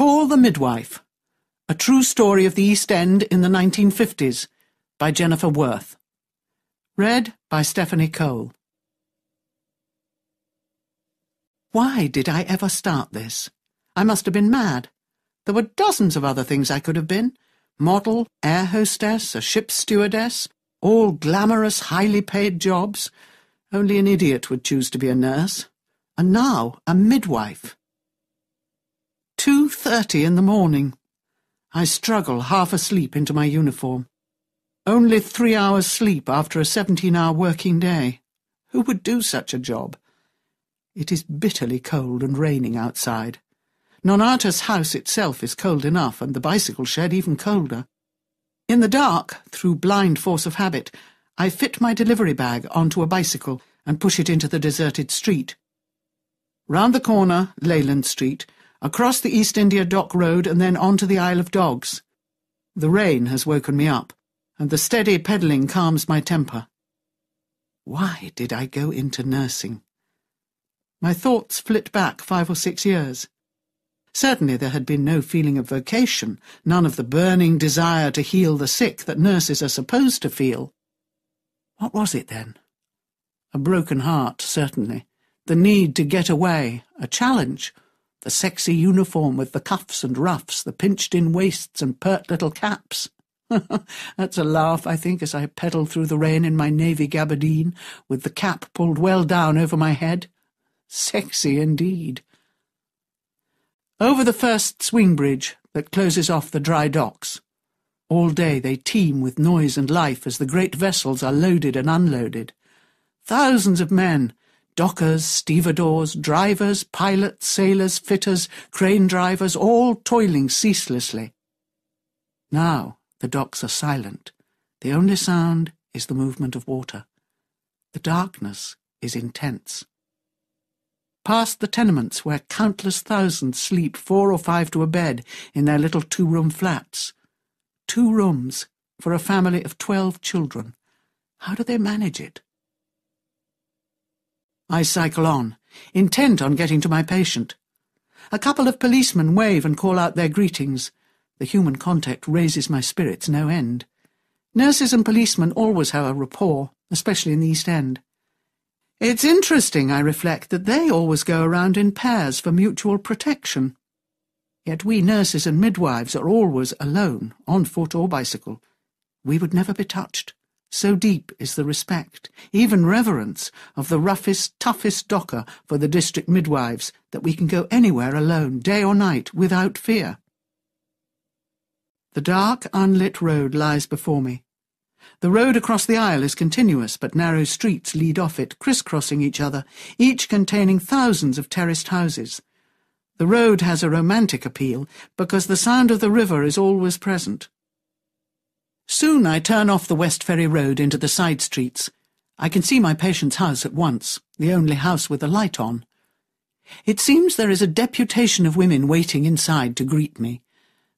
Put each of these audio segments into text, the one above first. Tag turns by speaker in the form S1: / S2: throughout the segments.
S1: Call the Midwife A True Story of the East End in the 1950s by Jennifer Worth. Read by Stephanie Cole. Why did I ever start this? I must have been mad. There were dozens of other things I could have been. Model, air hostess, a ship's stewardess, all glamorous, highly paid jobs. Only an idiot would choose to be a nurse. And now, a midwife. Two thirty in the morning. I struggle half asleep into my uniform. Only three hours sleep after a seventeen-hour working day. Who would do such a job? It is bitterly cold and raining outside. Nonnatus house itself is cold enough, and the bicycle shed even colder. In the dark, through blind force of habit, I fit my delivery bag onto a bicycle and push it into the deserted street. Round the corner, Leyland Street, across the East India Dock Road and then on to the Isle of Dogs. The rain has woken me up, and the steady pedalling calms my temper. Why did I go into nursing? My thoughts flit back five or six years. Certainly there had been no feeling of vocation, none of the burning desire to heal the sick that nurses are supposed to feel. What was it then? A broken heart, certainly. The need to get away, a challenge, the sexy uniform with the cuffs and ruffs, the pinched-in waists and pert little caps. That's a laugh, I think, as I pedal through the rain in my navy gabardine, with the cap pulled well down over my head. Sexy indeed. Over the first swing bridge that closes off the dry docks. All day they teem with noise and life as the great vessels are loaded and unloaded. Thousands of men, Dockers, stevedores, drivers, pilots, sailors, fitters, crane drivers, all toiling ceaselessly. Now the docks are silent. The only sound is the movement of water. The darkness is intense. Past the tenements where countless thousands sleep four or five to a bed in their little two-room flats. Two rooms for a family of twelve children. How do they manage it? I cycle on, intent on getting to my patient. A couple of policemen wave and call out their greetings. The human contact raises my spirits no end. Nurses and policemen always have a rapport, especially in the East End. It's interesting, I reflect, that they always go around in pairs for mutual protection. Yet we nurses and midwives are always alone, on foot or bicycle. We would never be touched. So deep is the respect, even reverence, of the roughest, toughest docker for the district midwives that we can go anywhere alone, day or night, without fear. The dark, unlit road lies before me. The road across the isle is continuous, but narrow streets lead off it, crisscrossing each other, each containing thousands of terraced houses. The road has a romantic appeal because the sound of the river is always present. Soon I turn off the West Ferry Road into the side streets. I can see my patient's house at once, the only house with a light on. It seems there is a deputation of women waiting inside to greet me.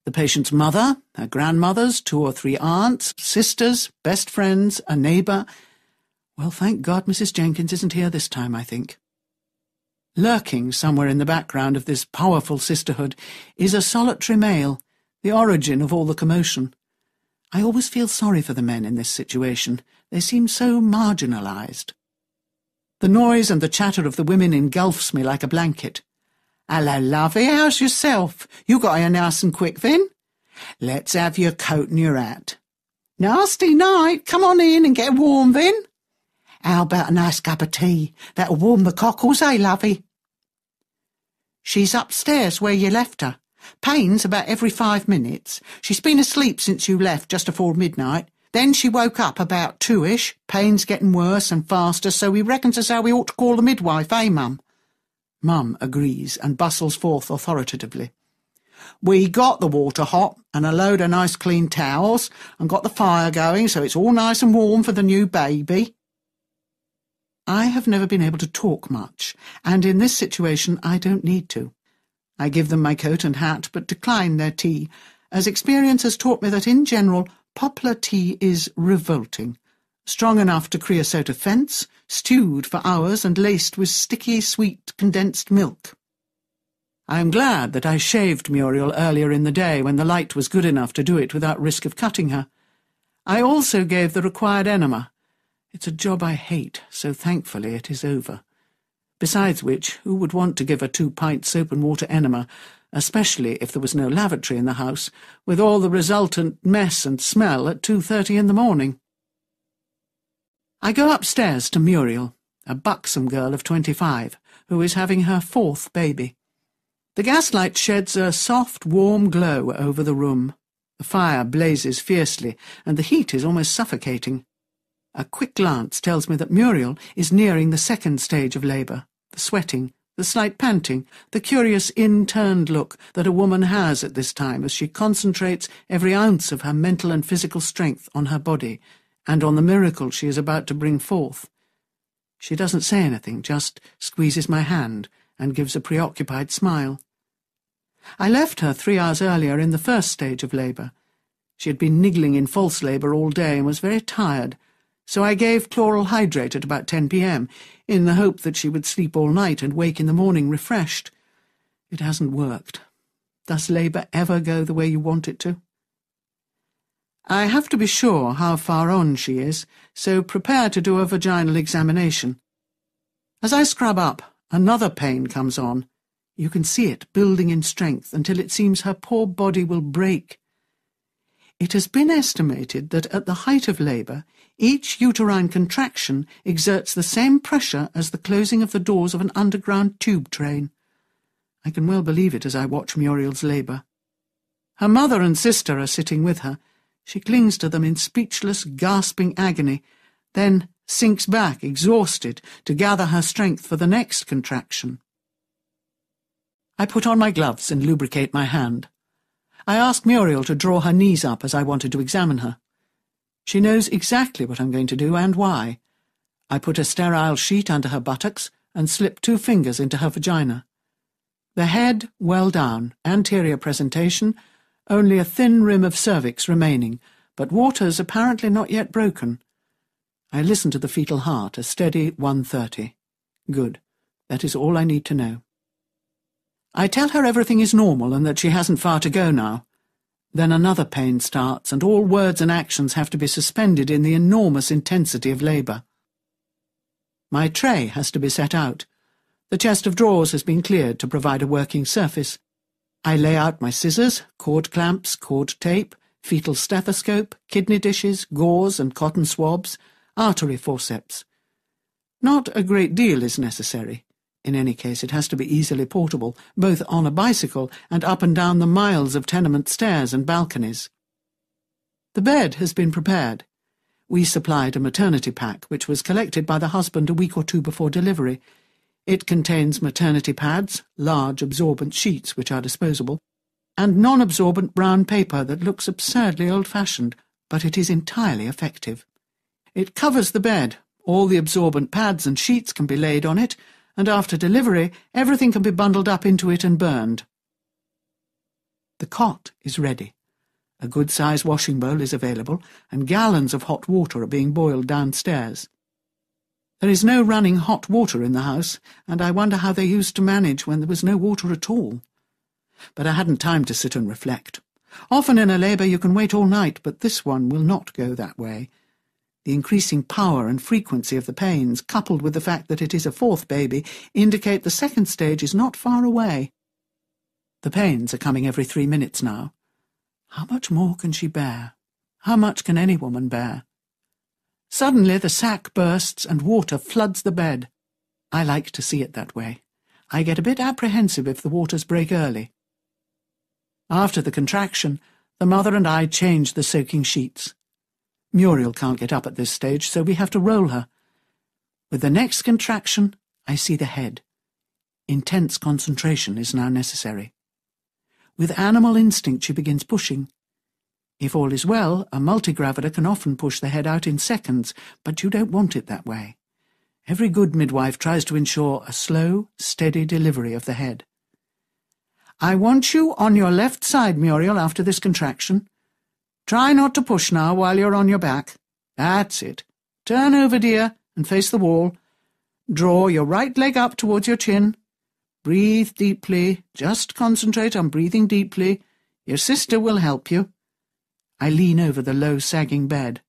S1: The patient's mother, her grandmothers, two or three aunts, sisters, best friends, a neighbour. Well, thank God Mrs. Jenkins isn't here this time, I think. Lurking somewhere in the background of this powerful sisterhood is a solitary male, the origin of all the commotion. I always feel sorry for the men in this situation. They seem so marginalised. The noise and the chatter of the women engulfs me like a blanket. Hello, lovey, how's yourself? You got here nice and quick, then? Let's have your coat and your hat. Nasty night. Come on in and get warm, then. How about a nice cup of tea? That'll warm the cockles, eh, lovey? She's upstairs where you left her. Pains about every five minutes. She's been asleep since you left just afore midnight. Then she woke up about two-ish. Pains getting worse and faster, so we reckons as how we ought to call the midwife, eh, Mum? Mum agrees and bustles forth authoritatively. We got the water hot and a load of nice clean towels and got the fire going so it's all nice and warm for the new baby. I have never been able to talk much, and in this situation I don't need to. I give them my coat and hat, but decline their tea, as experience has taught me that in general Poplar tea is revolting, strong enough to creosote a fence, stewed for hours and laced with sticky, sweet, condensed milk. I am glad that I shaved Muriel earlier in the day when the light was good enough to do it without risk of cutting her. I also gave the required enema. It's a job I hate, so thankfully it is over. Besides which, who would want to give a two-pint soap and water enema, especially if there was no lavatory in the house, with all the resultant mess and smell at two thirty in the morning? I go upstairs to Muriel, a buxom girl of twenty-five, who is having her fourth baby. The gaslight sheds a soft, warm glow over the room. The fire blazes fiercely, and the heat is almost suffocating. A quick glance tells me that Muriel is nearing the second stage of labour, the sweating, the slight panting, the curious in-turned look that a woman has at this time as she concentrates every ounce of her mental and physical strength on her body and on the miracle she is about to bring forth. She doesn't say anything, just squeezes my hand and gives a preoccupied smile. I left her three hours earlier in the first stage of labour. She had been niggling in false labour all day and was very tired, so I gave chloral hydrate at about 10 p.m., in the hope that she would sleep all night and wake in the morning refreshed. It hasn't worked. Does labour ever go the way you want it to? I have to be sure how far on she is, so prepare to do a vaginal examination. As I scrub up, another pain comes on. You can see it building in strength until it seems her poor body will break. It has been estimated that at the height of labour, each uterine contraction exerts the same pressure as the closing of the doors of an underground tube train. I can well believe it as I watch Muriel's labour. Her mother and sister are sitting with her, she clings to them in speechless, gasping agony, then sinks back, exhausted, to gather her strength for the next contraction. I put on my gloves and lubricate my hand. I ask Muriel to draw her knees up as I wanted to examine her. She knows exactly what I'm going to do and why. I put a sterile sheet under her buttocks and slip two fingers into her vagina. The head well down, anterior presentation, only a thin rim of cervix remaining, but waters apparently not yet broken. I listen to the fetal heart, a steady 130. Good. That is all I need to know. I tell her everything is normal and that she hasn't far to go now. Then another pain starts, and all words and actions have to be suspended in the enormous intensity of labour. My tray has to be set out. The chest of drawers has been cleared to provide a working surface, I lay out my scissors, cord clamps, cord tape, fetal stethoscope, kidney dishes, gauze and cotton swabs, artery forceps. Not a great deal is necessary. In any case, it has to be easily portable, both on a bicycle and up and down the miles of tenement stairs and balconies. The bed has been prepared. We supplied a maternity pack, which was collected by the husband a week or two before delivery, it contains maternity pads, large absorbent sheets which are disposable, and non-absorbent brown paper that looks absurdly old-fashioned, but it is entirely effective. It covers the bed, all the absorbent pads and sheets can be laid on it, and after delivery everything can be bundled up into it and burned. The cot is ready. A good-sized washing bowl is available, and gallons of hot water are being boiled downstairs. There is no running hot water in the house, and I wonder how they used to manage when there was no water at all. But I hadn't time to sit and reflect. Often in a labour you can wait all night, but this one will not go that way. The increasing power and frequency of the pains, coupled with the fact that it is a fourth baby, indicate the second stage is not far away. The pains are coming every three minutes now. How much more can she bear? How much can any woman bear? Suddenly the sack bursts and water floods the bed. I like to see it that way. I get a bit apprehensive if the waters break early. After the contraction, the mother and I change the soaking sheets. Muriel can't get up at this stage, so we have to roll her. With the next contraction, I see the head. Intense concentration is now necessary. With animal instinct she begins pushing. If all is well, a multigravida can often push the head out in seconds, but you don't want it that way. Every good midwife tries to ensure a slow, steady delivery of the head. I want you on your left side, Muriel, after this contraction. Try not to push now while you're on your back. That's it. Turn over, dear, and face the wall. Draw your right leg up towards your chin. Breathe deeply. Just concentrate on breathing deeply. Your sister will help you. I lean over the low, sagging bed.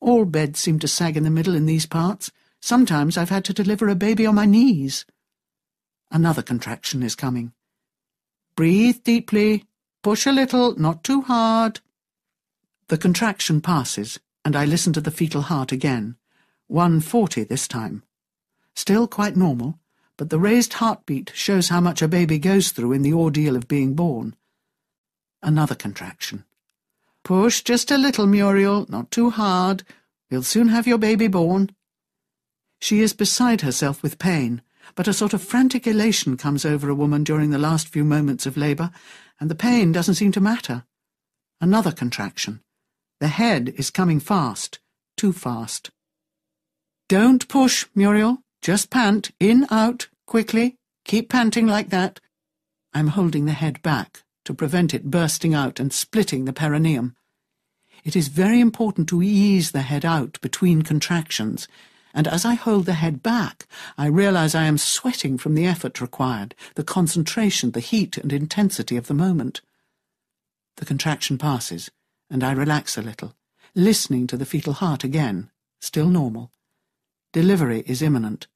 S1: All beds seem to sag in the middle in these parts. Sometimes I've had to deliver a baby on my knees. Another contraction is coming. Breathe deeply. Push a little, not too hard. The contraction passes, and I listen to the fetal heart again. 140 this time. Still quite normal, but the raised heartbeat shows how much a baby goes through in the ordeal of being born. Another contraction. Push just a little, Muriel, not too hard. We'll soon have your baby born. She is beside herself with pain, but a sort of frantic elation comes over a woman during the last few moments of labour, and the pain doesn't seem to matter. Another contraction. The head is coming fast, too fast. Don't push, Muriel. Just pant, in, out, quickly. Keep panting like that. I'm holding the head back to prevent it bursting out and splitting the perineum. It is very important to ease the head out between contractions, and as I hold the head back, I realize I am sweating from the effort required, the concentration, the heat and intensity of the moment. The contraction passes, and I relax a little, listening to the fetal heart again, still normal. Delivery is imminent.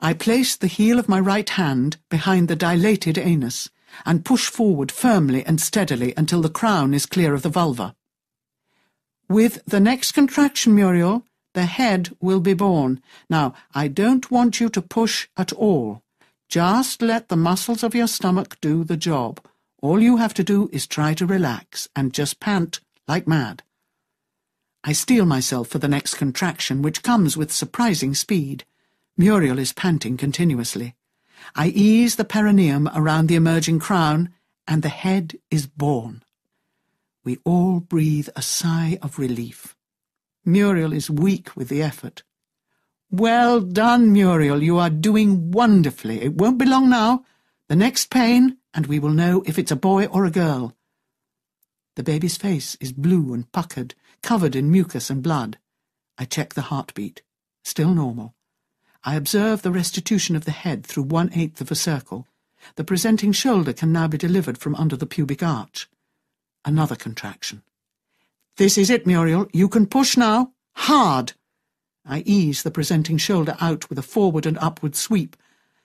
S1: I place the heel of my right hand behind the dilated anus and push forward firmly and steadily until the crown is clear of the vulva. With the next contraction, Muriel, the head will be born. Now, I don't want you to push at all. Just let the muscles of your stomach do the job. All you have to do is try to relax and just pant like mad. I steel myself for the next contraction, which comes with surprising speed. Muriel is panting continuously. I ease the perineum around the emerging crown, and the head is born. We all breathe a sigh of relief. Muriel is weak with the effort. Well done, Muriel. You are doing wonderfully. It won't be long now. The next pain, and we will know if it's a boy or a girl. The baby's face is blue and puckered, covered in mucus and blood. I check the heartbeat. Still normal. I observe the restitution of the head through one-eighth of a circle. The presenting shoulder can now be delivered from under the pubic arch. Another contraction. This is it, Muriel. You can push now. Hard. I ease the presenting shoulder out with a forward and upward sweep.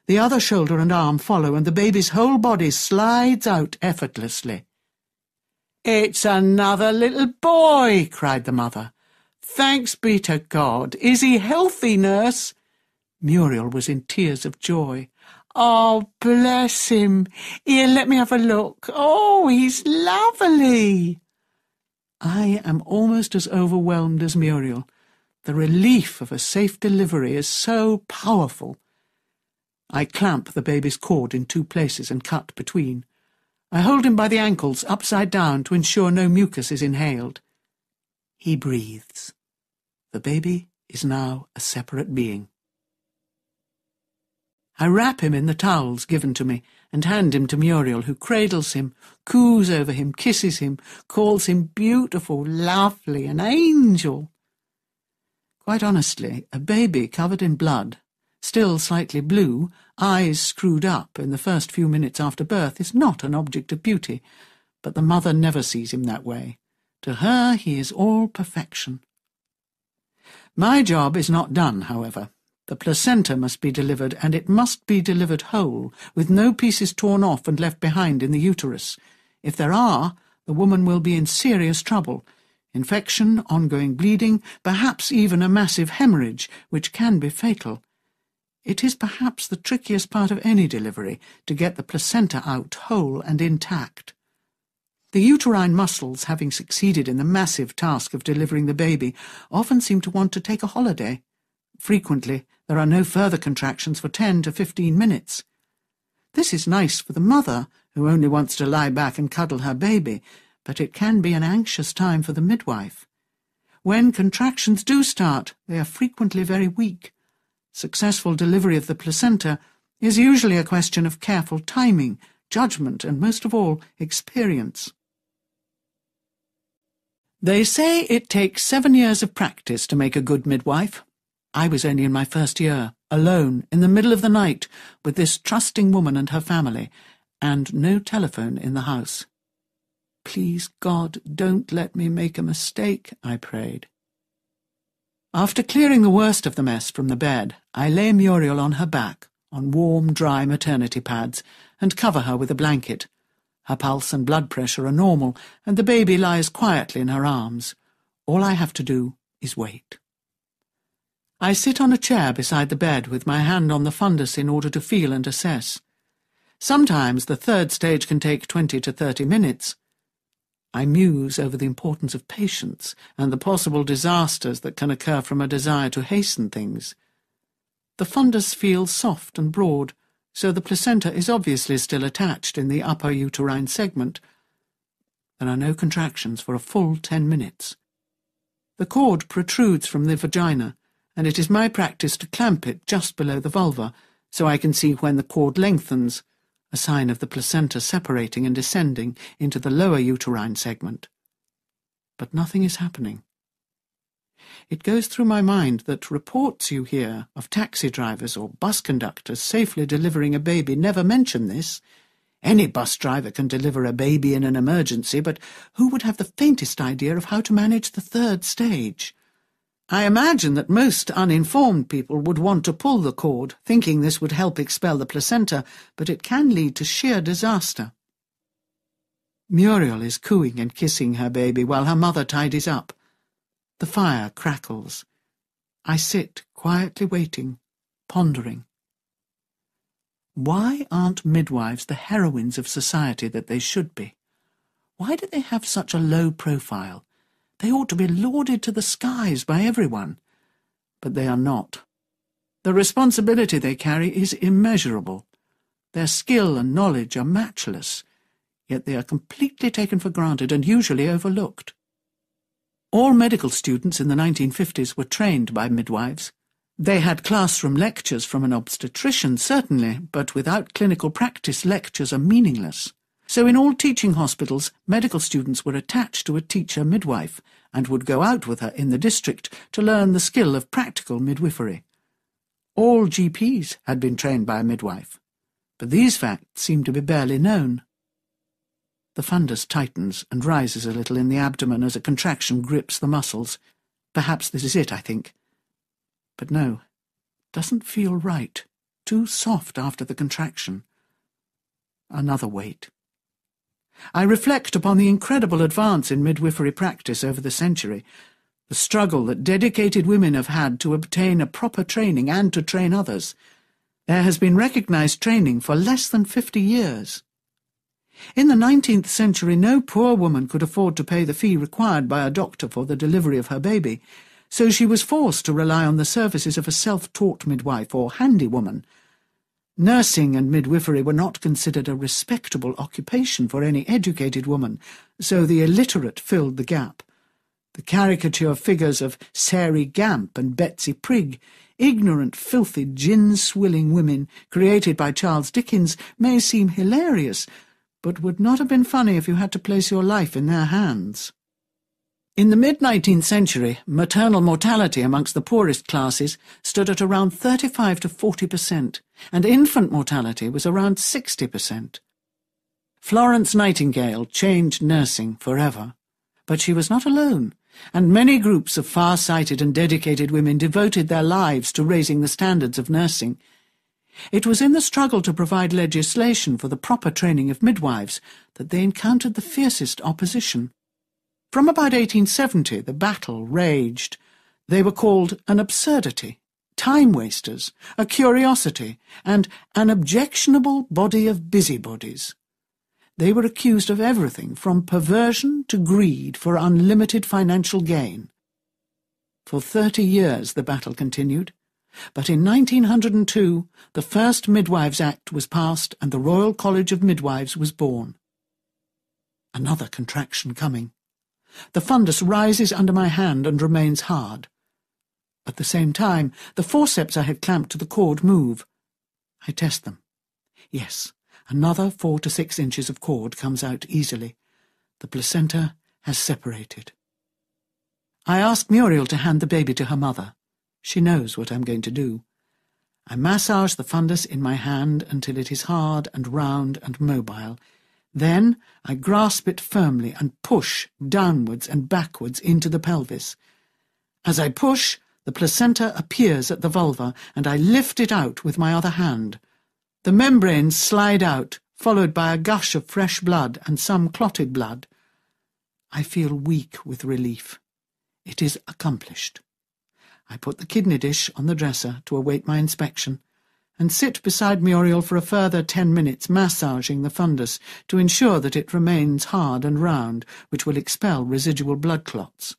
S1: The other shoulder and arm follow, and the baby's whole body slides out effortlessly. It's another little boy, cried the mother. Thanks be to God. Is he healthy, nurse? Muriel was in tears of joy. Oh, bless him. Here, let me have a look. Oh, he's lovely. I am almost as overwhelmed as Muriel. The relief of a safe delivery is so powerful. I clamp the baby's cord in two places and cut between. I hold him by the ankles, upside down, to ensure no mucus is inhaled. He breathes. The baby is now a separate being. I wrap him in the towels given to me and hand him to Muriel, who cradles him, coos over him, kisses him, calls him beautiful, lovely, an angel. Quite honestly, a baby covered in blood still slightly blue, eyes screwed up in the first few minutes after birth, is not an object of beauty, but the mother never sees him that way. To her he is all perfection. My job is not done, however. The placenta must be delivered, and it must be delivered whole, with no pieces torn off and left behind in the uterus. If there are, the woman will be in serious trouble. Infection, ongoing bleeding, perhaps even a massive hemorrhage, which can be fatal. It is perhaps the trickiest part of any delivery to get the placenta out whole and intact. The uterine muscles, having succeeded in the massive task of delivering the baby, often seem to want to take a holiday. Frequently, there are no further contractions for 10 to 15 minutes. This is nice for the mother, who only wants to lie back and cuddle her baby, but it can be an anxious time for the midwife. When contractions do start, they are frequently very weak, Successful delivery of the placenta is usually a question of careful timing, judgment, and most of all, experience. They say it takes seven years of practice to make a good midwife. I was only in my first year. alone, in the middle of the night, with this trusting woman and her family, and no telephone in the house. Please, God, don't let me make a mistake, I prayed. After clearing the worst of the mess from the bed, I lay Muriel on her back, on warm, dry maternity pads, and cover her with a blanket. Her pulse and blood pressure are normal, and the baby lies quietly in her arms. All I have to do is wait. I sit on a chair beside the bed with my hand on the fundus in order to feel and assess. Sometimes the third stage can take twenty to thirty minutes. I muse over the importance of patience and the possible disasters that can occur from a desire to hasten things. The fundus feels soft and broad, so the placenta is obviously still attached in the upper uterine segment. There are no contractions for a full ten minutes. The cord protrudes from the vagina, and it is my practice to clamp it just below the vulva, so I can see when the cord lengthens, a sign of the placenta separating and descending into the lower uterine segment. But nothing is happening. It goes through my mind that reports you hear of taxi drivers or bus conductors safely delivering a baby never mention this. Any bus driver can deliver a baby in an emergency, but who would have the faintest idea of how to manage the third stage? I imagine that most uninformed people would want to pull the cord, thinking this would help expel the placenta, but it can lead to sheer disaster. Muriel is cooing and kissing her baby while her mother tidies up. The fire crackles. I sit quietly waiting, pondering. Why aren't midwives the heroines of society that they should be? Why do they have such a low profile? They ought to be lauded to the skies by everyone. But they are not. The responsibility they carry is immeasurable. Their skill and knowledge are matchless, yet they are completely taken for granted and usually overlooked. All medical students in the 1950s were trained by midwives. They had classroom lectures from an obstetrician, certainly, but without clinical practice, lectures are meaningless. So in all teaching hospitals, medical students were attached to a teacher midwife and would go out with her in the district to learn the skill of practical midwifery. All GPs had been trained by a midwife, but these facts seem to be barely known. The fundus tightens and rises a little in the abdomen as a contraction grips the muscles. Perhaps this is it, I think. But no, doesn't feel right. Too soft after the contraction. Another wait. I reflect upon the incredible advance in midwifery practice over the century, the struggle that dedicated women have had to obtain a proper training and to train others. There has been recognized training for less than fifty years. In the nineteenth century, no poor woman could afford to pay the fee required by a doctor for the delivery of her baby, so she was forced to rely on the services of a self-taught midwife or handy woman. Nursing and midwifery were not considered a respectable occupation for any educated woman, so the illiterate filled the gap. The caricature figures of Sairey Gamp and Betsey Prig, ignorant, filthy, gin-swilling women created by Charles Dickens, may seem hilarious, but would not have been funny if you had to place your life in their hands. In the mid-19th century, maternal mortality amongst the poorest classes stood at around 35 to 40 percent, and infant mortality was around 60 percent. Florence Nightingale changed nursing forever. But she was not alone, and many groups of far-sighted and dedicated women devoted their lives to raising the standards of nursing, it was in the struggle to provide legislation for the proper training of midwives that they encountered the fiercest opposition. From about 1870 the battle raged. They were called an absurdity, time wasters, a curiosity, and an objectionable body of busybodies. They were accused of everything from perversion to greed for unlimited financial gain. For thirty years the battle continued, but in 1902 the first Midwives Act was passed and the Royal College of Midwives was born. Another contraction coming. The fundus rises under my hand and remains hard. At the same time, the forceps I had clamped to the cord move. I test them. Yes, another four to six inches of cord comes out easily. The placenta has separated. I ask Muriel to hand the baby to her mother. She knows what I'm going to do. I massage the fundus in my hand until it is hard and round and mobile. Then I grasp it firmly and push downwards and backwards into the pelvis. As I push, the placenta appears at the vulva, and I lift it out with my other hand. The membranes slide out, followed by a gush of fresh blood and some clotted blood. I feel weak with relief. It is accomplished. I put the kidney dish on the dresser to await my inspection, and sit beside Muriel for a further ten minutes massaging the fundus to ensure that it remains hard and round, which will expel residual blood clots.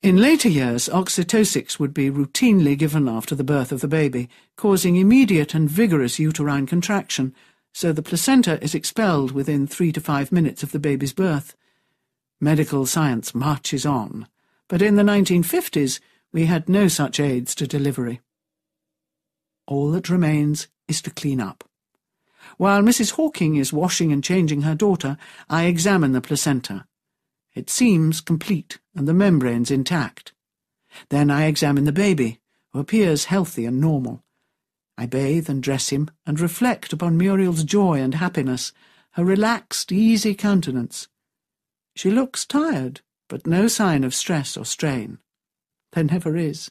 S1: In later years, oxytocics would be routinely given after the birth of the baby, causing immediate and vigorous uterine contraction, so the placenta is expelled within three to five minutes of the baby's birth. Medical science marches on, but in the 1950s we had no such aids to delivery. All that remains is to clean up. While Mrs. Hawking is washing and changing her daughter, I examine the placenta. It seems complete and the membranes intact. Then I examine the baby, who appears healthy and normal. I bathe and dress him and reflect upon Muriel's joy and happiness, her relaxed, easy countenance. She looks tired, but no sign of stress or strain. There never is.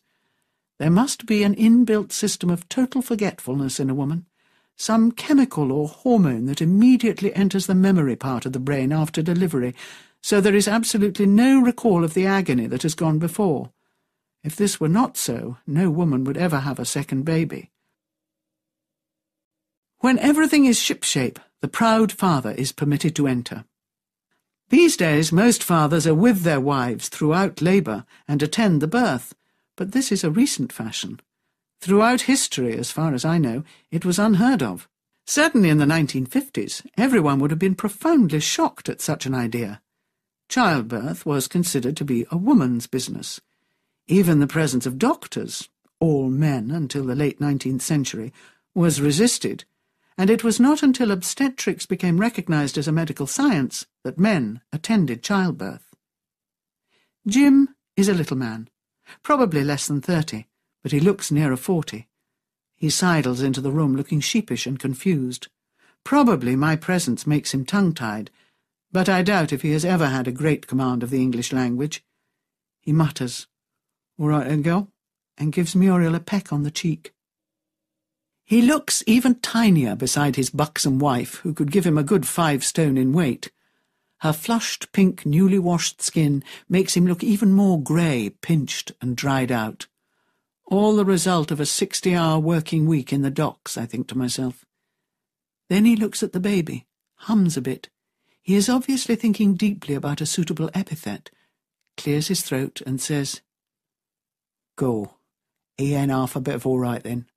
S1: There must be an inbuilt system of total forgetfulness in a woman, some chemical or hormone that immediately enters the memory part of the brain after delivery, so there is absolutely no recall of the agony that has gone before. If this were not so, no woman would ever have a second baby. When everything is shipshape, the proud father is permitted to enter. These days most fathers are with their wives throughout labour and attend the birth, but this is a recent fashion. Throughout history, as far as I know, it was unheard of. Certainly in the 1950s, everyone would have been profoundly shocked at such an idea. Childbirth was considered to be a woman's business. Even the presence of doctors, all men until the late 19th century, was resisted, and it was not until obstetrics became recognized as a medical science that men attended childbirth. Jim is a little man, probably less than thirty, but he looks nearer forty. He sidles into the room looking sheepish and confused. Probably my presence makes him tongue-tied, but I doubt if he has ever had a great command of the English language. He mutters, All right, then, and gives Muriel a peck on the cheek. He looks even tinier beside his buxom wife, who could give him a good five stone in weight. Her flushed pink, newly washed skin makes him look even more grey, pinched and dried out. All the result of a sixty-hour working week in the docks, I think to myself. Then he looks at the baby, hums a bit. He is obviously thinking deeply about a suitable epithet, clears his throat and says, Go. A bit of all right then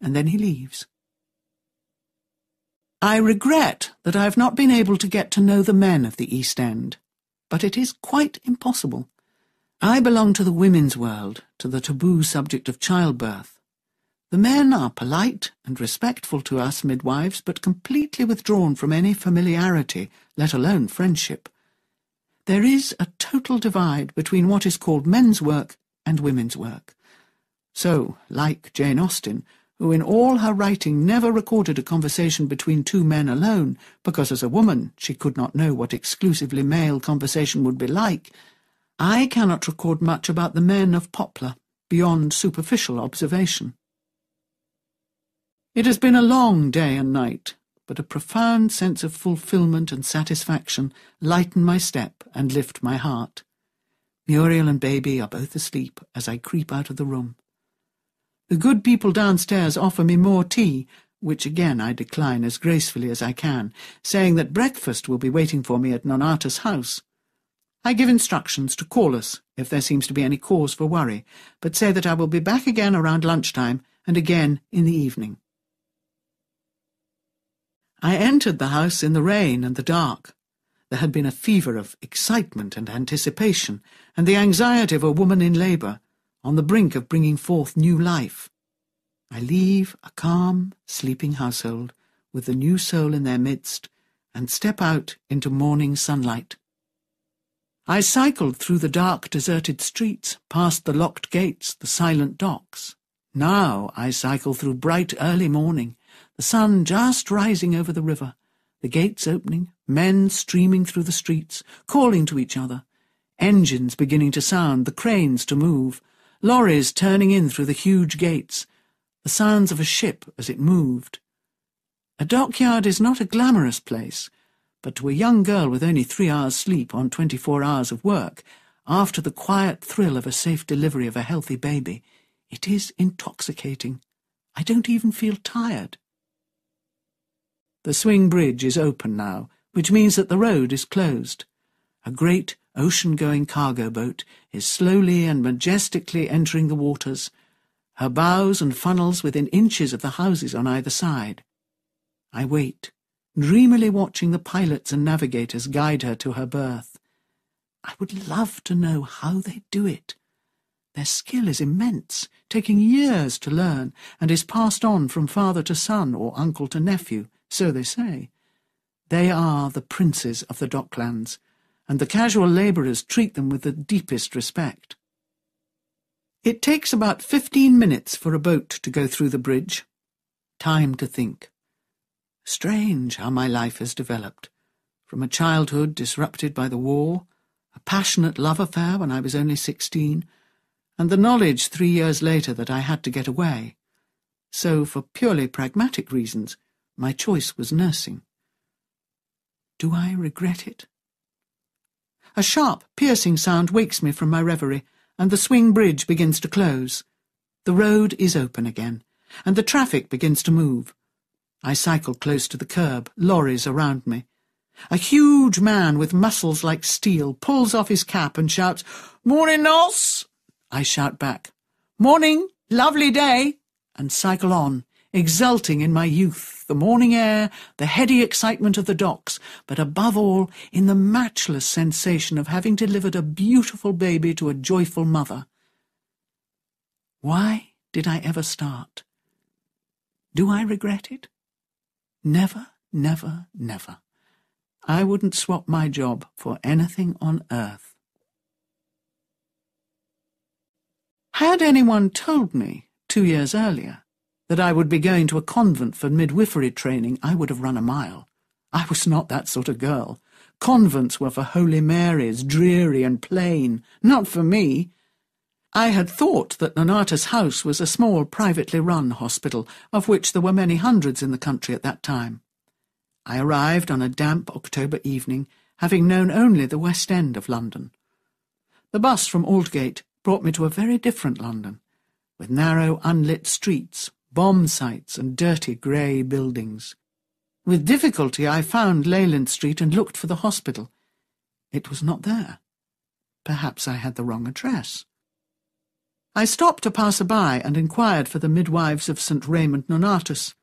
S1: and then he leaves. I regret that I have not been able to get to know the men of the East End, but it is quite impossible. I belong to the women's world, to the taboo subject of childbirth. The men are polite and respectful to us midwives, but completely withdrawn from any familiarity, let alone friendship. There is a total divide between what is called men's work and women's work. So, like Jane Austen, who in all her writing never recorded a conversation between two men alone, because as a woman she could not know what exclusively male conversation would be like, I cannot record much about the men of Poplar, beyond superficial observation. It has been a long day and night, but a profound sense of fulfilment and satisfaction lighten my step and lift my heart. Muriel and baby are both asleep as I creep out of the room. The good people downstairs offer me more tea, which again I decline as gracefully as I can, saying that breakfast will be waiting for me at Nonnatus house. I give instructions to call us if there seems to be any cause for worry, but say that I will be back again around lunchtime and again in the evening. I entered the house in the rain and the dark. There had been a fever of excitement and anticipation, and the anxiety of a woman in labour, on the brink of bringing forth new life. I leave a calm, sleeping household with the new soul in their midst and step out into morning sunlight. I cycled through the dark, deserted streets, past the locked gates, the silent docks. Now I cycle through bright early morning, the sun just rising over the river, the gates opening, men streaming through the streets, calling to each other, engines beginning to sound, the cranes to move, lorries turning in through the huge gates, the sounds of a ship as it moved. A dockyard is not a glamorous place, but to a young girl with only three hours' sleep on twenty-four hours of work, after the quiet thrill of a safe delivery of a healthy baby, it is intoxicating. I don't even feel tired. The swing bridge is open now, which means that the road is closed. A great ocean-going cargo boat is slowly and majestically entering the waters, her bows and funnels within inches of the houses on either side. I wait, dreamily watching the pilots and navigators guide her to her berth. I would love to know how they do it. Their skill is immense, taking years to learn, and is passed on from father to son or uncle to nephew, so they say. They are the princes of the docklands, and the casual labourers treat them with the deepest respect. It takes about fifteen minutes for a boat to go through the bridge. Time to think. Strange how my life has developed. From a childhood disrupted by the war, a passionate love affair when I was only sixteen, and the knowledge three years later that I had to get away. So, for purely pragmatic reasons, my choice was nursing. Do I regret it? A sharp, piercing sound wakes me from my reverie, and the swing bridge begins to close. The road is open again, and the traffic begins to move. I cycle close to the curb, lorries around me. A huge man with muscles like steel pulls off his cap and shouts, Morning, Nos! I shout back, Morning, lovely day, and cycle on, exulting in my youth, the morning air, the heady excitement of the docks, but above all in the matchless sensation of having delivered a beautiful baby to a joyful mother. Why did I ever start? Do I regret it? Never, never, never. I wouldn't swap my job for anything on earth. Had anyone told me, two years earlier, that I would be going to a convent for midwifery training, I would have run a mile. I was not that sort of girl. Convents were for Holy Marys, dreary and plain, not for me. I had thought that Nonnatus House was a small, privately run hospital, of which there were many hundreds in the country at that time. I arrived on a damp October evening, having known only the West End of London. The bus from Aldgate brought me to a very different London, with narrow, unlit streets, bomb sites and dirty grey buildings. With difficulty I found Leyland Street and looked for the hospital. It was not there. Perhaps I had the wrong address. I stopped a passer-by and inquired for the midwives of St. Raymond Nonnatus.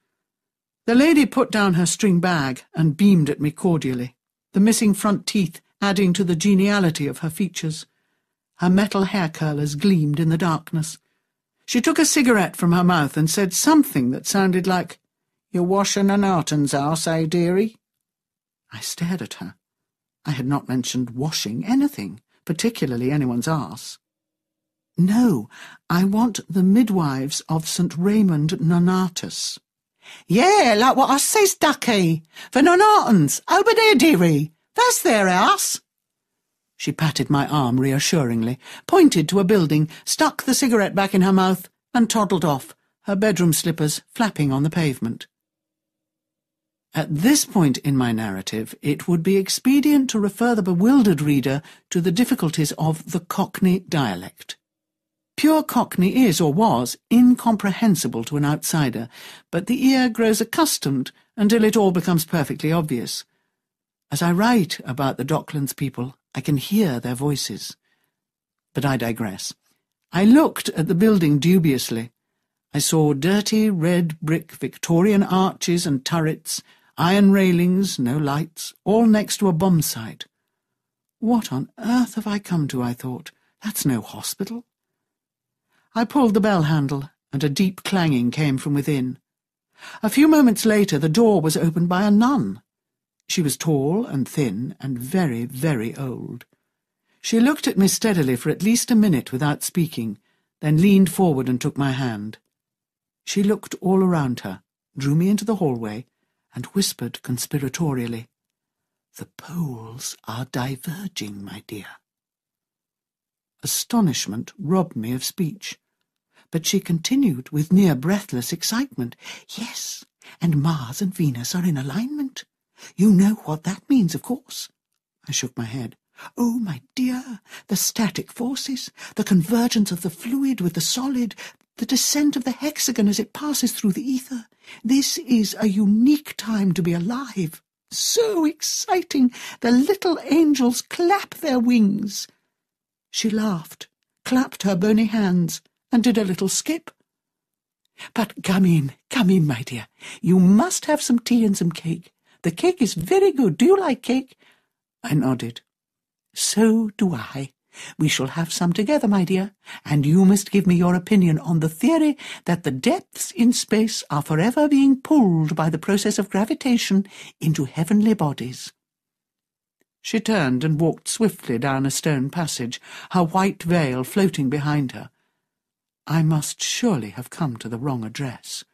S1: The lady put down her string bag and beamed at me cordially, the missing front teeth adding to the geniality of her features. Her metal hair curlers gleamed in the darkness. She took a cigarette from her mouth and said something that sounded like, You're washing an Arton's eh, dearie? I stared at her. I had not mentioned washing anything, particularly anyone's arse. No, I want the midwives of St. Raymond Nonnatus.
S2: Yeah, like what I says, Ducky. The Nonnatons, over there, dearie. That's their house.
S1: She patted my arm reassuringly, pointed to a building, stuck the cigarette back in her mouth, and toddled off, her bedroom slippers flapping on the pavement. At this point in my narrative, it would be expedient to refer the bewildered reader to the difficulties of the Cockney dialect. Pure Cockney is, or was, incomprehensible to an outsider, but the ear grows accustomed until it all becomes perfectly obvious. As I write about the Docklands people, I can hear their voices. But I digress. I looked at the building dubiously. I saw dirty red brick Victorian arches and turrets, iron railings, no lights, all next to a bomb site. What on earth have I come to, I thought. That's no hospital. I pulled the bell handle, and a deep clanging came from within. A few moments later the door was opened by a nun. She was tall and thin and very, very old. She looked at me steadily for at least a minute without speaking, then leaned forward and took my hand. She looked all around her, drew me into the hallway, and whispered conspiratorially, The poles are diverging, my dear. Astonishment robbed me of speech, but she continued with near breathless excitement, Yes, and Mars and Venus are in alignment. You know what that means, of course. I shook my head. Oh, my dear, the static forces, the convergence of the fluid with the solid, the descent of the hexagon as it passes through the ether. This is a unique time to be alive. So exciting! The little angels clap their wings. She laughed, clapped her bony hands, and did a little skip. But come in, come in, my dear. You must have some tea and some cake. The cake is very good. Do you like cake? I nodded. So do I. We shall have some together, my dear, and you must give me your opinion on the theory that the depths in space are forever being pulled by the process of gravitation into heavenly bodies. She turned and walked swiftly down a stone passage, her white veil floating behind her. I must surely have come to the wrong address.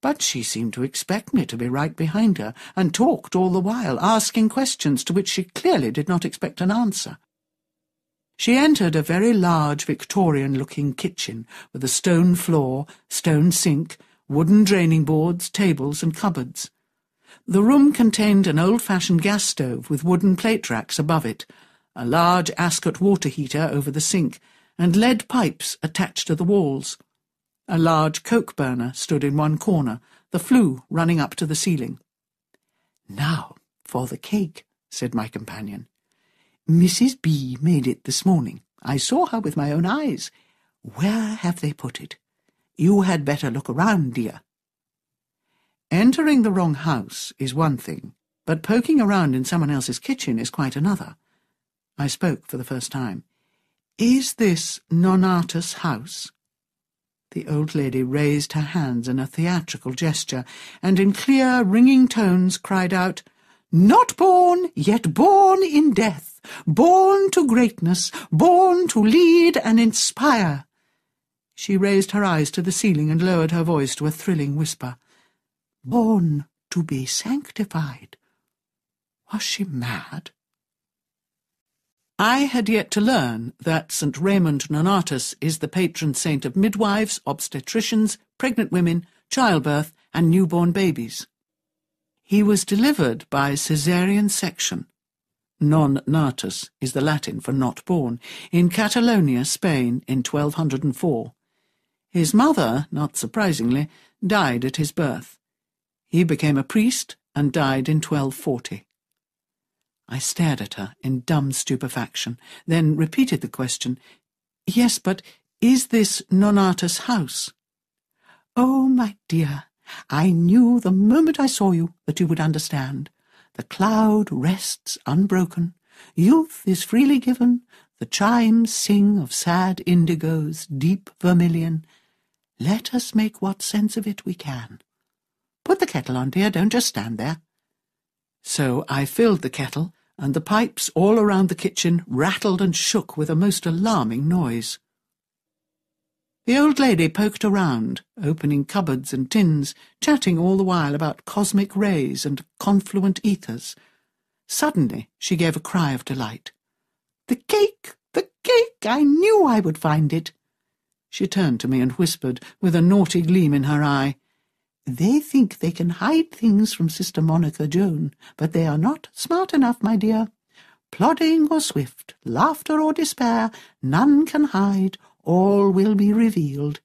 S1: But she seemed to expect me to be right behind her, and talked all the while, asking questions to which she clearly did not expect an answer. She entered a very large Victorian-looking kitchen with a stone floor, stone sink, wooden draining boards, tables, and cupboards. The room contained an old-fashioned gas stove with wooden plate racks above it, a large Ascot water heater over the sink, and lead pipes attached to the walls. A large coke burner stood in one corner, the flue running up to the ceiling. Now for the cake, said my companion. Mrs. B made it this morning. I saw her with my own eyes. Where have they put it? You had better look around, dear. Entering the wrong house is one thing, but poking around in someone else's kitchen is quite another. I spoke for the first time. Is this Nonnatus house? The old lady raised her hands in a theatrical gesture, and in clear, ringing tones cried out, Not born, yet born in death born to greatness, born to lead and inspire. She raised her eyes to the ceiling and lowered her voice to a thrilling whisper. Born to be sanctified. Was she mad? I had yet to learn that St. Raymond Nonnatus is the patron saint of midwives, obstetricians, pregnant women, childbirth, and newborn babies. He was delivered by caesarean section, non natus is the Latin for not born, in Catalonia, Spain, in 1204. His mother, not surprisingly, died at his birth. He became a priest and died in 1240. I stared at her in dumb stupefaction, then repeated the question, Yes, but is this Nonnatus' house? Oh, my dear, I knew the moment I saw you that you would understand. The cloud rests unbroken, youth is freely given, the chimes sing of sad indigos, deep vermilion. Let us make what sense of it we can. Put the kettle on, dear, don't just stand there. So I filled the kettle, and the pipes all around the kitchen rattled and shook with a most alarming noise. The old lady poked around, opening cupboards and tins, chatting all the while about cosmic rays and confluent ethers. Suddenly she gave a cry of delight. The cake! The cake! I knew I would find it! She turned to me and whispered, with a naughty gleam in her eye, They think they can hide things from Sister Monica Joan, but they are not smart enough, my dear. Plodding or swift, laughter or despair, none can hide all will be revealed.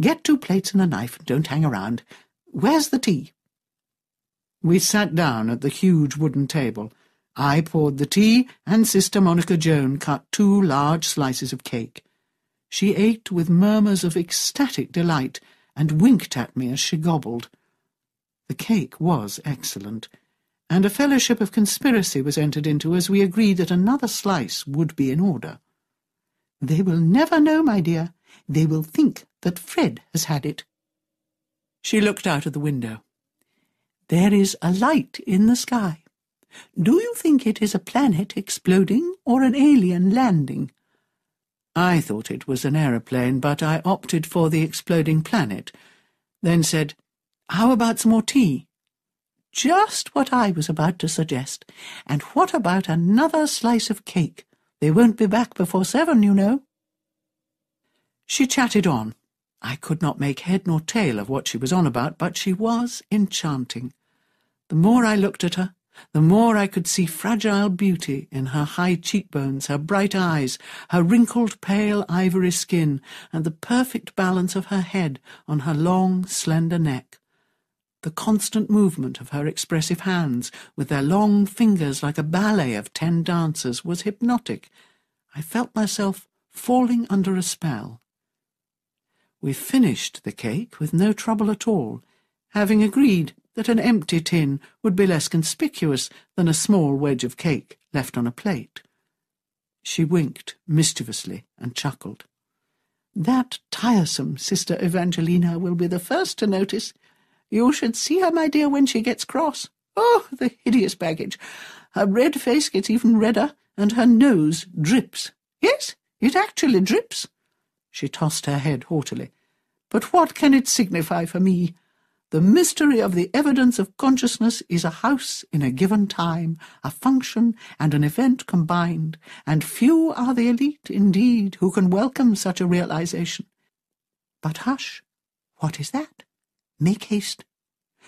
S1: Get two plates and a knife, and don't hang around. Where's the tea? We sat down at the huge wooden table. I poured the tea, and Sister Monica Joan cut two large slices of cake. She ate with murmurs of ecstatic delight, and winked at me as she gobbled. The cake was excellent, and a fellowship of conspiracy was entered into as we agreed that another slice would be in order. They will never know, my dear. They will think that Fred has had it. She looked out of the window. There is a light in the sky. Do you think it is a planet exploding or an alien landing? I thought it was an aeroplane, but I opted for the exploding planet, then said, How about some more tea? Just what I was about to suggest. And what about another slice of cake? They won't be back before seven, you know. She chatted on. I could not make head nor tail of what she was on about, but she was enchanting. The more I looked at her, the more I could see fragile beauty in her high cheekbones, her bright eyes, her wrinkled pale ivory skin, and the perfect balance of her head on her long, slender neck. The constant movement of her expressive hands, with their long fingers like a ballet of ten dancers, was hypnotic. I felt myself falling under a spell. We finished the cake with no trouble at all, having agreed that an empty tin would be less conspicuous than a small wedge of cake left on a plate. She winked mischievously and chuckled. That tiresome Sister Evangelina will be the first to notice. You should see her, my dear, when she gets cross. Oh, the hideous baggage! Her red face gets even redder, and her nose drips. Yes, it actually drips. She tossed her head haughtily. But what can it signify for me? The mystery of the evidence of consciousness is a house in a given time, a function and an event combined, and few are the elite, indeed, who can welcome such a realization. But hush! What is that? Make haste.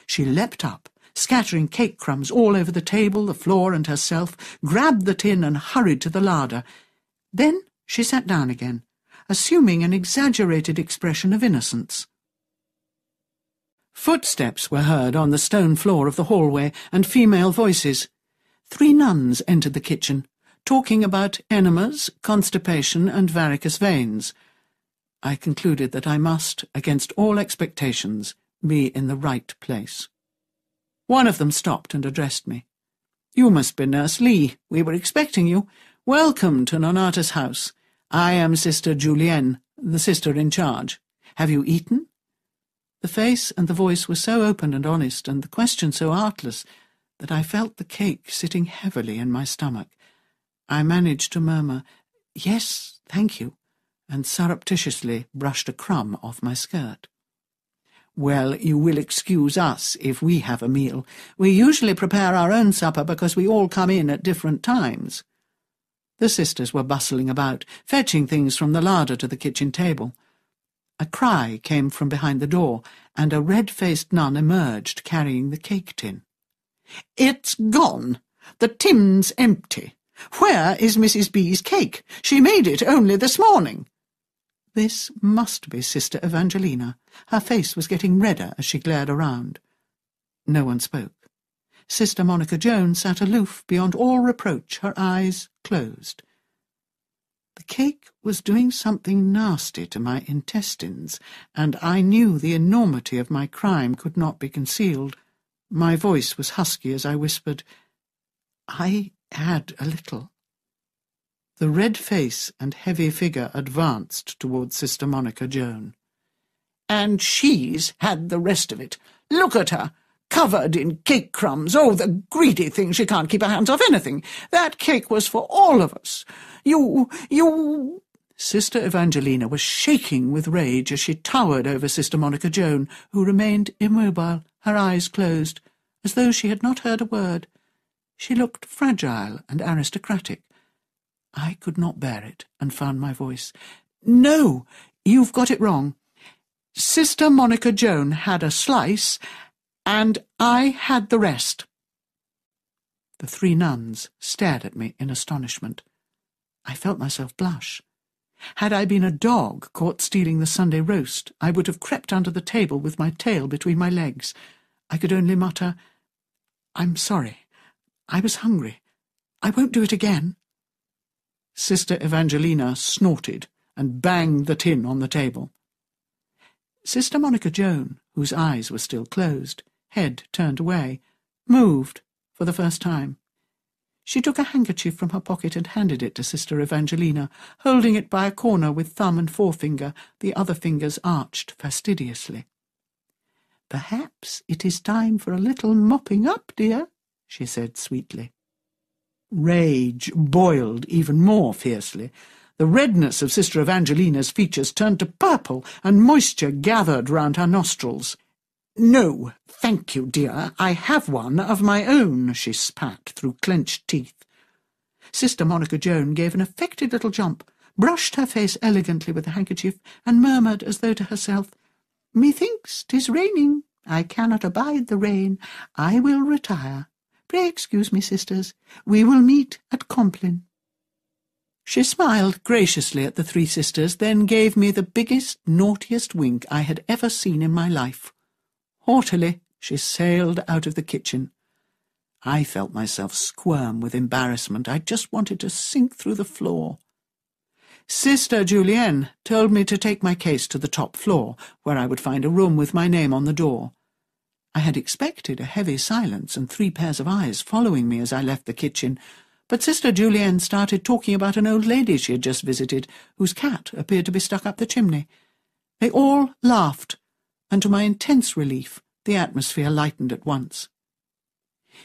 S1: She leapt up, scattering cake crumbs all over the table, the floor, and herself, grabbed the tin and hurried to the larder. Then she sat down again, assuming an exaggerated expression of innocence. Footsteps were heard on the stone floor of the hallway, and female voices. Three nuns entered the kitchen, talking about enemas, constipation, and varicose veins. I concluded that I must, against all expectations, be in the right place. One of them stopped and addressed me. You must be Nurse Lee. We were expecting you. Welcome to Nonnatus house. I am Sister Julienne, the sister in charge. Have you eaten? The face and the voice were so open and honest, and the question so artless, that I felt the cake sitting heavily in my stomach. I managed to murmur, Yes, thank you, and surreptitiously brushed a crumb off my skirt. Well, you will excuse us if we have a meal. We usually prepare our own supper because we all come in at different times. The sisters were bustling about, fetching things from the larder to the kitchen table. A cry came from behind the door, and a red-faced nun emerged carrying the cake tin.
S2: It's gone. The tin's empty. Where is Mrs. B.'s cake? She made it only this morning.
S1: This must be Sister Evangelina. Her face was getting redder as she glared around. No one spoke. Sister Monica Joan sat aloof beyond all reproach, her eyes closed. The cake was doing something nasty to my intestines, and I knew the enormity of my crime could not be concealed. My voice was husky as I whispered, I had a little. The red face and heavy figure advanced towards Sister Monica Joan.
S2: And she's had the rest of it. Look at her, covered in cake crumbs. Oh, the greedy thing, she can't keep her hands off anything. That cake was for all of us. You, you...
S1: Sister Evangelina was shaking with rage as she towered over Sister Monica Joan, who remained immobile, her eyes closed, as though she had not heard a word. She looked fragile and aristocratic. I could not bear it, and found my voice. No, you've got it wrong. Sister Monica Joan had a slice, and I had the rest. The three nuns stared at me in astonishment. I felt myself blush. Had I been a dog caught stealing the Sunday roast, I would have crept under the table with my tail between my legs. I could only mutter, I'm sorry. I was hungry. I won't do it again. Sister Evangelina snorted and banged the tin on the table. Sister Monica Joan, whose eyes were still closed, head turned away, moved for the first time. She took a handkerchief from her pocket and handed it to Sister Evangelina, holding it by a corner with thumb and forefinger, the other fingers arched fastidiously. Perhaps it is time for a little mopping up, dear, she said sweetly. Rage boiled even more fiercely.
S2: The redness of Sister Evangelina's features turned to purple, and moisture gathered round her nostrils. No, thank you, dear. I have one of my own, she spat through clenched teeth. Sister Monica Joan gave an affected little jump, brushed her face elegantly with a handkerchief, and murmured as though to herself, Methinks 'tis raining. I cannot abide the rain. I will retire. Pray excuse me, sisters. We will meet at Compline. She smiled graciously at the three sisters, then gave me the biggest, naughtiest wink I had ever seen in my life. Haughtily, she sailed out of the kitchen. I felt myself squirm with embarrassment. I just wanted to sink through the floor. Sister Julienne told me to take my case to the top floor, where I would find a room with my name on the door. I had expected a heavy silence and three pairs of eyes following me as I left the kitchen, but Sister Julienne started talking about an old lady she had just visited, whose cat appeared to be stuck up the chimney. They all laughed, and to my intense relief, the atmosphere lightened at once.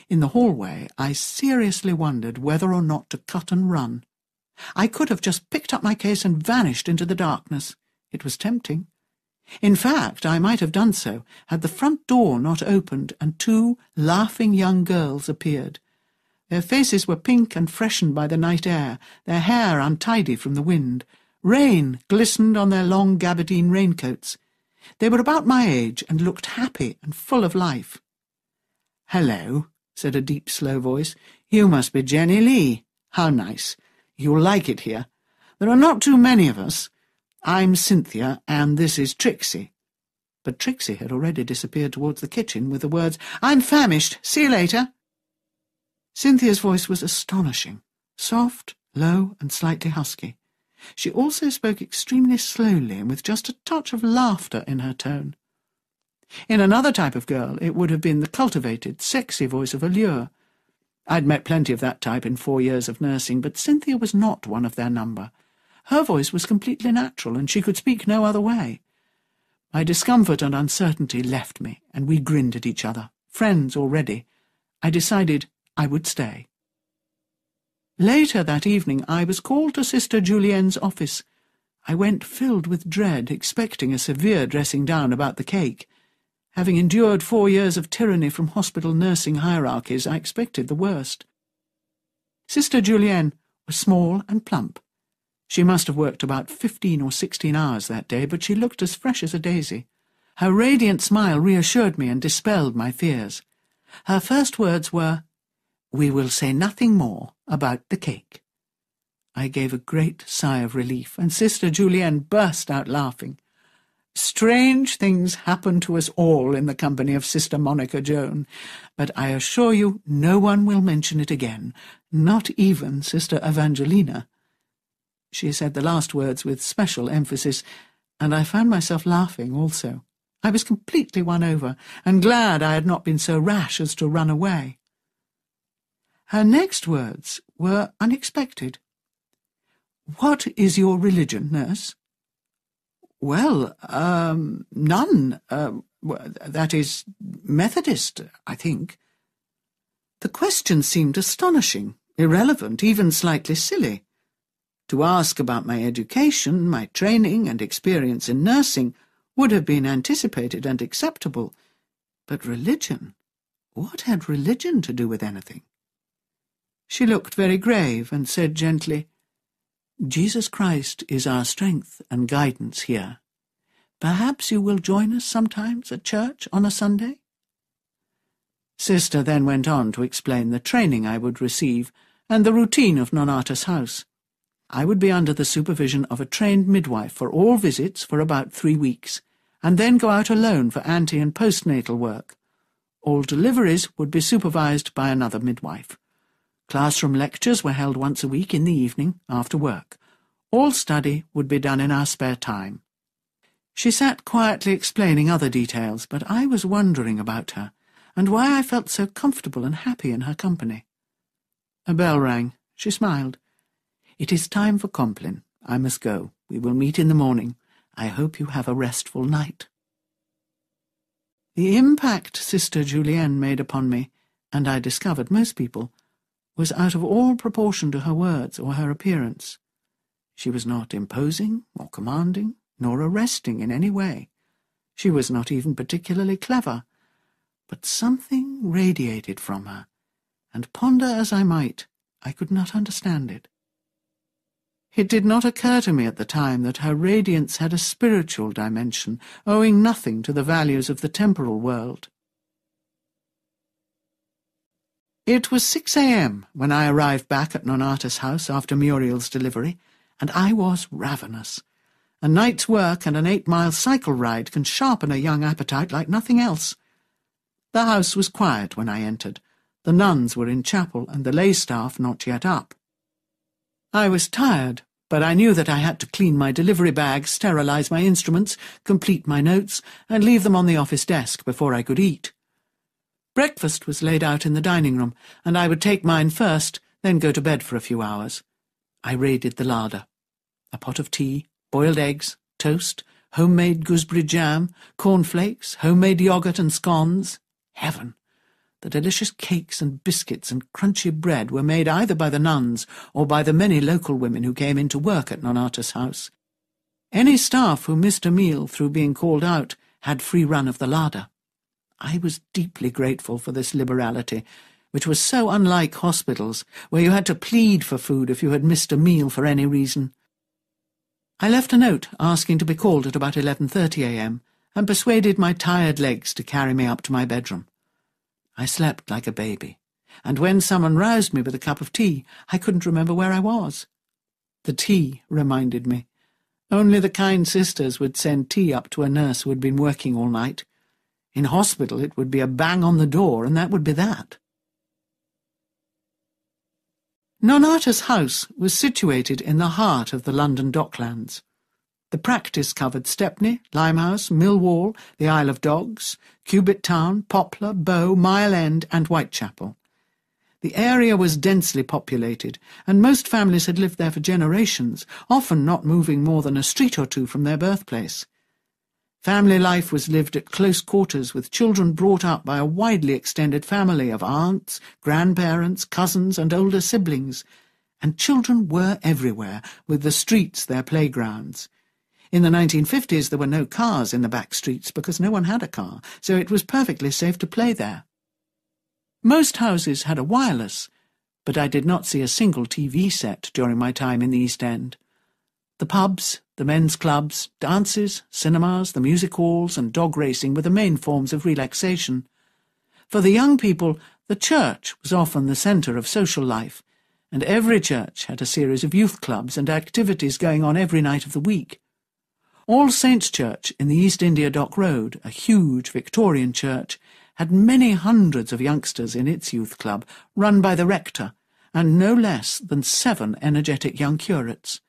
S2: In the hallway, I seriously wondered whether or not to cut and run. I could have just picked up my case and vanished into the darkness. It was tempting. In fact, I might have done so had the front door not opened and two laughing young girls appeared. Their faces were pink and freshened by the night air, their hair untidy from the wind. Rain glistened on their long gabardine raincoats. They were about my age and looked happy and full of life. Hello, said a deep, slow voice. You must be Jenny Lee. How nice. You'll like it here. There are not too many of us. I'm Cynthia, and this is Trixie. But Trixie had already disappeared towards the kitchen with the words, I'm famished. See you later. Cynthia's voice was astonishing, soft, low, and slightly husky. She also spoke extremely slowly and with just a touch of laughter in her tone. In another type of girl, it would have been the cultivated, sexy voice of allure. I'd met plenty of that type in four years of nursing, but Cynthia was not one of their number. Her voice was completely natural, and she could speak no other way. My discomfort and uncertainty left me, and we grinned at each other, friends already. I decided I would stay. Later that evening I was called to Sister Julienne's office. I went filled with dread, expecting a severe dressing down about the cake. Having endured four years of tyranny from hospital nursing hierarchies, I expected the worst. Sister Julienne was small and plump. She must have worked about fifteen or sixteen hours that day, but she looked as fresh as a daisy. Her radiant smile reassured me and dispelled my fears. Her first words were, we will say nothing more about the cake. I gave a great sigh of relief, and Sister Julienne burst out laughing. Strange things happen to us all in the company of Sister Monica Joan, but I assure you no one will mention it again, not even Sister Evangelina. She said the last words with special emphasis, and I found myself laughing also. I was completely won over, and glad I had not been so rash as to run away. Her next words were unexpected. What is your religion, nurse? Well, um, none. Uh, that is, Methodist, I think. The question seemed astonishing, irrelevant, even slightly silly. To ask about my education, my training and experience in nursing would have been anticipated and acceptable. But religion? What had religion to do with anything? She looked very grave and said gently, Jesus Christ is our strength and guidance here. Perhaps you will join us sometimes at church on a Sunday? Sister then went on to explain the training I would receive and the routine of Nonnatus House. I would be under the supervision of a trained midwife for all visits for about three weeks, and then go out alone for ante and postnatal work. All deliveries would be supervised by another midwife. Classroom lectures were held once a week in the evening, after work. All study would be done in our spare time. She sat quietly explaining other details, but I was wondering about her, and why I felt so comfortable and happy in her company. A bell rang. She smiled. It is time for Compline. I must go. We will meet in the morning. I hope you have a restful night. The impact Sister Julienne made upon me, and I discovered most people, was out of all proportion to her words or her appearance.
S1: She was not imposing or commanding, nor arresting in any way. She was not even particularly clever, but something radiated from her, and ponder as I might, I could not understand it. It did not occur to me at the time that her radiance had a spiritual dimension, owing nothing to the values of the temporal world. It was 6 a.m. when I arrived back at Nonnatus house after Muriel's delivery, and I was ravenous. A night's work and an eight-mile cycle ride can sharpen a young appetite like nothing else. The house was quiet when I entered. The nuns were in chapel and the lay staff not yet up. I was tired, but I knew that I had to clean my delivery bag, sterilize my instruments, complete my notes, and leave them on the office desk before I could eat. Breakfast was laid out in the dining room, and I would take mine first, then go to bed for a few hours. I raided the larder. A pot of tea, boiled eggs, toast, homemade gooseberry jam, cornflakes, homemade yoghurt and scones. Heaven! The delicious cakes and biscuits and crunchy bread were made either by the nuns or by the many local women who came in to work at Nonnatus house. Any staff who missed a meal through being called out had free run of the larder. I was deeply grateful for this liberality, which was so unlike hospitals, where you had to plead for food if you had missed a meal for any reason. I left a note asking to be called at about 11.30 a.m. and persuaded my tired legs to carry me up to my bedroom. I slept like a baby, and when someone roused me with a cup of tea, I couldn't remember where I was. The tea reminded me. Only the kind sisters would send tea up to a nurse who had been working all night. In hospital it would be a bang on the door, and that would be that. Nonnatus House was situated in the heart of the London Docklands. The practice covered Stepney, Limehouse, Millwall, the Isle of Dogs, Cubitt Town, Poplar, Bow, Mile End, and Whitechapel. The area was densely populated, and most families had lived there for generations, often not moving more than a street or two from their birthplace. Family life was lived at close quarters with children brought up by a widely extended family of aunts, grandparents, cousins, and older siblings. And children were everywhere, with the streets their playgrounds. In the 1950s there were no cars in the back streets because no one had a car, so it was perfectly safe to play there. Most houses had a wireless, but I did not see a single TV set during my time in the East End. The pubs, the men's clubs, dances, cinemas, the music halls, and dog racing were the main forms of relaxation. For the young people, the church was often the centre of social life, and every church had a series of youth clubs and activities going on every night of the week. All Saints' Church in the East India Dock Road, a huge Victorian church, had many hundreds of youngsters in its youth club, run by the rector, and no less than seven energetic young curates.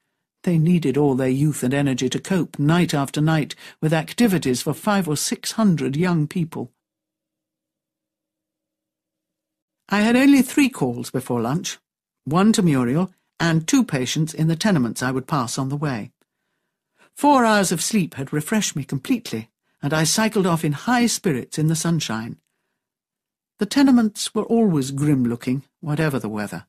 S1: They needed all their youth and energy to cope night after night with activities for five or six hundred young people. I had only three calls before lunch, one to Muriel and two patients in the tenements I would pass on the way. Four hours of sleep had refreshed me completely, and I cycled off in high spirits in the sunshine. The tenements were always grim-looking, whatever the weather.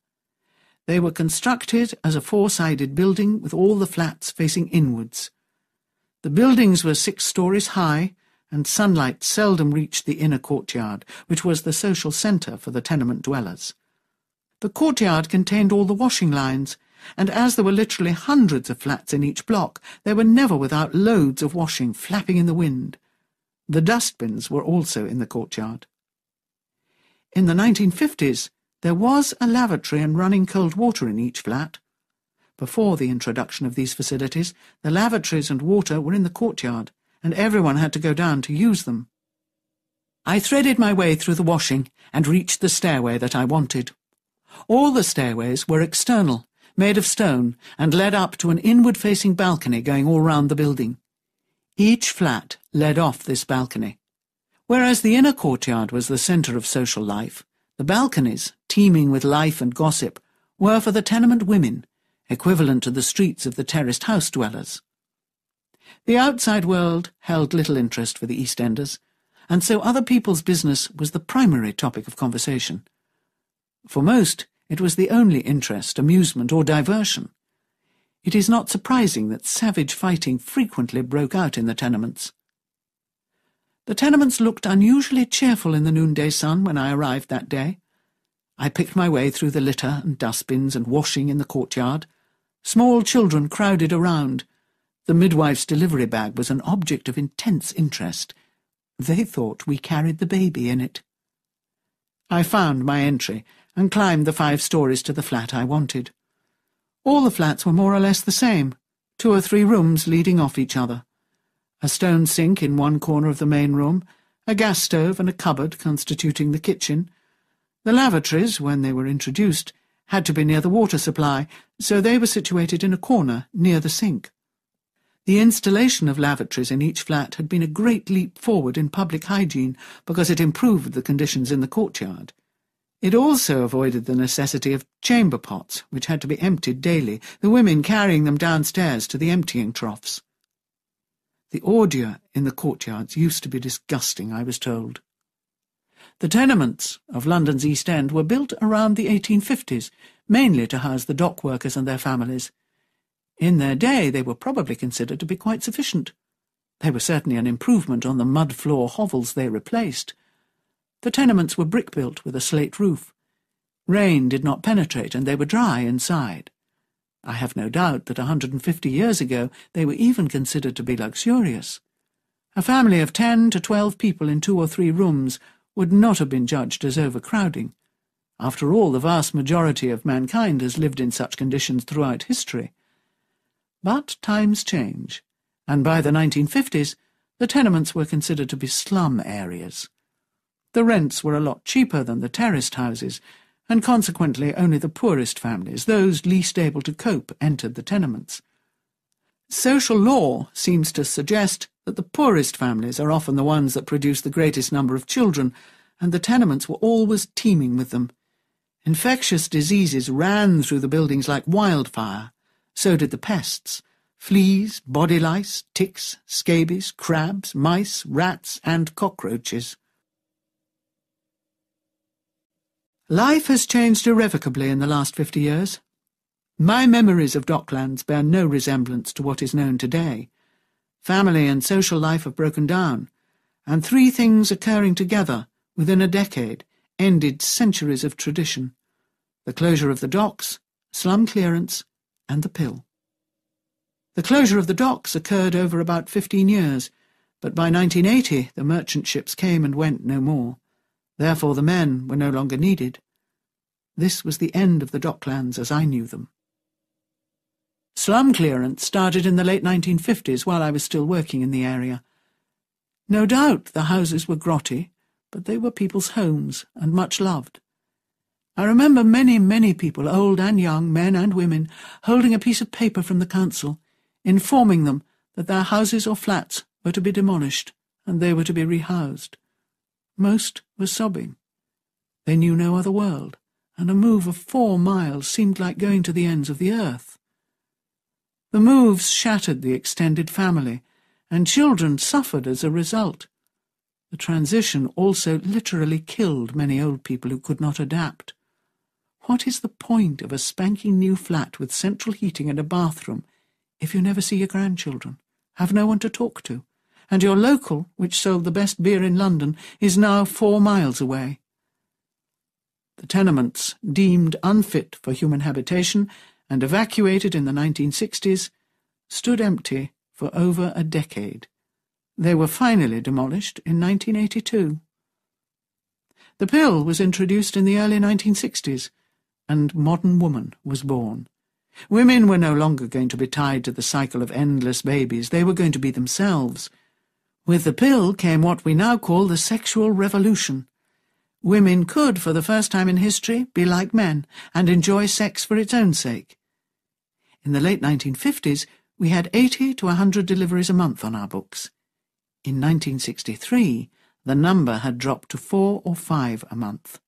S1: They were constructed as a four-sided building with all the flats facing inwards. The buildings were six stories high, and sunlight seldom reached the inner courtyard, which was the social centre for the tenement dwellers. The courtyard contained all the washing lines, and as there were literally hundreds of flats in each block, they were never without loads of washing flapping in the wind. The dustbins were also in the courtyard. In the 1950s, there was a lavatory and running cold water in each flat. Before the introduction of these facilities, the lavatories and water were in the courtyard, and everyone had to go down to use them. I threaded my way through the washing and reached the stairway that I wanted. All the stairways were external, made of stone, and led up to an inward-facing balcony going all round the building. Each flat led off this balcony. Whereas the inner courtyard was the centre of social life, the balconies, teeming with life and gossip, were for the tenement women, equivalent to the streets of the terraced house dwellers. The outside world held little interest for the East Enders, and so other people's business was the primary topic of conversation. For most, it was the only interest, amusement, or diversion. it is not surprising that savage fighting frequently broke out in the tenements. The tenements looked unusually cheerful in the noonday sun when I arrived that day. I picked my way through the litter and dustbins and washing in the courtyard. Small children crowded around. The midwife's delivery bag was an object of intense interest. They thought we carried the baby in it. I found my entry and climbed the five stories to the flat I wanted. All the flats were more or less the same, two or three rooms leading off each other. A stone sink in one corner of the main room, a gas stove and a cupboard constituting the kitchen. The lavatories, when they were introduced, had to be near the water supply, so they were situated in a corner near the sink. The installation of lavatories in each flat had been a great leap forward in public hygiene because it improved the conditions in the courtyard. It also avoided the necessity of chamber pots, which had to be emptied daily, the women carrying them downstairs to the emptying troughs. The ordure in the courtyards used to be disgusting, I was told. The tenements of London's East End were built around the 1850s, mainly to house the dock workers and their families. In their day, they were probably considered to be quite sufficient. They were certainly an improvement on the mud floor hovels they replaced. The tenements were brick-built with a slate roof. Rain did not penetrate, and they were dry inside. I have no doubt that a 150 years ago they were even considered to be luxurious. A family of ten to twelve people in two or three rooms would not have been judged as overcrowding. After all, the vast majority of mankind has lived in such conditions throughout history. But times change, and by the 1950s the tenements were considered to be slum areas. The rents were a lot cheaper than the terraced houses, and consequently only the poorest families, those least able to cope, entered the tenements. Social law seems to suggest that the poorest families are often the ones that produce the greatest number of children, and the tenements were always teeming with them. Infectious diseases ran through the buildings like wildfire. So did the pests. Fleas, body lice, ticks, scabies, crabs, mice, rats, and cockroaches. Life has changed irrevocably in the last fifty years. My memories of Docklands bear no resemblance to what is known today. Family and social life have broken down, and three things occurring together within a decade ended centuries of tradition. The closure of the docks, slum clearance, and the pill. The closure of the docks occurred over about fifteen years, but by 1980 the merchant ships came and went no more. Therefore the men were no longer needed. This was the end of the docklands as I knew them. Slum clearance started in the late 1950s while I was still working in the area. No doubt the houses were grotty, but they were people's homes and much loved. I remember many, many people, old and young, men and women, holding a piece of paper from the council, informing them that their houses or flats were to be demolished and they were to be rehoused. Most were sobbing. They knew no other world, and a move of four miles seemed like going to the ends of the earth. The moves shattered the extended family, and children suffered as a result. The transition also literally killed many old people who could not adapt. What is the point of a spanking new flat with central heating and a bathroom if you never see your grandchildren, have no one to talk to, and your local, which sold the best beer in London, is now four miles away. The tenements, deemed unfit for human habitation and evacuated in the 1960s, stood empty for over a decade. They were finally demolished in 1982. The pill was introduced in the early 1960s, and modern woman was born. Women were no longer going to be tied to the cycle of endless babies, they were going to be themselves. With the pill came what we now call the sexual revolution. Women could, for the first time in history, be like men and enjoy sex for its own sake. In the late 1950s, we had 80 to 100 deliveries a month on our books. In 1963, the number had dropped to four or five a month.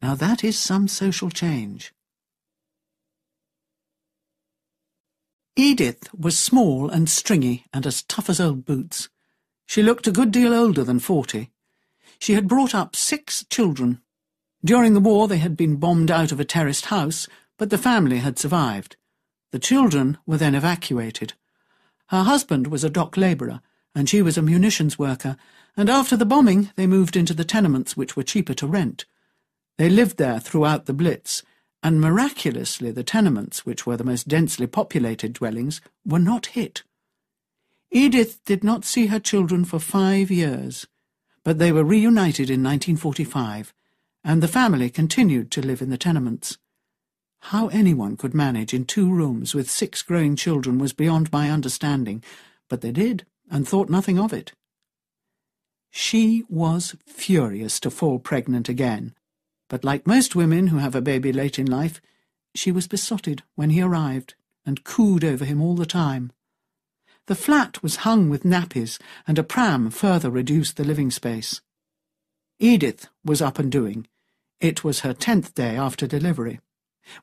S1: Now that is some social change. Edith was small and stringy and as tough as old boots. She looked a good deal older than forty. She had brought up six children. During the war they had been bombed out of a terraced house, but the family had survived. The children were then evacuated. Her husband was a dock labourer, and she was a munitions worker, and after the bombing they moved into the tenements which were cheaper to rent. They lived there throughout the Blitz, and miraculously the tenements, which were the most densely populated dwellings, were not hit. Edith did not see her children for five years, but they were reunited in 1945, and the family continued to live in the tenements. How anyone could manage in two rooms with six growing children was beyond my understanding, but they did, and thought nothing of it. She was furious to fall pregnant again, but like most women who have a baby late in life, she was besotted when he arrived and cooed over him all the time. The flat was hung with nappies, and a pram further reduced the living space. Edith was up and doing. It was her tenth day after delivery.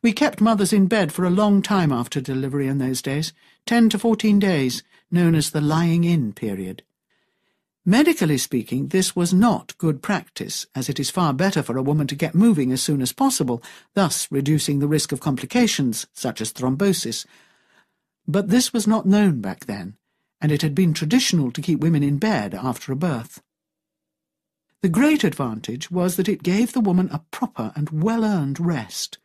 S1: We kept mothers in bed for a long time after delivery in those days, ten to fourteen days, known as the lying-in period. Medically speaking, this was not good practice, as it is far better for a woman to get moving as soon as possible, thus reducing the risk of complications, such as thrombosis. But this was not known back then, and it had been traditional to keep women in bed after a birth. The great advantage was that it gave the woman a proper and well-earned rest.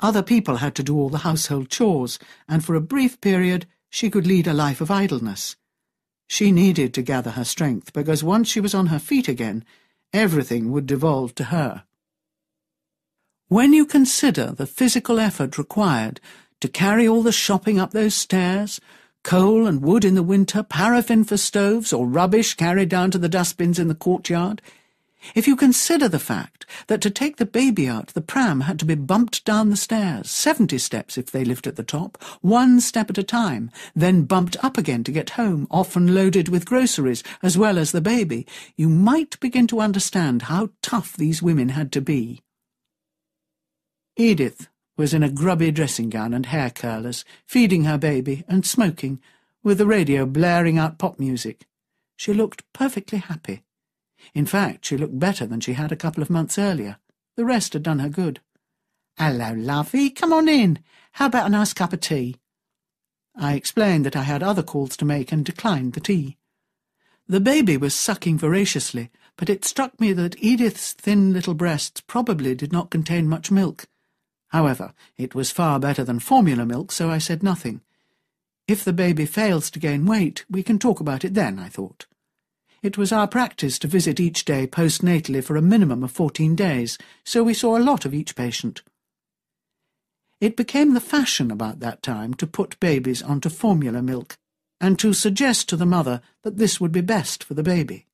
S1: Other people had to do all the household chores, and for a brief period she could lead a life of idleness. She needed to gather her strength, because once she was on her feet again, everything would devolve to her. When you consider the physical effort required to carry all the shopping up those stairs, coal and wood in the winter, paraffin for stoves, or rubbish carried down to the dustbins in the courtyard, if you consider the fact that to take the baby out, the pram had to be bumped down the stairs, seventy steps if they lived at the top, one step at a time, then bumped up again to get home, often loaded with groceries, as well as the baby, you might begin to understand how tough these women had to be. Edith was in a grubby dressing gown and hair curlers, feeding her baby and smoking, with the radio blaring out pop music. She looked perfectly happy. In fact, she looked better than she had a couple of months earlier. The rest had done her good. Hello, lovey, come on in. How about a nice cup of tea? I explained that I had other calls to make and declined the tea. The baby was sucking voraciously, but it struck me that Edith's thin little breasts probably did not contain much milk. However, it was far better than formula milk, so I said nothing. If the baby fails to gain weight, we can talk about it then, I thought. It was our practice to visit each day postnatally for a minimum of fourteen days, so we saw a lot of each patient. It became the fashion about that time to put babies onto formula milk, and to suggest to the mother that this would be best for the baby.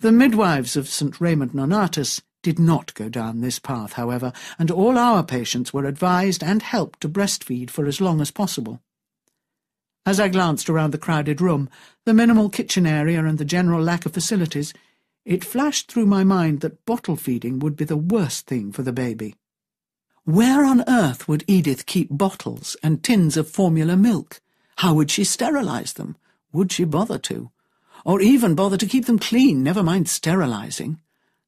S1: The midwives of St. Raymond Nonnatus did not go down this path, however, and all our patients were advised and helped to breastfeed for as long as possible. As I glanced around the crowded room, the minimal kitchen area and the general lack of facilities, it flashed through my mind that bottle feeding would be the worst thing for the baby. Where on earth would Edith keep bottles and tins of formula milk? How would she sterilize them? Would she bother to? Or even bother to keep them clean, never mind sterilizing?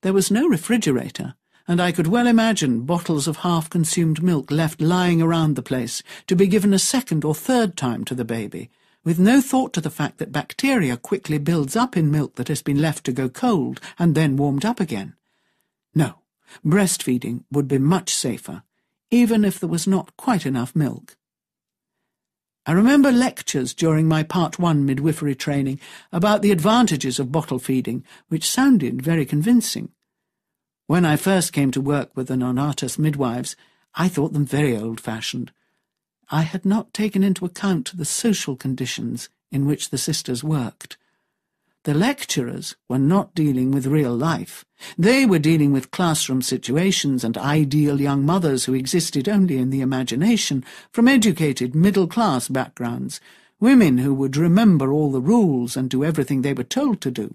S1: There was no refrigerator, and I could well imagine bottles of half-consumed milk left lying around the place to be given a second or third time to the baby, with no thought to the fact that bacteria quickly builds up in milk that has been left to go cold and then warmed up again. No, breastfeeding would be much safer, even if there was not quite enough milk. I remember lectures during my Part 1 midwifery training about the advantages of bottle feeding, which sounded very convincing. When I first came to work with the Nonnatus midwives, I thought them very old-fashioned. I had not taken into account the social conditions in which the sisters worked. The lecturers were not dealing with real life. They were dealing with classroom situations and ideal young mothers who existed only in the imagination, from educated middle-class backgrounds, women who would remember all the rules and do everything they were told to do.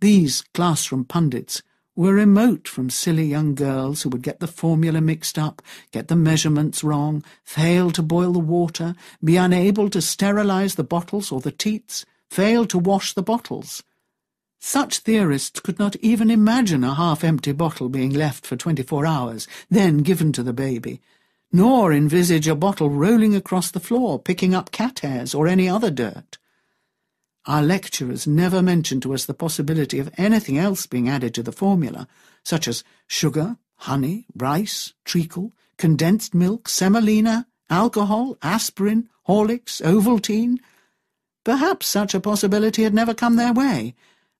S1: These classroom pundits were remote from silly young girls who would get the formula mixed up, get the measurements wrong, fail to boil the water, be unable to sterilize the bottles or the teats, fail to wash the bottles. Such theorists could not even imagine a half-empty bottle being left for twenty-four hours, then given to the baby, nor envisage a bottle rolling across the floor, picking up cat hairs or any other dirt. Our lecturers never mentioned to us the possibility of anything else being added to the formula, such as sugar, honey, rice, treacle, condensed milk, semolina, alcohol, aspirin, Horlicks, Ovaltine. Perhaps such a possibility had never come their way,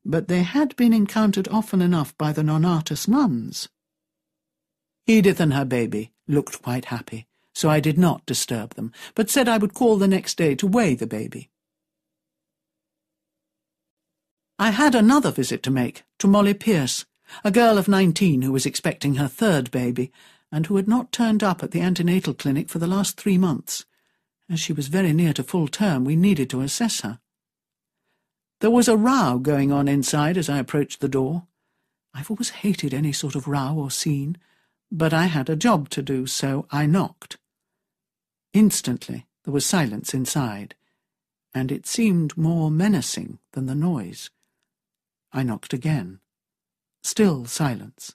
S1: but they had been encountered often enough by the Nonnatus nuns. Edith and her baby looked quite happy, so I did not disturb them, but said I would call the next day to weigh the baby. I had another visit to make, to Molly Pierce, a girl of nineteen who was expecting her third baby, and who had not turned up at the antenatal clinic for the last three months. As she was very near to full term, we needed to assess her. There was a row going on inside as I approached the door. I've always hated any sort of row or scene, but I had a job to do, so I knocked. Instantly there was silence inside, and it seemed more menacing than the noise. I knocked again. Still silence.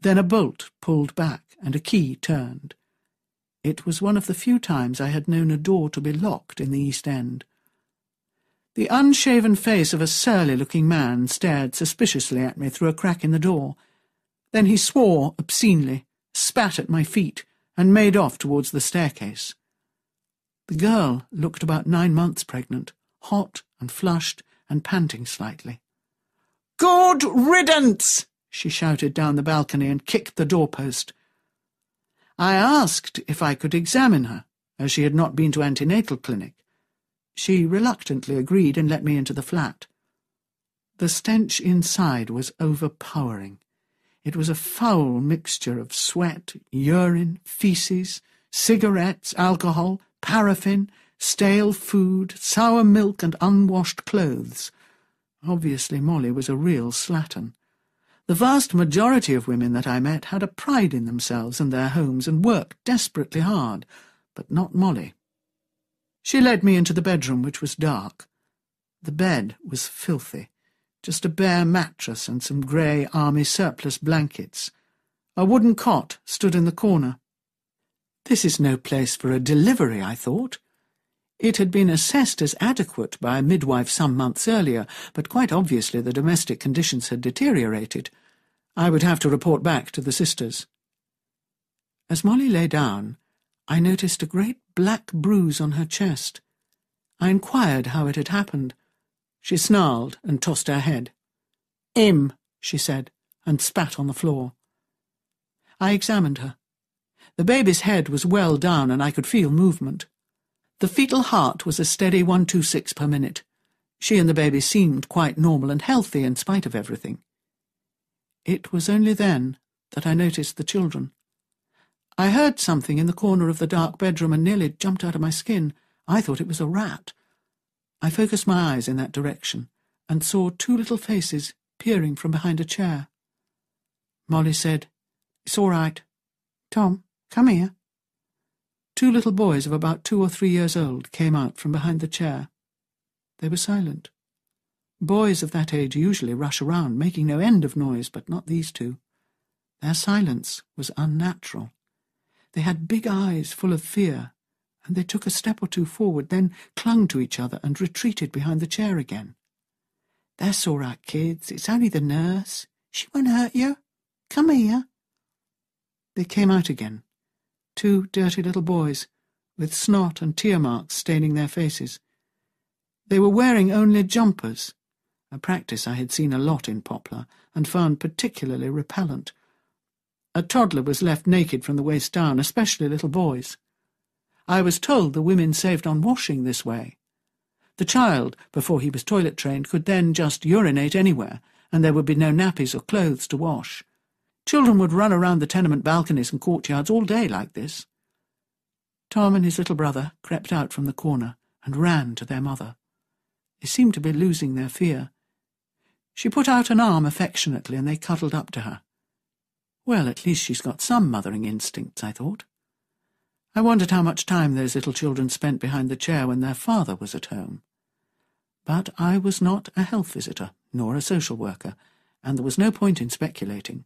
S1: Then a bolt pulled back and a key turned. It was one of the few times I had known a door to be locked in the East End. The unshaven face of a surly-looking man stared suspiciously at me through a crack in the door. Then he swore obscenely, spat at my feet, and made off towards the staircase. The girl looked about nine months pregnant, hot and flushed and panting slightly.
S2: Good riddance! she shouted down the balcony and kicked the doorpost.
S1: I asked if I could examine her, as she had not been to antenatal clinic. She reluctantly agreed and let me into the flat. The stench inside was overpowering. It was a foul mixture of sweat, urine, feces, cigarettes, alcohol, paraffin, stale food, sour milk, and unwashed clothes. Obviously Molly was a real slattern. The vast majority of women that I met had a pride in themselves and their homes and worked desperately hard, but not Molly. She led me into the bedroom, which was dark. The bed was filthy, just a bare mattress and some grey army surplus blankets. A wooden cot stood in the corner. This is no place for a delivery, I thought. It had been assessed as adequate by a midwife some months earlier, but quite obviously the domestic conditions had deteriorated. I would have to report back to the sisters. As Molly lay down, I noticed a great black bruise on her chest. I inquired how it had happened. She snarled and tossed her head. Im, she said, and spat on the floor. I examined her. The baby's head was well down, and I could feel movement. The fetal heart was a steady 126 per minute. She and the baby seemed quite normal and healthy in spite of everything. It was only then that I noticed the children. I heard something in the corner of the dark bedroom and nearly jumped out of my skin. I thought it was a rat. I focused my eyes in that direction and saw two little faces peering from behind a chair. Molly said, It's all right. Tom, come here. Two little boys of about two or three years old came out from behind the chair. They were silent. Boys of that age usually rush around, making no end of noise, but not these two. Their silence was unnatural. They had big eyes full of fear, and they took a step or two forward, then clung to each other and retreated behind the chair again. That's all right, kids. It's only the nurse. She won't hurt you. Come here. They came out again, two dirty little boys, with snot and tear marks staining their faces. They were wearing only jumpers, a practice I had seen a lot in Poplar and found particularly repellent. A toddler was left naked from the waist down, especially little boys. I was told the women saved on washing this way. The child, before he was toilet trained, could then just urinate anywhere, and there would be no nappies or clothes to wash. Children would run around the tenement balconies and courtyards all day like this. Tom and his little brother crept out from the corner and ran to their mother. They seemed to be losing their fear. She put out an arm affectionately, and they cuddled up to her. Well, at least she's got some mothering instincts, I thought. I wondered how much time those little children spent behind the chair when their father was at home. But I was not a health visitor, nor a social worker, and there was no point in speculating.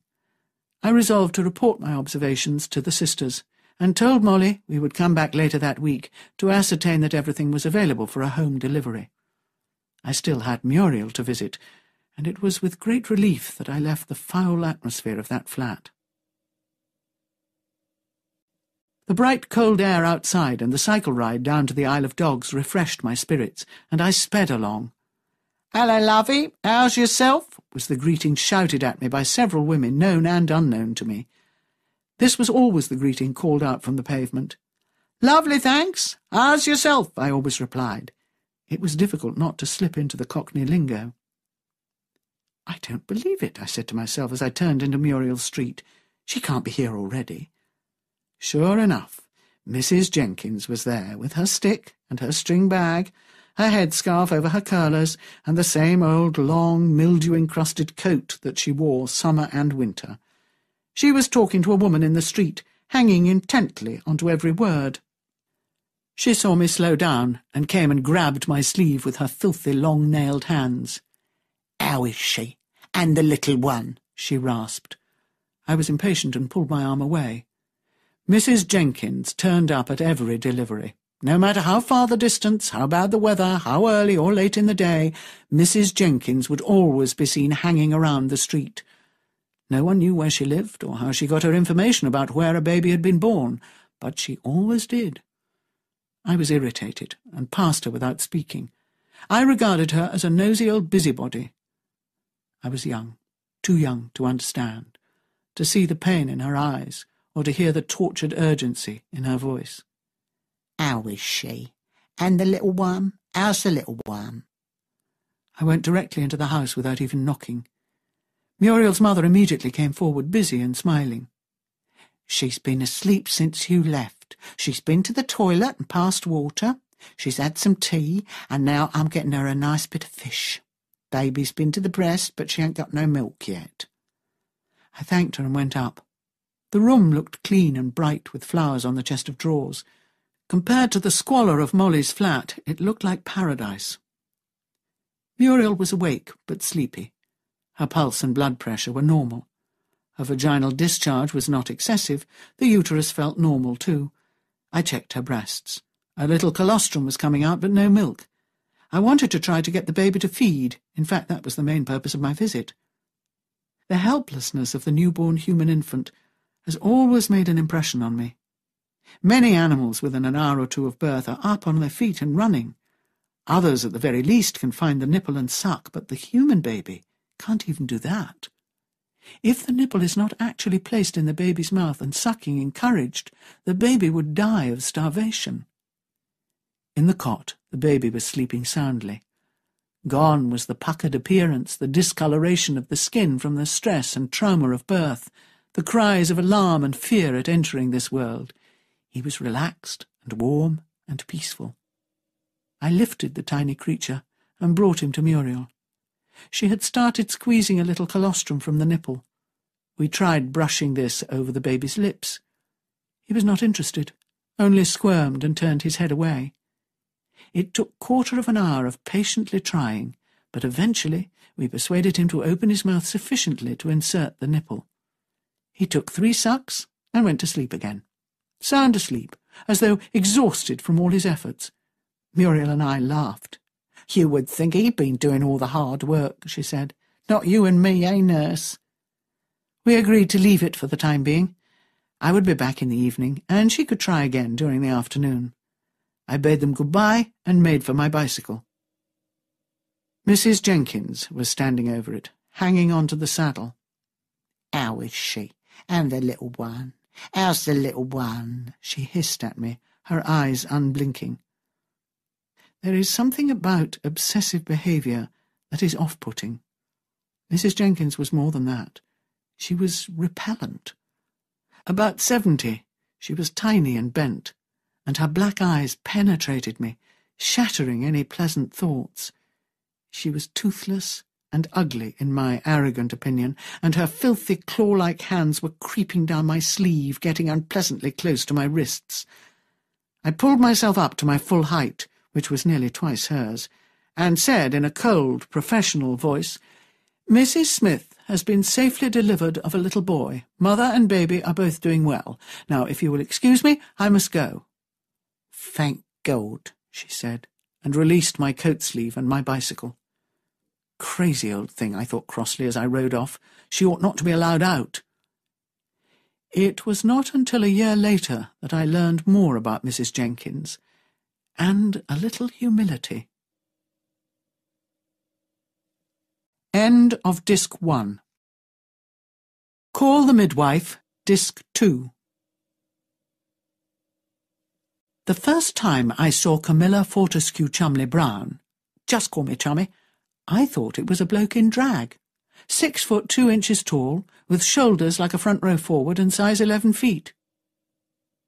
S1: I resolved to report my observations to the sisters and told Molly we would come back later that week to ascertain that everything was available for a home delivery. I still had Muriel to visit, and it was with great relief that I left the foul atmosphere of that flat. The bright cold air outside and the cycle ride down to the Isle of Dogs refreshed my spirits, and I sped along.
S2: Hello, lovey. How's yourself?
S1: was the greeting shouted at me by several women, known and unknown to me. This was always the greeting called out from the pavement.
S2: Lovely, thanks. How's yourself? I always replied.
S1: It was difficult not to slip into the Cockney lingo. I don't believe it, I said to myself as I turned into Muriel Street. She can't be here already. Sure enough, Mrs. Jenkins was there with her stick and her string bag, her headscarf over her curlers, and the same old long mildew-encrusted coat that she wore summer and winter. She was talking to a woman in the street, hanging intently onto every word. She saw me slow down and came and grabbed my sleeve with her filthy long-nailed hands.
S2: How is she? And the little one? she rasped.
S1: I was impatient and pulled my arm away. Mrs. Jenkins turned up at every delivery. No matter how far the distance, how bad the weather, how early or late in the day, Mrs. Jenkins would always be seen hanging around the street. No one knew where she lived or how she got her information about where a baby had been born, but she always did. I was irritated and passed her without speaking. I regarded her as a nosy old busybody. I was young, too young to understand, to see the pain in her eyes or to hear the tortured urgency in her voice.
S2: How is she? And the little one? How's the little one?
S1: I went directly into the house without even knocking. Muriel's mother immediately came forward, busy and smiling.
S2: She's been asleep since you left. She's been to the toilet and passed water. She's had some tea, and now I'm getting her a nice bit of fish. Baby's been to the breast, but she ain't got no milk yet.
S1: I thanked her and went up. The room looked clean and bright with flowers on the chest of drawers. Compared to the squalor of Molly's flat, it looked like paradise. Muriel was awake, but sleepy. Her pulse and blood pressure were normal. Her vaginal discharge was not excessive. The uterus felt normal, too. I checked her breasts. A little colostrum was coming out, but no milk. I wanted to try to get the baby to feed. In fact, that was the main purpose of my visit. The helplessness of the newborn human infant has always made an impression on me. Many animals within an hour or two of birth are up on their feet and running. Others, at the very least, can find the nipple and suck, but the human baby can't even do that. If the nipple is not actually placed in the baby's mouth and sucking encouraged, the baby would die of starvation. In the cot, the baby was sleeping soundly. Gone was the puckered appearance, the discoloration of the skin from the stress and trauma of birth, the cries of alarm and fear at entering this world. He was relaxed and warm and peaceful. I lifted the tiny creature and brought him to Muriel. She had started squeezing a little colostrum from the nipple. We tried brushing this over the baby's lips. He was not interested, only squirmed and turned his head away. It took quarter of an hour of patiently trying, but eventually we persuaded him to open his mouth sufficiently to insert the nipple. He took three sucks and went to sleep again sound asleep, as though exhausted from all his efforts. Muriel and I laughed.
S2: You would think he'd been doing all the hard work, she said. Not you and me, eh, nurse?
S1: We agreed to leave it for the time being. I would be back in the evening, and she could try again during the afternoon. I bade them good-bye and made for my bicycle. Mrs. Jenkins was standing over it, hanging on to the saddle.
S2: How is she? And the little one? How's the little one? She hissed at me, her eyes unblinking.
S1: There is something about obsessive behaviour that is off-putting. Mrs. Jenkins was more than that. She was repellent. About seventy, she was tiny and bent, and her black eyes penetrated me, shattering any pleasant thoughts. She was toothless and ugly in my arrogant opinion, and her filthy claw-like hands were creeping down my sleeve, getting unpleasantly close to my wrists. I pulled myself up to my full height, which was nearly twice hers, and said in a cold, professional voice, Mrs. Smith has been safely delivered of a little boy. Mother and baby are both doing well. Now, if you will excuse me, I must go. Thank God, she said, and released my coat sleeve and my bicycle. Crazy old thing, I thought crossly as I rode off. She ought not to be allowed out. It was not until a year later that I learned more about Mrs. Jenkins, and a little humility. End of Disc 1 Call the Midwife, Disc 2 The first time I saw Camilla Fortescue Cholmondeley Brown, just call me Chummy, I thought it was a bloke in drag. Six foot two inches tall, with shoulders like a front row forward and size eleven feet.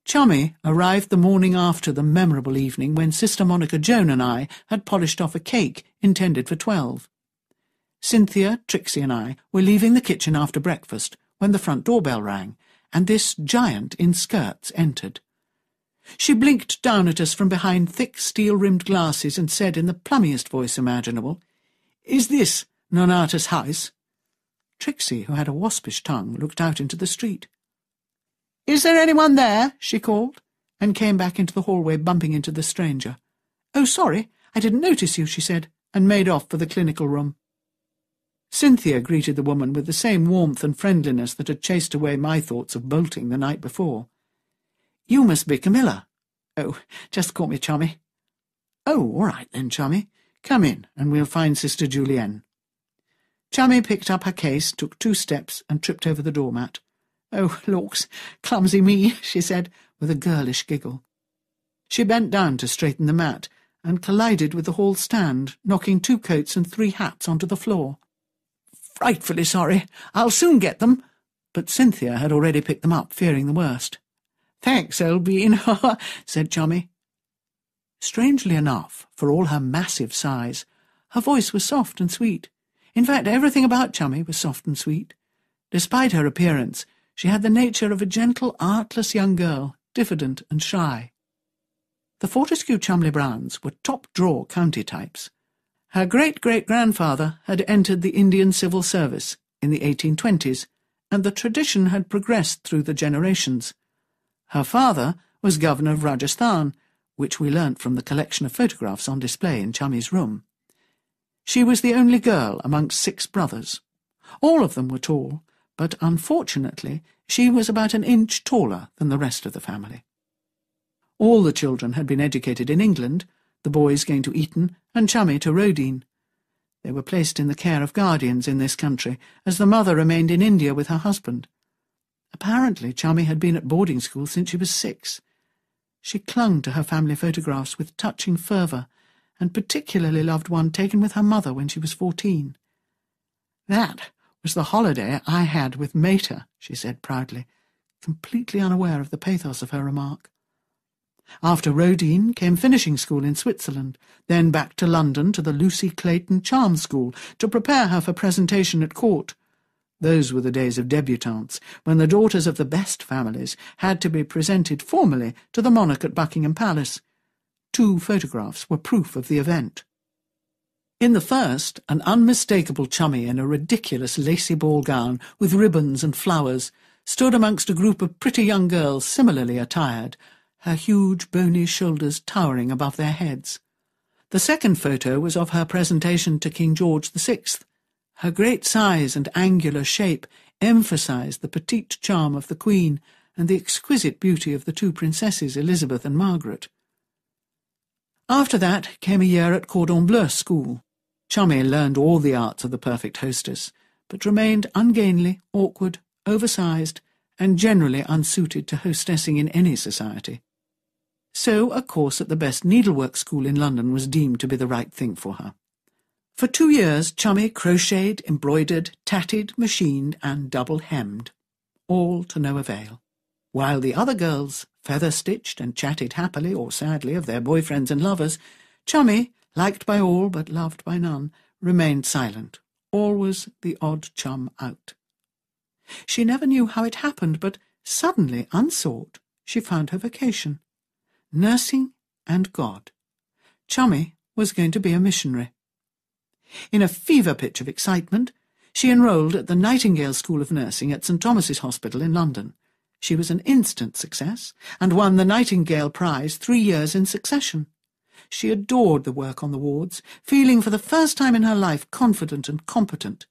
S1: Chummy arrived the morning after the memorable evening when Sister Monica Joan and I had polished off a cake intended for twelve. Cynthia, Trixie, and I were leaving the kitchen after breakfast when the front doorbell rang, and this giant in skirts entered. She blinked down at us from behind thick steel-rimmed glasses and said in the plummiest voice imaginable, Is this Nonnatus house? Trixie, who had a waspish tongue, looked out into the street. Is there anyone there? she called, and came back into the hallway, bumping into the stranger. Oh, sorry, I didn't notice you, she said, and made off for the clinical room. Cynthia greeted the woman with the same warmth and friendliness that had chased away my thoughts of bolting the night before. You must be Camilla. Oh, just call me Chummy. Oh, all right then, Chummy. Come in, and we'll find Sister Julienne. Chummy picked up her case, took two steps, and tripped over the doormat. Oh, lawks, clumsy me, she said, with a girlish giggle. She bent down to straighten the mat, and collided with the hall stand, knocking two coats and three hats onto the floor. Frightfully sorry. I'll soon get them. But Cynthia had already picked them up, fearing the worst. Thanks, old bean, said Chummy. Strangely enough, for all her massive size, her voice was soft and sweet. In fact, everything about Chummy was soft and sweet. Despite her appearance, she had the nature of a gentle, artless young girl, diffident and shy. The Fortescue Cholmondeley Browns were top-draw county types. Her great-great-grandfather had entered the Indian Civil Service in the 1820s, and the tradition had progressed through the generations. Her father was governor of Rajasthan, which we learnt from the collection of photographs on display in Chummy's room. She was the only girl amongst six brothers. All of them were tall, but unfortunately she was about an inch taller than the rest of the family. All the children had been educated in England, the boys going to Eton and Chummy to Roedean. They were placed in the care of guardians in this country, as the mother remained in India with her husband. Apparently Chummy had been at boarding school since she was six. She clung to her family photographs with touching fervour, and particularly loved one taken with her mother when she was fourteen. That was the holiday I had with Mater, she said proudly, completely unaware of the pathos of her remark. After Roedean came finishing school in Switzerland, then back to London to the Lucy Clayton Charm School to prepare her for presentation at court. Those were the days of debutantes, when the daughters of the best families had to be presented formally to the monarch at Buckingham Palace. Two photographs were proof of the event. In the first, an unmistakable chummy in a ridiculous lacy ball gown with ribbons and flowers stood amongst a group of pretty young girls similarly attired, her huge bony shoulders towering above their heads. The second photo was of her presentation to King George VI. Her great size and angular shape emphasized the petite charm of the Queen and the exquisite beauty of the two princesses, Elizabeth and Margaret. After that came a year at Cordon Bleu school. Chummy learned all the arts of the perfect hostess, but remained ungainly, awkward, oversized, and generally unsuited to hostessing in any society. So a course at the best needlework school in London was deemed to be the right thing for her. For two years, Chummy crocheted, embroidered, tatted, machined, and double-hemmed, all to no avail, while the other girls feather-stitched and chatted happily or sadly of their boyfriends and lovers, Chummy, liked by all but loved by none, remained silent, always the odd chum out. She never knew how it happened, but suddenly, unsought, she found her vocation. Nursing and God. Chummy was going to be a missionary. In a fever pitch of excitement, She enrolled at the Nightingale School of Nursing at St Thomas's Hospital in London. She was an instant success and won the Nightingale Prize three years in succession. She adored the work on the wards, feeling for the first time in her life confident and competent.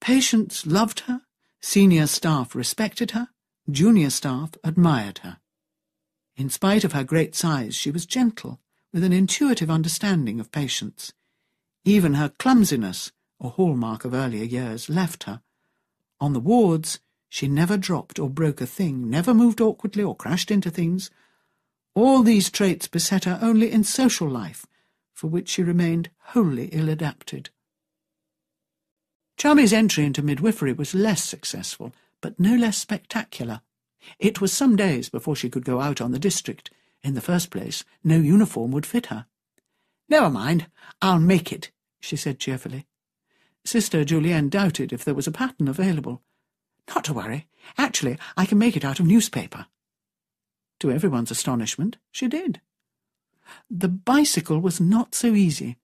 S1: Patients loved her, senior staff respected her, junior staff admired her. In spite of her great size, she was gentle, with an intuitive understanding of patients. Even her clumsiness, a hallmark of earlier years, left her. On the wards, she never dropped or broke a thing, never moved awkwardly or crashed into things. All these traits beset her only in social life, for which she remained wholly ill-adapted. Chummy's entry into midwifery was less successful, but no less spectacular. It was some days before she could go out on the district. In the first place, no uniform would fit her.
S2: Never mind, I'll make it, she said cheerfully.
S1: Sister Julienne doubted if there was a pattern available.
S2: Not to worry. Actually, I can make it out of newspaper.
S1: To everyone's astonishment, she did. The bicycle was not so easy.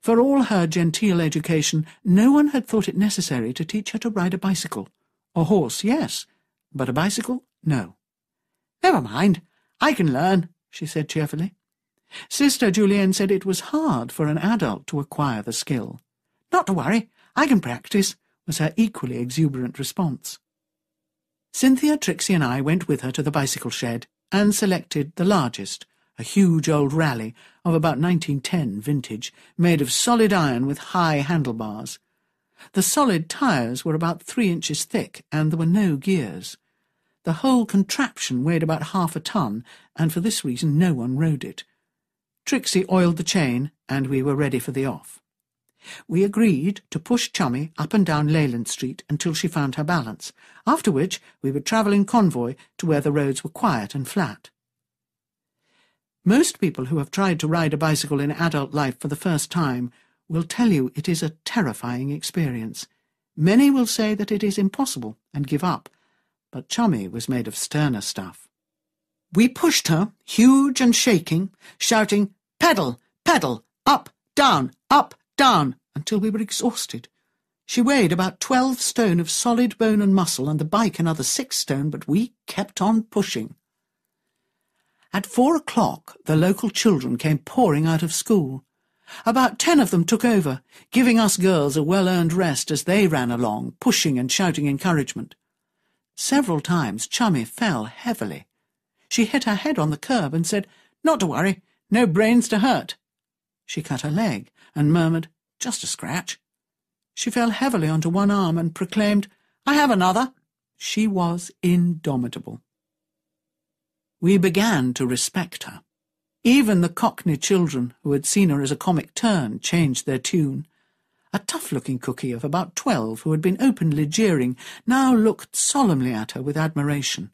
S1: For all her genteel education, no one had thought it necessary to teach her to ride a bicycle. A horse, yes, but a bicycle, no.
S2: Never mind. I can learn, she said cheerfully.
S1: Sister Julienne said it was hard for an adult to acquire the skill.
S2: Not to worry. I can practice, was her equally exuberant response.
S1: Cynthia, Trixie, and I went with her to the bicycle shed and selected the largest, a huge old Raleigh of about 1910 vintage, made of solid iron with high handlebars. The solid tyres were about three inches thick, and there were no gears. The whole contraption weighed about half a ton, and for this reason no one rode it. Trixie oiled the chain, and we were ready for the off. We agreed to push Chummy up and down Leyland Street until she found her balance, after which we would travel in convoy to where the roads were quiet and flat. Most people who have tried to ride a bicycle in adult life for the first time will tell you it is a terrifying experience. Many will say that it is impossible and give up, but Chummy was made of sterner stuff. We pushed her, huge and shaking, shouting, Pedal, pedal, up, down, up, down, until we were exhausted. She weighed about twelve stone of solid bone and muscle, and the bike another six stone, but we kept on pushing. At four o'clock, the local children came pouring out of school. About ten of them took over, giving us girls a well-earned rest as they ran along, pushing and shouting encouragement. Several times Chummy fell heavily. She hit her head on the curb and said, Not to worry, no brains to hurt. She cut her leg and murmured, Just a scratch. She fell heavily onto one arm and proclaimed, I have another. She was indomitable. We began to respect her. Even the Cockney children, who had seen her as a comic turn, changed their tune. A tough-looking cookie of about twelve, who had been openly jeering, now looked solemnly at her with admiration.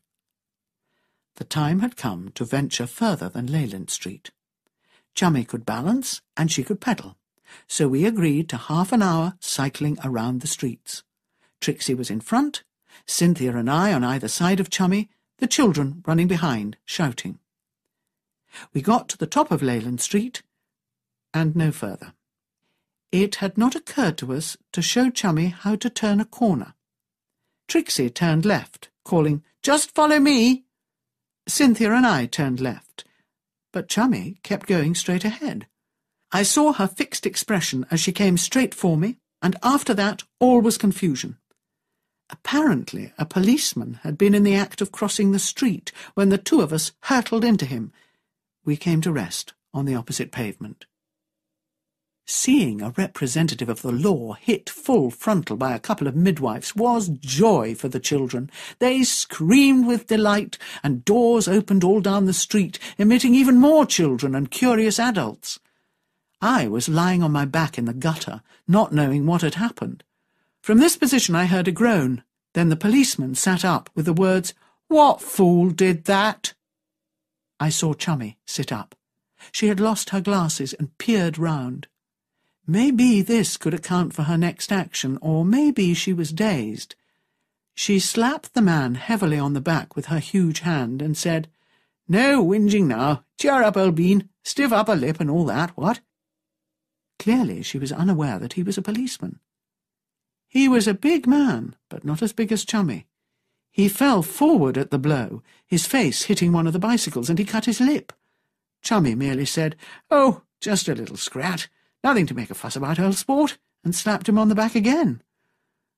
S1: The time had come to venture further than Leyland Street. Chummy could balance, and she could pedal, so we agreed to half an hour cycling around the streets. Trixie was in front, Cynthia and I on either side of Chummy, the children running behind, shouting. We got to the top of Leyland Street, and no further. It had not occurred to us to show Chummy how to turn a corner. Trixie turned left, calling, Just follow me. Cynthia and I turned left, but Chummy kept going straight ahead. I saw her fixed expression as she came straight for me, and after that all was confusion. Apparently a policeman had been in the act of crossing the street when the two of us hurtled into him. We came to rest on the opposite pavement. Seeing a representative of the law hit full frontal by a couple of midwives was joy for the children. They screamed with delight, and doors opened all down the street, emitting even more children and curious adults. I was lying on my back in the gutter, not knowing what had happened. From this position I heard a groan. Then the policeman sat up with the words, What fool did that? I saw Chummy sit up. She had lost her glasses and peered round. Maybe this could account for her next action, or maybe she was dazed. She slapped the man heavily on the back with her huge hand and said, No whinging now. Cheer up, old bean. Stiff upper lip and all that, what? Clearly she was unaware that he was a policeman. He was a big man, but not as big as Chummy. He fell forward at the blow, his face hitting one of the bicycles, and he cut his lip. Chummy merely said, Oh, just a little scrat. Nothing to make a fuss about, old sport, and slapped him on the back again.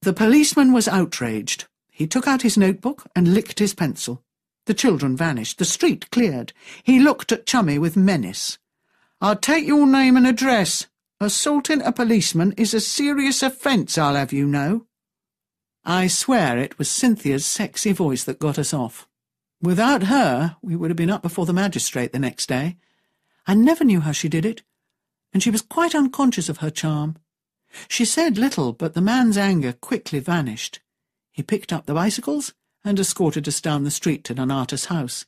S1: The policeman was outraged. He took out his notebook and licked his pencil. The children vanished. The street cleared. He looked at Chummy with menace. I'll take your name and address. Assaulting a policeman is a serious offence, I'll have you know. I swear it was Cynthia's sexy voice that got us off. Without her, we would have been up before the magistrate the next day. I never knew how she did it, and she was quite unconscious of her charm. She said little, but the man's anger quickly vanished. He picked up the bicycles and escorted us down the street to Nonnatus house.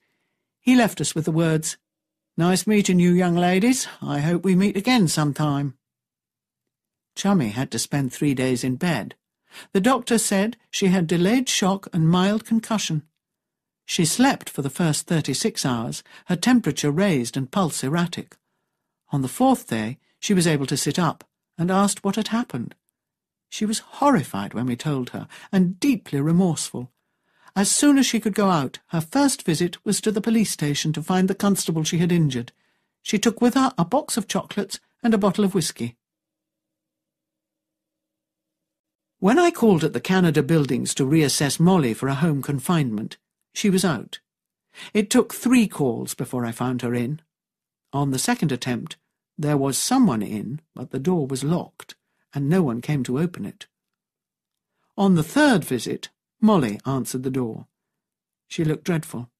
S1: He left us with the words, Nice meeting you, young ladies. I hope we meet again sometime. Chummy had to spend three days in bed. The doctor said she had delayed shock and mild concussion. She slept for the first thirty-six hours, her temperature raised and pulse erratic. On the fourth day, she was able to sit up and asked what had happened. She was horrified when we told her, and deeply remorseful. As soon as she could go out, her first visit was to the police station to find the constable she had injured. She took with her a box of chocolates and a bottle of whisky. When I called at the Canada buildings to reassess Molly for a home confinement, she was out. It took three calls before I found her in. On the second attempt, there was someone in, but the door was locked, and no one came to open it. On the third visit, Molly answered the door. She looked dreadful.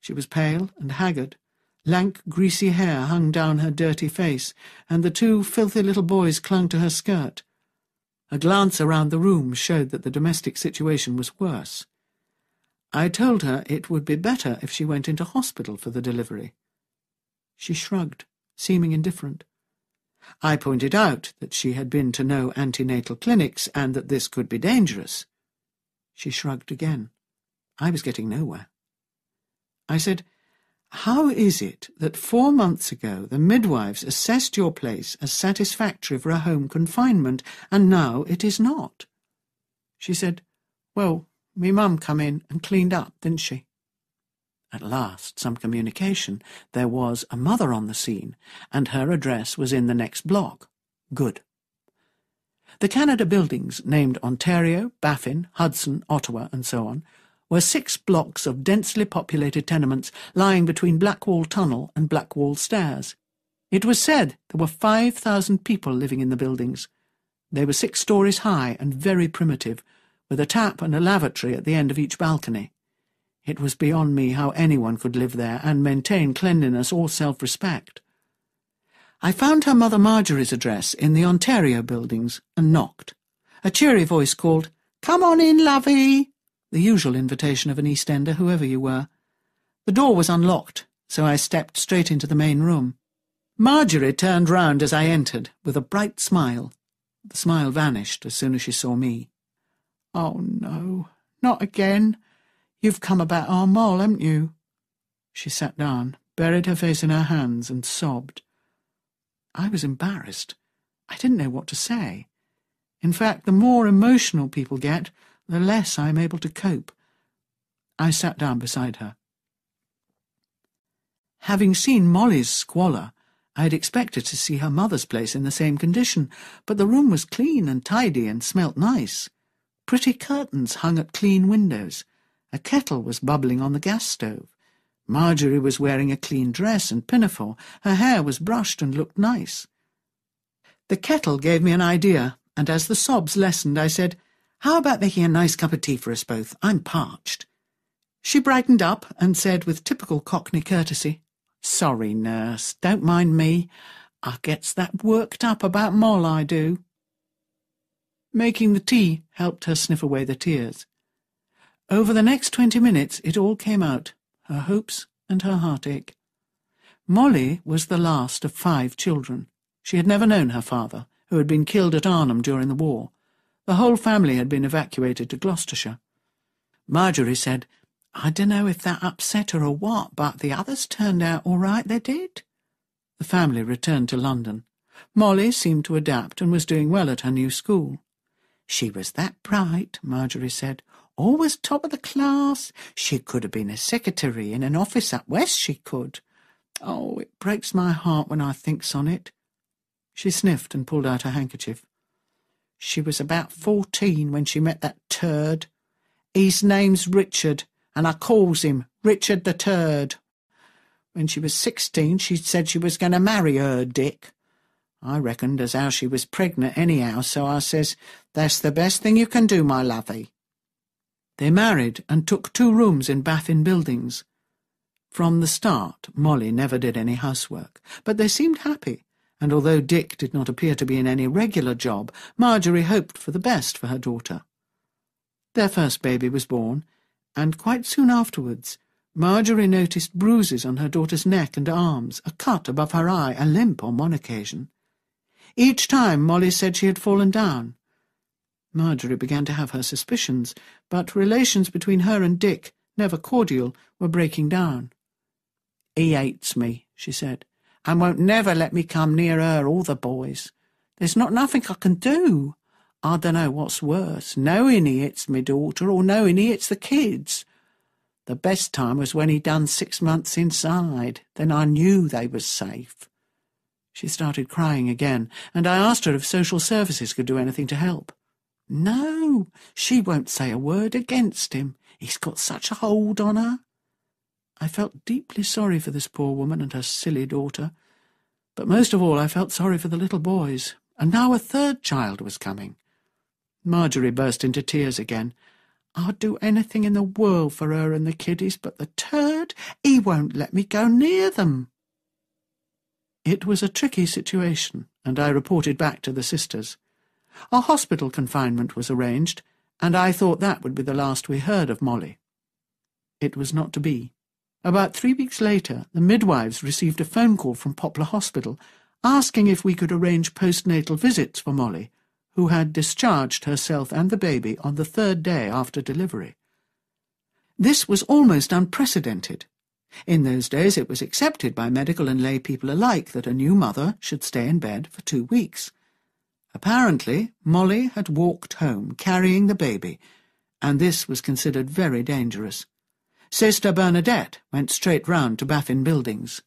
S1: She was pale and haggard. Lank, greasy hair hung down her dirty face, and the two filthy little boys clung to her skirt. A glance around the room showed that the domestic situation was worse. I told her it would be better if she went into hospital for the delivery. She shrugged, seeming indifferent. I pointed out that she had been to no antenatal clinics and that this could be dangerous. She shrugged again. I was getting nowhere. I said, How is it that four months ago the midwives assessed your place as satisfactory for a home confinement, and now it is not? She said, Well, me mum come in and cleaned up, didn't she? At last, some communication. There was a mother on the scene, and her address was in the next block. Good. The Canada buildings, named Ontario, Baffin, Hudson, Ottawa, and so on, were six blocks of densely populated tenements lying between Blackwall Tunnel and Blackwall Stairs. It was said there were 5,000 people living in the buildings. They were six stories high and very primitive, with a tap and a lavatory at the end of each balcony. It was beyond me how anyone could live there and maintain cleanliness or self-respect. I found her mother Marjorie's address in the Ontario buildings and knocked. A cheery voice called, Come on in, lovey, the usual invitation of an East Ender, whoever you were. The door was unlocked, so I stepped straight into the main room. Marjorie turned round as I entered, with a bright smile. The smile vanished as soon as she saw me. Oh, no, not again. You've come about our mole, haven't you? She sat down, buried her face in her hands, and sobbed. I was embarrassed. I didn't know what to say. In fact, the more emotional people get, the less I am able to cope. I sat down beside her. Having seen Molly's squalor, I had expected to see her mother's place in the same condition, but the room was clean and tidy and smelt nice. Pretty curtains hung at clean windows. A kettle was bubbling on the gas stove. Marjorie was wearing a clean dress and pinafore. Her hair was brushed and looked nice. The kettle gave me an idea, and as the sobs lessened, I said, How about making a nice cup of tea for us both? I'm parched. She brightened up and said with typical Cockney courtesy, Sorry, nurse, don't mind me. I gets that worked up about Moll, I do. Making the tea helped her sniff away the tears. Over the next twenty minutes it all came out, her hopes and her heartache. Molly was the last of five children. She had never known her father, who had been killed at Arnhem during the war. The whole family had been evacuated to Gloucestershire. Marjorie said, I dunno if that upset her or what, but the others turned out all right, they did. The family returned to London. Molly seemed to adapt and was doing well at her new school.
S2: She was that bright, Marjorie said. Always top of the class. She could have been a secretary in an office up west, she could. Oh, it breaks my heart when I thinks on it.
S1: She sniffed and pulled out her handkerchief.
S2: She was about fourteen when she met that turd. His name's Richard, and I calls him Richard the Turd. When she was sixteen, she said she was going to marry her, Dick. I reckoned as how she was pregnant anyhow, so I says, That's the best thing you can do, my lovey.
S1: They married and took two rooms in Baffin Buildings. From the start, Molly never did any housework, but they seemed happy, and although Dick did not appear to be in any regular job, Marjorie hoped for the best for her daughter. Their first baby was born, and quite soon afterwards, Marjorie noticed bruises on her daughter's neck and arms, a cut above her eye, a limp on one occasion. Each time Molly said she had fallen down. Marjorie began to have her suspicions, but relations between her and Dick, never cordial, were breaking down.
S2: He hates me, she said, and won't never let me come near her or the boys. There's not nothing I can do. I dunno what's worse, knowing he hits me daughter or knowing he hits the kids. The best time was when he done six months inside. Then I knew they was safe.
S1: She started crying again, and I asked her if social services could do anything to help.
S2: No, she won't say a word against him. He's got such a hold on her.
S1: I felt deeply sorry for this poor woman and her silly daughter, but most of all I felt sorry for the little boys, and now a third child was coming. Marjorie burst into tears again.
S2: I'd do anything in the world for her and the kiddies, but the turd, he won't let me go near them.
S1: It was a tricky situation, and I reported back to the sisters. A hospital confinement was arranged, and I thought that would be the last we heard of Molly. It was not to be. About three weeks later, the midwives received a phone call from Poplar Hospital asking if we could arrange postnatal visits for Molly, who had discharged herself and the baby on the third day after delivery. This was almost unprecedented. In those days it was accepted by medical and lay people alike that a new mother should stay in bed for two weeks. Apparently, Molly had walked home carrying the baby, and this was considered very dangerous. Sister Bernadette went straight round to Baffin Buildings.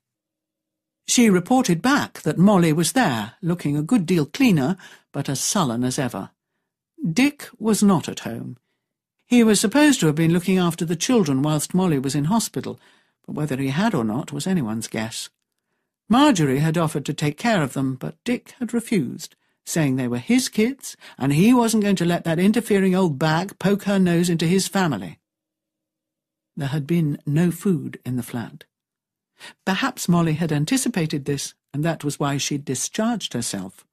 S1: She reported back that Molly was there, looking a good deal cleaner, but as sullen as ever. Dick was not at home. He was supposed to have been looking after the children whilst Molly was in hospital, but whether he had or not was anyone's guess. Marjorie had offered to take care of them, but Dick had refused, saying they were his kids, and he wasn't going to let that interfering old bag poke her nose into his family. There had been no food in the flat. Perhaps Molly had anticipated this, and that was why she'd discharged herself.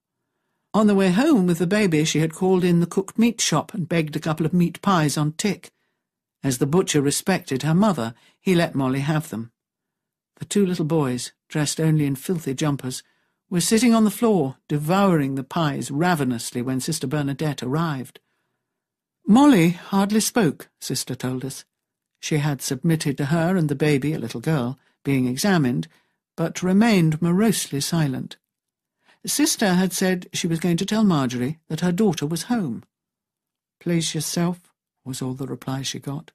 S1: On the way home with the baby, she had called in the cooked meat shop and begged a couple of meat pies on tick. As the butcher respected her mother, he let Molly have them. The two little boys, dressed only in filthy jumpers, were sitting on the floor, devouring the pies ravenously when Sister Bernadette arrived. Molly hardly spoke, Sister told us. She had submitted to her and the baby, a little girl, being examined, but remained morosely silent. Sister had said she was going to tell Marjorie that her daughter was home. Please yourself, was all the reply she got.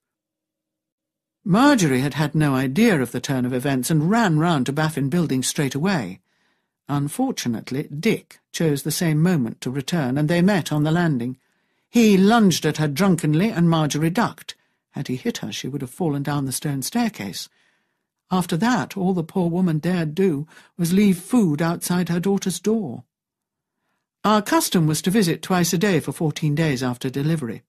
S1: Marjorie had had no idea of the turn of events and ran round to Baffin Building straight away. Unfortunately, Dick chose the same moment to return, and they met on the landing. He lunged at her drunkenly, and Marjorie ducked. Had he hit her, she would have fallen down the stone staircase. After that, all the poor woman dared do was leave food outside her daughter's door. Our custom was to visit twice a day for fourteen days after delivery.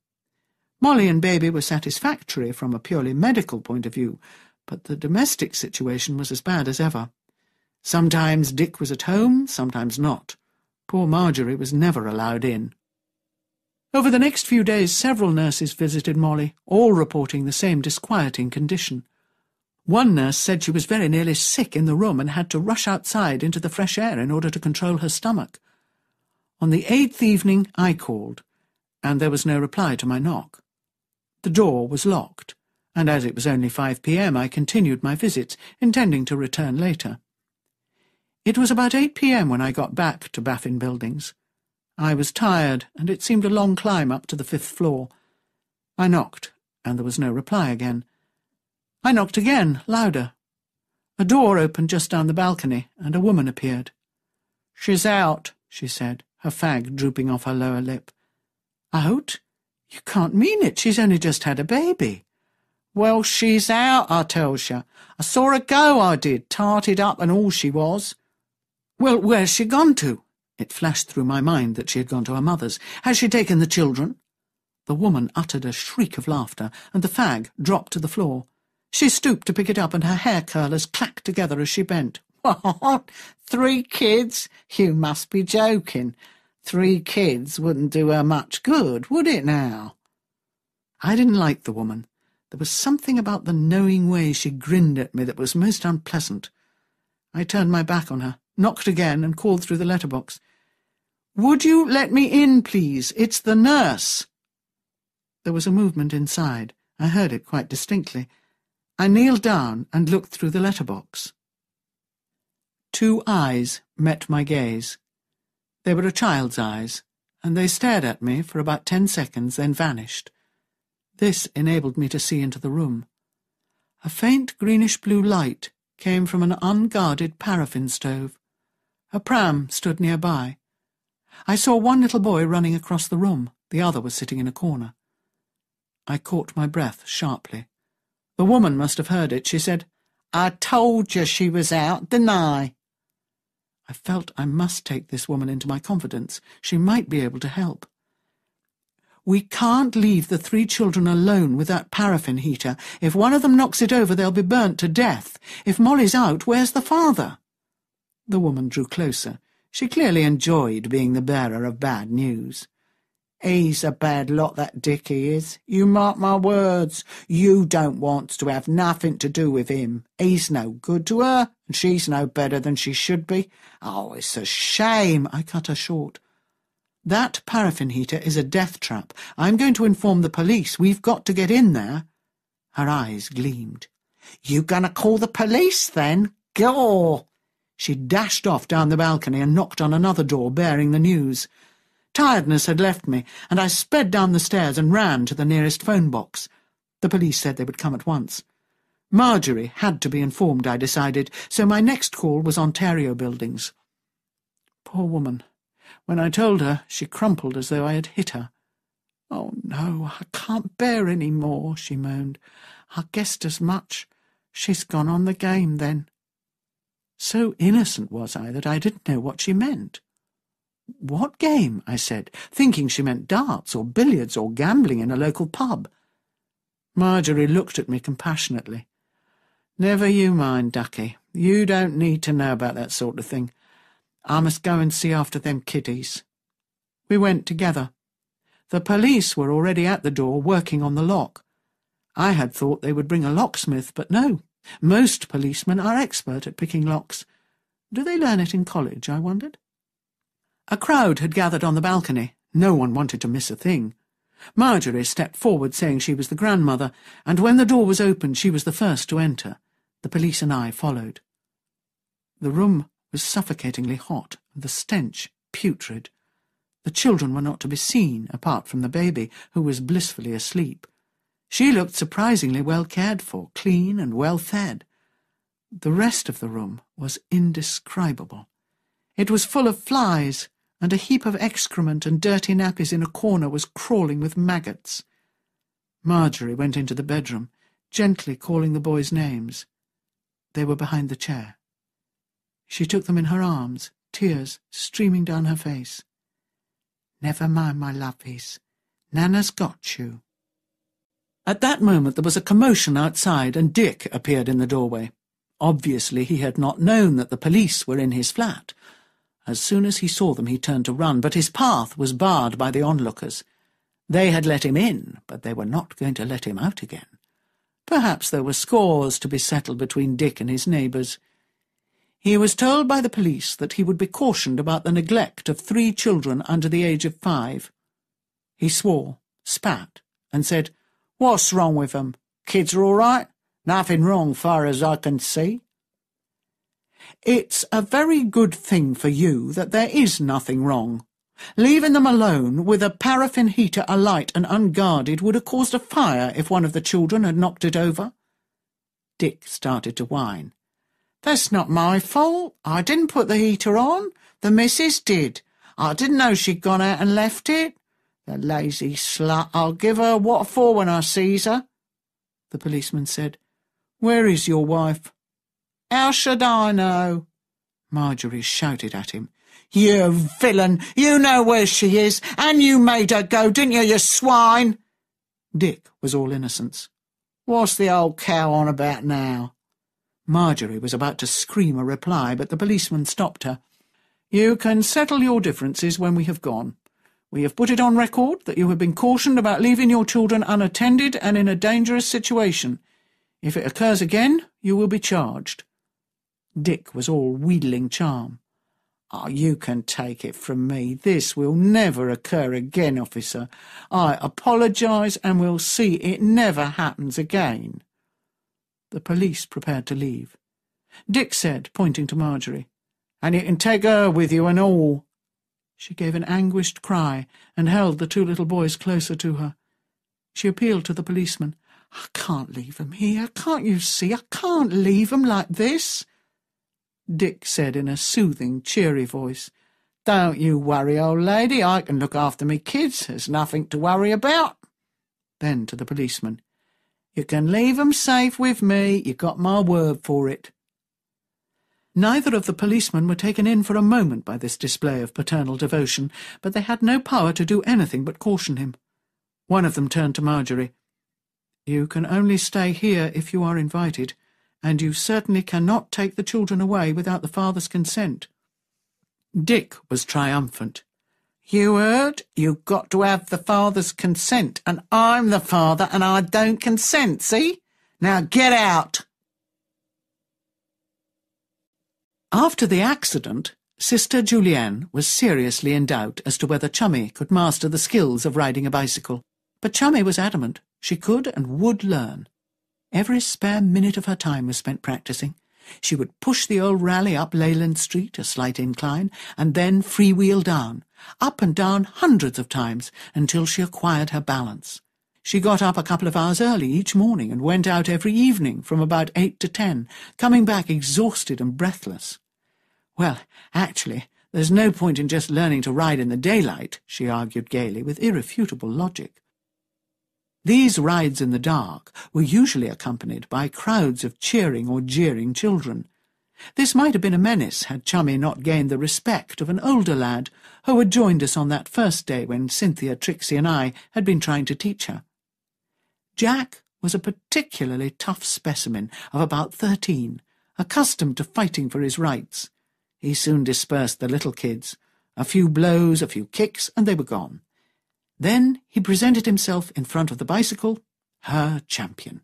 S1: Molly and baby were satisfactory from a purely medical point of view, but the domestic situation was as bad as ever. Sometimes Dick was at home, sometimes not. Poor Marjorie was never allowed in. Over the next few days several nurses visited Molly, all reporting the same disquieting condition. One nurse said she was very nearly sick in the room and had to rush outside into the fresh air in order to control her stomach. On the eighth evening I called, and there was no reply to my knock. The door was locked, and as it was only 5 p.m. I continued my visits, intending to return later. It was about 8 p.m. when I got back to Baffin Buildings. I was tired, and it seemed a long climb up to the fifth floor. I knocked, and there was no reply again. I knocked again, louder. A door opened just down the balcony, and a woman appeared. She's out, she said, her fag drooping off her lower lip. Out? You can't mean it. She's only just had a baby. Well, she's out, I tells you. I saw her go, I did, tarted up and all she was. Well, where's she gone to? It flashed through my mind that she had gone to her mother's. Has she taken the children? The woman uttered a shriek of laughter, and the fag dropped to the floor. She stooped to pick it up, and her hair curlers clacked together as she bent. What? Three kids? You must be joking. Three kids wouldn't do her much good, would it now? I didn't like the woman. There was something about the knowing way she grinned at me that was most unpleasant. I turned my back on her, knocked again, and called through the letterbox. Would you let me in, please? It's the nurse. There was a movement inside. I heard it quite distinctly. I kneeled down and looked through the letterbox. Two eyes met my gaze. They were a child's eyes, and they stared at me for about ten seconds, then vanished. This enabled me to see into the room. A faint greenish-blue light came from an unguarded paraffin stove. A pram stood nearby. I saw one little boy running across the room. The other was sitting in a corner. I caught my breath sharply. The woman must have heard it. She said, I told you she was out, didn't I? I felt I must take this woman into my confidence. She might be able to help. We can't leave the three children alone with that paraffin heater. If one of them knocks it over, they'll be burnt to death. If Molly's out, where's the father? The woman drew closer. She clearly enjoyed being the bearer of bad news. He's a bad lot, that Dick he is. You mark my words. You don't want to have nothing to do with him. He's no good to her, and she's no better than she should be. Oh, it's a shame. I cut her short. That paraffin heater is a death trap. I'm going to inform the police. We've got to get in there. Her eyes gleamed. You gonna call the police, then? Gaw! She dashed off down the balcony and knocked on another door bearing the news. Tiredness had left me, and I sped down the stairs and ran to the nearest phone box. The police said they would come at once. Marjorie had to be informed, I decided, so my next call was Ontario Buildings. Poor woman. When I told her, she crumpled as though I had hit her. Oh, no, I can't bear any more, she moaned. I guessed as much. She's gone on the game, then. So innocent was I that I didn't know what she meant. What game? I said, thinking she meant darts or billiards or gambling in a local pub. Marjorie looked at me compassionately. Never you mind, Ducky. You don't need to know about that sort of thing. I must go and see after them kiddies. We went together. The police were already at the door, working on the lock. I had thought they would bring a locksmith, but no. Most policemen are expert at picking locks. Do they learn it in college, I wondered? A crowd had gathered on the balcony. No one wanted to miss a thing. Marjorie stepped forward, saying she was the grandmother, and when the door was opened she was the first to enter. The police and I followed. The room was suffocatingly hot, and the stench putrid. The children were not to be seen, apart from the baby, who was blissfully asleep. She looked surprisingly well cared for, clean and well fed. The rest of the room was indescribable. It was full of flies, and a heap of excrement and dirty nappies in a corner was crawling with maggots. Marjorie went into the bedroom, gently calling the boys' names. They were behind the chair. She took them in her arms, tears streaming down her face. Never mind, my lovies. Nana's got you. At that moment there was a commotion outside, and Dick appeared in the doorway. Obviously he had not known that the police were in his flat. As soon as he saw them he turned to run, but his path was barred by the onlookers. They had let him in, but they were not going to let him out again. Perhaps there were scores to be settled between Dick and his neighbours. He was told by the police that he would be cautioned about the neglect of three children under the age of five. He swore, spat, and said, What's wrong with them? Kids are all right? Nothing wrong, far as I can see. It's a very good thing for you that there is nothing wrong.
S2: Leaving them alone with a paraffin heater alight and unguarded would have caused a fire if one of the children had knocked it over. Dick started to whine. That's not my fault. I didn't put the heater on. The missus did. I didn't know she'd gone out and left it. The lazy slut. I'll give her what for when I sees her. The policeman said, Where is your wife? How should I know? Marjorie shouted at him. You villain! You know where she is, and you made her go, didn't you, you swine? Dick was all innocence. What's the old cow on about now? Marjorie was about to scream a reply, but the policeman stopped her. You can settle your differences when we have gone. We have put it on record that you have been cautioned about leaving your children unattended and in a dangerous situation. If it occurs again, you will be charged. Dick was all wheedling charm. Oh, you can take it from me. This will never occur again, officer. I apologise and will see it never happens again. The police prepared to leave. Dick said, pointing to Marjorie, And you can take her with you and all. She gave an anguished cry and held the two little boys closer to her. She appealed to the policeman. I can't leave 'em here. Can't you see? I can't leave 'em like this. Dick said in a soothing, cheery voice. Don't you worry, old lady. I can look after me kids. There's nothing to worry about. Then to the policeman. You can leave 'em safe with me. You got my word for it. Neither of the policemen were taken in for a moment by this display of paternal devotion, but they had no power to do anything but caution him. One of them turned to Marjorie. You can only stay here if you are invited and you certainly cannot take the children away without the father's consent. Dick was triumphant. You heard? You've got to have the father's consent, and I'm the father, and I don't consent, see? Now get out! After the accident, Sister Julienne was seriously in doubt as to whether Chummy could master the skills of riding a bicycle, but Chummy was adamant she could and would learn. Every spare minute of her time was spent practicing. She would push the old Raleigh up Leyland Street, a slight incline, and then freewheel down, up and down hundreds of times, until she acquired her balance. She got up a couple of hours early each morning and went out every evening from about eight to ten, coming back exhausted and breathless. Well, actually, there's no point in just learning to ride in the daylight, she argued gaily, with irrefutable logic. These rides in the dark were usually accompanied by crowds of cheering or jeering children. This might have been a menace had Chummy not gained the respect of an older lad who had joined us on that first day when Cynthia, Trixie, and I had been trying to teach her. Jack was a particularly tough specimen of about thirteen, accustomed to fighting for his rights. He soon dispersed the little kids. A few blows, a few kicks, and they were gone. Then he presented himself in front of the bicycle, her champion.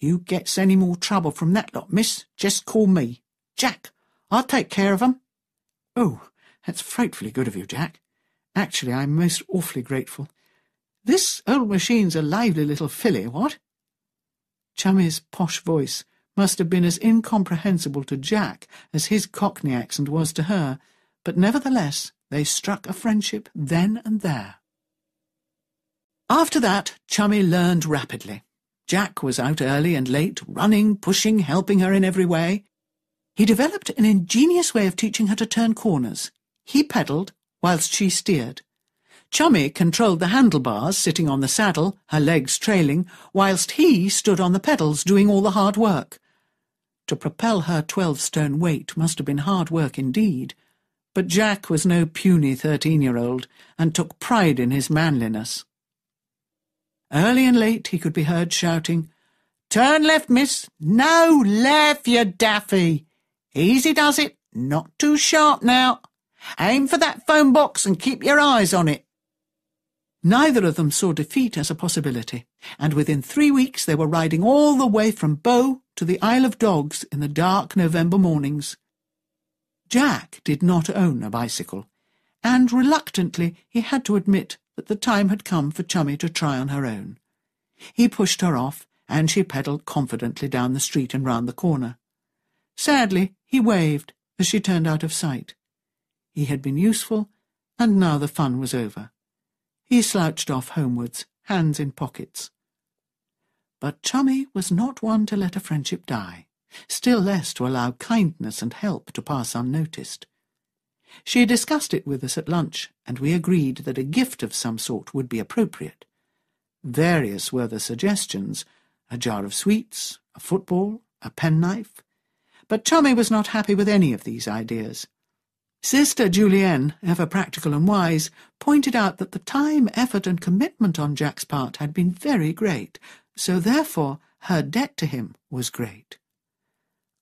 S2: You gets any more trouble from that lot, miss, just call me. Jack, I'll take care of 'em. Oh, that's frightfully good of you, Jack. Actually, I'm most awfully grateful. This old machine's a lively little filly, what? Chummy's posh voice must have been as incomprehensible to Jack as his Cockney accent was to her, but nevertheless they struck a friendship then and there. After that, Chummy learned rapidly. Jack was out early and late, running, pushing, helping her in every way. He developed an ingenious way of teaching her to turn corners. He pedalled, whilst she steered. Chummy controlled the handlebars, sitting on the saddle, her legs trailing, whilst he stood on the pedals, doing all the hard work. To propel her twelve-stone weight must have been hard work indeed, but Jack was no puny thirteen-year-old, and took pride in his manliness. Early and late he could be heard shouting, Turn left, miss. No, left, you daffy. Easy does it. Not too sharp now. Aim for that phone box and keep your eyes on it. Neither of them saw defeat as a possibility, and within three weeks they were riding all the way from Bow to the Isle of Dogs in the dark November mornings. Jack did not own a bicycle, and reluctantly he had to admit that the time had come for Chummy to try on her own. He pushed her off, and she pedalled confidently down the street and round the corner. Sadly, he waved as she turned out of sight. He had been useful,
S1: And now the fun was over. He slouched off homewards, hands in pockets. But Chummy was not one to let a friendship die, still less to allow kindness and help to pass unnoticed. She discussed it with us at lunch, and we agreed that a gift of some sort would be appropriate. Various were the suggestions, a jar of sweets, a football, a penknife. But Chummy was not happy with any of these ideas. Sister Julienne, ever practical and wise, pointed out that the time, effort, and commitment on Jack's part had been very great, so therefore her debt to him was great.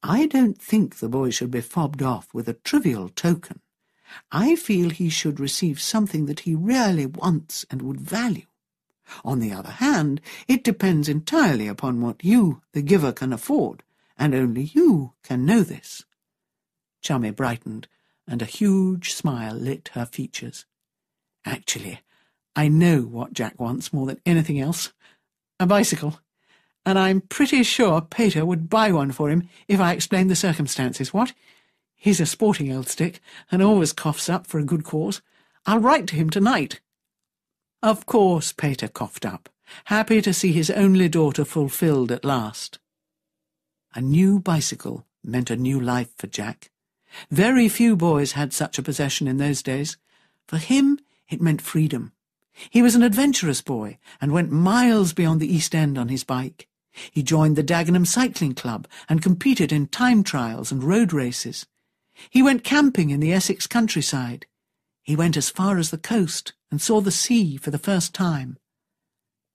S1: I don't think the boy should be fobbed off with a trivial token. I feel he should receive something that he really wants and would value. On the other hand, it depends entirely upon what you, the giver, can afford, and only you can know this. Chummy brightened, and a huge smile lit her features. Actually, I know what Jack wants more than anything else. A bicycle. And I'm pretty sure Peter would buy one for him if I explained the circumstances, what? He's a sporting old stick, and always coughs up for a good cause. I'll write to him tonight. Of course Peter coughed up, happy to see his only daughter fulfilled at last. A new bicycle meant a new life for Jack. Very few boys had such a possession in those days. For him, it meant freedom. He was an adventurous boy and went miles beyond the East End on his bike. He joined the Dagenham Cycling Club and competed in time trials and road races. He went camping in the Essex countryside. He went as far as the coast and saw the sea for the first time.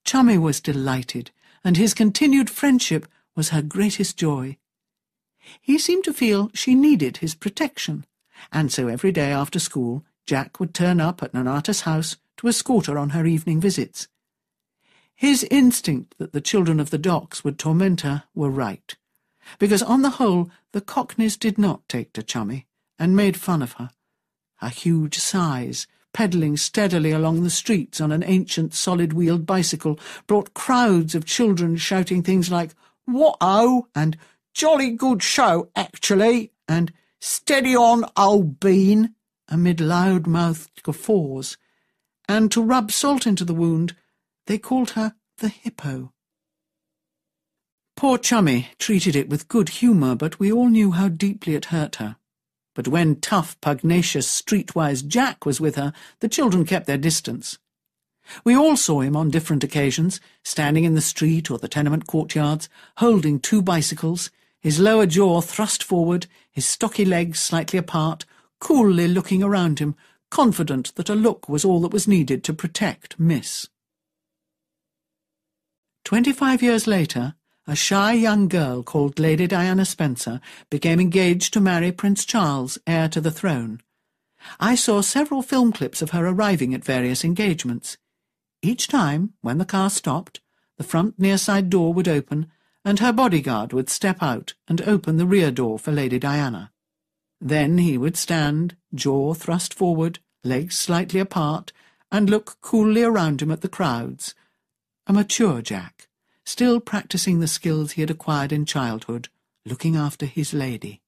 S1: Chummy was delighted, and his continued friendship was her greatest joy. He seemed to feel she needed his protection, and so every day after school Jack would turn up at Nonnatus house to escort her on her evening visits. His instinct that the children of the docks would torment her were right, because on the whole the Cockneys did not take to Chummy, and made fun of her. Her huge size, pedalling steadily along the streets on an ancient solid-wheeled bicycle, brought crowds of children shouting things like, What-oh! and Jolly good show, actually, and Steady on, old bean, amid loud-mouthed guffaws. And to rub salt into the wound, they called her the Hippo. Poor Chummy treated it with good humour, but we all knew how deeply it hurt her. But when tough, pugnacious, streetwise Jack was with her, the children kept their distance. We all saw him on different occasions, standing in the street or the tenement courtyards, holding two bicycles, his lower jaw thrust forward, his stocky legs slightly apart, coolly looking around him, confident that a look was all that was needed to protect Miss. Twenty-five years later, a shy young girl called Lady Diana Spencer became engaged to marry Prince Charles, heir to the throne. I saw several film clips of her arriving at various engagements. Each time, when the car stopped, the front near side door would open and her bodyguard would step out and open the rear door for Lady Diana. Then he would stand, jaw thrust forward, legs slightly apart, and look coolly around him at the crowds. A mature Jack, still practising the skills he had acquired in childhood, looking after his lady.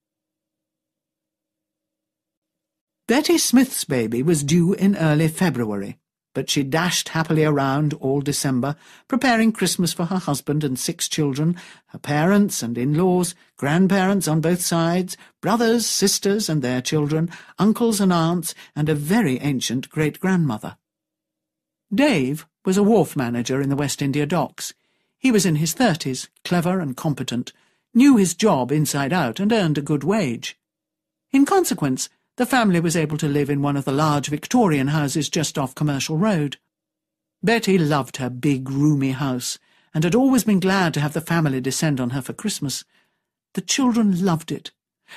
S1: Betty Smith's baby was due in early February but she dashed happily around all December, preparing Christmas for her husband and six children, her parents and in-laws, grandparents on both sides, brothers, sisters and their children, uncles and aunts, and a very ancient great-grandmother. Dave was a wharf manager in the West India docks. He was in his thirties, clever and competent, knew his job inside out, and earned a good wage. In consequence, the family was able to live in one of the large Victorian houses just off Commercial Road. Betty loved her big, roomy house, and had always been glad to have the family descend on her for Christmas. The children loved it,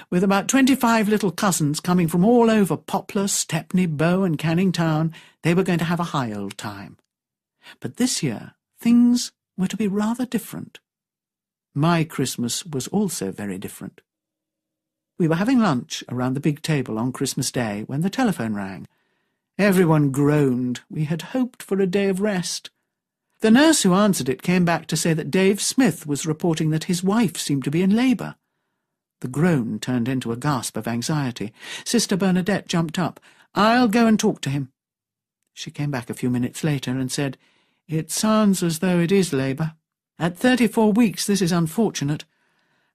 S1: with about twenty-five little cousins coming from all over Poplar, Stepney, Bow and Canning Town, they were going to have a high old time. But this year things were to be rather different. My Christmas was also very different. We were having lunch around the big table on Christmas Day when the telephone rang. Everyone groaned. We had hoped for a day of rest. The nurse who answered it came back to say that Dave Smith was reporting that his wife seemed to be in labour. The groan turned into a gasp of anxiety. Sister Bernadette jumped up.
S2: I'll go and talk to him. She came back a few minutes later and said, It sounds as though it is labour. At thirty-four weeks this is unfortunate.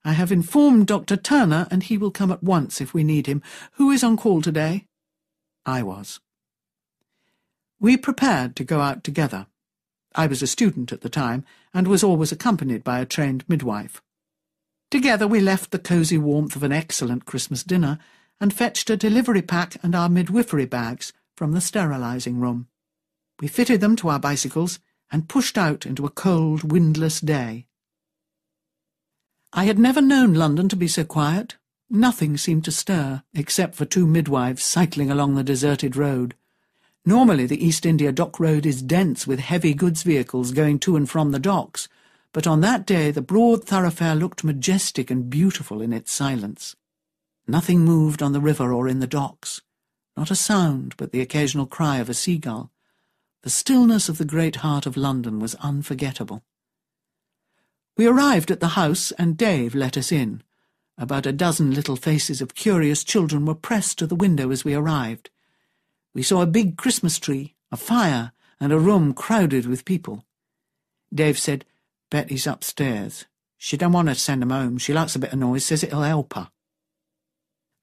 S2: I have informed Dr. Turner, and he will come at once if we need him. Who is on call today? I was. We prepared to go out together. I was a student at the time, and was always accompanied by a trained midwife. Together we left the cosy warmth of an excellent Christmas dinner and fetched a delivery pack and our midwifery bags from the sterilizing room. We fitted them to our bicycles and pushed out into a cold, windless day. I had never known London to be so quiet. Nothing seemed to stir, except for two midwives cycling along the deserted road. Normally the East India Dock Road is dense with heavy goods vehicles going to and from the docks, but on that day the broad thoroughfare looked majestic and beautiful in its silence. Nothing moved on the river or in the docks, not a sound but the occasional cry of a seagull. The stillness of the great heart of London was unforgettable. We arrived at the house, and Dave let us in. About a dozen little faces of curious children were pressed to the window as we arrived. We saw a big Christmas tree, a fire, and a room crowded with people. Dave said, Betty's upstairs. She don't want to send him home. She likes a bit of noise, says it'll help her.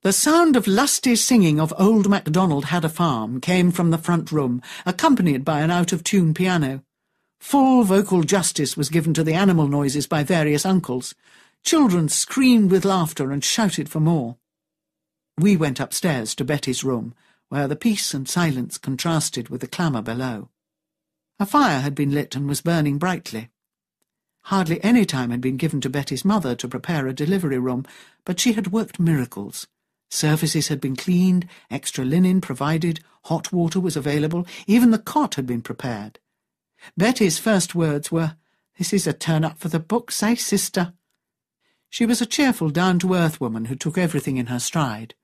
S2: The sound of lusty singing of Old MacDonald Had a Farm came from the front room, accompanied by an out-of-tune piano. Full vocal justice was given to the animal noises by various uncles. Children screamed with laughter and shouted for more. We went upstairs to Betty's room, where the peace and silence contrasted with the clamour below. A fire had been lit and was burning brightly. Hardly any time had been given to Betty's mother to prepare a delivery room, but she had worked miracles. Surfaces had been cleaned, extra linen provided, hot water was available, even the cot had been prepared. Betty's first words were, This is a turn-up for the books, eh, sister? She was a cheerful, down-to-earth woman who took everything in her stride.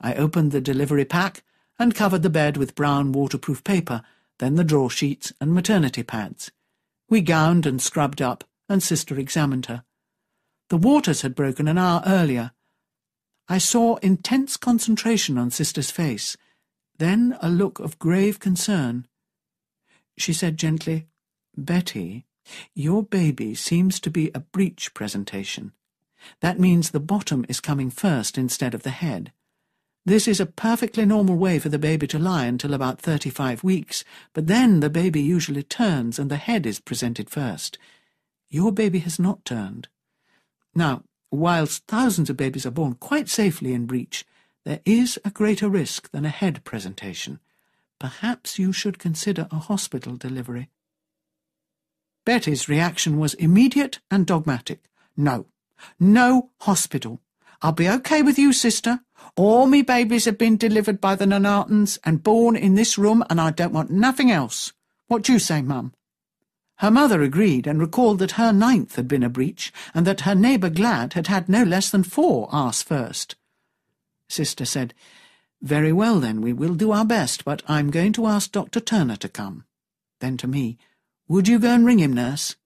S2: I opened the delivery pack and covered the bed with brown waterproof paper, then the drawer sheets and maternity pads. We gowned and scrubbed up, and Sister examined her. The waters had broken an hour earlier. I saw intense concentration on Sister's face, then a look of grave concern. She said gently, Betty, your baby seems to be a breech presentation. That means the bottom is coming first instead of the head. This is a perfectly normal way for the baby to lie until about 35 weeks, but then the baby usually turns and the head is presented first. Your baby has not turned. Now, whilst thousands of babies are born quite safely in breech, there is a greater risk than a head presentation. Perhaps you should consider a hospital delivery. Betty's reaction was immediate and dogmatic. No, no hospital. I'll be okay with you, sister. All me babies have been delivered by the Nonartons and born in this room, and I don't want nothing else. What do you say, Mum? Her mother agreed and recalled that her ninth had been a breech, and that her neighbour Glad had had no less than four arse first. Sister said, Very well, then, we will do our best, but I'm going to ask Dr. Turner to come. Then to me, Would you go and ring him, nurse?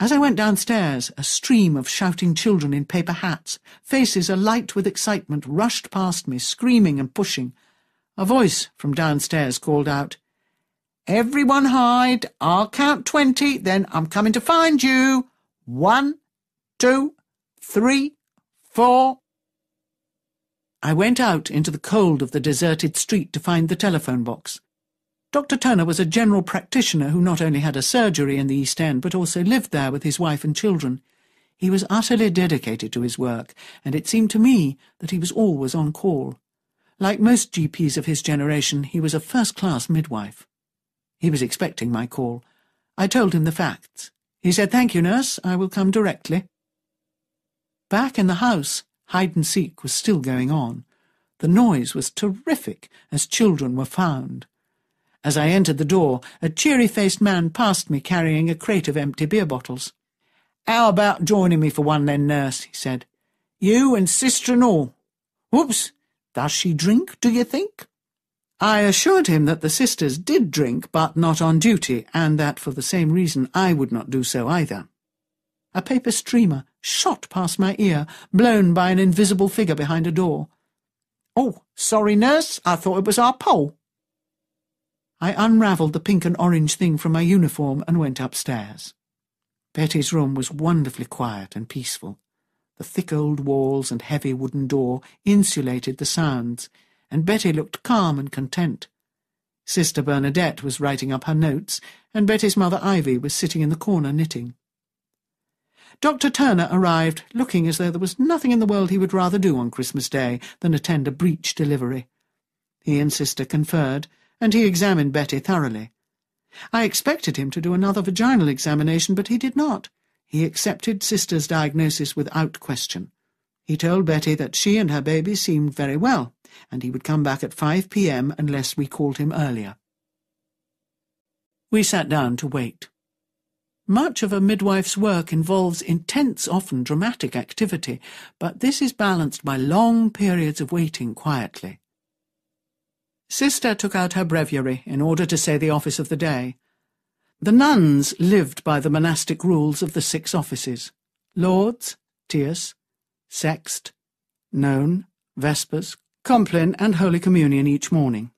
S2: As I went downstairs, a stream of shouting children in paper hats, faces alight with excitement, rushed past me, screaming and pushing. A voice from downstairs called out, Everyone hide. I'll count twenty, then I'm coming to find you. One, two, three, four. I went out into the cold of the deserted street to find the telephone box. Dr. Turner was a general practitioner who not only had a surgery in the East End, but also lived there with his wife and children. He was utterly dedicated to his work, and it seemed to me that he was always on call. Like most GPs of his generation, he was a first-class midwife. He was expecting my call. I told him the facts. He said, Thank you, nurse. I will come directly. Back in the house, hide-and-seek was still going on. The noise was terrific as children were found. As I entered the door, a cheery-faced man passed me carrying a crate of empty beer bottles. How about joining me for one then, nurse, he said. You and sister and all. Whoops! Does she drink, do you think? I assured him that the sisters did drink, but not on duty, and that for the same reason I would not do so either. A paper streamer shot past my ear, blown by an invisible figure behind a door. Oh, sorry, nurse. I thought it was our pole.
S1: I unravelled the pink and orange thing from my uniform and went upstairs. Betty's room was wonderfully quiet and peaceful. The thick old walls and heavy wooden door insulated the sounds, and Betty looked calm and content. Sister Bernadette was writing up her notes, and Betty's mother Ivy was sitting in the corner knitting. Dr. Turner arrived, looking as though there was nothing in the world he would rather do on Christmas Day than attend a breech delivery. He and Sister conferred, and he examined Betty thoroughly. I expected him to do another vaginal examination, but he did not. He accepted Sister's diagnosis without question. He told Betty that she and her baby seemed very well, and he would come back at 5 p.m. unless we called him earlier. We sat down to wait. Much of a midwife's work involves intense, often dramatic activity, but this is balanced by long periods of waiting quietly. Sister took out her breviary in order to say the office of the day. The nuns lived by the monastic rules of the six offices Lauds, Tierce, Sext, None, Vespers, Compline, and Holy Communion each morning.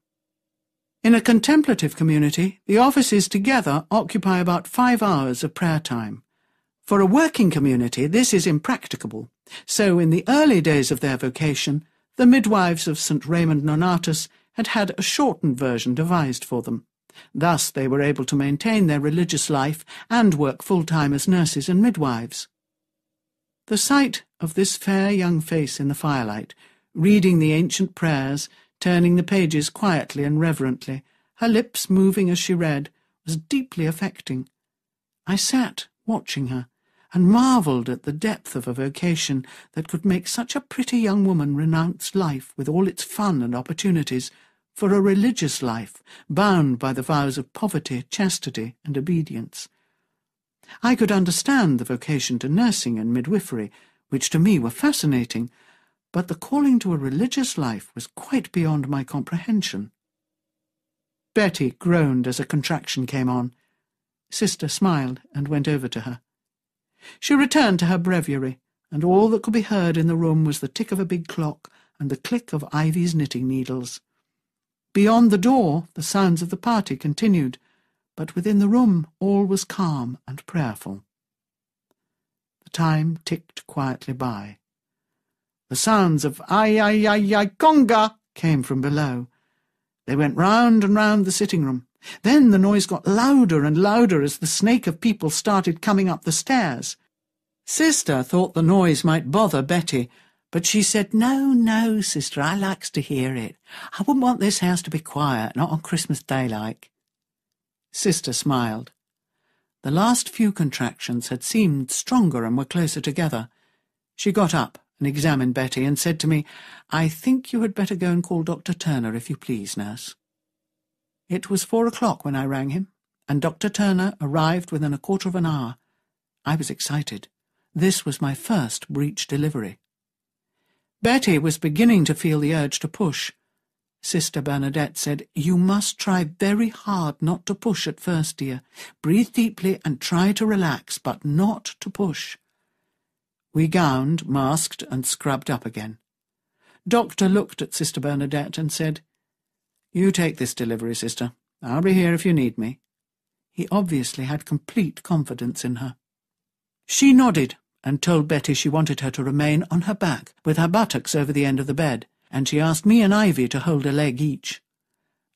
S1: In a contemplative community, the offices together occupy about five hours of prayer time. For a working community, this is impracticable, so in the early days of their vocation, the midwives of St. Raymond Nonnatus had had a shortened version devised for them. Thus they were able to maintain their religious life and work full-time as nurses and midwives. The sight of this fair young face in the firelight, reading the ancient prayers, turning the pages quietly and reverently, her lips moving as she read, was deeply affecting. I sat watching her, and marvelled at the depth of a vocation that could make such a pretty young woman renounce life with all its fun and opportunities for a religious life bound by the vows of poverty, chastity, and obedience. I could understand the vocation to nursing and midwifery, which to me were fascinating, but the calling to a religious life was quite beyond my comprehension. Betty groaned as a contraction came on. Sister smiled and went over to her. She returned to her breviary, and all that could be heard in the room was the tick of a big clock and the click of Ivy's knitting needles. Beyond the door, the sounds of the party continued, but within the room all was calm and prayerful. The time ticked quietly by. The sounds of ay ay ay ay conga came from below. They went round and round the sitting room. Then the noise got louder and louder as the snake of people started coming up the stairs. Sister thought the noise might bother Betty, but she said, No, no, sister, I likes to hear it. I wouldn't want this house to be quiet, not on Christmas Day like. Sister smiled. The last few contractions had seemed stronger and were closer together. She got up and examined Betty and said to me, I think you had better go and call Dr. Turner, if you please, nurse. It was four o'clock when I rang him, and Dr. Turner arrived within a quarter of an hour. I was excited. This was my first breech delivery. Betty was beginning to feel the urge to push. Sister Bernadette said, You must try very hard not to push at first, dear. Breathe deeply and try to relax, but not to push. We gowned, masked, and scrubbed up again. Doctor looked at Sister Bernadette and said, You take this delivery, sister. I'll be here if you need me. He obviously had complete confidence in her. She nodded and told Betty she wanted her to remain on her back with her buttocks over the end of the bed, and she asked me and Ivy to hold a leg each.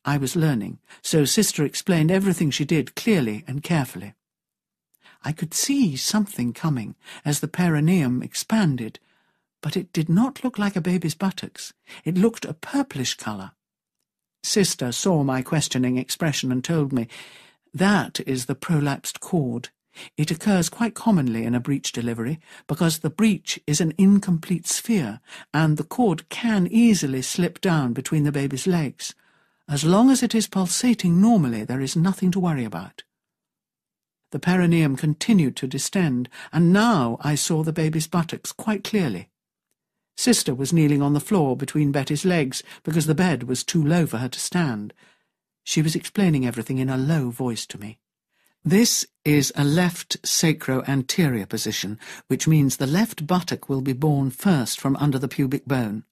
S1: I was learning, so Sister explained everything she did clearly and carefully. I could see something coming as the perineum expanded, but it did not look like a baby's buttocks. It looked a purplish colour. Sister saw my questioning expression and told me, That is the prolapsed cord. It occurs quite commonly in a breech delivery because the breech is an incomplete sphere and the cord can easily slip down between the baby's legs. As long as it is pulsating normally, there is nothing to worry about. The perineum continued to distend, and now I saw the baby's buttocks quite clearly. Sister was kneeling on the floor between Betty's legs because the bed was too low for her to stand. She was explaining everything in a low voice to me. This is a left sacro-anterior position, which means the left buttock will be born first from under the pubic bone.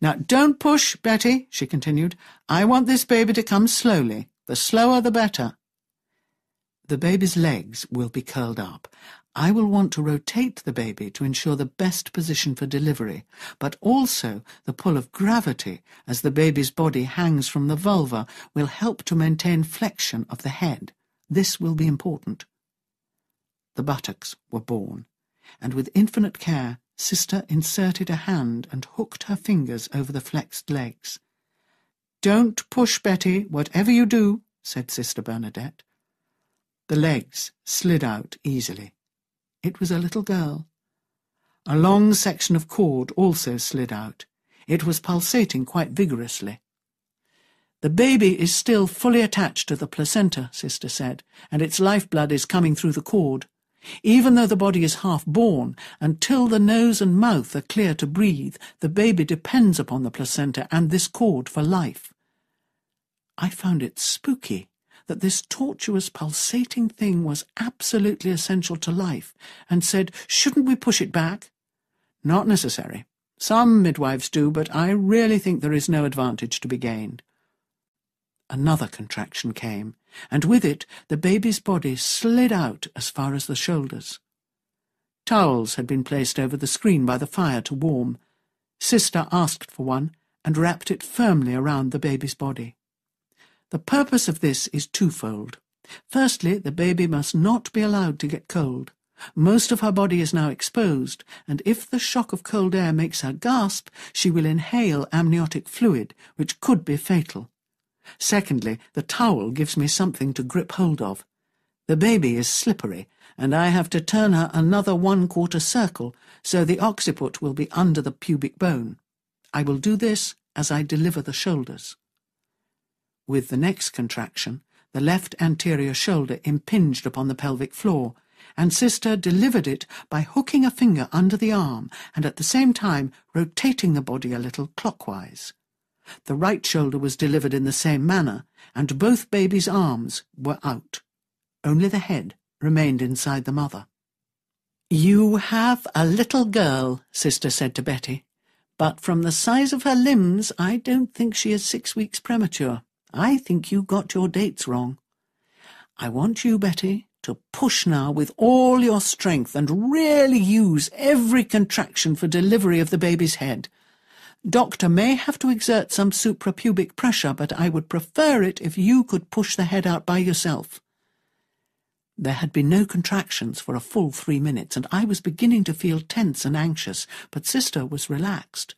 S1: Now, don't push, Betty, she continued. I want this baby to come slowly. The slower, the better. The baby's legs will be curled up. I will want to rotate the baby to ensure the best position for delivery, but also the pull of gravity as the baby's body hangs from the vulva will help to maintain flexion of the head. This will be important. The buttocks were born, and with infinite care Sister inserted a hand and hooked her fingers over the flexed legs. Don't push, Betty, whatever you do, said Sister Bernadette. The legs slid out easily. It was a little girl. A long section of cord also slid out. It was pulsating quite vigorously. The baby is still fully attached to the placenta, Sister said, and its lifeblood is coming through the cord. Even though the body is half born, until the nose and mouth are clear to breathe, the baby depends upon the placenta and this cord for life. I found it spooky that this tortuous pulsating thing was absolutely essential to life, and said, shouldn't we push it back? Not necessary. Some midwives do, but I really think there is no advantage to be gained. Another contraction came, and with it the baby's body slid out as far as the shoulders. Towels had been placed over the screen by the fire to warm. Sister asked for one and wrapped it firmly around the baby's body. The purpose of this is twofold. Firstly, the baby must not be allowed to get cold. Most of her body is now exposed, and if the shock of cold air makes her gasp, she will inhale amniotic fluid, which could be fatal. Secondly, the towel gives me something to grip hold of. The baby is slippery, and I have to turn her another one-quarter circle, so the occiput will be under the pubic bone. I will do this as I deliver the shoulders. With the next contraction, the left anterior shoulder impinged upon the pelvic floor, and Sister delivered it by hooking a finger under the arm and at the same time rotating the body a little clockwise. The right shoulder was delivered in the same manner, and both baby's arms were out. Only the head remained inside the mother. You have a little girl, Sister said to Betty, but from the size of her limbs I don't think she is six weeks premature. I think you got your dates wrong. I want you, Betty, to push now with all your strength and really use every contraction for delivery of the baby's head. Doctor may have to exert some suprapubic pressure, but I would prefer it if you could push the head out by yourself. There had been no contractions for a full three minutes, and I was beginning to feel tense and anxious, but Sister was relaxed.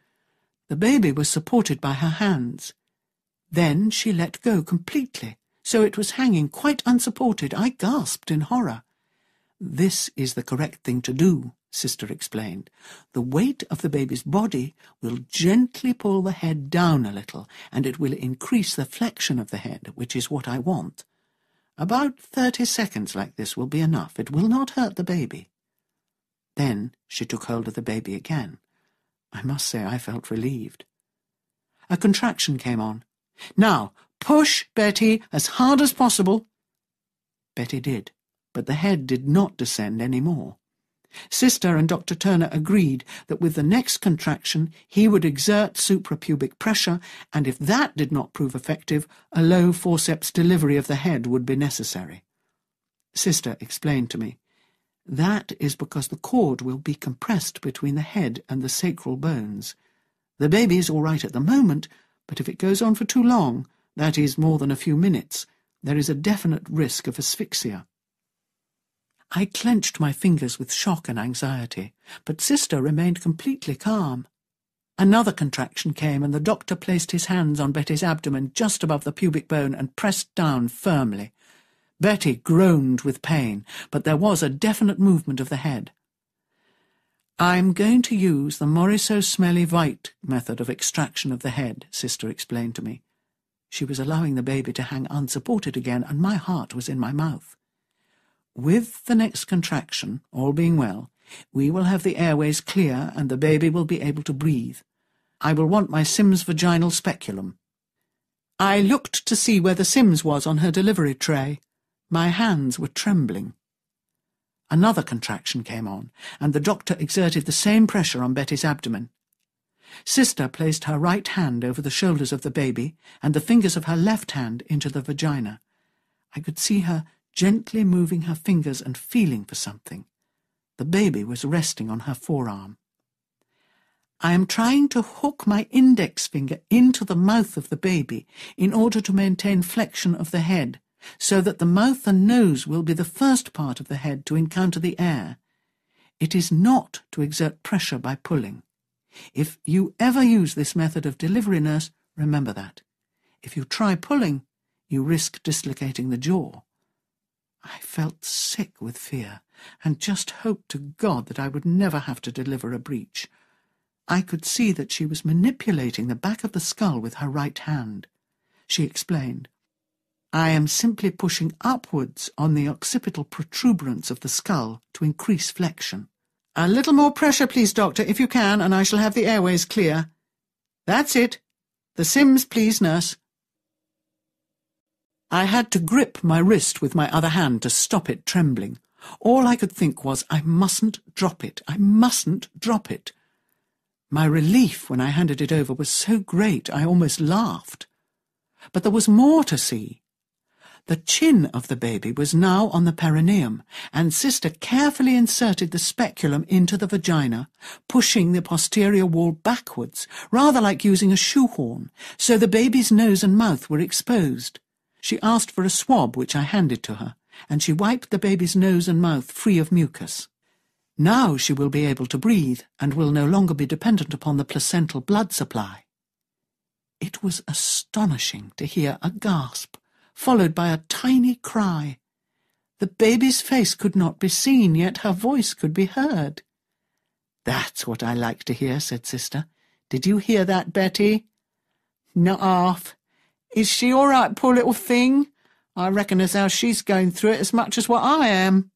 S1: The baby was supported by her hands. Then she let go completely, so it was hanging quite unsupported. I gasped in horror. This is the correct thing to do, Sister explained. The weight of the baby's body will gently pull the head down a little, and it will increase the flexion of the head, which is what I want. About thirty seconds like this will be enough. It will not hurt the baby. Then she took hold of the baby again. I must say I felt relieved. A contraction came on. Now, push, Betty, as hard as possible. Betty did, but the head did not descend any more. Sister and Dr. Turner agreed that with the next contraction he would exert suprapubic pressure, and if that did not prove effective, a low forceps delivery of the head would be necessary. Sister explained to me, That is because the cord will be compressed between the head and the sacral bones. The baby is all right at the moment, but if it goes on for too long, that is more than a few minutes, there is a definite risk of asphyxia. I clenched my fingers with shock and anxiety, but Sister remained completely calm. Another contraction came, and the doctor placed his hands on Betty's abdomen just above the pubic bone and pressed down firmly. Betty groaned with pain, but there was a definite movement of the head. I'm going to use the Mauriceau Smellie Veit method of extraction of the head, Sister explained to me. She was allowing the baby to hang unsupported again, and my heart was in my mouth. With the next contraction, all being well, we will have the airways clear and the baby will be able to breathe. I will want my Sims vaginal speculum. I looked to see where the Sims was on her delivery tray. My hands were trembling. Another contraction came on, and the doctor exerted the same pressure on Betty's abdomen. Sister placed her right hand over the shoulders of the baby and the fingers of her left hand into the vagina. I could see her gently moving her fingers and feeling for something. The baby was resting on her forearm. I am trying to hook my index finger into the mouth of the baby in order to maintain flexion of the head, so that the mouth and nose will be the first part of the head to encounter the air. It is not to exert pressure by pulling. If you ever use this method of delivery, nurse, remember that. If you try pulling, you risk dislocating the jaw. I felt sick with fear, and just hoped to God that I would never have to deliver a breech. I could see that she was manipulating the back of the skull with her right hand. She explained, I am simply pushing upwards on the occipital protuberance of the skull to increase flexion. A little more pressure, please, Doctor, if you can, and I shall have the airways clear. That's it. The Sims, please, nurse. I had to grip my wrist with my other hand to stop it trembling. All I could think was, I mustn't drop it. I mustn't drop it. My relief when I handed it over was so great I almost laughed. But there was more to see. The chin of the baby was now on the perineum, and Sister carefully inserted the speculum into the vagina, pushing the posterior wall backwards, rather like using a shoehorn, so the baby's nose and mouth were exposed. She asked for a swab, which I handed to her, and she wiped the baby's nose and mouth free of mucus. Now she will be able to breathe and will no longer be dependent upon the placental blood supply. It was astonishing to hear a gasp, followed by a tiny cry. The baby's face could not be seen, yet her voice could be heard. That's what I like to hear, said Sister. Did you hear that, Betty?
S2: Not half. Is she all right, poor little thing? I reckon as how she's going through it as much as what I am.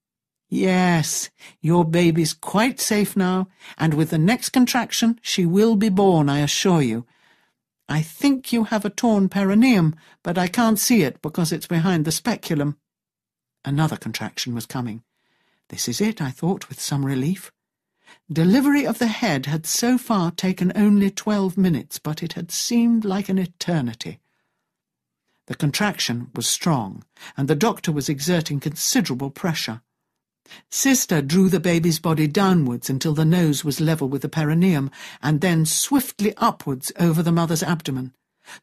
S1: Yes, your baby's quite safe now, and with the next contraction she will be born, I assure you. I think you have a torn perineum, but I can't see it because it's behind the speculum. Another contraction was coming. This is it, I thought, with some relief. Delivery of the head had so far taken only twelve minutes, but it had seemed like an eternity. The contraction was strong, and the doctor was exerting considerable pressure. Sister drew the baby's body downwards until the nose was level with the perineum, and then swiftly upwards over the mother's abdomen.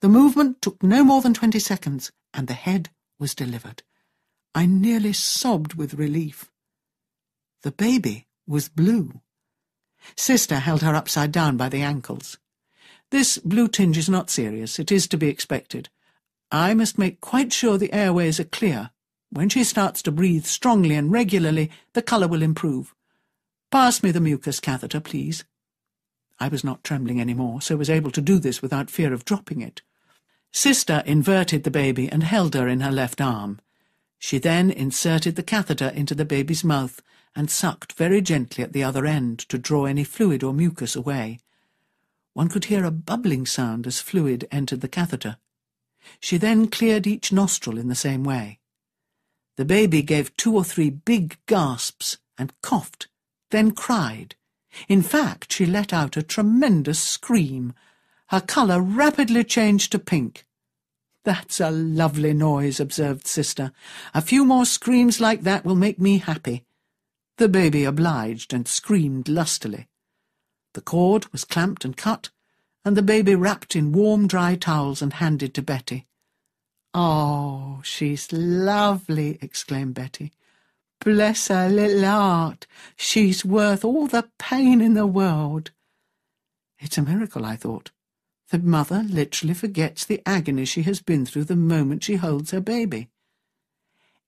S1: The movement took no more than twenty seconds, and the head was delivered. I nearly sobbed with relief. The baby was blue. Sister held her upside down by the ankles. This blue tinge is not serious. It is to be expected. I must make quite sure the airways are clear. When she starts to breathe strongly and regularly, the colour will improve. Pass me the mucus catheter, please. I was not trembling any more, so was able to do this without fear of dropping it. Sister inverted the baby and held her in her left arm. She then inserted the catheter into the baby's mouth and sucked very gently at the other end to draw any fluid or mucus away. One could hear a bubbling sound as fluid entered the catheter. She then cleared each nostril in the same way. The baby gave two or three big gasps and coughed, then cried. In fact, she let out a tremendous scream. Her colour rapidly changed to pink. That's a lovely noise, observed Sister. A few more screams like that will make me happy. The baby obliged and screamed lustily. The cord was clamped and cut, and the baby wrapped in warm, dry towels and handed to Betty. Oh, she's lovely, exclaimed Betty. Bless her little heart. She's worth all the pain in the world. It's a miracle, I thought. The mother literally forgets the agony she has been through the moment she holds her baby.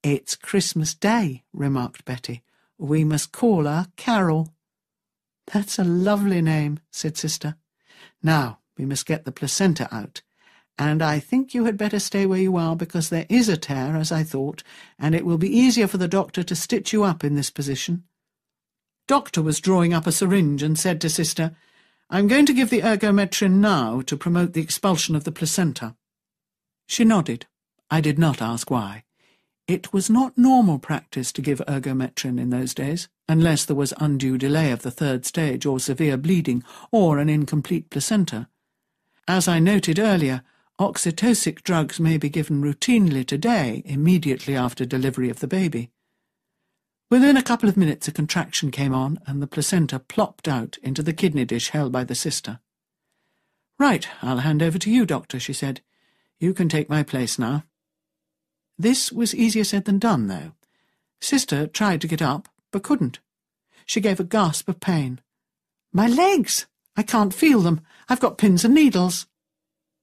S1: It's Christmas Day, remarked Betty. We must call her Carol. That's a lovely name, said Sister. Now we must get the placenta out and I think you had better stay where you are because there is a tear, as I thought, and it will be easier for the doctor to stitch you up in this position. Doctor was drawing up a syringe and said to Sister, I'm going to give the ergometrine now to promote the expulsion of the placenta. She nodded. I did not ask why. It was not normal practice to give ergometrine in those days, unless there was undue delay of the third stage or severe bleeding or an incomplete placenta. As I noted earlier, oxytocic drugs may be given routinely today immediately after delivery of the baby. Within a couple of minutes a contraction came on and the placenta plopped out into the kidney dish held by the sister. Right, I'll hand over to you, Doctor, she said. You can take my place now. This was easier said than done, though. Sister tried to get up, but couldn't. She gave a gasp of pain. My legs! I can't feel them. I've got pins and needles.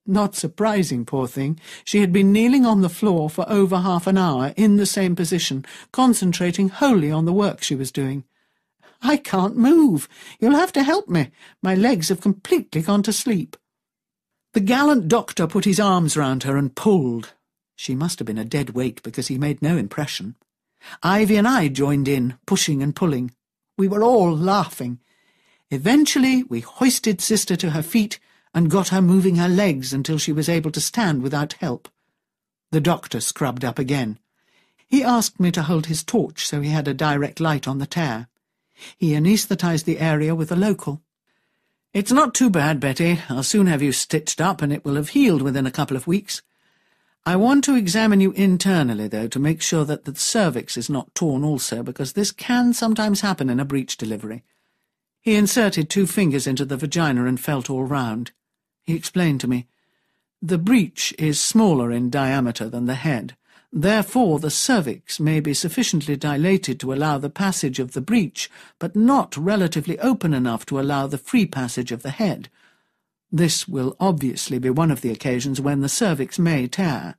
S1: Not surprising, poor thing. She had been kneeling on the floor for over half an hour in the same position, concentrating wholly on the work she was doing. I can't move. You'll have to help me. My legs have completely gone to sleep. The gallant doctor put his arms round her and pulled. She must have been a dead weight because he made no impression. Ivy and I joined in, pushing and pulling. We were all laughing. Eventually, we hoisted Sister to her feet and got her moving her legs until she was able to stand without help. The doctor scrubbed up again. He asked me to hold his torch so he had a direct light on the tear. He anaesthetized the area with a local. It's not too bad, Betty. I'll soon have you stitched up and it will have healed within a couple of weeks. I want to examine you internally, though, to make sure that the cervix is not torn also, because this can sometimes happen in a breech delivery. He inserted two fingers into the vagina and felt all round. He explained to me, The breech is smaller in diameter than the head. Therefore, the cervix may be sufficiently dilated to allow the passage of the breech, but not relatively open enough to allow the free passage of the head. This will obviously be one of the occasions when the cervix may tear.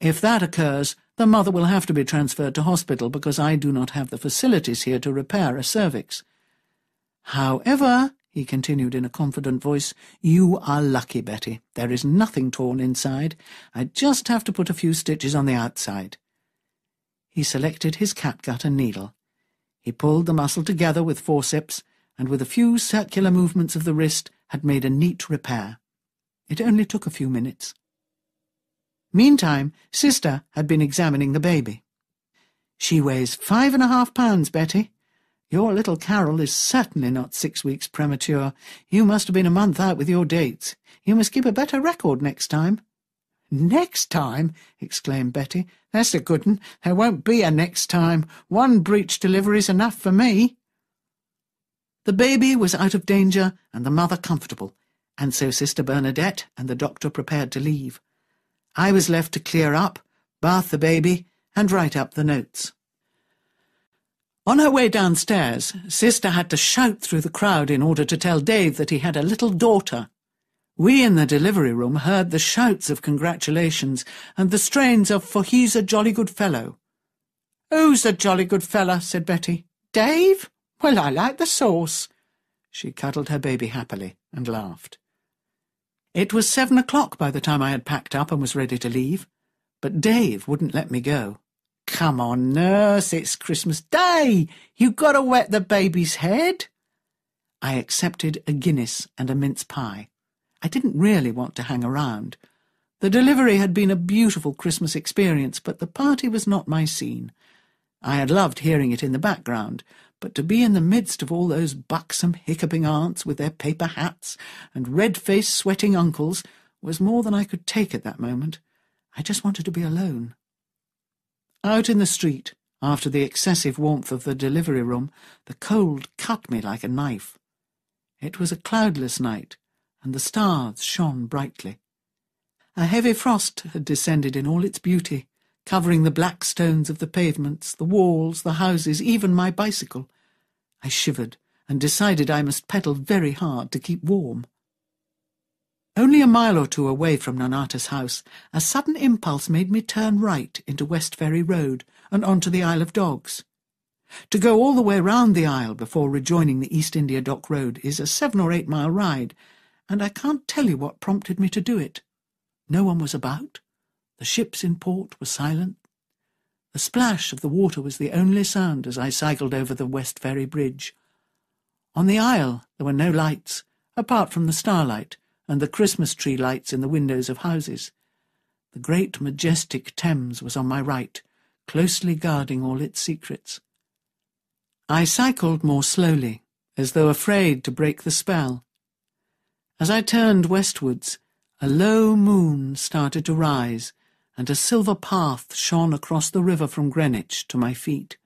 S1: If that occurs, the mother will have to be transferred to hospital because I do not have the facilities here to repair a cervix. However, he continued in a confident voice, you are lucky, Betty. There is nothing torn inside. I just have to put a few stitches on the outside. He selected his catgut and needle. He pulled the muscle together with forceps, and with a few circular movements of the wrist had made a neat repair. It only took a few minutes. Meantime, Sister had been examining the baby. She weighs five and a half pounds, Betty. Your little Carol is certainly not six weeks premature. You must have been a month out with your dates. You must keep a better record next time. Next time? exclaimed Betty. That's a good un. There won't be a next time. One breech delivery's enough for me. The baby was out of danger and the mother comfortable, and so Sister Bernadette and the doctor prepared to leave. I was left to clear up, bath the baby, and write up the notes. On her way downstairs, Sister had to shout through the crowd in order to tell Dave that he had a little daughter. We in the delivery room heard the shouts of congratulations and the strains of For he's a jolly good fellow. Who's a jolly good fella? said Betty. Dave? Well, I like the sauce. She cuddled her baby happily and laughed. It was seven o'clock by the time I had packed up and was ready to leave, but Dave wouldn't let me go. Come on, nurse, it's Christmas Day. You gotta wet the baby's head. I accepted a Guinness and a mince pie. I didn't really want to hang around. The delivery had been a beautiful Christmas experience, but the party was not my scene. I had loved hearing it in the background, but to be in the midst of all those buxom, hiccuping aunts with their paper hats and red-faced, sweating uncles was more than I could take at that moment. I just wanted to be alone. Out in the street, after the excessive warmth of the delivery room, the cold cut me like a knife. It was a cloudless night, and the stars shone brightly. A heavy frost had descended in all its beauty, covering the black stones of the pavements, the walls, the houses, even my bicycle. I shivered and decided I must pedal very hard to keep warm. Only a mile or two away from Nonnatus house, a sudden impulse made me turn right into West Ferry Road and onto the Isle of Dogs. To go all the way round the Isle before rejoining the East India Dock Road is a seven or eight mile ride, and I can't tell you what prompted me to do it. No one was about. The ships in port were silent. The splash of the water was the only sound as I cycled over the West Ferry Bridge. On the Isle there were no lights, apart from the starlight, and the Christmas tree lights in the windows of houses. The great majestic Thames was on my right, closely guarding all its secrets. I cycled more slowly, as though afraid to break the spell. As I turned westwards, a low moon started to rise, and a silver path shone across the river from Greenwich to my feet.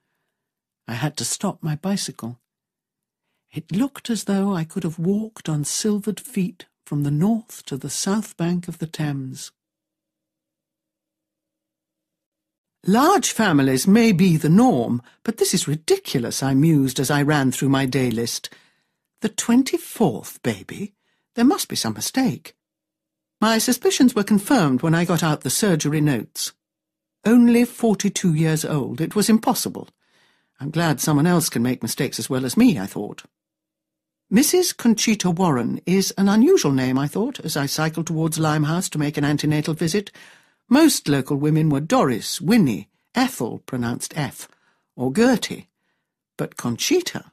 S1: I had to stop my bicycle. It looked as though I could have walked on silvered feet from the north to the south bank of the Thames. Large families may be the norm, but this is ridiculous, I mused as I ran through my day list. The twenty-fourth baby? There must be some mistake. My suspicions were confirmed when I got out the surgery notes. Only forty-two years old. It was impossible. I'm glad someone else can make mistakes as well as me, I thought. Mrs. Conchita Warren is an unusual name, I thought, as I cycled towards Limehouse to make an antenatal visit. Most local women were Doris, Winnie, Ethel, pronounced F, or Gertie. But Conchita?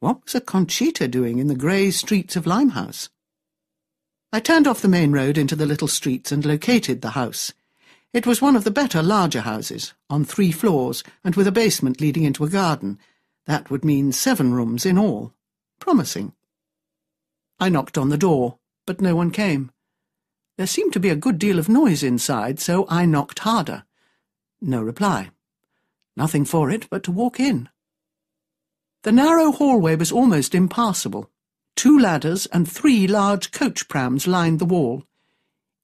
S1: What was a Conchita doing in the grey streets of Limehouse? I turned off the main road into the little streets and located the house. It was one of the better, larger houses, on three floors, and with a basement leading into a garden. That would mean seven rooms in all. Promising. I knocked on the door, but no one came. There seemed to be a good deal of noise inside, so I knocked harder. No reply. Nothing for it but to walk in. The narrow hallway was almost impassable. Two ladders and three large coach prams lined the wall.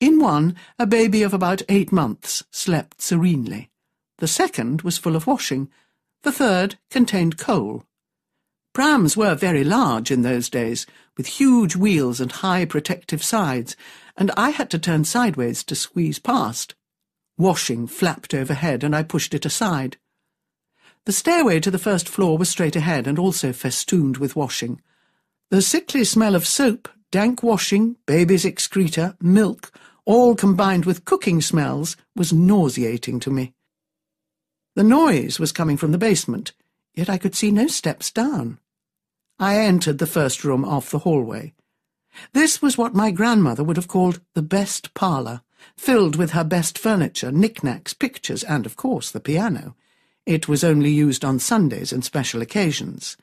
S1: In one, a baby of about eight months slept serenely. The second was full of washing. The third contained coal. Prams were very large in those days, with huge wheels and high protective sides, and I had to turn sideways to squeeze past. Washing flapped overhead, and I pushed it aside. The stairway to the first floor was straight ahead and also festooned with washing. The sickly smell of soap, dank washing, baby's excreta, milk, all combined with cooking smells, was nauseating to me. The noise was coming from the basement, yet I could see no steps down. I entered the first room off the hallway. This was what my grandmother would have called the best parlour, filled with her best furniture, knickknacks, pictures, and, of course, the piano. It was only used on Sundays and special occasions.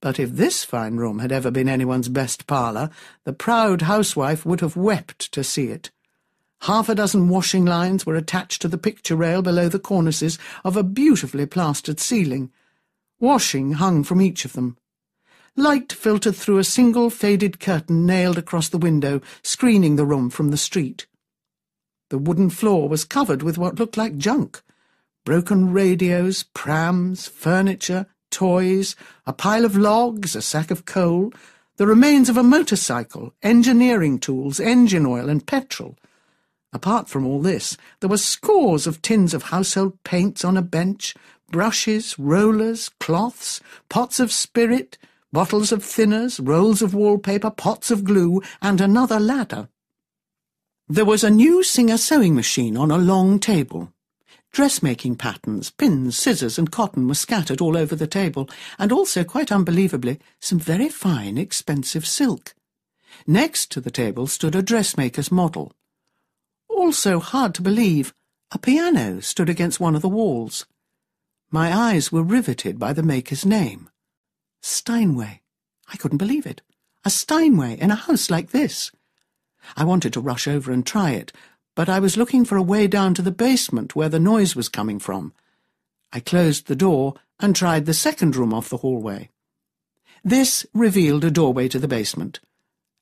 S1: But if this fine room had ever been anyone's best parlour, the proud housewife would have wept to see it. Half a dozen washing lines were attached to the picture rail below the cornices of a beautifully plastered ceiling. Washing hung from each of them. Light filtered through a single faded curtain nailed across the window, screening the room from the street. The wooden floor was covered with what looked like junk. Broken radios, prams, furniture, toys, a pile of logs, a sack of coal, the remains of a motorcycle, engineering tools, engine oil, and petrol. Apart from all this, there were scores of tins of household paints on a bench, brushes, rollers, cloths, pots of spirit, bottles of thinners, rolls of wallpaper, pots of glue, and another ladder. There was a new Singer sewing machine on a long table. Dressmaking patterns, pins, scissors, and cotton were scattered all over the table, and also, quite unbelievably, some very fine, expensive silk. Next to the table stood a dressmaker's model. Also hard to believe, a piano stood against one of the walls. My eyes were riveted by the maker's name. Steinway. I couldn't believe it. A Steinway in a house like this. I wanted to rush over and try it, but I was looking for a way down to the basement where the noise was coming from. I closed the door and tried the second room off the hallway. This revealed a doorway to the basement.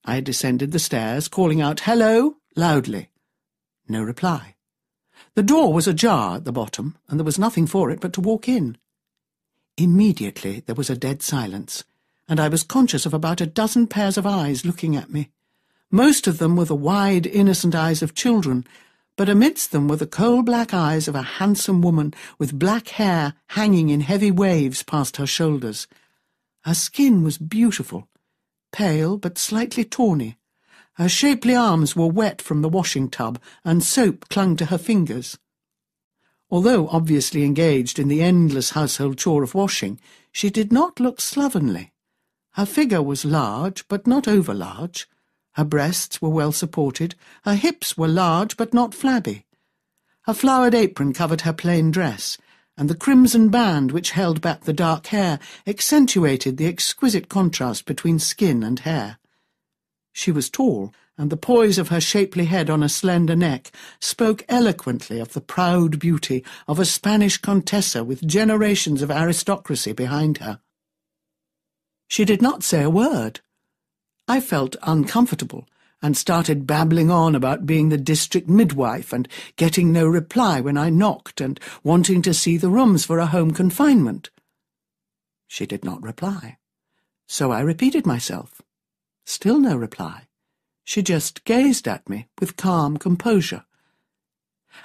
S1: I descended the stairs, calling out, Hello, loudly. No reply. The door was ajar at the bottom, and there was nothing for it but to walk in. Immediately there was a dead silence, and I was conscious of about a dozen pairs of eyes looking at me. Most of them were the wide, innocent eyes of children, but amidst them were the coal-black eyes of a handsome woman with black hair hanging in heavy waves past her shoulders. Her skin was beautiful, pale but slightly tawny. Her shapely arms were wet from the washing tub, and soap clung to her fingers. Although obviously engaged in the endless household chore of washing, she did not look slovenly. Her figure was large, but not over-large. Her breasts were well supported, her hips were large but not flabby. Her flowered apron covered her plain dress, and the crimson band which held back the dark hair accentuated the exquisite contrast between skin and hair. She was tall, and the poise of her shapely head on a slender neck spoke eloquently of the proud beauty of a Spanish contessa with generations of aristocracy behind her. She did not say a word. I felt uncomfortable and started babbling on about being the district midwife and getting no reply when I knocked and wanting to see the rooms for a home confinement. She did not reply, so I repeated myself. Still no reply. She just gazed at me with calm composure.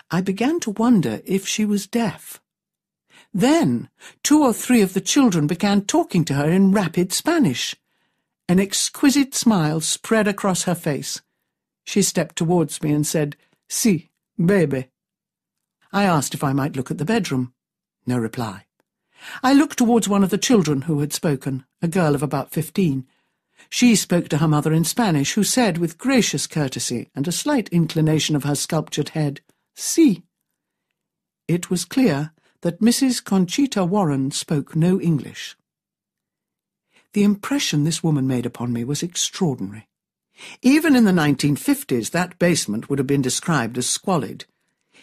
S1: I began to wonder if she was deaf. Then two or three of the children began talking to her in rapid Spanish. An exquisite smile spread across her face. She stepped towards me and said, Si, bebe. I asked if I might look at the bedroom. No reply. I looked towards one of the children who had spoken, a girl of about fifteen. She spoke to her mother in Spanish, who said, with gracious courtesy and a slight inclination of her sculptured head, Si. It was clear that Mrs. Conchita Warren spoke no English. The impression this woman made upon me was extraordinary. Even in the 1950s, that basement would have been described as squalid.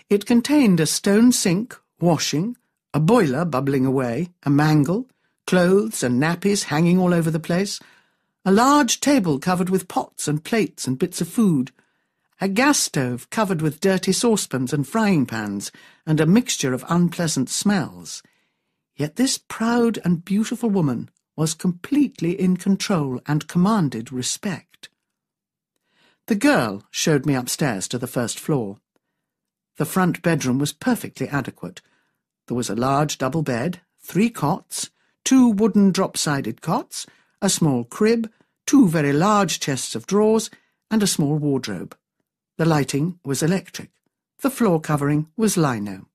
S1: It contained a stone sink, washing, a boiler bubbling away, a mangle, clothes and nappies hanging all over the place, a large table covered with pots and plates and bits of food, a gas stove covered with dirty saucepans and frying pans, and a mixture of unpleasant smells. Yet this proud and beautiful woman was completely in control and commanded respect. The girl showed me upstairs to the first floor. The front bedroom was perfectly adequate. There was a large double bed, three cots, two wooden drop-sided cots, a small crib, two very large chests of drawers, and a small wardrobe. The lighting was electric. The floor covering was lino.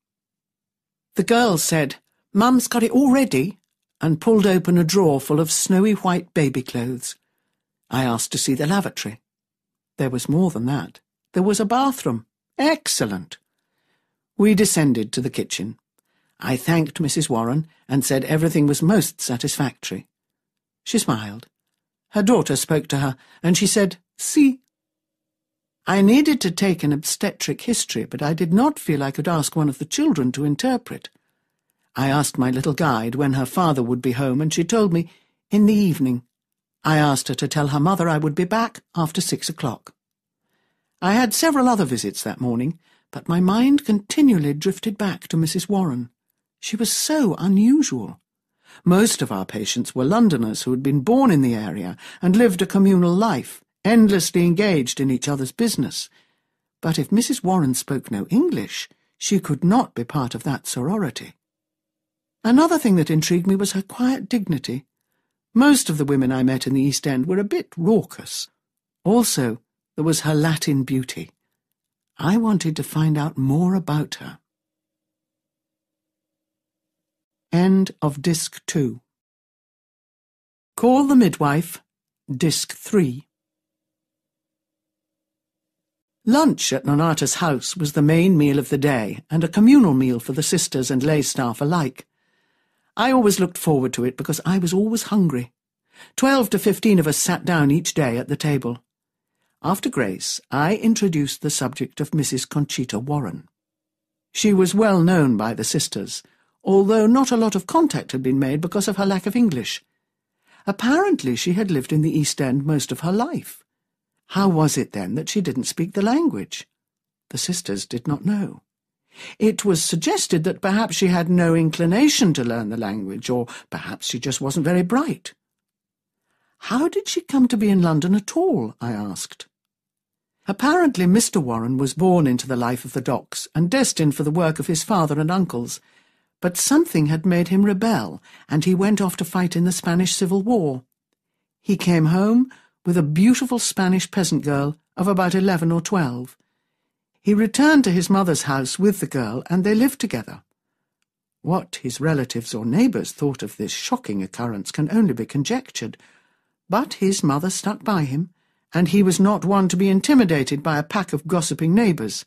S1: The girl said, Mum's got it all ready and pulled open a drawer full of snowy white baby clothes. I asked to see the lavatory. There was more than that. There was a bathroom. Excellent. We descended to the kitchen. I thanked Mrs. Warren and said everything was most satisfactory. She smiled. Her daughter spoke to her, and she said, See. I needed to take an obstetric history, but I did not feel I could ask one of the children to interpret. I asked my little guide when her father would be home, and she told me, in the evening. I asked her to tell her mother I would be back after six o'clock. I had several other visits that morning, but my mind continually drifted back to Mrs. Warren. She was so unusual. Most of our patients were Londoners who had been born in the area and lived a communal life, endlessly engaged in each other's business. But if Mrs. Warren spoke no English, she could not be part of that sorority. Another thing that intrigued me was her quiet dignity. Most of the women I met in the East End were a bit raucous. Also, there was her Latin beauty. I wanted to find out more about her. End of Disc 2 Call the Midwife, Disc 3 Lunch at Nonnatus house was the main meal of the day and a communal meal for the sisters and lay staff alike. I always looked forward to it because I was always hungry. Twelve to fifteen of us sat down each day at the table. After grace, I introduced the subject of Mrs. Conchita Warren. She was well known by the sisters, although not a lot of contact had been made because of her lack of English. Apparently she had lived in the East End most of her life. How was it, then, that she didn't speak the language? The sisters did not know. It was suggested that perhaps she had no inclination to learn the language, or perhaps she just wasn't very bright. How did she come to be in London at all? I asked. Apparently Mr. Warren was born into the life of the docks and destined for the work of his father and uncles, but something had made him rebel, and he went off to fight in the Spanish Civil War. He came home with a beautiful Spanish peasant girl of about eleven or twelve, he returned to his mother's house with the girl, and they lived together. What his relatives or neighbours thought of this shocking occurrence can only be conjectured, but his mother stuck by him, and he was not one to be intimidated by a pack of gossiping neighbours.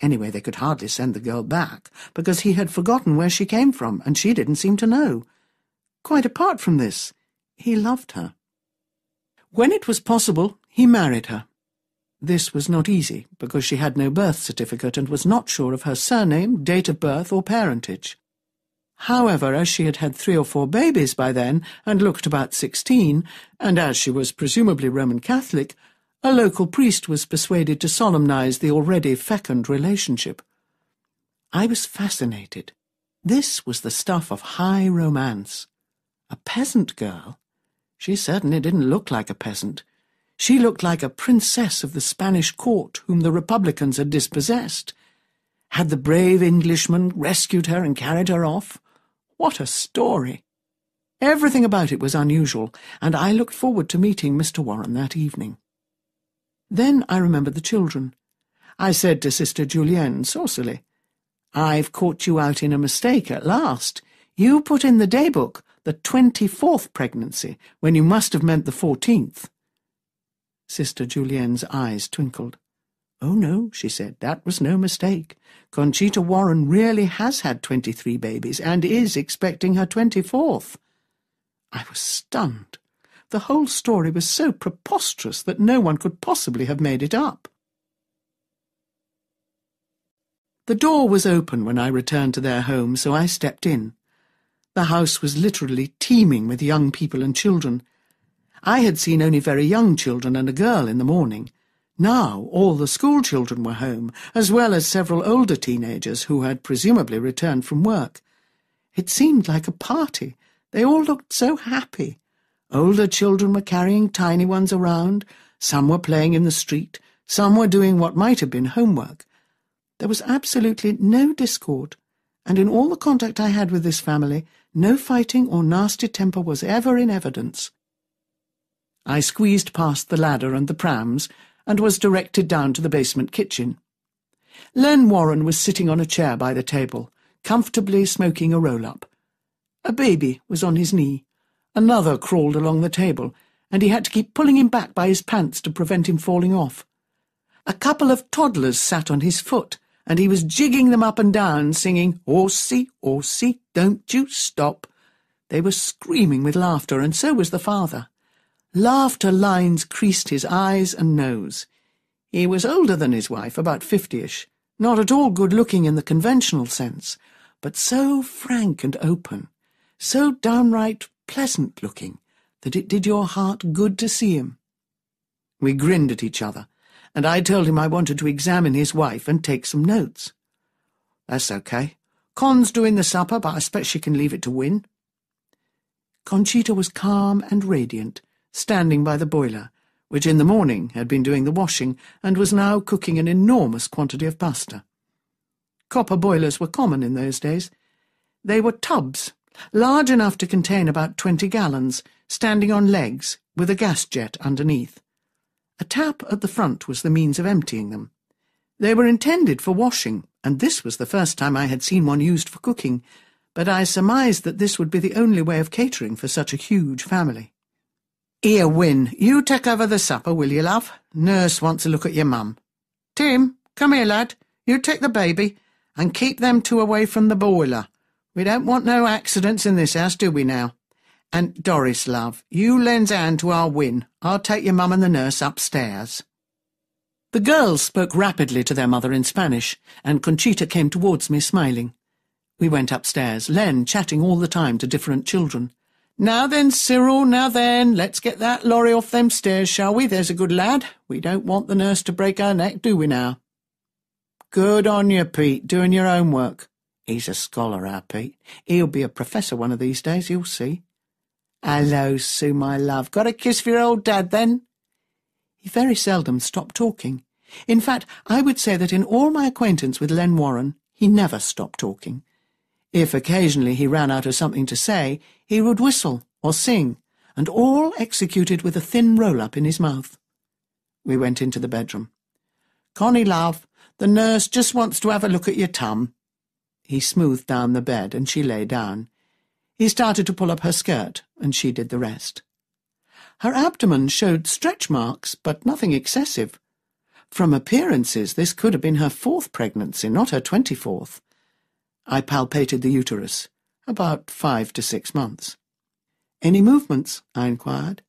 S1: Anyway, they could hardly send the girl back, because he had forgotten where she came from, and she didn't seem to know. Quite apart from this, he loved her. When it was possible, he married her. This was not easy, because she had no birth certificate and was not sure of her surname, date of birth, or parentage. However, as she had had three or four babies by then, and looked about sixteen, and as she was presumably Roman Catholic, a local priest was persuaded to solemnize the already fecund relationship. I was fascinated. This was the stuff of high romance. A peasant girl? She certainly didn't look like a peasant. She looked like a princess of the Spanish court whom the Republicans had dispossessed. Had the brave Englishman rescued her and carried her off? What a story! Everything about it was unusual, and I looked forward to meeting Mr. Warren that evening. Then I remembered the children. I said to Sister Julienne saucily, I've caught you out in a mistake at last. You put in the daybook the twenty-fourth pregnancy, when you must have meant the fourteenth. Sister Julienne's eyes twinkled. Oh, no, she said, that was no mistake. Conchita Warren really has had twenty-three babies and is expecting her twenty-fourth. I was stunned. The whole story was so preposterous that no one could possibly have made it up. The door was open when I returned to their home, so I stepped in. The house was literally teeming with young people and children. I had seen only very young children and a girl in the morning. Now all the school children were home, as well as several older teenagers who had presumably returned from work. It seemed like a party. They all looked so happy. Older children were carrying tiny ones around, some were playing in the street, some were doing what might have been homework. There was absolutely no discord, and in all the contact I had with this family, no fighting or nasty temper was ever in evidence. I squeezed past the ladder and the prams, and was directed down to the basement kitchen. Len Warren was sitting on a chair by the table, comfortably smoking a roll-up. A baby was on his knee. Another crawled along the table, and he had to keep pulling him back by his pants to prevent him falling off. A couple of toddlers sat on his foot, and he was jigging them up and down, singing, Horsey, horsey, don't you stop. They were screaming with laughter, and so was the father. Laughter lines creased his eyes and nose. He was older than his wife, about fifty-ish, not at all good-looking in the conventional sense, but so frank and open, so downright pleasant-looking, that it did your heart good to see him. We grinned at each other, and I told him I wanted to examine his wife and take some notes. That's okay. Con's doing the supper, but I expect she can leave it to Win. Conchita was calm and radiant, standing by the boiler, which in the morning had been doing the washing and was now cooking an enormous quantity of pasta. Copper boilers were common in those days. They were tubs large enough to contain about twenty gallons, standing on legs, with a gas jet underneath. A tap at the front was the means of emptying them. They were intended for washing, and this was the first time I had seen one used for cooking, but I surmised that this would be the only way of catering for such a huge family. Here, Win, you take over the supper, will you, love? Nurse wants a look at your mum. Tim, come here, lad. You take the baby, and keep them two away from the boiler. We don't want no accidents in this house, do we now? And Doris, love, you lends hand to our Win. I'll take your mum and the nurse upstairs. The girls spoke rapidly to their mother in Spanish, and Conchita came towards me smiling. We went upstairs, Len chatting all the time to different children. Now then, Cyril, now then, let's get that lorry off them stairs, shall we? There's a good lad. We don't want the nurse to break her neck, do we now? Good on you, Pete, doing your own work. He's a scholar, our Pete. He'll be a professor one of these days, you'll see. Hello, Sue, my love. Got a kiss for your old dad, then? He very seldom stopped talking. In fact, I would say that in all my acquaintance with Len Warren, he never stopped talking. If occasionally he ran out of something to say, he would whistle or sing, and all executed with a thin roll-up in his mouth. We went into the bedroom. Connie, love, the nurse just wants to have a look at your tum. He smoothed down the bed, and she lay down. He started to pull up her skirt, and she did the rest. Her abdomen showed stretch marks, but nothing excessive. From appearances, this could have been her fourth pregnancy, not her twenty-fourth. I palpated the uterus. About five to six months. Any movements? I inquired.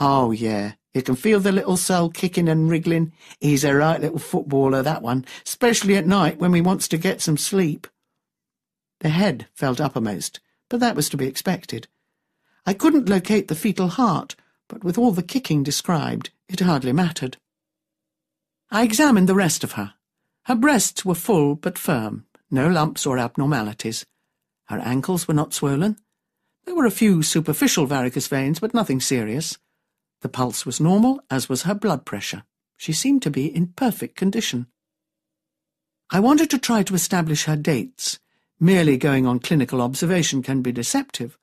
S1: Oh, yeah. You can feel the little cell kicking and wriggling. He's a right little footballer, that one, especially at night when he wants to get some sleep. The head felt uppermost, but that was to be expected. I couldn't locate the fetal heart, but with all the kicking described, it hardly mattered. I examined the rest of her. Her breasts were full but firm, no lumps or abnormalities. Her ankles were not swollen. There were a few superficial varicose veins, but nothing serious. The pulse was normal, as was her blood pressure. She seemed to be in perfect condition. I wanted to try to establish her dates. Merely going on clinical observation can be deceptive.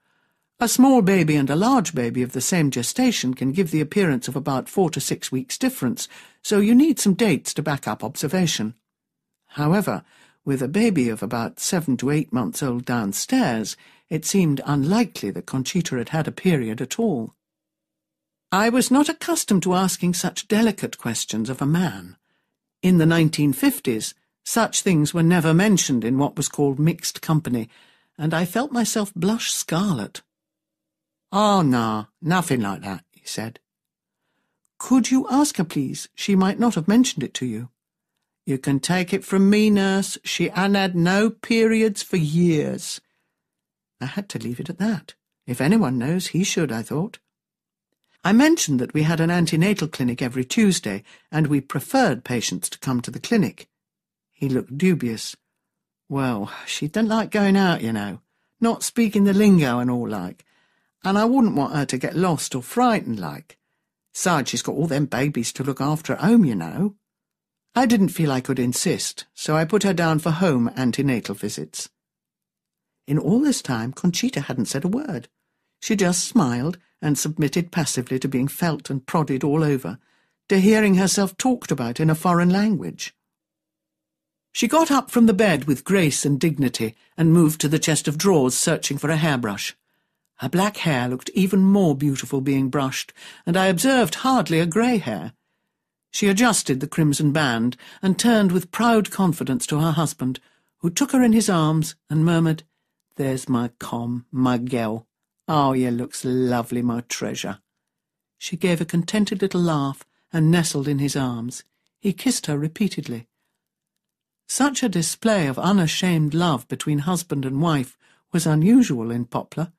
S1: A small baby and a large baby of the same gestation can give the appearance of about four to six weeks difference, so you need some dates to back up observation. However, with a baby of about seven to eight months old downstairs, it seemed unlikely that Conchita had had a period at all. I was not accustomed to asking such delicate questions of a man. In the 1950s, such things were never mentioned in what was called mixed company, and I felt myself blush scarlet. Ah, oh, no, nothing like that, he said. Could you ask her, please? She might not have mentioned it to you. You can take it from me, nurse. She had had no periods for years. I had to leave it at that. If anyone knows, he should, I thought. I mentioned that we had an antenatal clinic every Tuesday, and we preferred patients to come to the clinic. He looked dubious. Well, she didn't like going out, you know, not speaking the lingo and all like and I wouldn't want her to get lost or frightened like. Besides, she's got all them babies to look after at home, you know. I didn't feel I could insist, so I put her down for home antenatal visits. In all this time, Conchita hadn't said a word. She just smiled and submitted passively to being felt and prodded all over, to hearing herself talked about in a foreign language. She got up from the bed with grace and dignity and moved to the chest of drawers, searching for a hairbrush. Her black hair looked even more beautiful being brushed, and I observed hardly a grey hair. She adjusted the crimson band and turned with proud confidence to her husband, who took her in his arms and murmured, There's my Con, my gel. Oh, you looks lovely, my treasure. She gave a contented little laugh and nestled in his arms. He kissed her repeatedly. Such a display of unashamed love between husband and wife was unusual in Poplar.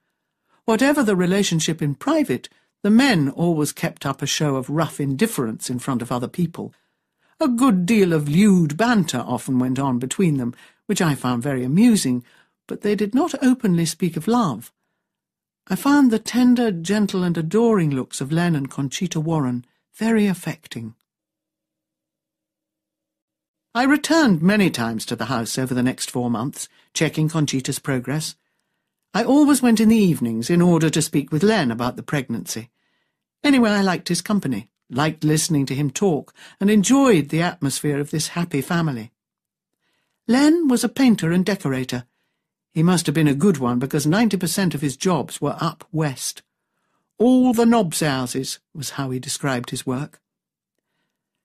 S1: Whatever the relationship in private, the men always kept up a show of rough indifference in front of other people. A good deal of lewd banter often went on between them, which I found very amusing, but they did not openly speak of love. I found the tender, gentle, and adoring looks of Len and Conchita Warren very affecting. I returned many times to the house over the next four months, checking Conchita's progress. I always went in the evenings in order to speak with Len about the pregnancy. Anyway, I liked his company, liked listening to him talk, and enjoyed the atmosphere of this happy family. Len was a painter and decorator. He must have been a good one because 90% of his jobs were up west. All the knobs houses was how he described his work.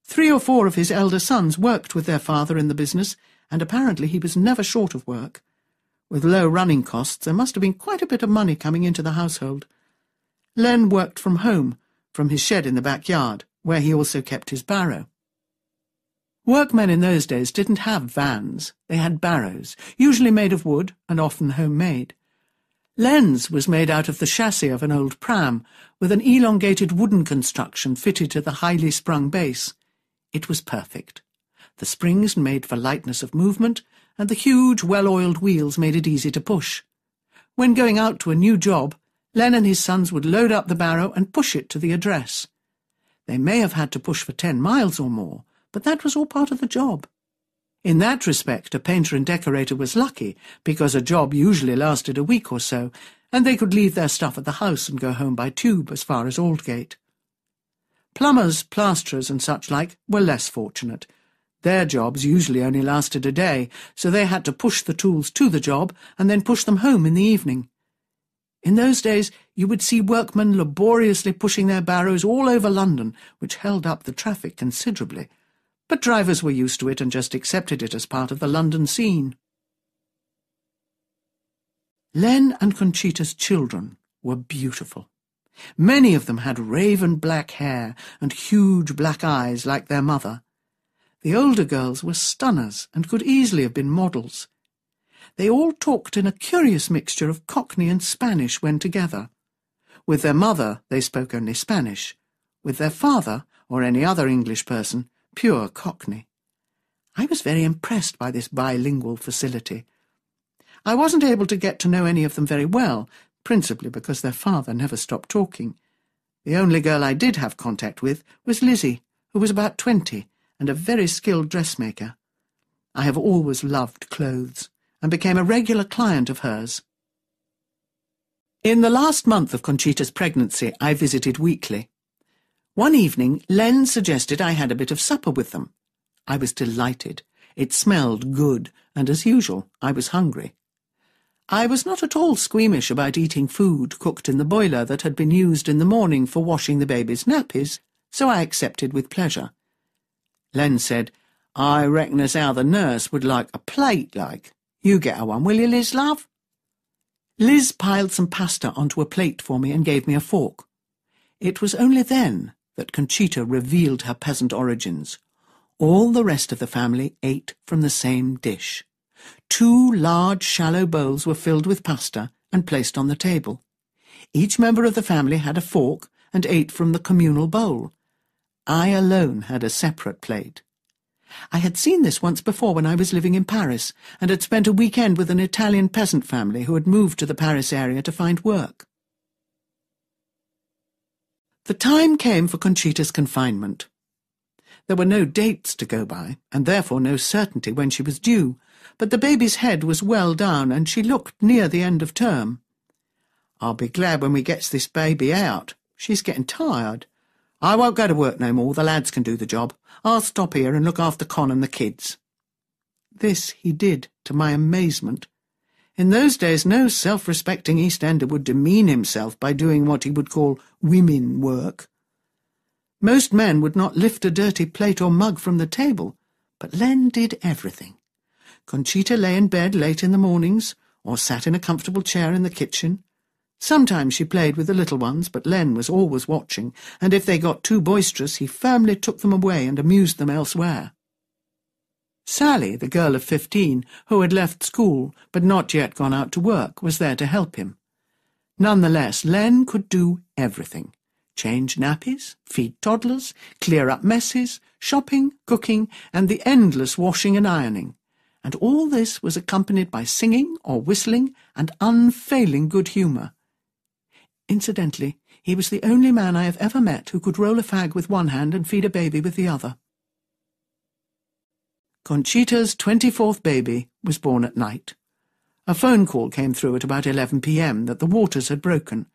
S1: Three or four of his elder sons worked with their father in the business, and apparently he was never short of work. With low running costs, there must have been quite a bit of money coming into the household. Len worked from home, from his shed in the backyard, where he also kept his barrow. Workmen in those days didn't have vans. They had barrows, usually made of wood and often homemade. Len's was made out of the chassis of an old pram, with an elongated wooden construction fitted to the highly sprung base. It was perfect. The springs made for lightness of movement, and the huge, well-oiled wheels made it easy to push. When going out to a new job, Len and his sons would load up the barrow and push it to the address. They may have had to push for ten miles or more, but that was all part of the job. In that respect, a painter and decorator was lucky, because a job usually lasted a week or so, and they could leave their stuff at the house and go home by tube as far as Aldgate. Plumbers, plasterers, and such like were less fortunate, their jobs usually only lasted a day, so they had to push the tools to the job and then push them home in the evening. In those days, you would see workmen laboriously pushing their barrows all over London, which held up the traffic considerably. but drivers were used to it and just accepted it as part of the London scene. Len and Conchita's children were beautiful. Many of them had raven black hair and huge black eyes like their mother. The older girls were stunners and could easily have been models. They all talked in a curious mixture of Cockney and Spanish when together. With their mother, they spoke only Spanish. With their father, or any other English person, pure Cockney. I was very impressed by this bilingual facility. I wasn't able to get to know any of them very well, principally because their father never stopped talking. The only girl I did have contact with was Lizzie, who was about twenty and a very skilled dressmaker. I have always loved clothes, and became a regular client of hers. In the last month of Conchita's pregnancy, I visited weekly. One evening, Len suggested I had a bit of supper with them. I was delighted. It smelled good, and as usual, I was hungry. I was not at all squeamish about eating food cooked in the boiler that had been used in the morning for washing the baby's nappies, so I accepted with pleasure. Len said, I reckon as how the nurse would like a plate, like. You get her one, will you, Liz, love? Liz piled some pasta onto a plate for me and gave me a fork. It was only then that Conchita revealed her peasant origins. All the rest of the family ate from the same dish. Two large, shallow bowls were filled with pasta and placed on the table. Each member of the family had a fork and ate from the communal bowl. I alone had a separate plate. I had seen this once before when I was living in Paris, and had spent a weekend with an Italian peasant family who had moved to the Paris area to find work. The time came for Conchita's confinement. There were no dates to go by, and therefore no certainty when she was due, but the baby's head was well down, and she looked near the end of term. I'll be glad when we gets this baby out. She's getting tired. I won't go to work no more. The lads can do the job. I'll stop here and look after Con and the kids. This he did, to my amazement. In those days, no self-respecting East Ender would demean himself by doing what he would call women work. Most men would not lift a dirty plate or mug from the table, but Len did everything. Conchita lay in bed late in the mornings, or sat in a comfortable chair in the kitchen. Sometimes she played with the little ones, but Len was always watching, and if they got too boisterous, he firmly took them away and amused them elsewhere. Sally, the girl of fifteen, who had left school but not yet gone out to work, was there to help him. Nonetheless, Len could do everything. Change nappies, feed toddlers, clear up messes, shopping, cooking, and the endless washing and ironing and all this was accompanied by singing or whistling and unfailing good humour. Incidentally, he was the only man I have ever met who could roll a fag with one hand and feed a baby with the other. Conchita's twenty-fourth baby was born at night. A phone call came through at about 11 p.m. that the waters had broken.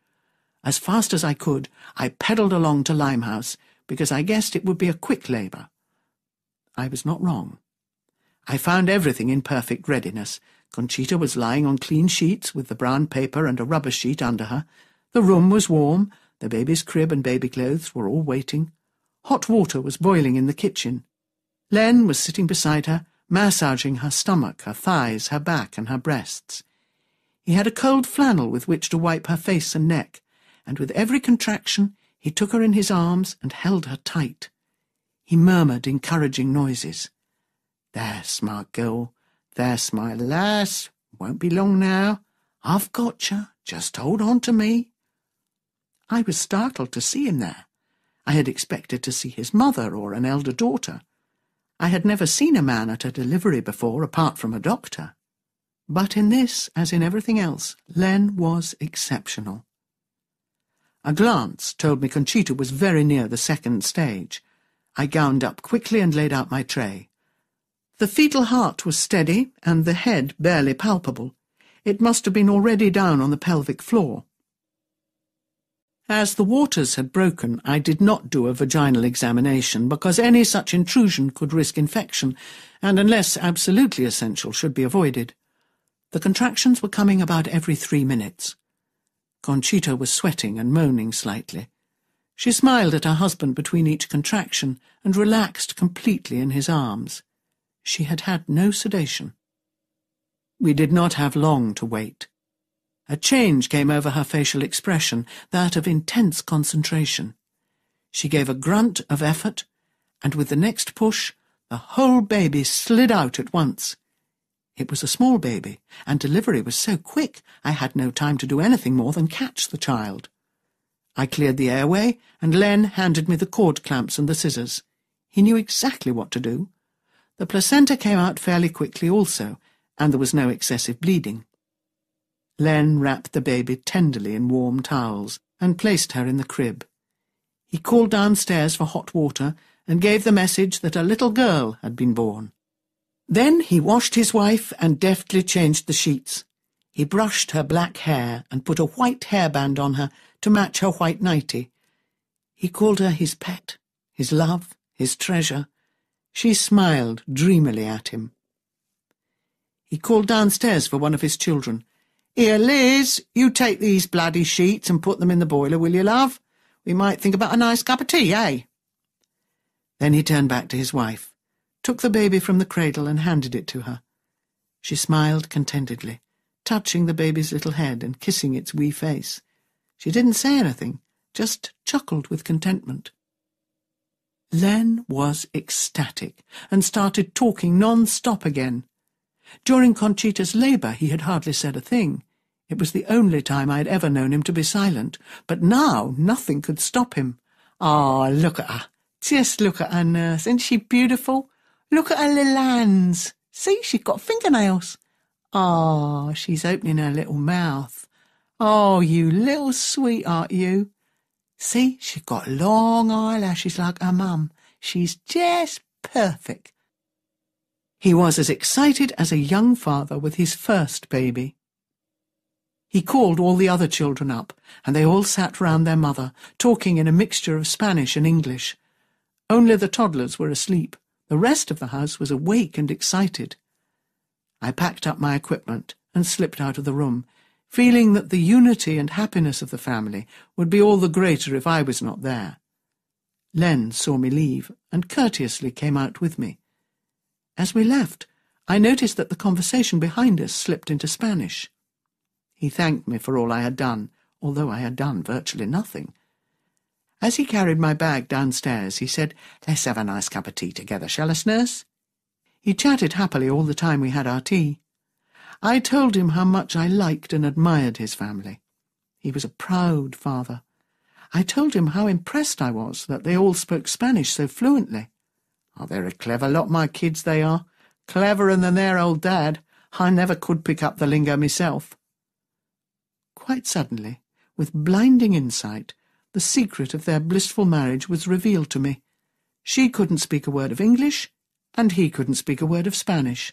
S1: As fast as I could, I pedalled along to Limehouse, because I guessed it would be a quick labour. I was not wrong. I found everything in perfect readiness. Conchita was lying on clean sheets with the brown paper and a rubber sheet under her. The room was warm. The baby's crib and baby clothes were all waiting. Hot water was boiling in the kitchen. Len was sitting beside her, massaging her stomach, her thighs, her back, and her breasts. He had a cold flannel with which to wipe her face and neck, and with every contraction he took her in his arms and held her tight. He murmured encouraging noises. There, smart girl. There's my lass. Won't be long now. I've got you. Just hold on to me. I was startled to see him there. I had expected to see his mother or an elder daughter. I had never seen a man at a delivery before, apart from a doctor. But in this, as in everything else, Len was exceptional. A glance told me Conchita was very near the second stage. I gowned up quickly and laid out my tray. The fetal heart was steady and the head barely palpable. It must have been already down on the pelvic floor. As the waters had broken, I did not do a vaginal examination because any such intrusion could risk infection, and unless absolutely essential, should be avoided. The contractions were coming about every three minutes. Conchita was sweating and moaning slightly. She smiled at her husband between each contraction and relaxed completely in his arms. She had had no sedation. We did not have long to wait. A change came over her facial expression, that of intense concentration. She gave a grunt of effort, and with the next push, the whole baby slid out at once. It was a small baby, and delivery was so quick I had no time to do anything more than catch the child. I cleared the airway, and Len handed me the cord clamps and the scissors. He knew exactly what to do. The placenta came out fairly quickly also, and there was no excessive bleeding. Len wrapped the baby tenderly in warm towels and placed her in the crib. He called downstairs for hot water and gave the message that a little girl had been born. Then he washed his wife and deftly changed the sheets. He brushed her black hair and put a white hairband on her to match her white nightie. He called her his pet, his love, his treasure. She smiled dreamily at him. He called downstairs for one of his children. Here, Liz, you take these bloody sheets and put them in the boiler, will you, love? We might think about a nice cup of tea, eh? Then he turned back to his wife, took the baby from the cradle and handed it to her. She smiled contentedly, touching the baby's little head and kissing its wee face. She didn't say anything, just chuckled with contentment. Len was ecstatic and started talking non-stop again. During Conchita's labour he had hardly said a thing. It was the only time I had ever known him to be silent, but now nothing could stop him. Ah, oh, look at her. Just look at her, nurse. Isn't she beautiful? Look at her little hands. See, she's got fingernails. Ah, oh, she's opening her little mouth. Oh, you little sweetheart, you. See, she's got long eyelashes like her mum. She's just perfect. He was as excited as a young father with his first baby. He called all the other children up, and they all sat round their mother, talking in a mixture of Spanish and English. Only the toddlers were asleep. The rest of the house was awake and excited. I packed up my equipment and slipped out of the room, feeling that the unity and happiness of the family would be all the greater if I was not there. Len saw me leave and courteously came out with me. As we left, I noticed that the conversation behind us slipped into Spanish. He thanked me for all I had done, although I had done virtually nothing. As he carried my bag downstairs, he said, Let's have a nice cup of tea together, shall us, nurse? He chatted happily all the time we had our tea. I told him how much I liked and admired his family. He was a proud father. I told him how impressed I was that they all spoke Spanish so fluently. Oh, they're a clever lot, my kids, they are. Cleverer than their old dad. I never could pick up the lingo myself. Quite suddenly, with blinding insight, the secret of their blissful marriage was revealed to me. She couldn't speak a word of English, and he couldn't speak a word of Spanish.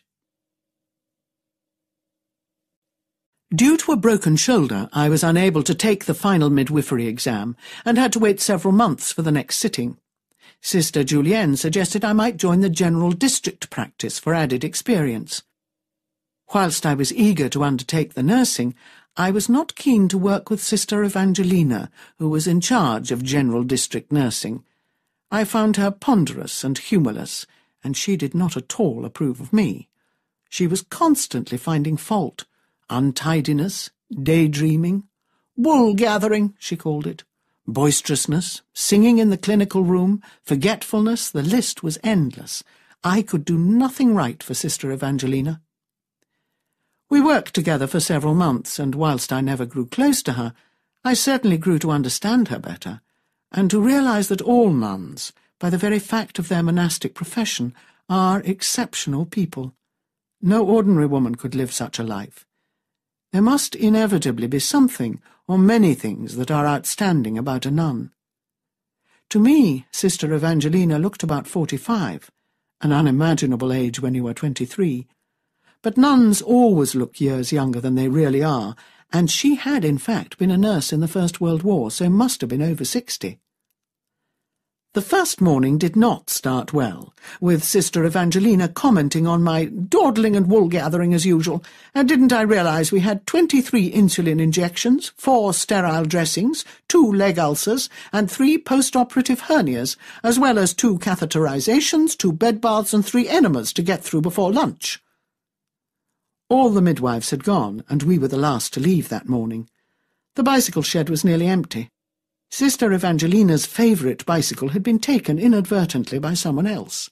S1: Due to a broken shoulder, I was unable to take the final midwifery exam and had to wait several months for the next sitting. Sister Julienne suggested I might join the general district practice for added experience. Whilst I was eager to undertake the nursing, I was not keen to work with Sister Evangelina, who was in charge of general district nursing. I found her ponderous and humorless, and she did not at all approve of me. She was constantly finding fault, untidiness, daydreaming, wool-gathering, she called it, boisterousness, singing in the clinical room, forgetfulness, the list was endless. I could do nothing right for Sister Evangelina. We worked together for several months, and whilst I never grew close to her, I certainly grew to understand her better, and to realize that all nuns, by the very fact of their monastic profession, are exceptional people. No ordinary woman could live such a life. There must inevitably be something, or many things, that are outstanding about a nun. To me, Sister Evangelina looked about forty-five, an unimaginable age when you are twenty-three. But nuns always look years younger than they really are, and she had in fact been a nurse in the First World War, so must have been over sixty. The first morning did not start well, with Sister Evangelina commenting on my dawdling and wool-gathering as usual, and didn't I realise we had twenty-three insulin injections, four sterile dressings, two leg ulcers, and three post-operative hernias, as well as two catheterizations, two bed baths, and three enemas to get through before lunch. All the midwives had gone, and we were the last to leave that morning. The bicycle shed was nearly empty. Sister Evangelina's favourite bicycle had been taken inadvertently by someone else.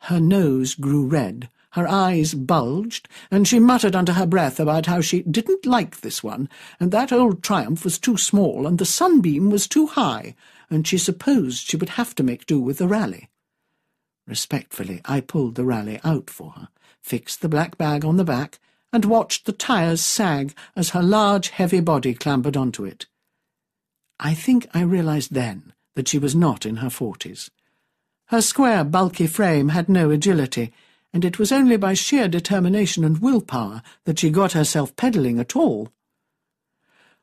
S1: Her nose grew red, her eyes bulged, and she muttered under her breath about how she didn't like this one, and that old Triumph was too small, and the Sunbeam was too high, and she supposed she would have to make do with the Raleigh. Respectfully, I pulled the Raleigh out for her, fixed the black bag on the back, and watched the tyres sag as her large, heavy body clambered onto it. I think I realized then that she was not in her forties. Her square, bulky frame had no agility, and it was only by sheer determination and willpower that she got herself pedalling at all.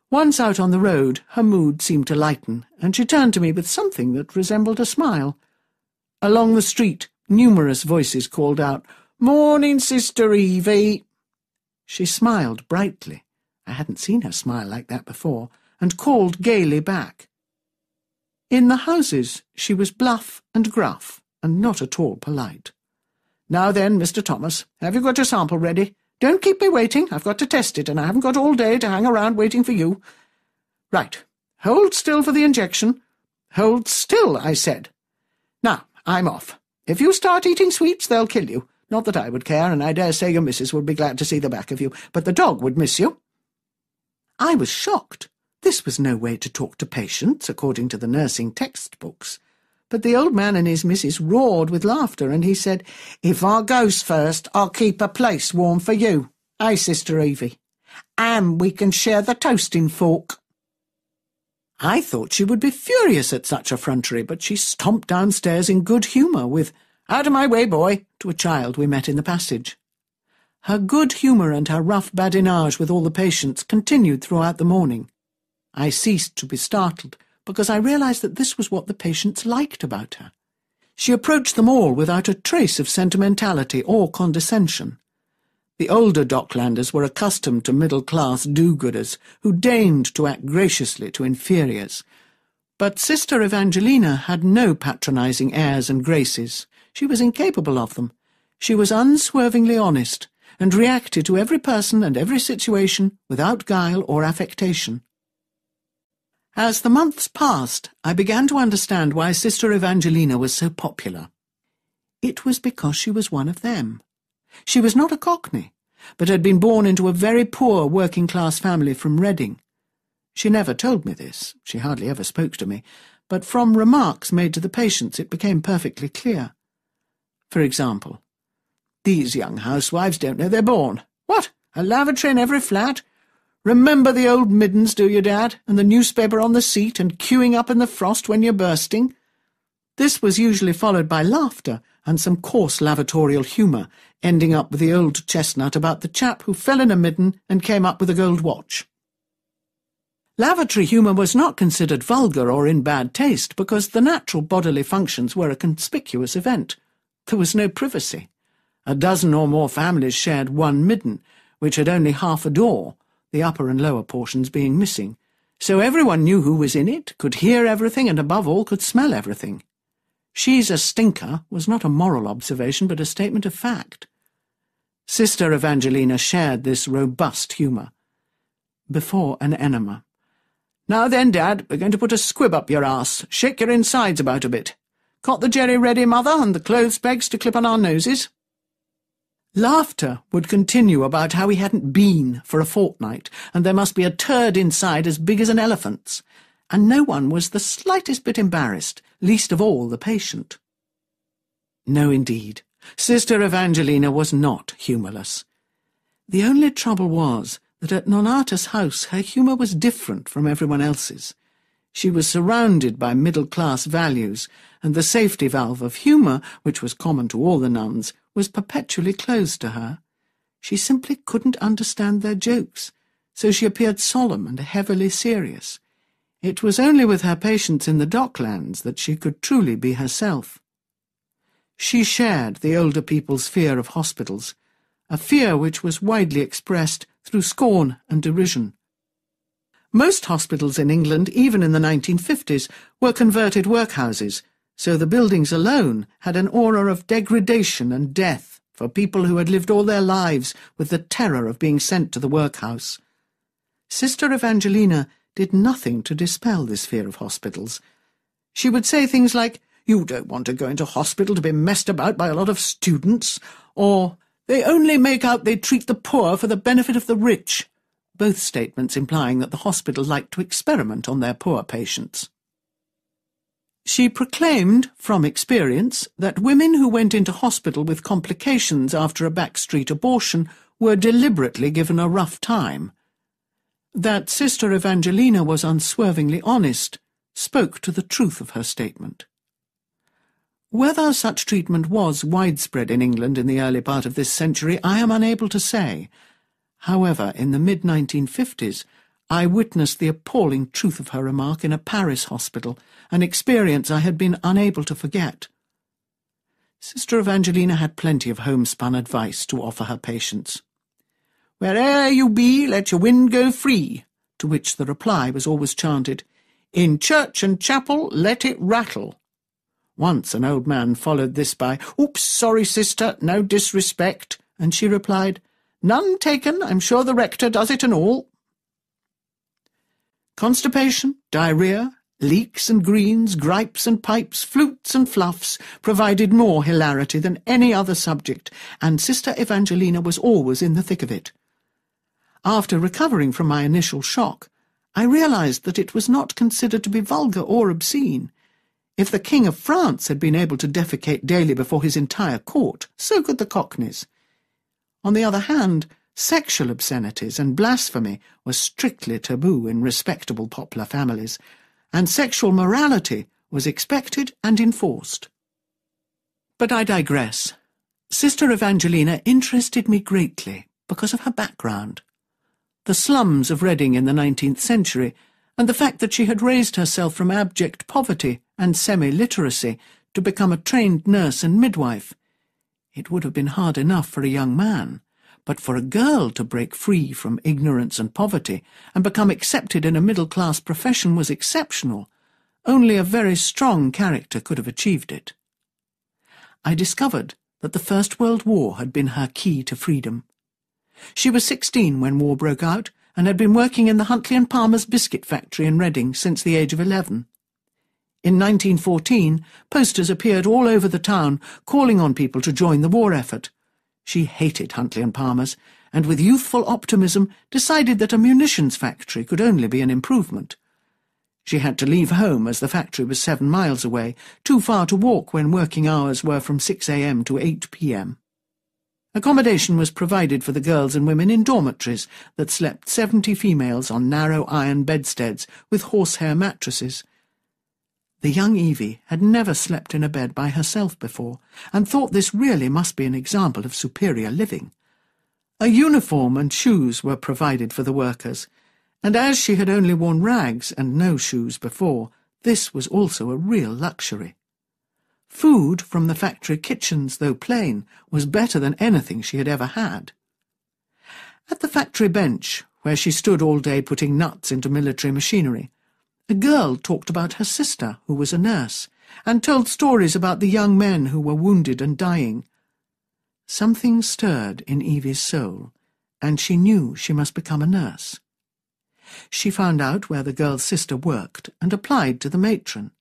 S1: Once out on the road, her mood seemed to lighten, and she turned to me with something that resembled a smile. Along the street, numerous voices called out, Morning, Sister Evie! She smiled brightly. I hadn't seen her smile like that before, and called gaily back. In the houses she was bluff and gruff, and not at all polite. Now then, Mr. Thomas, have you got your sample ready? Don't keep me waiting. I've got to test it, and I haven't got all day to hang around waiting for you. Right. Hold still for the injection. Hold still, I said. Now, I'm off. If you start eating sweets, they'll kill you. Not that I would care, and I dare say your missus would be glad to see the back of you, but the dog would miss you. I was shocked. This was no way to talk to patients, according to the nursing textbooks. But the old man and his missus roared with laughter, and he said, If I goes first, I'll keep a place warm for you. Eh, Sister Evie? And we can share the toasting fork. I thought she would be furious at such effrontery, but she stomped downstairs in good humour with, Out of my way, boy, to a child we met in the passage. Her good humour and her rough badinage with all the patients continued throughout the morning. I ceased to be startled, because I realized that this was what the patients liked about her. She approached them all without a trace of sentimentality or condescension. The older Docklanders were accustomed to middle-class do-gooders who deigned to act graciously to inferiors. But Sister Evangelina had no patronizing airs and graces. She was incapable of them. She was unswervingly honest, and reacted to every person and every situation without guile or affectation. As the months passed, I began to understand why Sister Evangelina was so popular. It was because she was one of them. She was not a Cockney, but had been born into a very poor working-class family from Reading. She never told me this, she hardly ever spoke to me, but from remarks made to the patients it became perfectly clear. For example, these young housewives don't know they're born. What, a lavatory in every flat? Remember the old middens, do you, Dad, and the newspaper on the seat, and queuing up in the frost when you're bursting? This was usually followed by laughter and some coarse lavatorial humour, ending up with the old chestnut about the chap who fell in a midden and came up with a gold watch. Lavatory humour was not considered vulgar or in bad taste because the natural bodily functions were a conspicuous event. There was no privacy. A dozen or more families shared one midden, which had only half a door, the upper and lower portions being missing, so everyone knew who was in it, could hear everything, and above all could smell everything. She's a stinker was not a moral observation, but a statement of fact. Sister Evangelina shared this robust humour. Before an enema. Now then, Dad, we're going to put a squib up your ass. Shake your insides about a bit. Got the jerry ready, Mother, and the clothes pegs to clip on our noses? Laughter would continue about how he hadn't been for a fortnight, and there must be a turd inside as big as an elephant's, and no one was the slightest bit embarrassed, least of all the patient. No, indeed, Sister Evangelina was not humourless. The only trouble was that at Nonnatus House her humour was different from everyone else's. She was surrounded by middle-class values, and the safety valve of humour, which was common to all the nuns, was perpetually closed to her. She simply couldn't understand their jokes, so she appeared solemn and heavily serious. It was only with her patients in the docklands that she could truly be herself. She shared the older people's fear of hospitals, a fear which was widely expressed through scorn and derision. Most hospitals in England, even in the 1950s, were converted workhouses, so the buildings alone had an aura of degradation and death for people who had lived all their lives with the terror of being sent to the workhouse. Sister Evangelina did nothing to dispel this fear of hospitals. She would say things like, You don't want to go into hospital to be messed about by a lot of students, or They only make out they treat the poor for the benefit of the rich, both statements implying that the hospital liked to experiment on their poor patients. She proclaimed, from experience, that women who went into hospital with complications after a backstreet abortion were deliberately given a rough time. That Sister Evangelina was unswervingly honest spoke to the truth of her statement. Whether such treatment was widespread in England in the early part of this century, I am unable to say. However, in the mid-1950s, I witnessed the appalling truth of her remark in a Paris hospital, an experience I had been unable to forget. Sister Evangelina had plenty of homespun advice to offer her patients. Where'er you be, let your wind go free, to which the reply was always chanted, In church and chapel, let it rattle. Once an old man followed this by, Oops, sorry, sister, no disrespect, and she replied, None taken, I'm sure the rector does it and all. Constipation, diarrhea, leeks and greens, gripes and pipes, flutes and fluffs provided more hilarity than any other subject, and Sister Evangelina was always in the thick of it. After recovering from my initial shock, I realized that it was not considered to be vulgar or obscene. If the King of France had been able to defecate daily before his entire court, so could the Cockneys. On the other hand, Sexual obscenities and blasphemy were strictly taboo in respectable Poplar families, and sexual morality was expected and enforced. But I digress. Sister Evangelina interested me greatly because of her background. The slums of Reading in the 19th century, and the fact that she had raised herself from abject poverty and semi-literacy to become a trained nurse and midwife. It would have been hard enough for a young man, but for a girl to break free from ignorance and poverty and become accepted in a middle-class profession was exceptional. Only a very strong character could have achieved it. I discovered that the First World War had been her key to freedom. She was sixteen when war broke out and had been working in the Huntley and Palmer's biscuit factory in Reading since the age of eleven. In 1914, posters appeared all over the town calling on people to join the war effort, she hated Huntley and Palmer's, and with youthful optimism decided that a munitions factory could only be an improvement. She had to leave home as the factory was seven miles away, too far to walk when working hours were from 6 a.m. to 8 p.m. Accommodation was provided for the girls and women in dormitories that slept seventy females on narrow iron bedsteads with horsehair mattresses. The young Evie had never slept in a bed by herself before, and thought this really must be an example of superior living. A uniform and shoes were provided for the workers, and as she had only worn rags and no shoes before, this was also a real luxury. Food from the factory kitchens, though plain, was better than anything she had ever had. At the factory bench, where she stood all day putting nuts into military machinery, a girl talked about her sister, who was a nurse, and told stories about the young men who were wounded and dying. Something stirred in Evie's soul, and she knew she must become a nurse. She found out where the girl's sister worked and applied to the matron.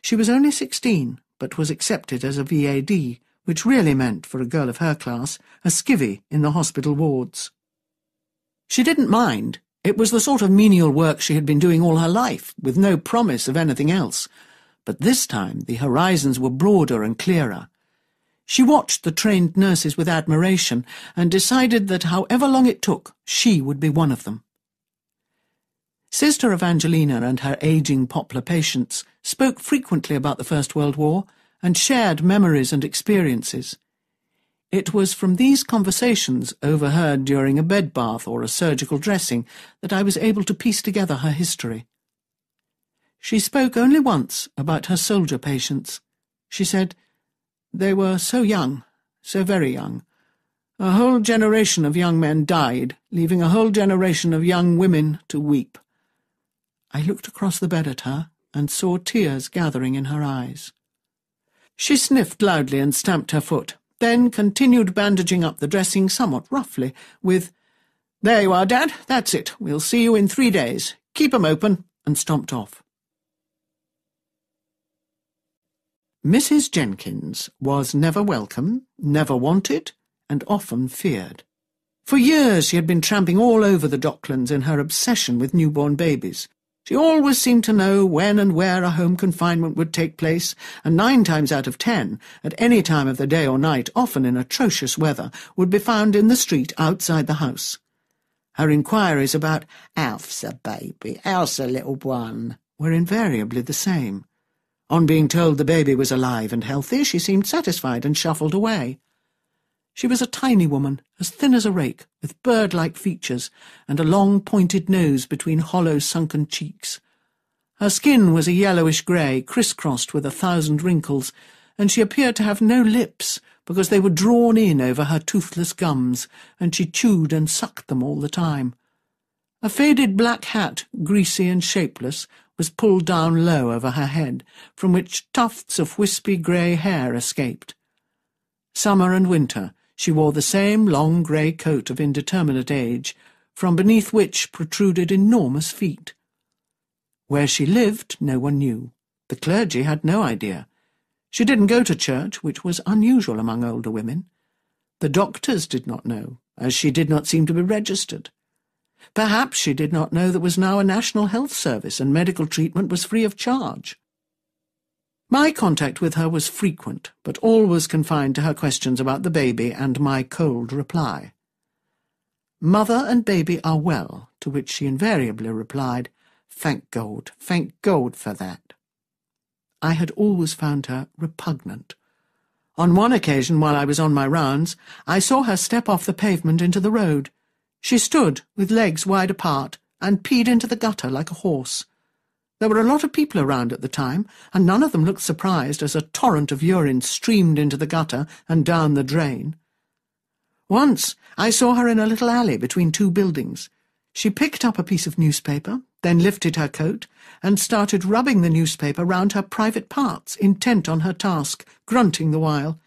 S1: She was only sixteen, but was accepted as a VAD, which really meant, for a girl of her class, a skivvy in the hospital wards. She didn't mind, it was the sort of menial work she had been doing all her life, with no promise of anything else. But this time the horizons were broader and clearer. She watched the trained nurses with admiration and decided that however long it took, she would be one of them. Sister Evangelina and her aging Poplar patients spoke frequently about the First World War and shared memories and experiences. It was from these conversations, overheard during a bed bath or a surgical dressing, that I was able to piece together her history. She spoke only once about her soldier patients. She said, They were so young, so very young. A whole generation of young men died, leaving a whole generation of young women to weep. I looked across the bed at her and saw tears gathering in her eyes. She sniffed loudly and stamped her foot, then continued bandaging up the dressing somewhat roughly, with, There you are, Dad, that's it. We'll see you in three days. Keep 'em open, and stomped off. Mrs. Jenkins was never welcome, never wanted, and often feared. For years she had been tramping all over the Docklands in her obsession with newborn babies. She always seemed to know when and where a home confinement would take place, and nine times out of ten, at any time of the day or night, often in atrocious weather, would be found in the street outside the house. Her inquiries about "How's a baby? How's a little one?" were invariably the same. On being told the baby was alive and healthy, she seemed satisfied and shuffled away. She was a tiny woman, as thin as a rake, with bird-like features, and a long pointed nose between hollow sunken cheeks. Her skin was a yellowish grey, criss-crossed with a thousand wrinkles, and she appeared to have no lips, because they were drawn in over her toothless gums, and she chewed and sucked them all the time. A faded black hat, greasy and shapeless, was pulled down low over her head, from which tufts of wispy grey hair escaped. Summer and winter, she wore the same long grey coat of indeterminate age, from beneath which protruded enormous feet. Where she lived, no one knew. The clergy had no idea. She didn't go to church, which was unusual among older women. The doctors did not know, as she did not seem to be registered. Perhaps she did not know there was now a national health service and medical treatment was free of charge. My contact with her was frequent, but always confined to her questions about the baby and my cold reply. Mother and baby are well, to which she invariably replied, Thank God, thank God for that. I had always found her repugnant. On one occasion, while I was on my rounds, I saw her step off the pavement into the road. She stood, with legs wide apart, and peed into the gutter like a horse. There were a lot of people around at the time, and none of them looked surprised as a torrent of urine streamed into the gutter and down the drain. Once I saw her in a little alley between two buildings. She picked up a piece of newspaper, then lifted her coat, and started rubbing the newspaper round her private parts, intent on her task, grunting the while.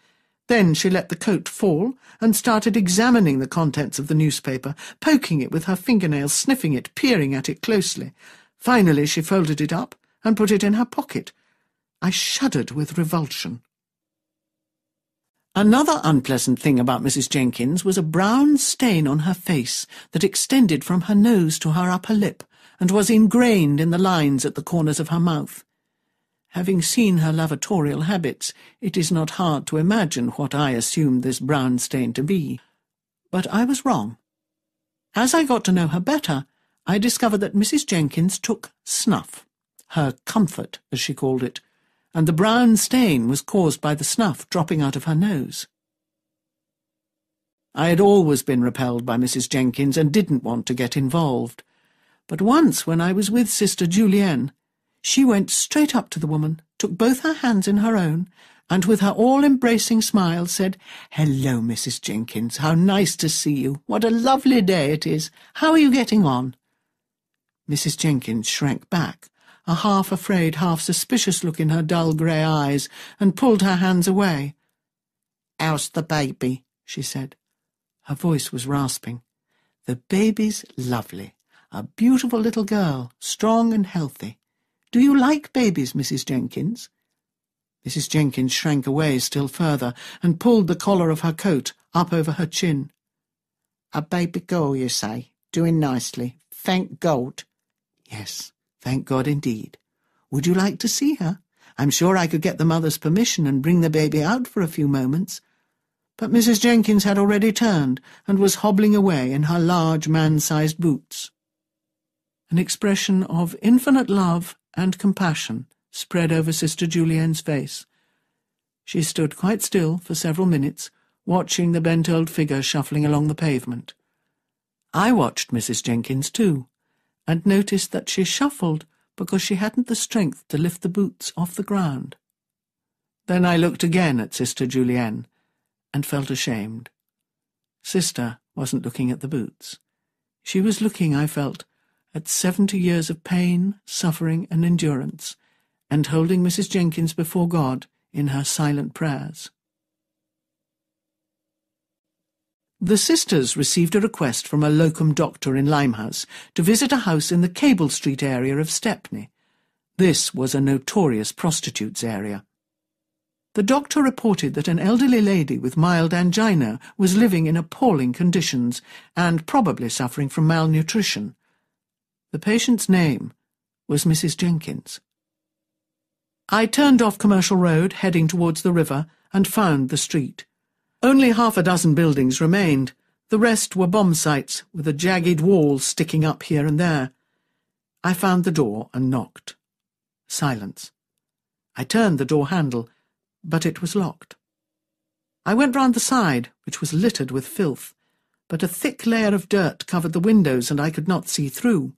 S1: Then she let the coat fall and started examining the contents of the newspaper, poking it with her fingernails, sniffing it, peering at it closely. Finally she folded it up and put it in her pocket. I shuddered with revulsion. Another unpleasant thing about Mrs. Jenkins was a brown stain on her face that extended from her nose to her upper lip and was ingrained in the lines at the corners of her mouth. Having seen her lavatorial habits, it is not hard to imagine what I assumed this brown stain to be. But I was wrong. As I got to know her better, I discovered that Mrs. Jenkins took snuff, her comfort, as she called it, and the brown stain was caused by the snuff dropping out of her nose. I had always been repelled by Mrs. Jenkins and didn't want to get involved. But once, when I was with Sister Julienne, she went straight up to the woman, took both her hands in her own, and with her all-embracing smile said, Hello, Mrs. Jenkins. How nice to see you. What a lovely day it is. How are you getting on? Mrs. Jenkins shrank back, a half-afraid, half-suspicious look in her dull grey eyes, and pulled her hands away. How's the baby? she said. Her voice was rasping. The baby's lovely. A beautiful little girl, strong and healthy. Do you like babies, Mrs. Jenkins? Mrs. Jenkins shrank away still further and pulled the collar of her coat up over her chin. A baby girl, you say? Doing nicely. Thank God. Yes, thank God indeed. Would you like to see her? I'm sure I could get the mother's permission and bring the baby out for a few moments. But Mrs. Jenkins had already turned and was hobbling away in her large man-sized boots. An expression of infinite love and compassion spread over Sister Julienne's face. She stood quite still for several minutes, watching the bent old figure shuffling along the pavement. I watched Mrs. Jenkins too, and noticed that she shuffled because she hadn't the strength to lift the boots off the ground. Then I looked again at Sister Julienne and felt ashamed. Sister wasn't looking at the boots. She was looking, I felt, at seventy years of pain, suffering, and endurance, and holding Mrs. Jenkins before God in her silent prayers. The sisters received a request from a locum doctor in Limehouse to visit a house in the Cable Street area of Stepney. This was a notorious prostitutes' area. The doctor reported that an elderly lady with mild angina was living in appalling conditions and probably suffering from malnutrition. The patient's name was Mrs. Jenkins. I turned off Commercial Road, heading towards the river, and found the street. Only half a dozen buildings remained. The rest were bomb sites, with a jagged wall sticking up here and there. I found the door and knocked. Silence. I turned the door handle, but it was locked. I went round the side, which was littered with filth, but a thick layer of dirt covered the windows and I could not see through.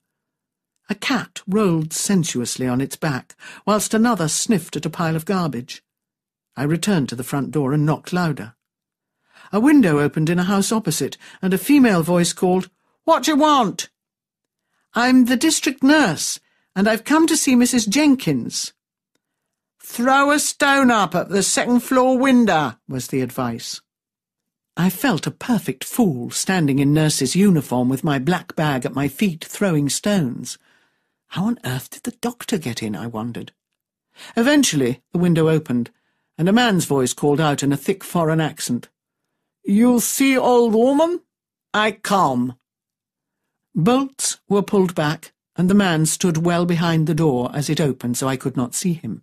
S1: A cat rolled sensuously on its back, whilst another sniffed at a pile of garbage. I returned to the front door and knocked louder. A window opened in a house opposite, and a female voice called, What you want? I'm the district nurse, and I've come to see Mrs. Jenkins. Throw a stone up at the second floor window, was the advice. I felt a perfect fool standing in nurse's uniform with my black bag at my feet throwing stones. How on earth did the doctor get in, I wondered. Eventually the window opened, and a man's voice called out in a thick foreign accent. You see, old woman? I come. Bolts were pulled back, and the man stood well behind the door as it opened so I could not see him.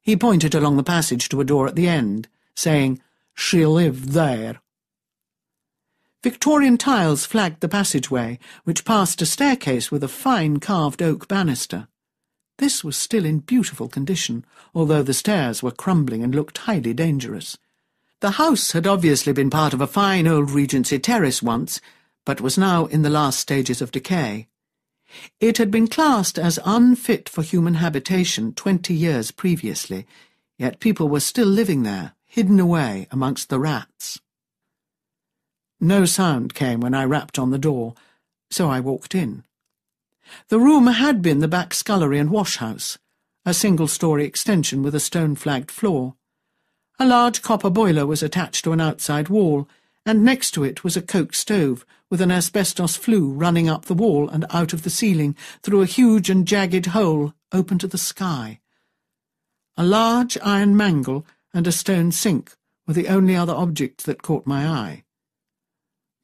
S1: He pointed along the passage to a door at the end, saying, She lived there. Victorian tiles flagged the passageway, which passed a staircase with a fine carved oak banister. This was still in beautiful condition, although the stairs were crumbling and looked highly dangerous. The house had obviously been part of a fine old Regency terrace once, but was now in the last stages of decay. It had been classed as unfit for human habitation twenty years previously, yet people were still living there, hidden away amongst the rats. No sound came when I rapped on the door, so I walked in. The room had been the back scullery and wash-house, a single-storey extension with a stone-flagged floor. A large copper boiler was attached to an outside wall, and next to it was a coke stove with an asbestos flue running up the wall and out of the ceiling through a huge and jagged hole open to the sky. A large iron mangle and a stone sink were the only other objects that caught my eye.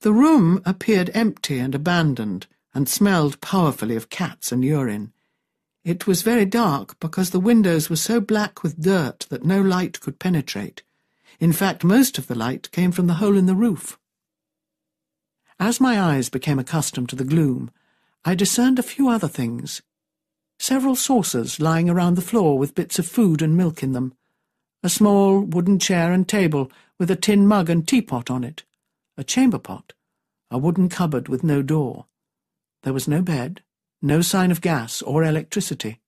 S1: The room appeared empty and abandoned, and smelled powerfully of cats and urine. It was very dark because the windows were so black with dirt that no light could penetrate. In fact, most of the light came from the hole in the roof. As my eyes became accustomed to the gloom, I discerned a few other things. Several saucers lying around the floor with bits of food and milk in them. A small wooden chair and table with a tin mug and teapot on it. A chamber pot. A wooden cupboard with no door. There was no bed, no sign of gas or electricity.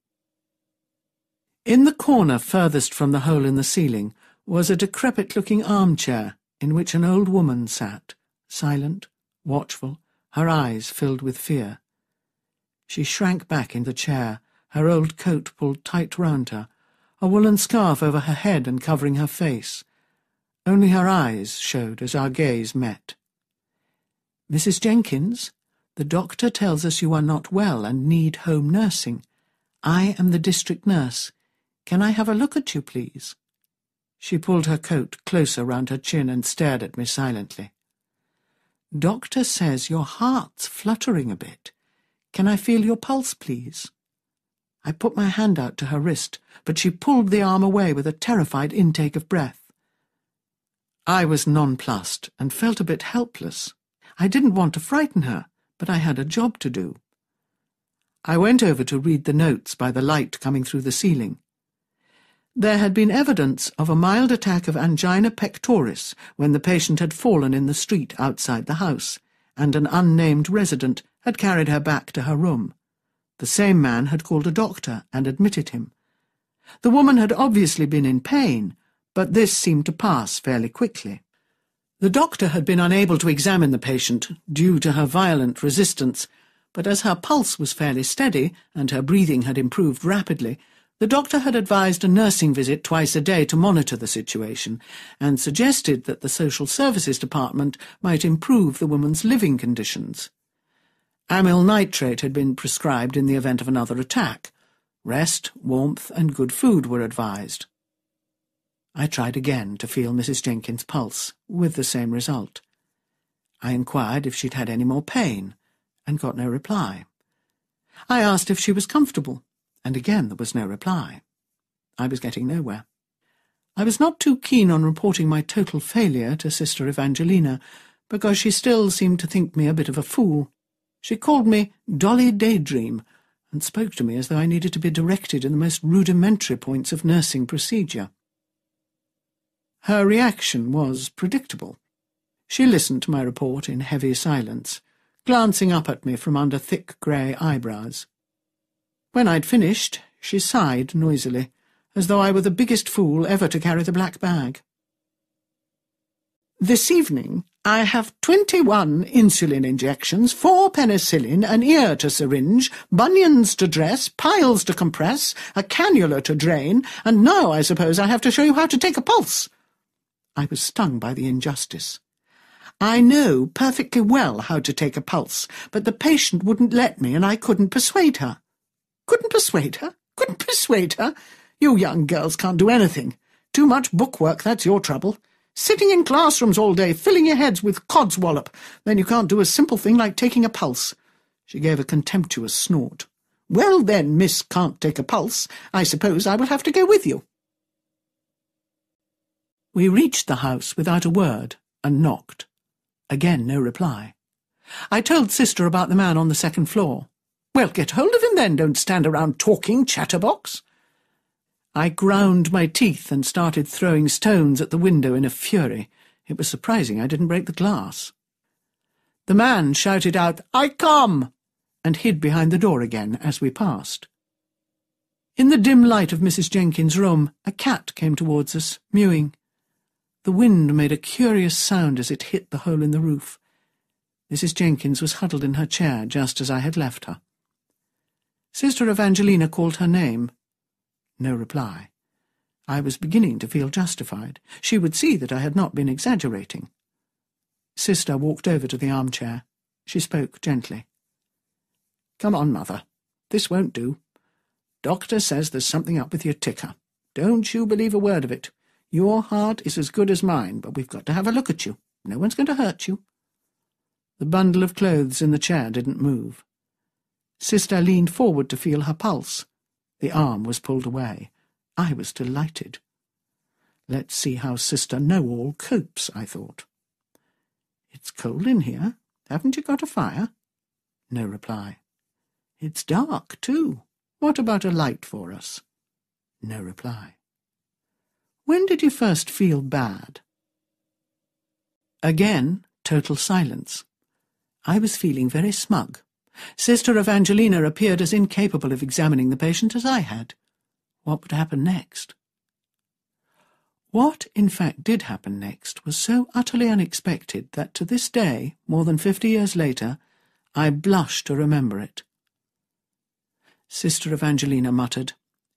S1: In the corner furthest from the hole in the ceiling was a decrepit-looking armchair in which an old woman sat, silent, watchful, her eyes filled with fear. She shrank back in the chair, her old coat pulled tight round her, a woolen scarf over her head and covering her face. Only her eyes showed as our gaze met. Mrs. Jenkins, the doctor tells us you are not well and need home nursing. I am the district nurse. Can I have a look at you, please? She pulled her coat closer round her chin and stared at me silently. Doctor says your heart's fluttering a bit. Can I feel your pulse, please? I put my hand out to her wrist, but she pulled the arm away with a terrified intake of breath. I was nonplussed and felt a bit helpless. I didn't want to frighten her, but I had a job to do. I went over to read the notes by the light coming through the ceiling. There had been evidence of a mild attack of angina pectoris when the patient had fallen in the street outside the house, and an unnamed resident had carried her back to her room. The same man had called a doctor and admitted him. The woman had obviously been in pain, but this seemed to pass fairly quickly. The doctor had been unable to examine the patient due to her violent resistance, but as her pulse was fairly steady and her breathing had improved rapidly, the doctor had advised a nursing visit twice a day to monitor the situation and suggested that the social services department might improve the woman's living conditions. Amyl nitrate had been prescribed in the event of another attack. Rest, warmth, and good food were advised. I tried again to feel Mrs. Jenkins' pulse, with the same result. I inquired if she'd had any more pain, and got no reply. I asked if she was comfortable, and again there was no reply. I was getting nowhere. I was not too keen on reporting my total failure to Sister Evangelina, because she still seemed to think me a bit of a fool. She called me Dolly Daydream, and spoke to me as though I needed to be directed in the most rudimentary points of nursing procedure. Her reaction was predictable. She listened to my report in heavy silence, glancing up at me from under thick grey eyebrows. When I'd finished, she sighed noisily, as though I were the biggest fool ever to carry the black bag. This evening I have twenty-one insulin injections, four penicillin, an ear to syringe, bunions to dress, piles to compress, a cannula to drain, and now I suppose I have to show you how to take a pulse. I was stung by the injustice. I know perfectly well how to take a pulse, but the patient wouldn't let me, and I couldn't persuade her. Couldn't persuade her? Couldn't persuade her? You young girls can't do anything. Too much bookwork, that's your trouble. Sitting in classrooms all day, filling your heads with codswallop. Then you can't do a simple thing like taking a pulse. She gave a contemptuous snort. Well then, Miss can't take a pulse. I suppose I will have to go with you. We reached the house without a word, and knocked. Again no reply. I told Sister about the man on the second floor. Well, get hold of him then, don't stand around talking, chatterbox. I ground my teeth and started throwing stones at the window in a fury. It was surprising I didn't break the glass. The man shouted out, I come, and hid behind the door again as we passed. In the dim light of Mrs. Jenkins' room, a cat came towards us, mewing. The wind made a curious sound as it hit the hole in the roof. Mrs. Jenkins was huddled in her chair just as I had left her. Sister Evangelina called her name. No reply. I was beginning to feel justified. She would see that I had not been exaggerating. Sister walked over to the armchair. She spoke gently. Come on, Mother. This won't do. Doctor says there's something up with your ticker. Don't you believe a word of it. Your heart is as good as mine, but we've got to have a look at you. No one's going to hurt you. The bundle of clothes in the chair didn't move. Sister leaned forward to feel her pulse. The arm was pulled away. I was delighted. Let's see how Sister Know-all copes, I thought. It's cold in here. Haven't you got a fire? No reply. It's dark, too. What about a light for us? No reply. When did you first feel bad? Again, total silence. I was feeling very smug. Sister Evangelina appeared as incapable of examining the patient as I had. What would happen next? What, in fact, did happen next was so utterly unexpected that to this day, more than fifty years later, I blush to remember it. Sister Evangelina muttered,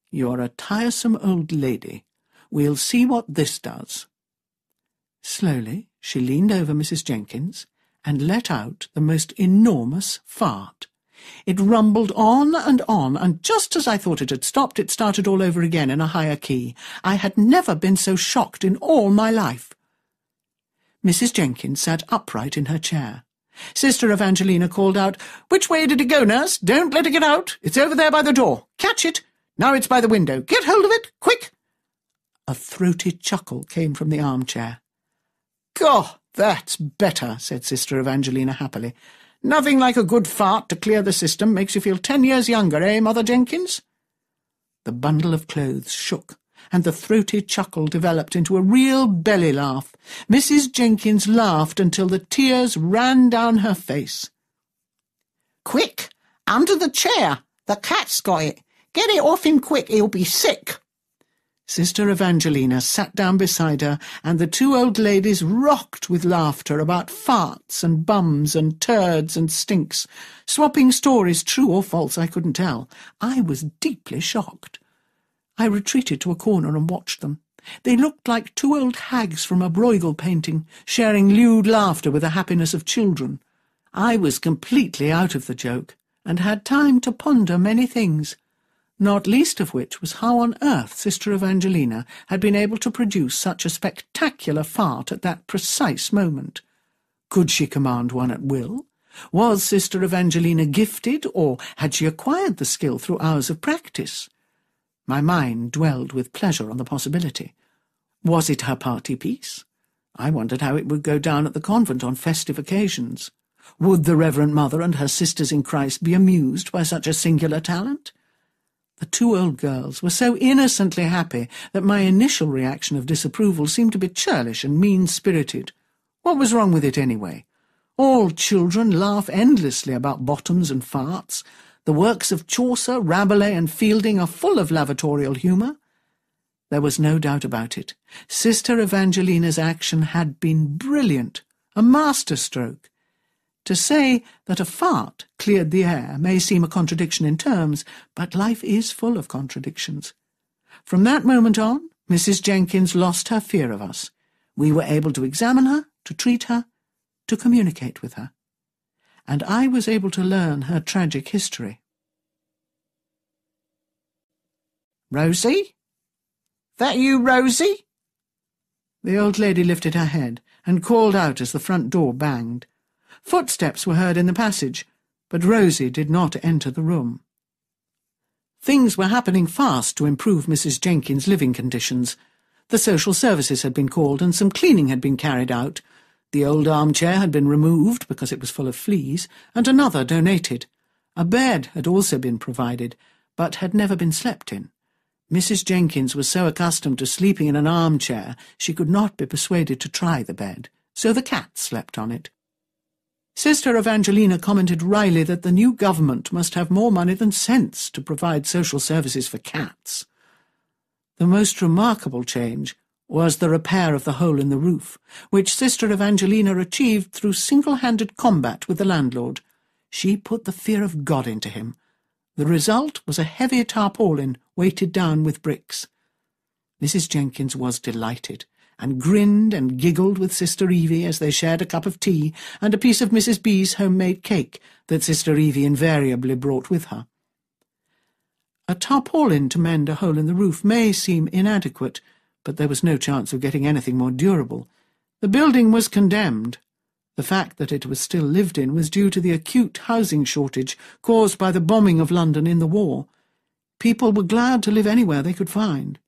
S1: You're a tiresome old lady. We'll see what this does. Slowly she leaned over Mrs. Jenkins and let out the most enormous fart. It rumbled on and on, and just as I thought it had stopped, it started all over again in a higher key. I had never been so shocked in all my life. Mrs. Jenkins sat upright in her chair. Sister Evangelina called out, Which way did it go, nurse? Don't let it get out. It's over there by the door. Catch it. Now it's by the window. Get hold of it, quick. A throaty chuckle came from the armchair. Goh, that's better, said Sister Evangelina happily. Nothing like a good fart to clear the system makes you feel ten years younger, eh, Mother Jenkins? The bundle of clothes shook, and the throaty chuckle developed into a real belly laugh. Mrs. Jenkins laughed until the tears ran down her face. Quick, under the chair!
S2: The cat's got it. Get it off him quick, he'll be sick.
S1: Sister Evangelina sat down beside her, and the two old ladies rocked with laughter about farts and bums and turds and stinks, swapping stories, true or false, I couldn't tell. I was deeply shocked. I retreated to a corner and watched them. They looked like two old hags from a Bruegel painting, sharing lewd laughter with the happiness of children. I was completely out of the joke, and had time to ponder many things not least of which was how on earth Sister Evangelina had been able to produce such a spectacular fart at that precise moment. Could she command one at will? Was Sister Evangelina gifted, or had she acquired the skill through hours of practice? My mind dwelled with pleasure on the possibility. Was it her party piece? I wondered how it would go down at the convent on festive occasions. Would the Reverend Mother and her sisters in Christ be amused by such a singular talent? The two old girls were so innocently happy that my initial reaction of disapproval seemed to be churlish and mean-spirited. What was wrong with it anyway? All children laugh endlessly about bottoms and farts. The works of Chaucer, Rabelais, and Fielding are full of lavatorial humour. There was no doubt about it. Sister Evangelina's action had been brilliant, a masterstroke. To say that a fart cleared the air may seem a contradiction in terms, but life is full of contradictions. From that moment on, Mrs. Jenkins lost her fear of us. We were able to examine her, to treat her, to communicate with her. And I was able to learn her tragic history.
S2: Rosie? That you, Rosie?
S1: The old lady lifted her head and called out as the front door banged. Footsteps were heard in the passage, but Rosie did not enter the room. Things were happening fast to improve Mrs. Jenkins' living conditions. The social services had been called and some cleaning had been carried out. The old armchair had been removed because it was full of fleas, and another donated. A bed had also been provided, but had never been slept in. Mrs. Jenkins was so accustomed to sleeping in an armchair she could not be persuaded to try the bed, so the cat slept on it. Sister Evangelina commented wryly that the new government must have more money than sense to provide social services for cats. The most remarkable change was the repair of the hole in the roof, which Sister Evangelina achieved through single-handed combat with the landlord. She put the fear of God into him. The result was a heavy tarpaulin weighted down with bricks. Mrs. Jenkins was delighted and grinned and giggled with Sister Evie as they shared a cup of tea and a piece of Mrs. B.'s homemade cake that Sister Evie invariably brought with her. A tarpaulin to mend a hole in the roof may seem inadequate, but there was no chance of getting anything more durable. The building was condemned. The fact that it was still lived in was due to the acute housing shortage caused by the bombing of London in the war. People were glad to live anywhere they could find.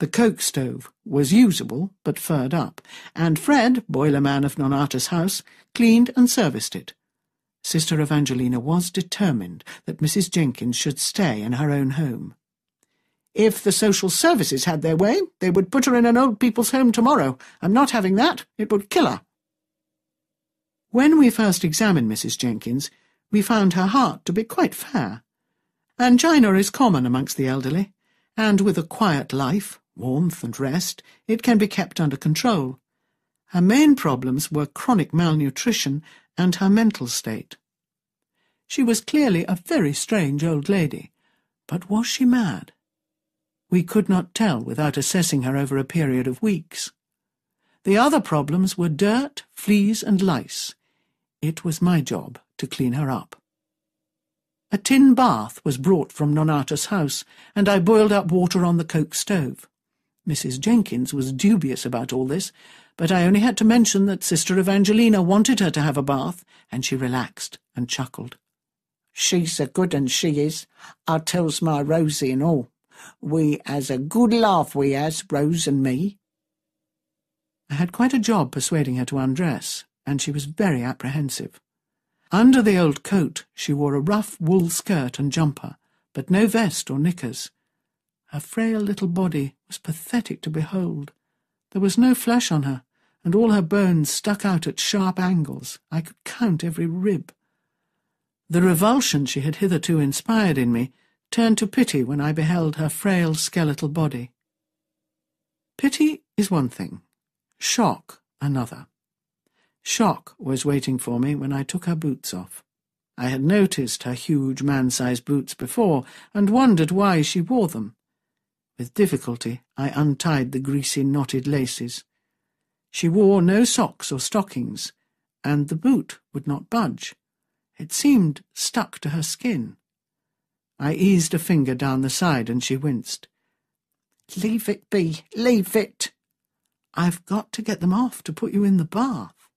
S1: The coke stove was usable, but furred up, and Fred, boilerman of Nonnatus House, cleaned and serviced it. Sister Evangelina was determined that Mrs. Jenkins should stay in her own home. If the social services had their way, they would put her in an old people's home tomorrow. I'm not having that. It would kill her. When we first examined Mrs. Jenkins, we found her heart to be quite fair. Angina is common amongst the elderly, and with a quiet life, warmth and rest, it can be kept under control. Her main problems were chronic malnutrition and her mental state. She was clearly a very strange old lady, but was she mad? We could not tell without assessing her over a period of weeks. The other problems were dirt, fleas, and lice. It was my job to clean her up. A tin bath was brought from Nonnatus house, and I boiled up water on the coke stove. Mrs. Jenkins was dubious about all this, but I only had to mention that Sister Evangelina wanted her to have a bath, and she relaxed and chuckled.
S2: She's a good un, she is. I tells my Rosie and all. We has a good laugh, we has, Rose and me.
S1: I had quite a job persuading her to undress, and she was very apprehensive. Under the old coat she wore a rough wool skirt and jumper, but no vest or knickers. Her frail little body was pathetic to behold. There was no flesh on her, and all her bones stuck out at sharp angles. I could count every rib. The revulsion she had hitherto inspired in me turned to pity when I beheld her frail skeletal body. Pity is one thing, shock another. Shock was waiting for me when I took her boots off. I had noticed her huge man-sized boots before and wondered why she wore them. With difficulty I untied the greasy knotted laces. She wore no socks or stockings, and the boot would not budge. It seemed stuck to her skin. I eased a finger down the side and she winced.
S2: Leave it be, leave it.
S1: I've got to get them off to put you in the bath.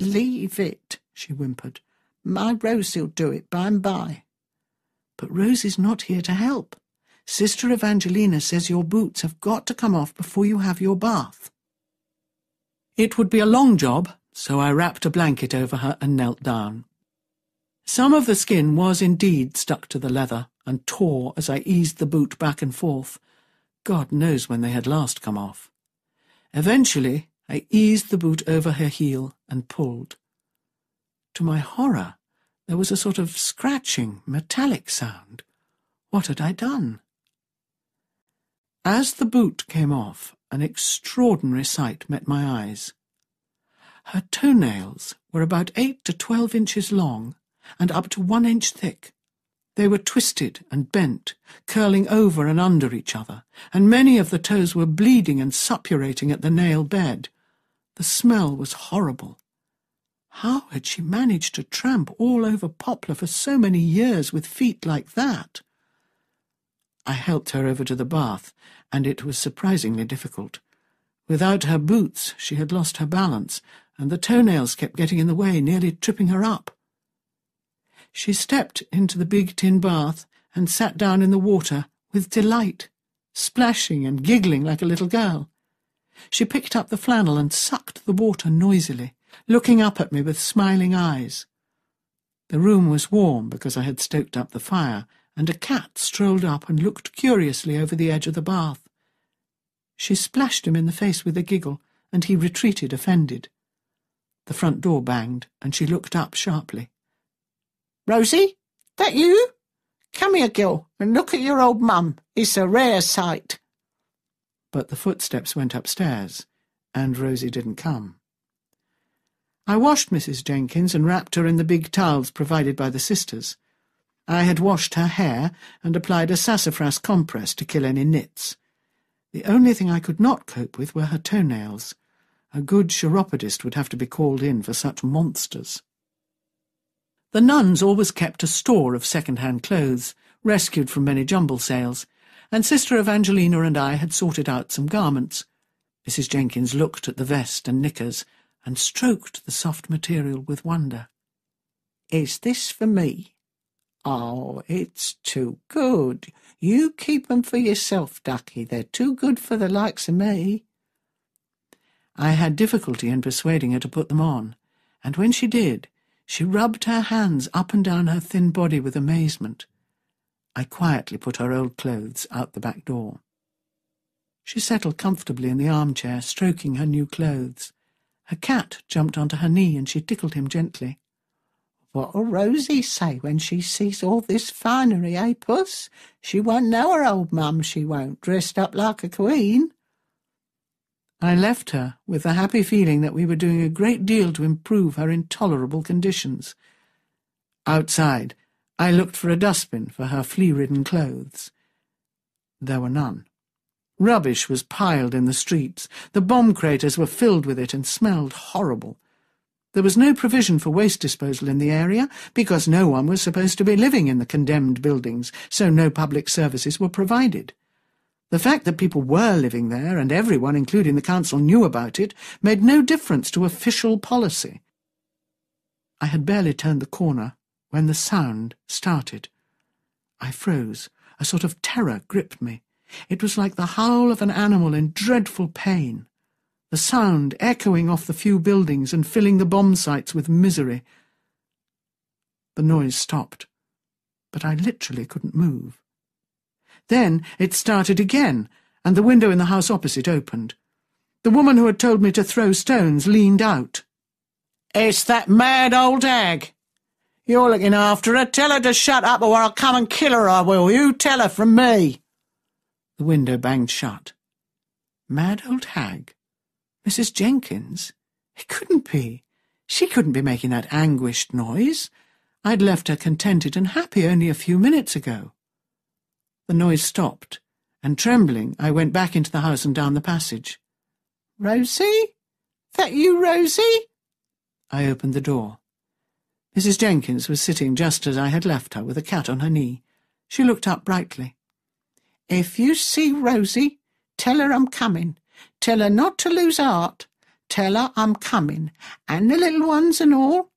S2: Leave it, she whimpered. My Rosie'll do it by and by.
S1: But Rosie's not here to help. Sister Evangelina says your boots have got to come off before you have your bath. It would be a long job, so I wrapped a blanket over her and knelt down. Some of the skin was indeed stuck to the leather and tore as I eased the boot back and forth. God knows when they had last come off. Eventually, I eased the boot over her heel and pulled. To my horror, there was a sort of scratching, metallic sound. What had I done? As the boot came off, an extraordinary sight met my eyes. Her toenails were about eight to twelve inches long and up to one inch thick. They were twisted and bent, curling over and under each other, and many of the toes were bleeding and suppurating at the nail bed. The smell was horrible. How had she managed to tramp all over Poplar for so many years with feet like that? I helped her over to the bath, and it was surprisingly difficult. Without her boots, she had lost her balance, and the toenails kept getting in the way, nearly tripping her up. She stepped into the big tin bath and sat down in the water with delight, splashing and giggling like a little girl. She picked up the flannel and sucked the water noisily, looking up at me with smiling eyes. The room was warm because I had stoked up the fire, and a cat strolled up and looked curiously over the edge of the bath. She splashed him in the face with a giggle, and he retreated offended. The front door banged, and she looked up sharply.
S2: Rosie, that you? Come here, Gil, and look at your old mum. It's a rare sight.
S1: But the footsteps went upstairs, and Rosie didn't come. I washed Mrs. Jenkins and wrapped her in the big towels provided by the sisters. I had washed her hair and applied a sassafras compress to kill any nits. The only thing I could not cope with were her toenails. A good chiropodist would have to be called in for such monsters. The nuns always kept a store of second-hand clothes, rescued from many jumble sales, and Sister Evangelina and I had sorted out some garments. Mrs. Jenkins looked at the vest and knickers and stroked the soft material with wonder.
S2: Is this for me? Oh, it's too good. You keep keep 'em for yourself, Ducky. They're too good for the likes of me.
S1: I had difficulty in persuading her to put them on, and when she did, she rubbed her hands up and down her thin body with amazement. I quietly put her old clothes out the back door. She settled comfortably in the armchair, stroking her new clothes. Her cat jumped onto her knee and she tickled him gently.
S2: What'll Rosie say when she sees all this finery, eh, Puss? She won't know her old mum, she won't, dressed up like a queen.
S1: I left her with the happy feeling that we were doing a great deal to improve her intolerable conditions. Outside, I looked for a dustbin for her flea-ridden clothes. There were none. Rubbish was piled in the streets. The bomb craters were filled with it and smelled horrible. There was no provision for waste disposal in the area, because no one was supposed to be living in the condemned buildings, so no public services were provided. The fact that people were living there, and everyone, including the council, knew about it, made no difference to official policy. I had barely turned the corner when the sound started. I froze. A sort of terror gripped me. It was like the howl of an animal in dreadful pain. The sound echoing off the few buildings and filling the bomb sites with misery. The noise stopped, but I literally couldn't move. Then it started again, and the window in the house opposite opened. The woman who had told me to throw stones leaned out.
S2: It's that mad old hag. You're looking after her. Tell her to shut up or I'll come and kill her, I will. You tell her from me.
S1: The window banged shut. Mad old hag? Mrs. Jenkins? It couldn't be. She couldn't be making that anguished noise. I'd left her contented and happy only a few minutes ago. The noise stopped, and trembling, I went back into the house and down the passage.
S2: Rosie? That you, Rosie?
S1: I opened the door. Mrs. Jenkins was sitting just as I had left her, with a cat on her knee. She looked up brightly.
S2: If you see Rosie, tell her I'm coming. Tell her not to lose heart. Tell her I'm coming, and the little ones and all.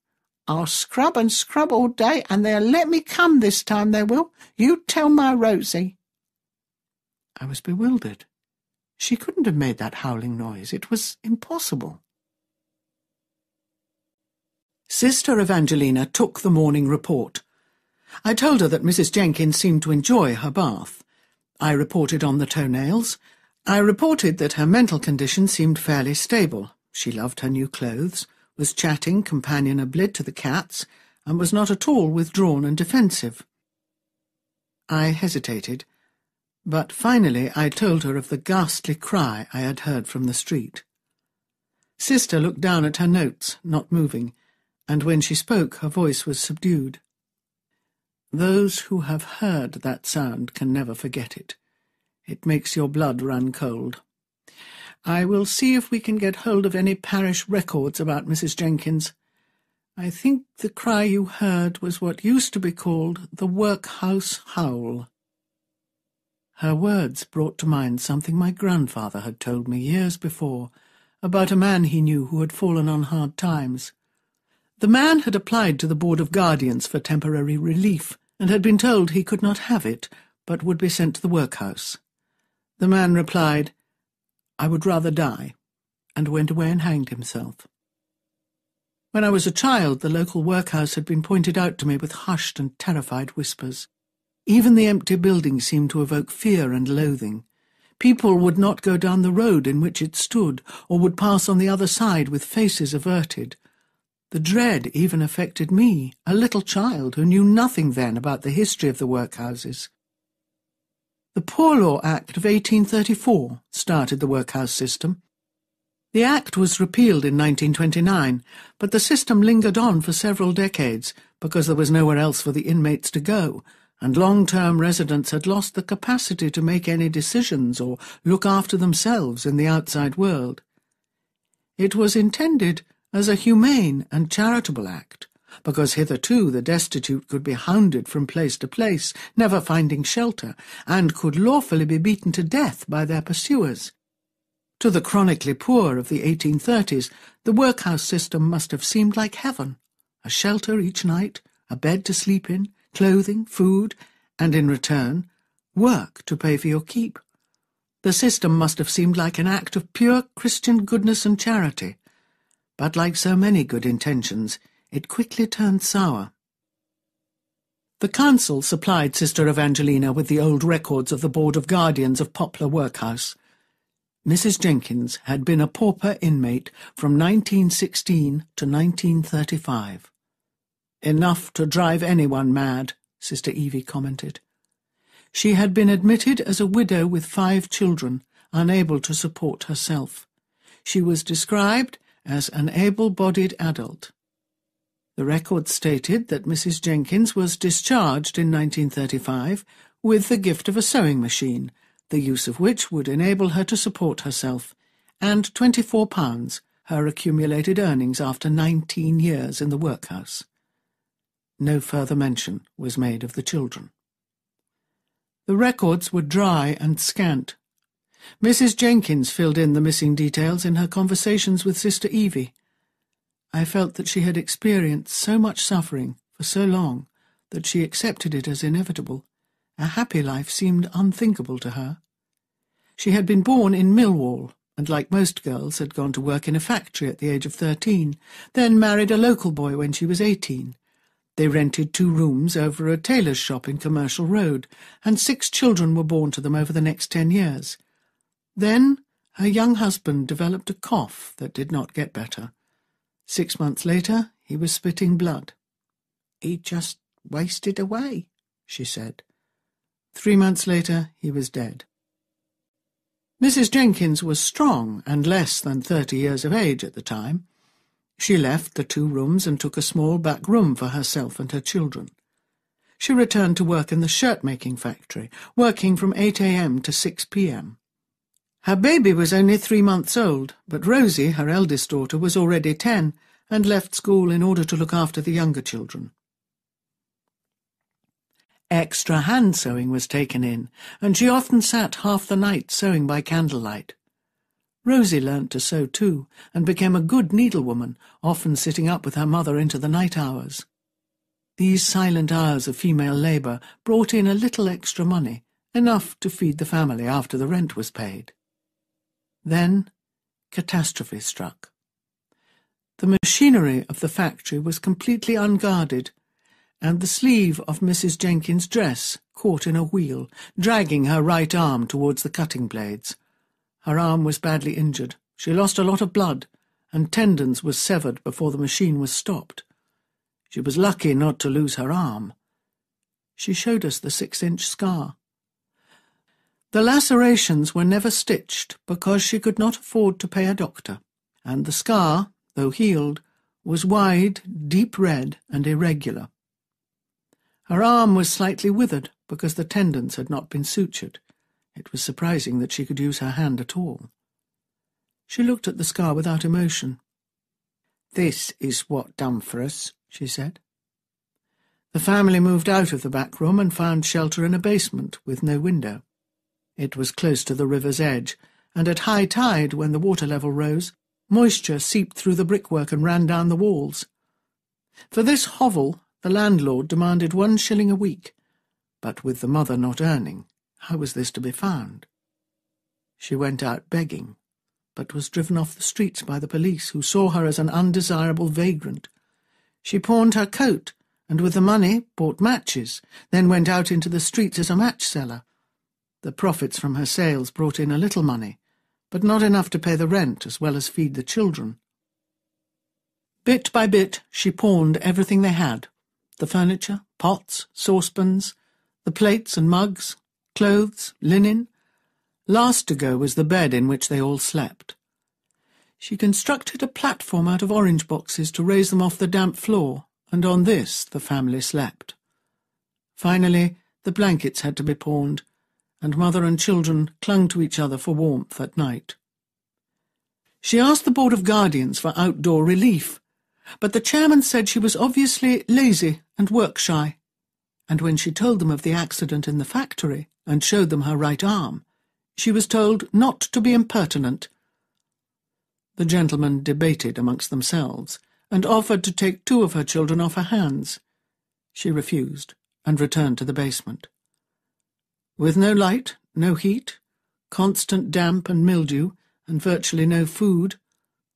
S2: I'll scrub and scrub all day, and they'll let me come this time, they will. You tell my Rosie.
S1: I was bewildered. She couldn't have made that howling noise. It was impossible. Sister Evangelina took the morning report. I told her that Mrs. Jenkins seemed to enjoy her bath. I reported on the toenails. I reported that her mental condition seemed fairly stable. She loved her new clothes, was chatting companionably to the cats, and was not at all withdrawn and defensive. I hesitated, but finally I told her of the ghastly cry I had heard from the street. Sister looked down at her notes, not moving, and when she spoke her voice was subdued. Those who have heard that sound can never forget it. It makes your blood run cold. I will see if we can get hold of any parish records about Mrs. Jenkins. I think the cry you heard was what used to be called the workhouse howl. Her words brought to mind something my grandfather had told me years before about a man he knew who had fallen on hard times. The man had applied to the Board of Guardians for temporary relief and had been told he could not have it, but would be sent to the workhouse. The man replied, I would rather die, and went away and hanged himself. When I was a child, the local workhouse had been pointed out to me with hushed and terrified whispers. Even the empty building seemed to evoke fear and loathing. People would not go down the road in which it stood, or would pass on the other side with faces averted. The dread even affected me, a little child who knew nothing then about the history of the workhouses. The Poor Law Act of 1834 started the workhouse system. The Act was repealed in 1929, but the system lingered on for several decades because there was nowhere else for the inmates to go, and long-term residents had lost the capacity to make any decisions or look after themselves in the outside world. It was intended as a humane and charitable act, because hitherto the destitute could be hounded from place to place, never finding shelter, and could lawfully be beaten to death by their pursuers. To the chronically poor of the 1830s, the workhouse system must have seemed like heaven, a shelter each night, a bed to sleep in, clothing, food, and in return, work to pay for your keep. The system must have seemed like an act of pure Christian goodness and charity, but like so many good intentions, it quickly turned sour. The council supplied Sister Evangelina with the old records of the Board of Guardians of Poplar Workhouse. Mrs. Jenkins had been a pauper inmate from 1916 to 1935. Enough to drive anyone mad, Sister Evie commented. She had been admitted as a widow with five children, unable to support herself. She was described as an able-bodied adult. The record stated that Mrs. Jenkins was discharged in 1935 with the gift of a sewing machine, the use of which would enable her to support herself, and £24, her accumulated earnings after 19 years in the workhouse. No further mention was made of the children. The records were dry and scant. Mrs. Jenkins filled in the missing details in her conversations with Sister Evie, I felt that she had experienced so much suffering for so long that she accepted it as inevitable. A happy life seemed unthinkable to her. She had been born in Millwall, and like most girls had gone to work in a factory at the age of thirteen, then married a local boy when she was eighteen. They rented two rooms over a tailor's shop in Commercial Road, and six children were born to them over the next ten years. Then her young husband developed a cough that did not get better. Six months later, he was spitting blood.
S2: He just wasted away, she said.
S1: Three months later, he was dead. Mrs. Jenkins was strong and less than thirty years of age at the time. She left the two rooms and took a small back room for herself and her children. She returned to work in the shirt-making factory, working from 8 a.m. to 6 p.m. Her baby was only three months old, but Rosie, her eldest daughter, was already ten and left school in order to look after the younger children. Extra hand sewing was taken in, and she often sat half the night sewing by candlelight. Rosie learnt to sew too, and became a good needlewoman, often sitting up with her mother into the night hours. These silent hours of female labour brought in a little extra money, enough to feed the family after the rent was paid. Then catastrophe struck. The machinery of the factory was completely unguarded, and the sleeve of Mrs. Jenkins' dress caught in a wheel, dragging her right arm towards the cutting blades. Her arm was badly injured. She lost a lot of blood, and tendons were severed before the machine was stopped. She was lucky not to lose her arm. She showed us the six-inch scar. The lacerations were never stitched because she could not afford to pay a doctor, and the scar, though healed, was wide, deep red, and irregular. Her arm was slightly withered because the tendons had not been sutured. It was surprising that she could use her hand at all. She looked at the scar without emotion.
S2: This is what done for us, she said.
S1: The family moved out of the back room and found shelter in a basement with no window. It was close to the river's edge, and at high tide, when the water level rose, moisture seeped through the brickwork and ran down the walls. For this hovel, the landlord demanded one shilling a week, but with the mother not earning, how was this to be found? She went out begging, but was driven off the streets by the police, who saw her as an undesirable vagrant she pawned her coat, and with the money bought matches, then went out into the streets as a match seller. The profits from her sales brought in a little money, but not enough to pay the rent as well as feed the children. Bit by bit, she pawned everything they had, the furniture, pots, saucepans, the plates and mugs, clothes, linen. Last to go was the bed in which they all slept. She constructed a platform out of orange boxes to raise them off the damp floor, and on this the family slept. Finally, the blankets had to be pawned, and mother and children clung to each other for warmth at night. She asked the Board of Guardians for outdoor relief, but the chairman said she was obviously lazy and work-shy, and when she told them of the accident in the factory and showed them her right arm, she was told not to be impertinent the gentlemen debated amongst themselves, and offered to take two of her children off her hands. She refused, and returned to the basement. With no light, no heat, constant damp and mildew, and virtually no food,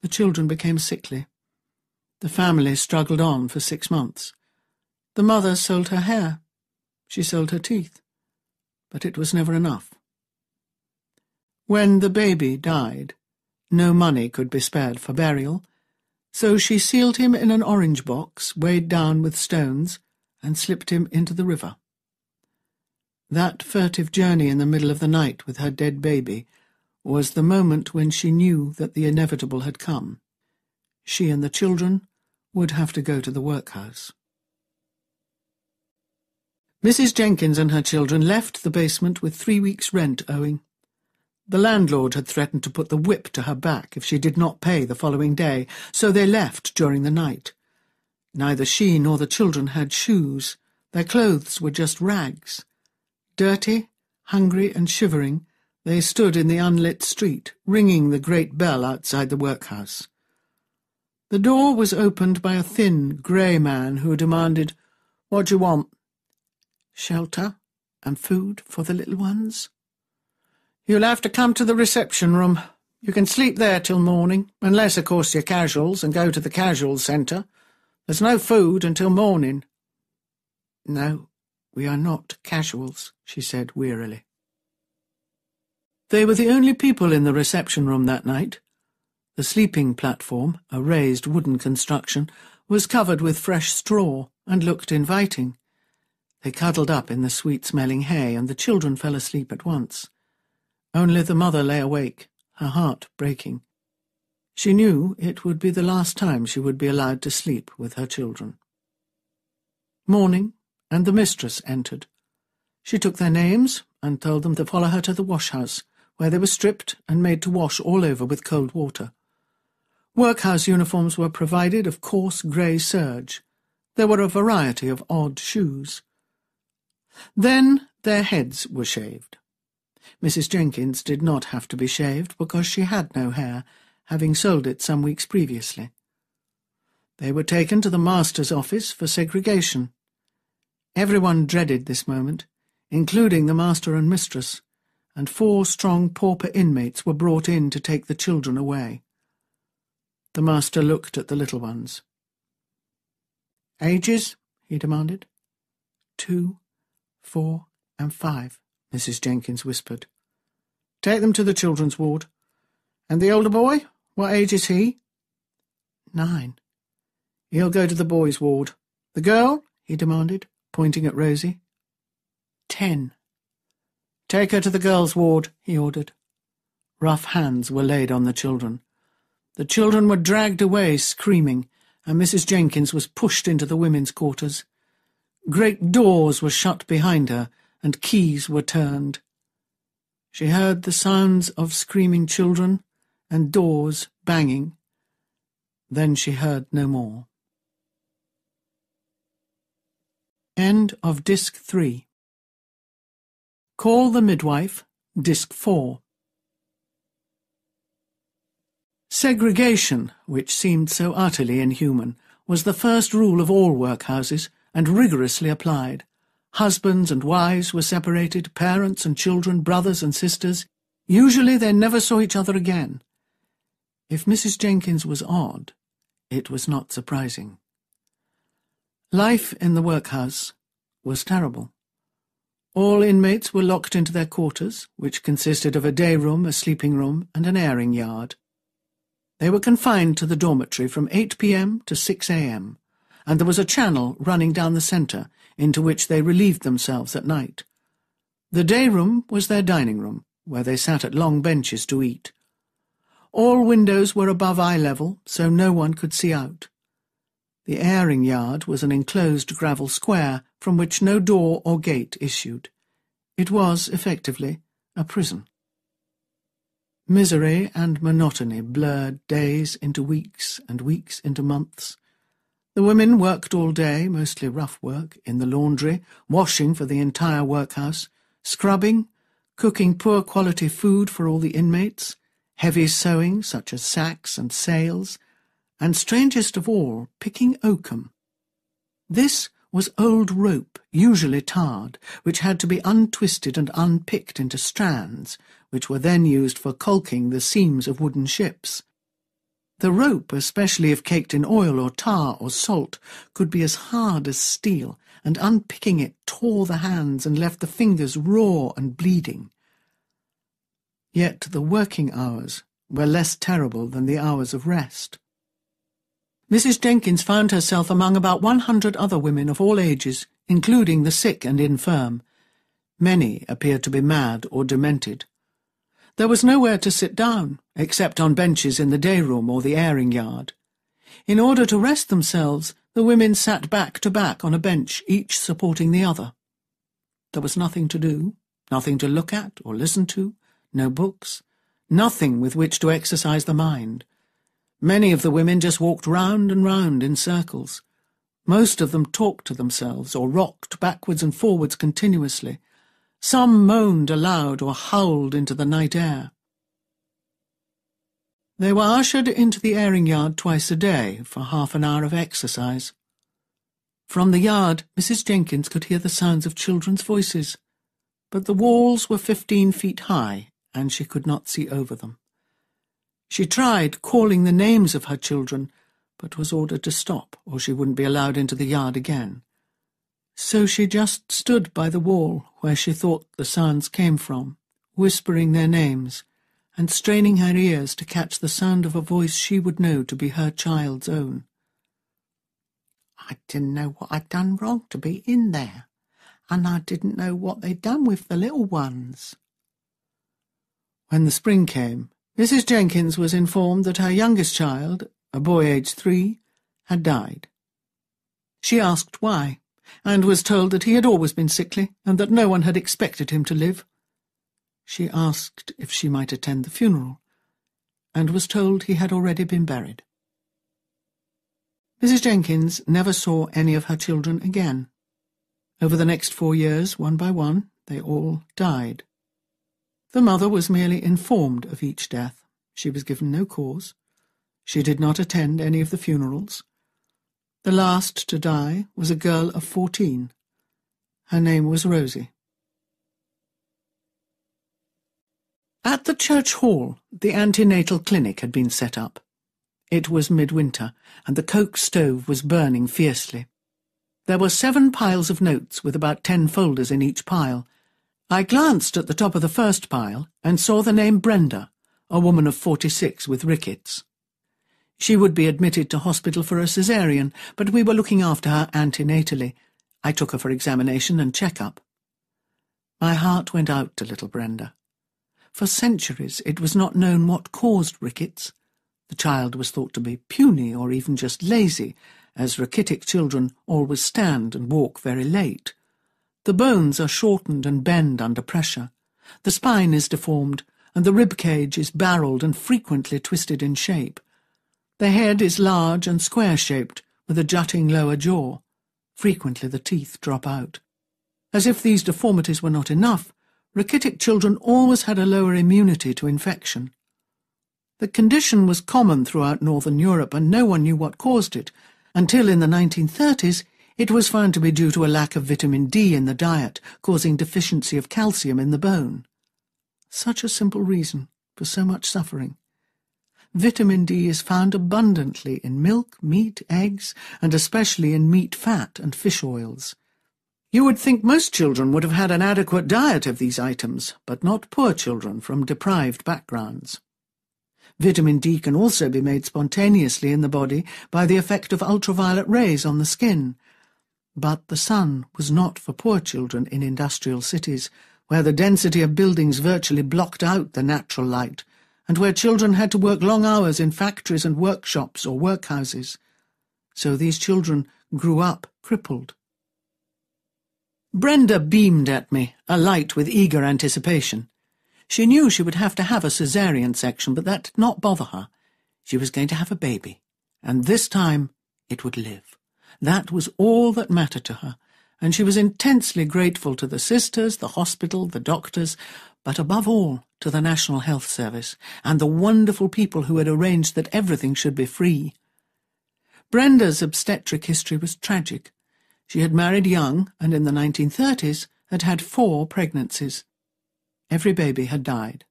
S1: the children became sickly. The family struggled on for six months. The mother sold her hair. She sold her teeth. But it was never enough. When the baby died, no money could be spared for burial, so she sealed him in an orange box weighed down with stones and slipped him into the river. That furtive journey in the middle of the night with her dead baby was the moment when she knew that the inevitable had come. She and the children would have to go to the workhouse. Mrs. Jenkins and her children left the basement with three weeks' rent owing. The landlord had threatened to put the whip to her back if she did not pay the following day, so they left during the night. Neither she nor the children had shoes. Their clothes were just rags. Dirty, hungry, and shivering, they stood in the unlit street, ringing the great bell outside the workhouse. The door was opened by a thin, grey man who demanded, What do you want? Shelter and food for the little ones? You'll have to come to the reception room. You can sleep there till morning, unless, of course, you're casuals and go to the casuals centre. There's no food until morning. No, we are not casuals, she said wearily. They were the only people in the reception room that night. The sleeping platform, a raised wooden construction, was covered with fresh straw and looked inviting. They cuddled up in the sweet-smelling hay, and the children fell asleep at once. Only the mother lay awake, her heart breaking. She knew it would be the last time she would be allowed to sleep with her children. Morning, and the mistress entered. She took their names and told them to follow her to the wash-house, where they were stripped and made to wash all over with cold water. Workhouse uniforms were provided of coarse grey serge. There were a variety of odd shoes. Then their heads were shaved. Mrs. Jenkins did not have to be shaved because she had no hair, having sold it some weeks previously. They were taken to the master's office for segregation. Everyone dreaded this moment, including the master and mistress, and four strong pauper inmates were brought in to take the children away. The master looked at the little ones. Ages? he demanded. Two, four, and five, Mrs. Jenkins whispered. Take them to the children's ward. And the older boy? What age is he? Nine. He'll go to the boys' ward. The girl? he demanded, pointing at Rosie. Ten. Take her to the girls' ward, he ordered. Rough hands were laid on the children. The children were dragged away screaming, and Mrs. Jenkins was pushed into the women's quarters. Great doors were shut behind her, and keys were turned. She heard the sounds of screaming children and doors banging. Then she heard no more. End of Disc 3 Call the Midwife, Disc 4 Segregation, which seemed so utterly inhuman, was the first rule of all workhouses and rigorously applied. Husbands and wives were separated, parents and children, brothers and sisters. Usually they never saw each other again. If Mrs. Jenkins was odd, it was not surprising. Life in the workhouse was terrible. All inmates were locked into their quarters, which consisted of a day room, a sleeping room, and an airing yard. They were confined to the dormitory from 8 p.m. to 6 a.m., and there was a channel running down the centre into which they relieved themselves at night. The day room was their dining room, where they sat at long benches to eat. All windows were above eye level, so no one could see out. The airing yard was an enclosed gravel square from which no door or gate issued. It was, effectively, a prison. Misery and monotony blurred days into weeks and weeks into months. The women worked all day, mostly rough work, in the laundry, washing for the entire workhouse, scrubbing, cooking poor-quality food for all the inmates, heavy sewing, such as sacks and sails, and, strangest of all, picking oakum. This was old rope, usually tarred, which had to be untwisted and unpicked into strands, which were then used for caulking the seams of wooden ships. The rope, especially if caked in oil or tar or salt, could be as hard as steel, and unpicking it tore the hands and left the fingers raw and bleeding. Yet the working hours were less terrible than the hours of rest. Mrs. Jenkins found herself among about one hundred other women of all ages, including the sick and infirm. Many appeared to be mad or demented. There was nowhere to sit down, except on benches in the day-room or the airing yard. In order to rest themselves, the women sat back to back on a bench, each supporting the other. There was nothing to do, nothing to look at or listen to, no books, nothing with which to exercise the mind. Many of the women just walked round and round in circles. Most of them talked to themselves or rocked backwards and forwards continuously, some moaned aloud or howled into the night air. They were ushered into the airing yard twice a day for half an hour of exercise. From the yard, Mrs. Jenkins could hear the sounds of children's voices, but the walls were fifteen feet high, and she could not see over them. She tried calling the names of her children, but was ordered to stop, or she wouldn't be allowed into the yard again. So she just stood by the wall where she thought the sounds came from, whispering their names, and straining her ears to catch the sound of a voice she would know to be her child's own. I didn't know what I'd done wrong to be in there, and I didn't know what they'd done with the little ones. When the spring came, Mrs. Jenkins was informed that her youngest child, a boy aged three, had died. She asked why, and was told that he had always been sickly and that no one had expected him to live. She asked if she might attend the funeral, and was told he had already been buried. Mrs. Jenkins never saw any of her children again. Over the next four years, one by one, they all died. The mother was merely informed of each death. She was given no cause. She did not attend any of the funerals. The last to die was a girl of fourteen. Her name was Rosie. At the church hall, the antenatal clinic had been set up. It was midwinter, and the coke stove was burning fiercely. There were seven piles of notes with about ten folders in each pile, I glanced at the top of the first pile and saw the name Brenda, a woman of forty-six with rickets. She would be admitted to hospital for a caesarean, but we were looking after her antenatally. I took her for examination and check-up. My heart went out to little Brenda. For centuries it was not known what caused rickets. The child was thought to be puny or even just lazy, as rachitic children always stand and walk very late. The bones are shortened and bend under pressure. The spine is deformed, and the rib cage is barreled and frequently twisted in shape. The head is large and square-shaped, with a jutting lower jaw. Frequently the teeth drop out. As if these deformities were not enough, rachitic children always had a lower immunity to infection. The condition was common throughout northern Europe, and no one knew what caused it, until in the 1930s it was found to be due to a lack of vitamin D in the diet, causing deficiency of calcium in the bone. Such a simple reason for so much suffering. Vitamin D is found abundantly in milk, meat, eggs, and especially in meat fat and fish oils. You would think most children would have had an adequate diet of these items, but not poor children from deprived backgrounds. Vitamin D can also be made spontaneously in the body by the effect of ultraviolet rays on the skin, but the sun was not for poor children in industrial cities, where the density of buildings virtually blocked out the natural light, and where children had to work long hours in factories and workshops or workhouses. So these children grew up crippled. Brenda beamed at me, alight with eager anticipation. She knew she would have to have a caesarean section, but that did not bother her. She was going to have a baby, and this time it would live. That was all that mattered to her, and she was intensely grateful to the sisters, the hospital, the doctors, but above all to the National Health Service and the wonderful people who had arranged that everything should be free. Brenda's obstetric history was tragic. She had married young and in the 1930s had had four pregnancies. Every baby had died.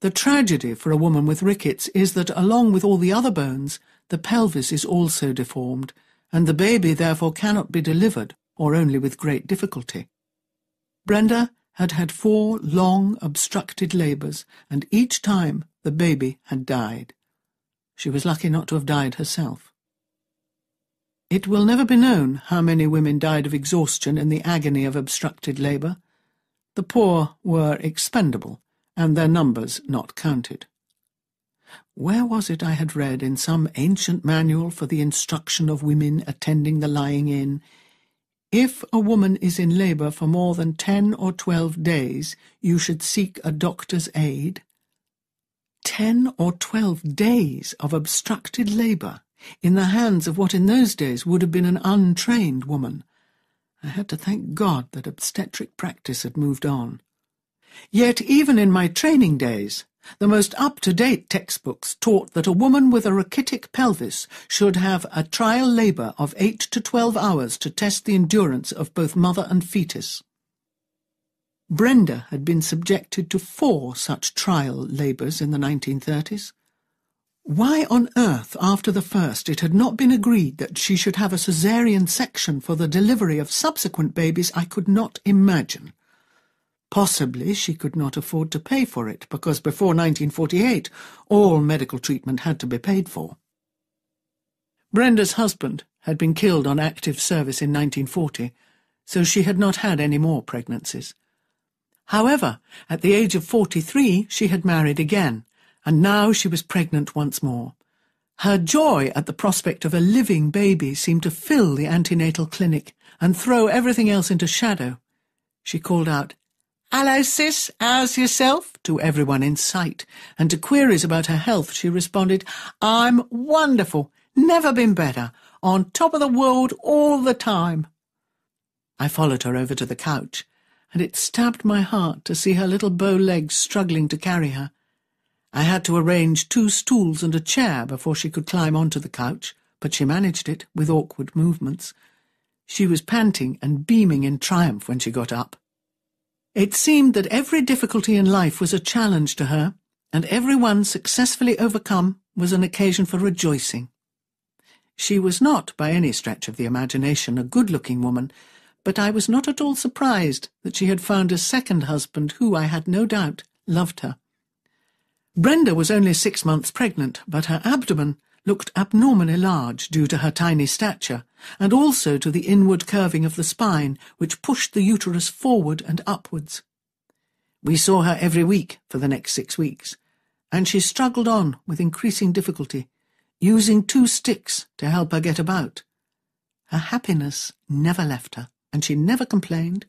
S1: The tragedy for a woman with rickets is that along with all the other bones, the pelvis is also deformed, and the baby therefore cannot be delivered, or only with great difficulty. Brenda had had four long, obstructed labours, and each time the baby had died. She was lucky not to have died herself. It will never be known how many women died of exhaustion in the agony of obstructed labour. The poor were expendable, and their numbers not counted. Where was it I had read in some ancient manual for the instruction of women attending the lying-in? If a woman is in labour for more than ten or twelve days, you should seek a doctor's aid. Ten or twelve days of obstructed labour in the hands of what in those days would have been an untrained woman. I had to thank God that obstetric practice had moved on. Yet even in my training days, the most up-to-date textbooks taught that a woman with a rachitic pelvis should have a trial labour of 8 to 12 hours to test the endurance of both mother and fetus. Brenda had been subjected to four such trial labours in the 1930s. Why on earth, after the first, it had not been agreed that she should have a caesarean section for the delivery of subsequent babies, I could not imagine. Possibly she could not afford to pay for it, because before 1948 all medical treatment had to be paid for. Brenda's husband, had been killed on active service in 1940, so she had not had any more pregnancies. However, at the age of 43, she had married again, and now she was pregnant once more. Her joy at the prospect of a living baby seemed to fill the antenatal clinic and throw everything else into shadow. She called out, Hello, sis, how's yourself? to everyone in sight, and to queries about her health she responded, I'm wonderful, never been better, on top of the world all the time. I followed her over to the couch, and it stabbed my heart to see her little bow legs struggling to carry her. I had to arrange two stools and a chair before she could climb onto the couch, but she managed it with awkward movements. She was panting and beaming in triumph when she got up. It seemed that every difficulty in life was a challenge to her, and every one successfully overcome was an occasion for rejoicing. She was not, by any stretch of the imagination, a good-looking woman, but I was not at all surprised that she had found a second husband who, I had no doubt, loved her. Brenda was only six months pregnant, but her abdomen looked abnormally large due to her tiny stature, and also to the inward curving of the spine, which pushed the uterus forward and upwards. We saw her every week for the next six weeks, and she struggled on with increasing difficulty, using two sticks to help her get about. Her happiness never left her, and she never complained.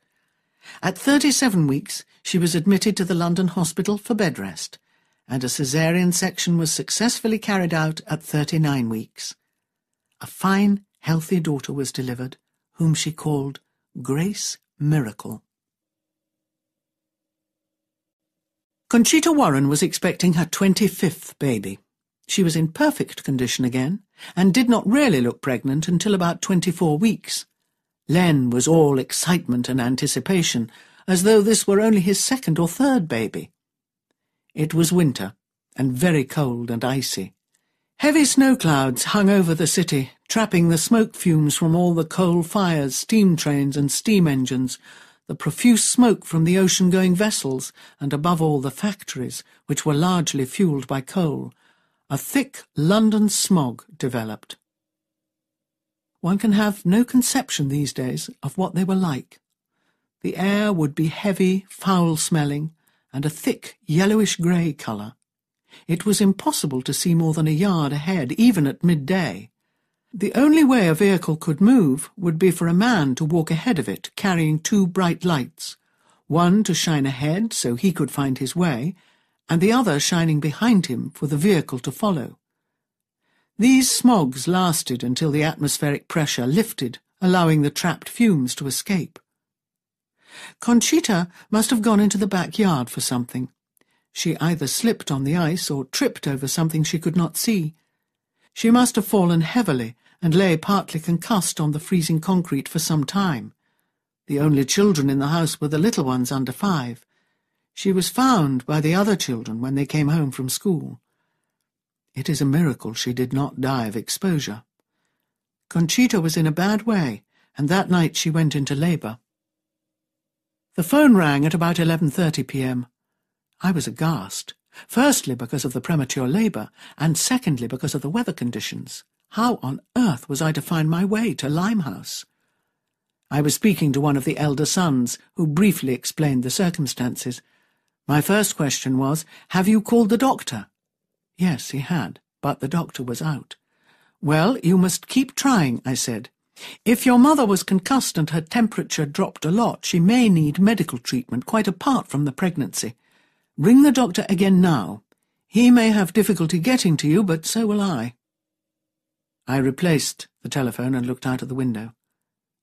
S1: At thirty-seven weeks, she was admitted to the London hospital for bed rest, and a caesarean section was successfully carried out at 39 weeks. A fine, healthy daughter was delivered, whom she called Grace Miracle. Conchita Warren was expecting her 25th baby. She was in perfect condition again, and did not really look pregnant until about 24 weeks. Len was all excitement and anticipation, as though this were only his second or third baby. It was winter, and very cold and icy. Heavy snow clouds hung over the city, trapping the smoke fumes from all the coal fires, steam trains and steam engines, the profuse smoke from the ocean-going vessels, and above all the factories, which were largely fuelled by coal. A thick London smog developed. One can have no conception these days of what they were like. The air would be heavy, foul-smelling, and a thick yellowish-grey colour. It was impossible to see more than a yard ahead, even at midday. The only way a vehicle could move would be for a man to walk ahead of it, carrying two bright lights, one to shine ahead so he could find his way, and the other shining behind him for the vehicle to follow. These smogs lasted until the atmospheric pressure lifted, allowing the trapped fumes to escape. Conchita must have gone into the backyard for something. She either slipped on the ice or tripped over something she could not see. She must have fallen heavily and lay partly concussed on the freezing concrete for some time. The only children in the house were the little ones under five. She was found by the other children when they came home from school. It is a miracle she did not die of exposure. Conchita was in a bad way, and that night she went into labour. The phone rang at about 11.30 p.m. I was aghast, firstly because of the premature labour, and secondly because of the weather conditions. How on earth was I to find my way to Limehouse? I was speaking to one of the elder sons, who briefly explained the circumstances. My first question was, Have you called the doctor? Yes, he had, but the doctor was out. Well, you must keep trying, I said. If your mother was concussed and her temperature dropped a lot, she may need medical treatment quite apart from the pregnancy. Ring the doctor again now. He may have difficulty getting to you, but so will I. I replaced the telephone and looked out of the window.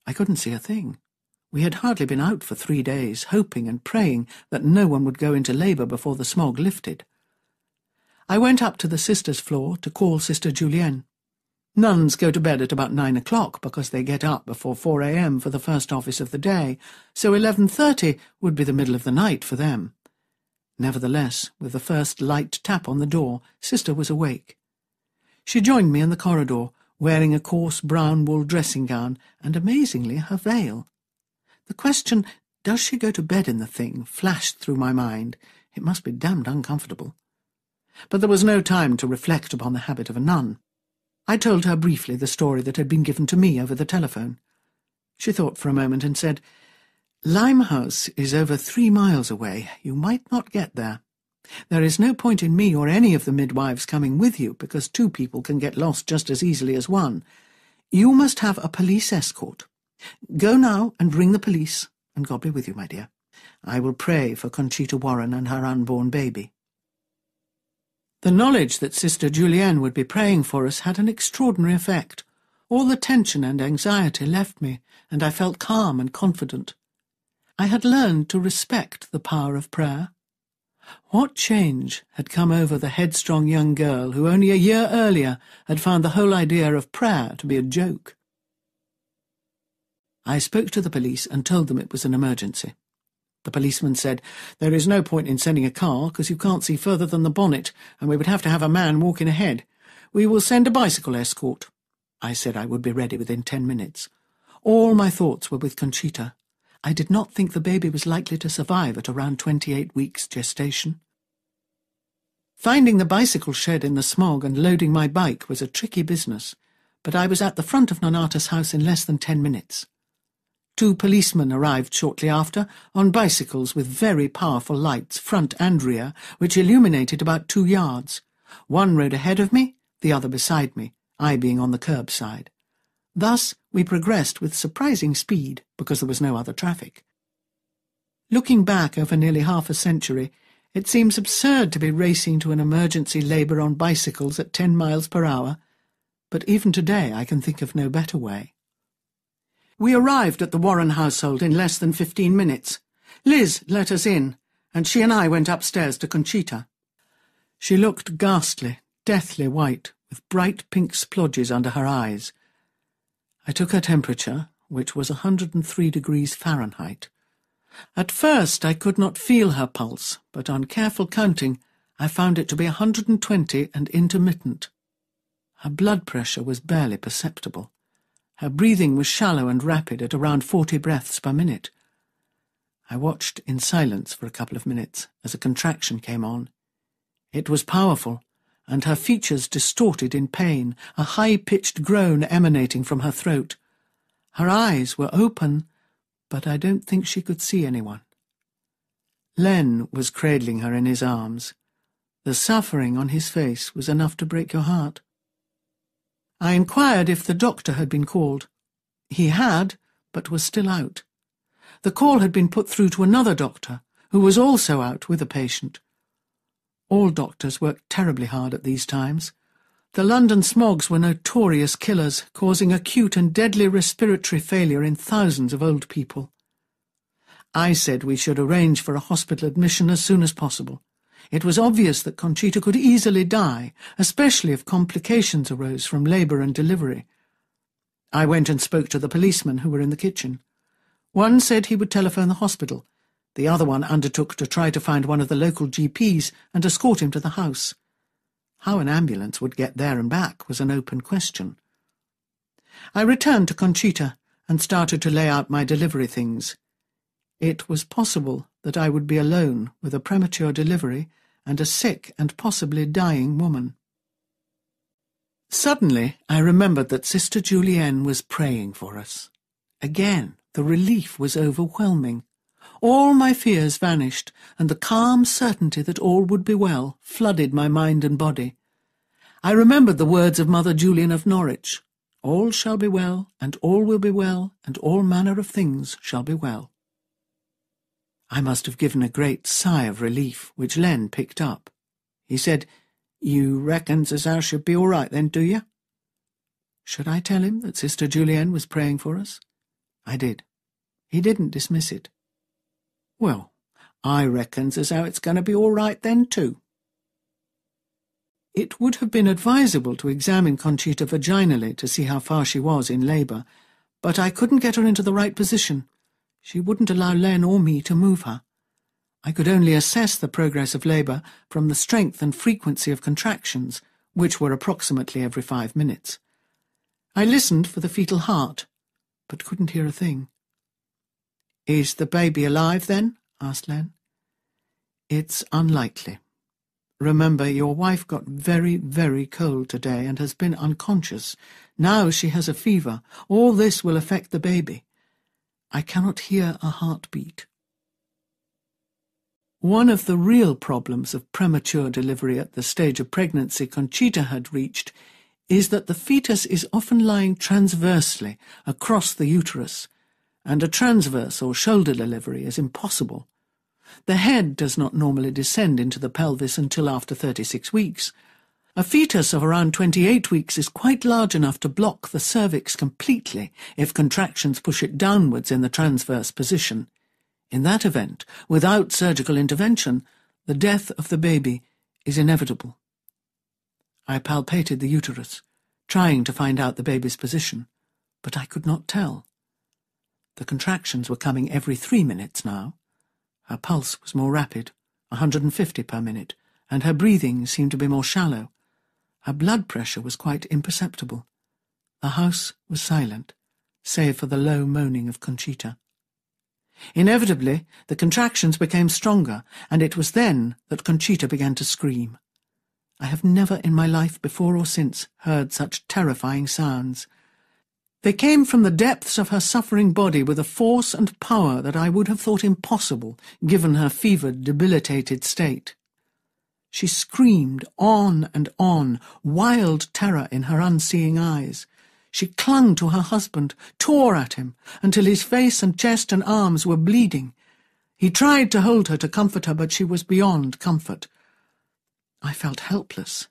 S1: I couldn't see a thing. We had hardly been out for three days, hoping and praying that no one would go into labour before the smog lifted. I went up to the sisters' floor to call Sister Julienne. Nuns go to bed at about nine o'clock because they get up before 4 a.m. for the first office of the day, so 11.30 would be the middle of the night for them. Nevertheless, with the first light tap on the door, Sister was awake. She joined me in the corridor, wearing a coarse brown wool dressing gown and, amazingly, her veil. The question, does she go to bed in the thing, flashed through my mind. It must be damned uncomfortable. But there was no time to reflect upon the habit of a nun. I told her briefly the story that had been given to me over the telephone. She thought for a moment and said, Limehouse is over three miles away. You might not get there. There is no point in me or any of the midwives coming with you, because two people can get lost just as easily as one. You must have a police escort. Go now and ring the police, and God be with you, my dear. I will pray for Conchita Warren and her unborn baby. The knowledge that Sister Julienne would be praying for us had an extraordinary effect. All the tension and anxiety left me, and I felt calm and confident. I had learned to respect the power of prayer. What change had come over the headstrong young girl who only a year earlier had found the whole idea of prayer to be a joke? I spoke to the police and told them it was an emergency. The policeman said, There is no point in sending a car, because you can't see further than the bonnet, and we would have to have a man walking ahead. We will send a bicycle escort. I said I would be ready within ten minutes. All my thoughts were with Conchita. I did not think the baby was likely to survive at around twenty-eight weeks gestation. Finding the bicycle shed in the smog and loading my bike was a tricky business, but I was at the front of Nonnatus house in less than ten minutes. Two policemen arrived shortly after, on bicycles with very powerful lights, front and rear, which illuminated about two yards. One rode ahead of me, the other beside me, I being on the curb side. Thus we progressed with surprising speed, because there was no other traffic. Looking back over nearly half a century, it seems absurd to be racing to an emergency labour on bicycles at ten miles per hour, but even today I can think of no better way. We arrived at the Warren household in less than fifteen minutes. Liz let us in, and she and I went upstairs to Conchita. She looked ghastly, deathly white, with bright pink splodges under her eyes. I took her temperature, which was a 103 degrees Fahrenheit. At first I could not feel her pulse, but on careful counting I found it to be a 120 and intermittent. Her blood pressure was barely perceptible. Her breathing was shallow and rapid at around forty breaths per minute. I watched in silence for a couple of minutes as a contraction came on. It was powerful, and her features distorted in pain, a high-pitched groan emanating from her throat. Her eyes were open, but I don't think she could see anyone. Len was cradling her in his arms. The suffering on his face was enough to break your heart. I inquired if the doctor had been called. He had, but was still out. The call had been put through to another doctor, who was also out with a patient. All doctors worked terribly hard at these times. The London smogs were notorious killers, causing acute and deadly respiratory failure in thousands of old people. I said we should arrange for a hospital admission as soon as possible. It was obvious that Conchita could easily die, especially if complications arose from labour and delivery. I went and spoke to the policemen who were in the kitchen. One said he would telephone the hospital. The other one undertook to try to find one of the local GPs and escort him to the house. How an ambulance would get there and back was an open question. I returned to Conchita and started to lay out my delivery things. It was possible that I would be alone with a premature delivery and a sick and possibly dying woman. Suddenly I remembered that Sister Julienne was praying for us. Again, the relief was overwhelming. All my fears vanished, and the calm certainty that all would be well flooded my mind and body. I remembered the words of Mother Julian of Norwich, All shall be well, and all will be well, and all manner of things shall be well. I must have given a great sigh of relief, which Len picked up. He said, You reckons as how should be all right then, do you? Should I tell him that Sister Julienne was praying for us? I did. He didn't dismiss it. Well, I reckons as how it's going to be all right then, too. It would have been advisable to examine Conchita vaginally to see how far she was in labour, but I couldn't get her into the right position. She wouldn't allow Len or me to move her. I could only assess the progress of labour from the strength and frequency of contractions, which were approximately every five minutes. I listened for the fetal heart, but couldn't hear a thing. Is the baby alive, then? asked Len. It's unlikely. Remember, your wife got very, very cold today and has been unconscious. Now she has a fever. All this will affect the baby. I cannot hear a heartbeat. One of the real problems of premature delivery at the stage of pregnancy Conchita had reached is that the fetus is often lying transversely across the uterus, and a transverse or shoulder delivery is impossible. The head does not normally descend into the pelvis until after 36 weeks. A fetus of around 28 weeks is quite large enough to block the cervix completely if contractions push it downwards in the transverse position. In that event, without surgical intervention, the death of the baby is inevitable. I palpated the uterus, trying to find out the baby's position, but I could not tell. The contractions were coming every three minutes now. Her pulse was more rapid, 150 per minute, and her breathing seemed to be more shallow. Her blood pressure was quite imperceptible. The house was silent, save for the low moaning of Conchita. Inevitably, the contractions became stronger, and it was then that Conchita began to scream. I have never in my life before or since heard such terrifying sounds. They came from the depths of her suffering body with a force and power that I would have thought impossible, given her fevered, debilitated state. She screamed on and on, wild terror in her unseeing eyes. She clung to her husband, tore at him, until his face and chest and arms were bleeding. He tried to hold her to comfort her, but she was beyond comfort. I felt helpless.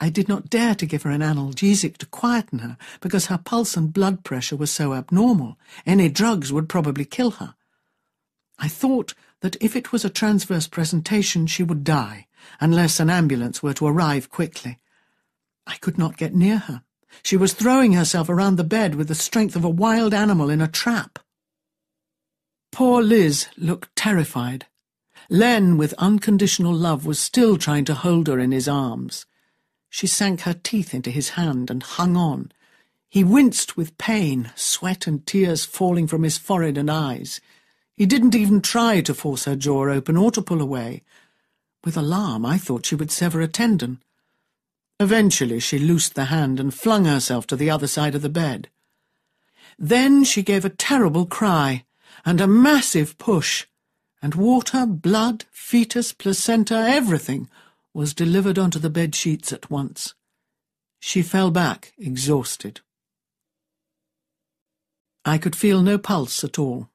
S1: I did not dare to give her an analgesic to quieten her, because her pulse and blood pressure were so abnormal. Any drugs would probably kill her. I thought that if it was a transverse presentation, she would die, unless an ambulance were to arrive quickly. I could not get near her. She was throwing herself around the bed with the strength of a wild animal in a trap. Poor Liz looked terrified. Len, with unconditional love, was still trying to hold her in his arms. She sank her teeth into his hand and hung on. He winced with pain, sweat and tears falling from his forehead and eyes. He didn't even try to force her jaw open or to pull away. With alarm, I thought she would sever a tendon. Eventually she loosed the hand and flung herself to the other side of the bed. Then she gave a terrible cry, and a massive push, and water, blood, fetus, placenta, everything was delivered onto the bed sheets at once. She fell back, exhausted. I could feel no pulse at all.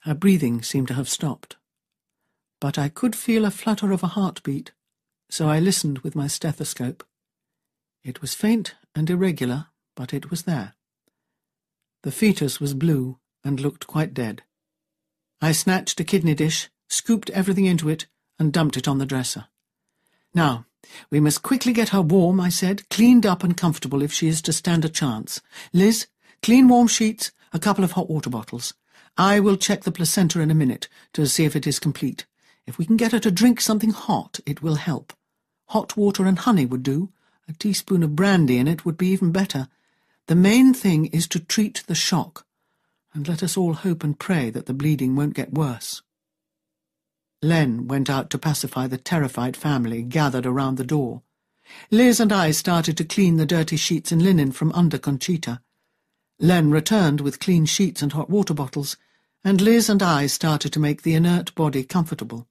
S1: Her breathing seemed to have stopped. But I could feel a flutter of a heartbeat, so I listened with my stethoscope. It was faint and irregular, but it was there. The fetus was blue and looked quite dead. I snatched a kidney dish, scooped everything into it, and dumped it on the dresser. Now, we must quickly get her warm, I said, cleaned up and comfortable if she is to stand a chance. Liz, clean warm sheets, a couple of hot water bottles. I will check the placenta in a minute to see if it is complete. If we can get her to drink something hot, it will help. Hot water and honey would do, a teaspoon of brandy in it would be even better. The main thing is to treat the shock, and let us all hope and pray that the bleeding won't get worse. Len went out to pacify the terrified family gathered around the door. Liz and I started to clean the dirty sheets and linen from under Conchita. Len returned with clean sheets and hot water bottles, and Liz and I started to make the inert body comfortable.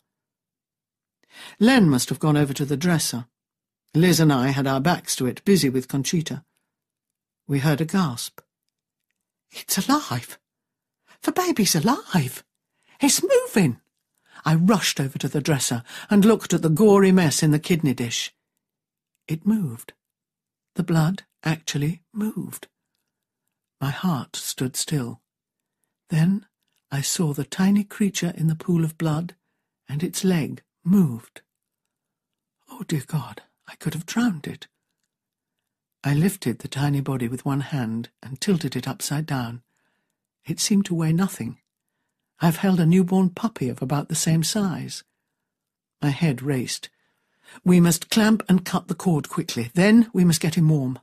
S1: Len must have gone over to the dresser. Liz and I had our backs to it, busy with Conchita. We heard a gasp.
S2: It's alive! The baby's alive! It's moving! I rushed over to the dresser and looked at the gory mess in the kidney dish. It moved. The blood actually moved. My heart stood still. Then I saw the tiny creature in the pool of blood, and its leg moved. Oh, dear God! I could have drowned it. I lifted the tiny body with one hand and tilted it upside down. It seemed to weigh nothing. I've held a newborn puppy of about the same size. My head raced. We must clamp and cut the cord quickly. Then we must get him warm.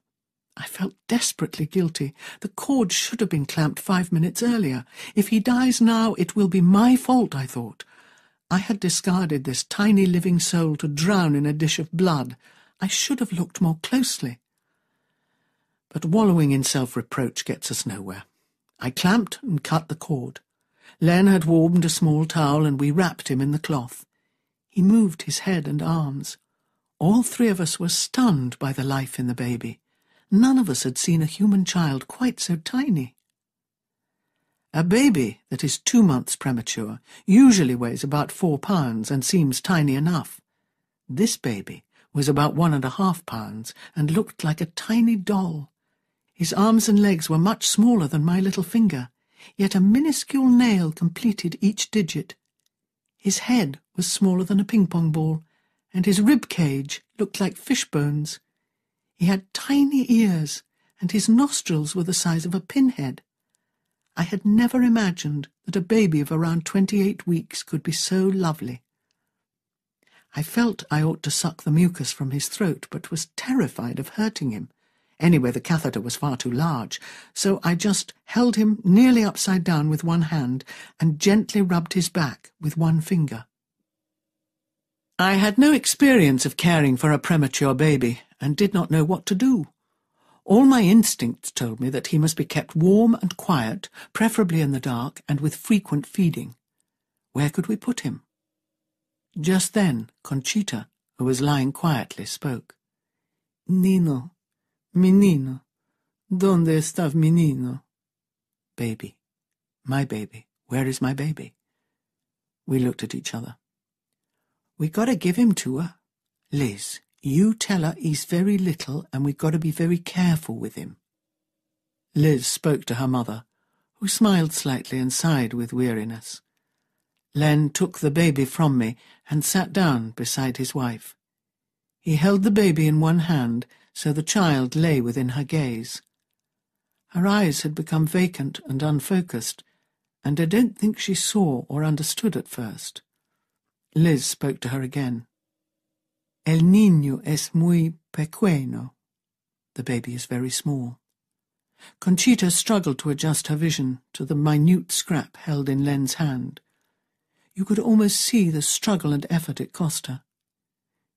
S2: I felt desperately guilty. The cord should have been clamped five minutes earlier. If he dies now, it will be my fault, I thought.
S1: I had discarded this tiny living soul to drown in a dish of blood. I should have looked more closely. But wallowing in self-reproach gets us nowhere. I clamped and cut the cord. Len had warmed a small towel and we wrapped him in the cloth. He moved his head and arms. All three of us were stunned by the life in the baby. None of us had seen a human child quite so tiny. A baby that is two months premature usually weighs about four pounds and seems tiny enough. This baby was about one and a half pounds and looked like a tiny doll. His arms and legs were much smaller than my little finger, yet a minuscule nail completed each digit. His head was smaller than a ping-pong ball, and his rib cage looked like fish bones. He had tiny ears, and his nostrils were the size of a pinhead. I had never imagined that a baby of around twenty-eight weeks could be so lovely. I felt I ought to suck the mucus from his throat, but was terrified of hurting him. Anyway, the catheter was far too large, so I just held him nearly upside down with one hand and gently rubbed his back with one finger. I had no experience of caring for a premature baby and did not know what to do. All my instincts told me that he must be kept warm and quiet, preferably in the dark, and with frequent feeding. Where could we put him? Just then, Conchita, who was lying quietly, spoke.
S2: Nino, menino, donde está menino?
S1: Baby. My baby. Where is my baby? We looked at each other.
S2: We gotta give him to her.
S1: Liz, you tell her he's very little and we've got to be very careful with him. Liz spoke to her mother, who smiled slightly and sighed with weariness. Len took the baby from me and sat down beside his wife. He held the baby in one hand so the child lay within her gaze. Her eyes had become vacant and unfocused, and I don't think she saw or understood at first. Liz spoke to her again.
S2: El niño es muy pequeño.
S1: The baby is very small. Conchita struggled to adjust her vision to the minute scrap held in Len's hand. You could almost see the struggle and effort it cost her.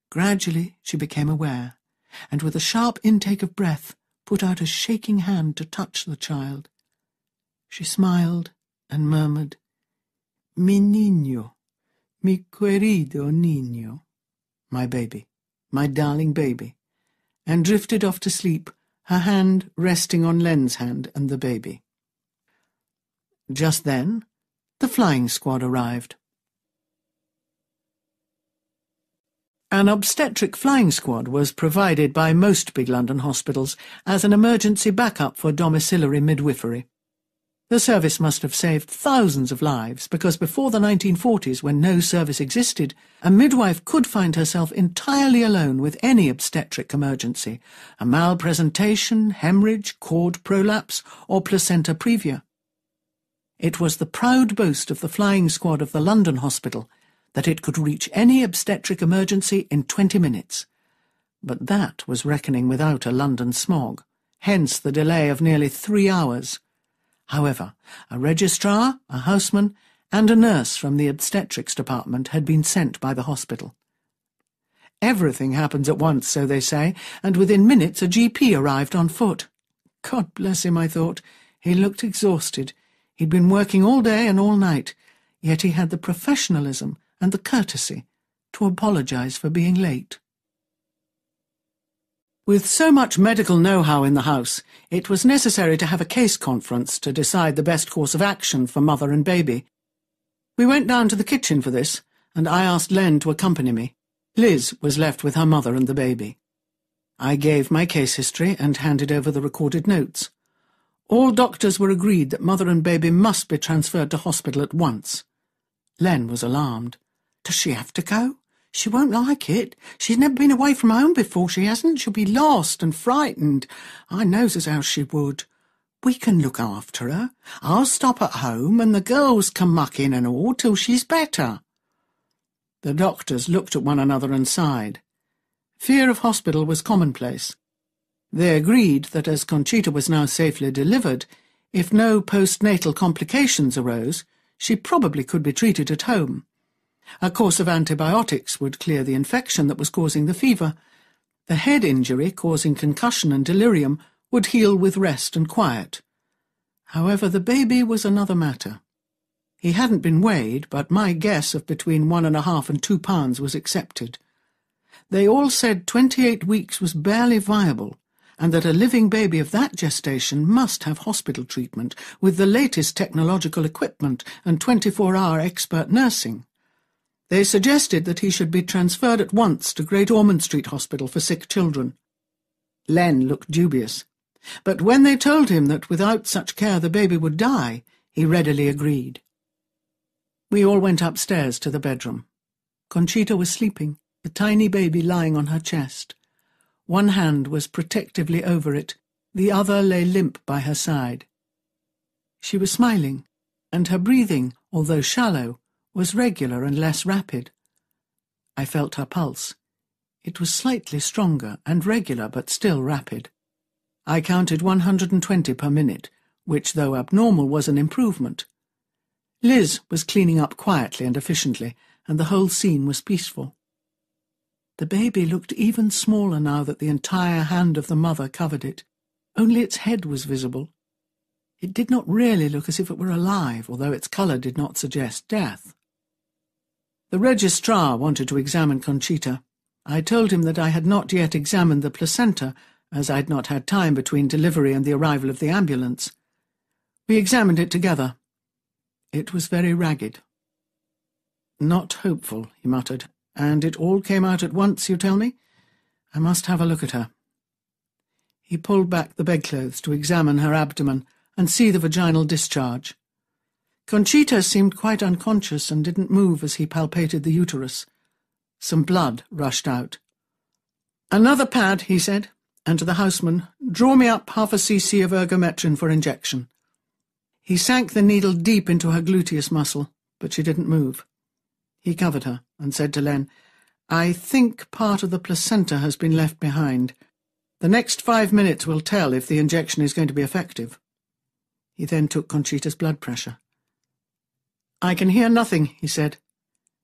S1: Gradually she became aware, and with a sharp intake of breath put out a shaking hand to touch the child. She smiled and murmured,
S2: Mi niño, mi querido niño
S1: my baby, my darling baby, and drifted off to sleep, her hand resting on Len's hand and the baby. Just then, the flying squad arrived. An obstetric flying squad was provided by most big London hospitals as an emergency backup for domiciliary midwifery. The service must have saved thousands of lives because before the 1940s, when no service existed, a midwife could find herself entirely alone with any obstetric emergency, a malpresentation, hemorrhage, cord prolapse, or placenta previa. It was the proud boast of the flying squad of the London hospital that it could reach any obstetric emergency in 20 minutes. But that was reckoning without a London smog, hence the delay of nearly three hours. However, a registrar, a houseman, and a nurse from the obstetrics department had been sent by the hospital. Everything happens at once, so they say, and within minutes a GP arrived on foot. God bless him, I thought. He looked exhausted. He'd been working all day and all night, yet he had the professionalism and the courtesy to apologize for being late. With so much medical know-how in the house, it was necessary to have a case conference to decide the best course of action for mother and baby. We went down to the kitchen for this, and I asked Len to accompany me. Liz was left with her mother and the baby. I gave my case history and handed over the recorded notes. All doctors were agreed that mother and baby must be transferred to hospital at once. Len was alarmed.
S2: Does she have to go? She won't like it. She's never been away from home before, she hasn't. She'll be lost and frightened. I knows as how she would. We can look after her. I'll stop at home, and the girls can muck in and all till she's better.
S1: The doctors looked at one another and sighed. Fear of hospital was commonplace. They agreed that as Conchita was now safely delivered, if no postnatal complications arose, she probably could be treated at home. A course of antibiotics would clear the infection that was causing the fever. The head injury, causing concussion and delirium, would heal with rest and quiet. However, the baby was another matter. He hadn't been weighed, but my guess of between one and a half and two pounds was accepted. They all said twenty-eight weeks was barely viable, and that a living baby of that gestation must have hospital treatment with the latest technological equipment and 24-hour expert nursing. They suggested that he should be transferred at once to Great Ormond Street Hospital for sick children. Len looked dubious, but when they told him that without such care the baby would die, he readily agreed. We all went upstairs to the bedroom. Conchita was sleeping, the tiny baby lying on her chest. One hand was protectively over it, the other lay limp by her side. She was smiling, and her breathing, although shallow, was regular and less rapid. I felt her pulse. It was slightly stronger and regular, but still rapid. I counted 120 per minute, which, though abnormal, was an improvement. Liz was cleaning up quietly and efficiently, and the whole scene was peaceful. The baby looked even smaller now that the entire hand of the mother covered it. Only its head was visible. It did not really look as if it were alive, although its colour did not suggest death. The registrar wanted to examine Conchita. I told him that I had not yet examined the placenta, as I had not had time between delivery and the arrival of the ambulance. We examined it together. It was very ragged. Not hopeful, he muttered. And it all came out at once, you tell me? I must have a look at her. He pulled back the bedclothes to examine her abdomen and see the vaginal discharge. Conchita seemed quite unconscious and didn't move as he palpated the uterus. Some blood rushed out. Another pad, he said, and to the houseman, draw me up half a cc of ergometrine for injection. He sank the needle deep into her gluteus muscle, but she didn't move. He covered her and said to Len, I think part of the placenta has been left behind. The next five minutes will tell if the injection is going to be effective. He then took Conchita's blood pressure. I can hear nothing, he said,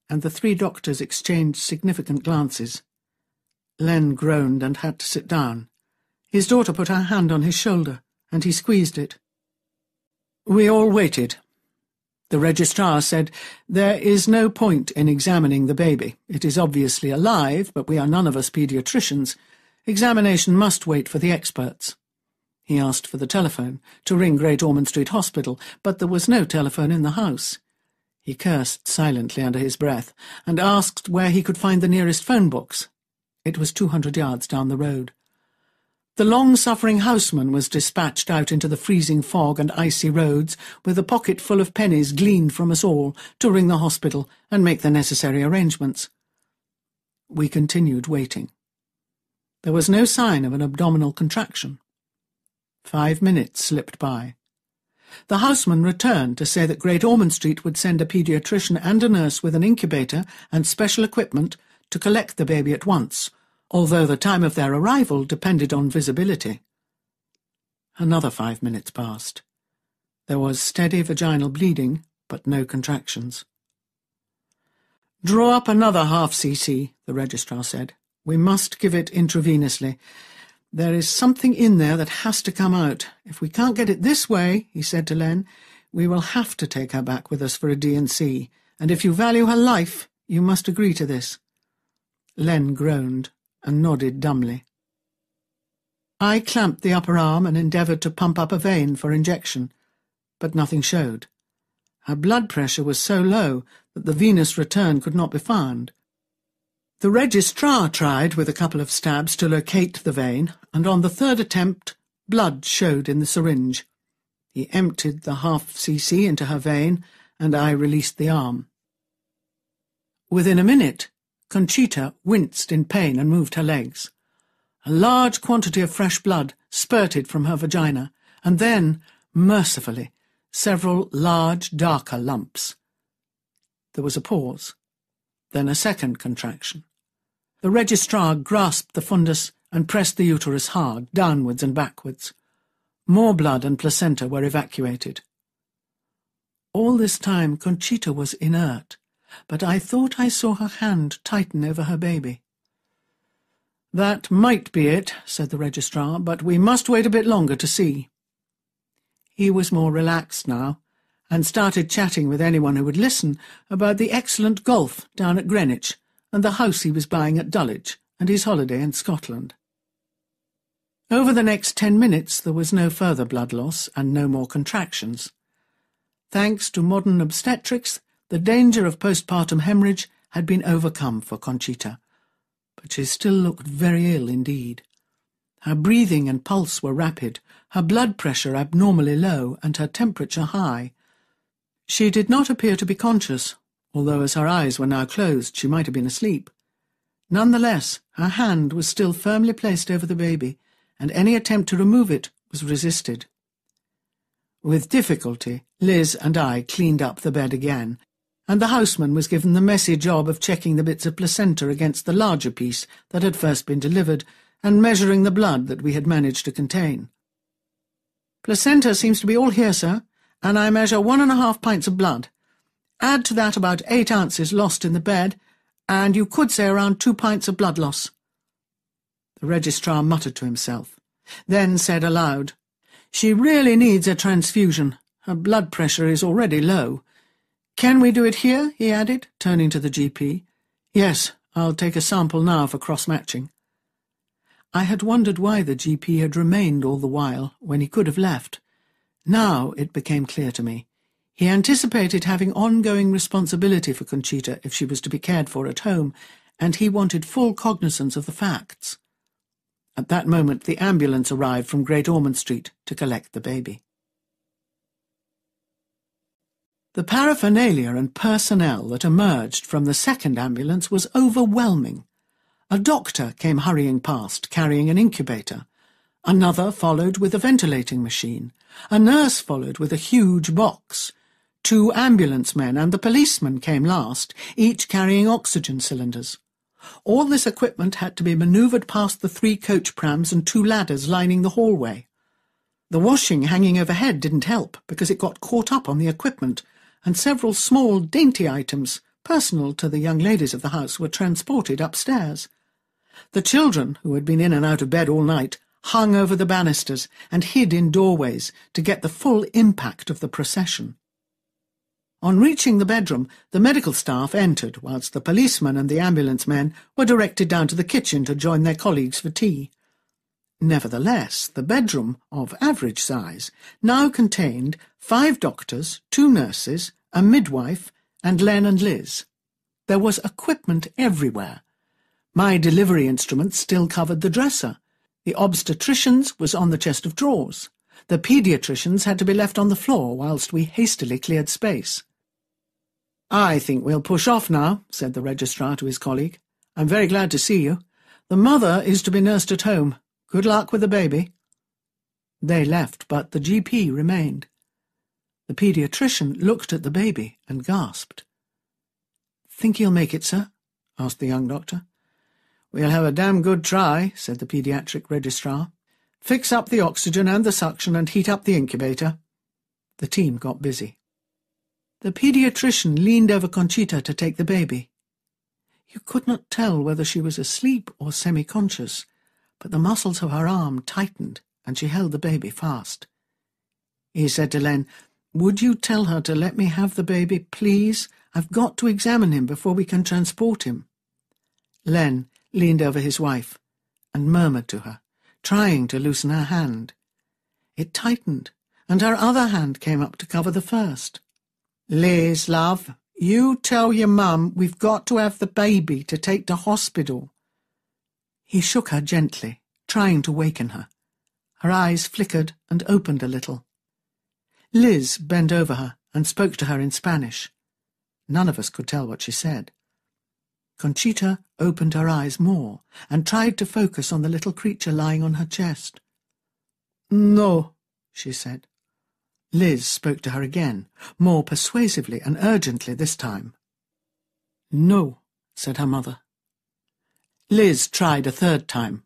S1: and the three doctors exchanged significant glances. Len groaned and had to sit down. His daughter put her hand on his shoulder, and he squeezed it. We all waited. The registrar said, There is no point in examining the baby. It is obviously alive, but we are none of us paediatricians. Examination must wait for the experts. He asked for the telephone, to ring Great Ormond Street Hospital, but there was no telephone in the house. He cursed silently under his breath, and asked where he could find the nearest phone box. It was two hundred yards down the road. The long-suffering houseman was dispatched out into the freezing fog and icy roads with a pocket full of pennies gleaned from us all to ring the hospital and make the necessary arrangements. We continued waiting. There was no sign of an abdominal contraction. Five minutes slipped by. The houseman returned to say that Great Ormond Street would send a paediatrician and a nurse with an incubator and special equipment to collect the baby at once, although the time of their arrival depended on visibility. Another five minutes passed. There was steady vaginal bleeding, but no contractions. Draw up another half cc, the registrar said. We must give it intravenously. There is something in there that has to come out. If we can't get it this way, he said to Len, we will have to take her back with us for a D&C, and if you value her life, you must agree to this. Len groaned and nodded dumbly. I clamped the upper arm and endeavoured to pump up a vein for injection, but nothing showed. Her blood pressure was so low that the venous return could not be found. The registrar tried with a couple of stabs to locate the vein, and on the third attempt blood showed in the syringe. He emptied the half cc into her vein, and I released the arm. Within a minute, Conchita winced in pain and moved her legs. A large quantity of fresh blood spurted from her vagina, and then, mercifully, several large, darker lumps. There was a pause, then a second contraction. The registrar grasped the fundus and pressed the uterus hard, downwards and backwards. More blood and placenta were evacuated. All this time Conchita was inert, but I thought I saw her hand tighten over her baby.
S2: That might be it, said the registrar, but we must wait a bit longer to see. He was more relaxed now, and started chatting with anyone who would listen about the excellent golf down at Greenwich and the house he was buying at Dulwich and his holiday in Scotland. Over the next ten minutes there was no further blood loss and no more contractions. Thanks to modern obstetrics, the danger of postpartum hemorrhage had been overcome for Conchita, but she still looked very ill indeed. Her breathing and pulse were rapid, her blood pressure abnormally low, and her temperature high. She did not appear to be conscious, although as her eyes were now closed she might have been asleep. Nonetheless, her hand was still firmly placed over the baby, and any attempt to remove it was resisted. With difficulty, Liz and I cleaned up the bed again, and the houseman was given the messy job of checking the bits of placenta against the larger piece that had first been delivered, and measuring the blood that we had managed to contain. Placenta seems to be all here, sir, and I measure one and a half pints of blood. Add to that about eight ounces lost in the bed, and you could say around two pints of blood loss. The registrar muttered to himself, then said aloud, She really needs a transfusion. Her blood pressure is already low. Can we do it here? he added, turning to the GP. Yes, I'll take a sample now for cross-matching. I had wondered why the GP had remained all the while when he could have left. Now it became clear to me. He anticipated having ongoing responsibility for Conchita if she was to be cared for at home, and he wanted full cognizance of the facts. At that moment the ambulance arrived from Great Ormond Street to collect the baby. The paraphernalia and personnel that emerged from the second ambulance was overwhelming. A doctor came hurrying past, carrying an incubator. Another followed with a ventilating machine. A nurse followed with a huge box. Two ambulance men and the policeman came last, each carrying oxygen cylinders. All this equipment had to be manoeuvred past the three coach prams and two ladders lining the hallway. The washing hanging overhead didn't help because it got caught up on the equipment, and several small, dainty items, personal to the young ladies of the house, were transported upstairs. The children, who had been in and out of bed all night, hung over the banisters and hid in doorways to get the full impact of the procession. On reaching the bedroom, the medical staff entered, whilst the policeman and the ambulance men were directed down to the kitchen to join their colleagues for tea. Nevertheless, the bedroom, of average size, now contained five doctors, two nurses, a midwife, and Len and Liz. There was equipment everywhere. My delivery instruments still covered the dresser. The obstetrician's was on the chest of drawers. The paediatrician's had to be left on the floor whilst we hastily cleared space. I think we'll push off now, said the registrar to his colleague. I'm very glad to see you. The mother is to be nursed at home. Good luck with the baby. They left, but the GP remained. The paediatrician looked at the baby and gasped. Think he'll make it, sir? asked the young doctor. We'll have a damn good try, said the paediatric registrar. Fix up the oxygen and the suction and heat up the incubator. The team got busy. The paediatrician leaned over Conchita to take the baby. You could not tell whether she was asleep or semi-conscious, but the muscles of her arm tightened and she held the baby fast. He said to Len, Would you tell her to let me have the baby, please? I've got to examine him before we can transport him. Len leaned over his wife and murmured to her, trying to loosen her hand. It tightened, and her other hand came up to cover the first. Liz, love, you tell your mum we've got to have the baby to take to hospital. He shook her gently, trying to waken her. Her eyes flickered and opened a little. Liz bent over her and spoke to her in Spanish. None of us could tell what she said. Conchita opened her eyes more and tried to focus on the little creature lying on her chest. No, she said. Liz spoke to her again, more persuasively and urgently this time. No, said her mother. Liz tried a third time.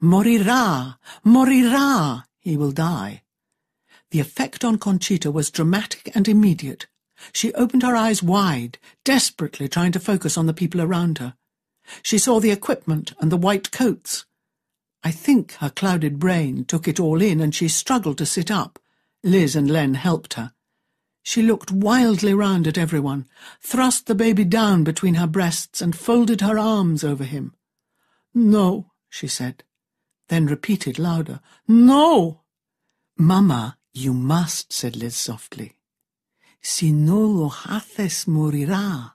S2: Morirá, morirá, he will die. The effect on Conchita was dramatic and immediate.
S1: She opened her eyes wide, desperately trying to focus on the people around her. She saw the equipment and the white coats. I think her clouded brain took it all in and she struggled to sit up. Liz and Len helped her. She looked wildly round at everyone, thrust the baby down between her breasts and folded her arms over him. No, she said, then repeated louder, No! Mamma, you must, said Liz softly. Si no lo haces morirá.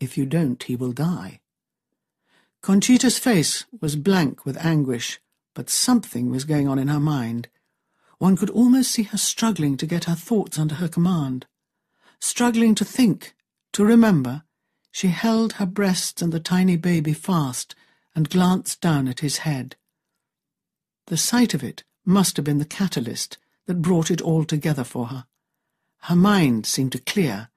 S1: If you don't, he will die. Conchita's face was blank with anguish, but something was going on in her mind. One could almost see her struggling to get her thoughts under her command. Struggling to think, to remember, she held her breasts and the tiny baby fast and glanced down at his head. The sight of it must have been the catalyst that brought it all together for her. Her mind seemed to clear,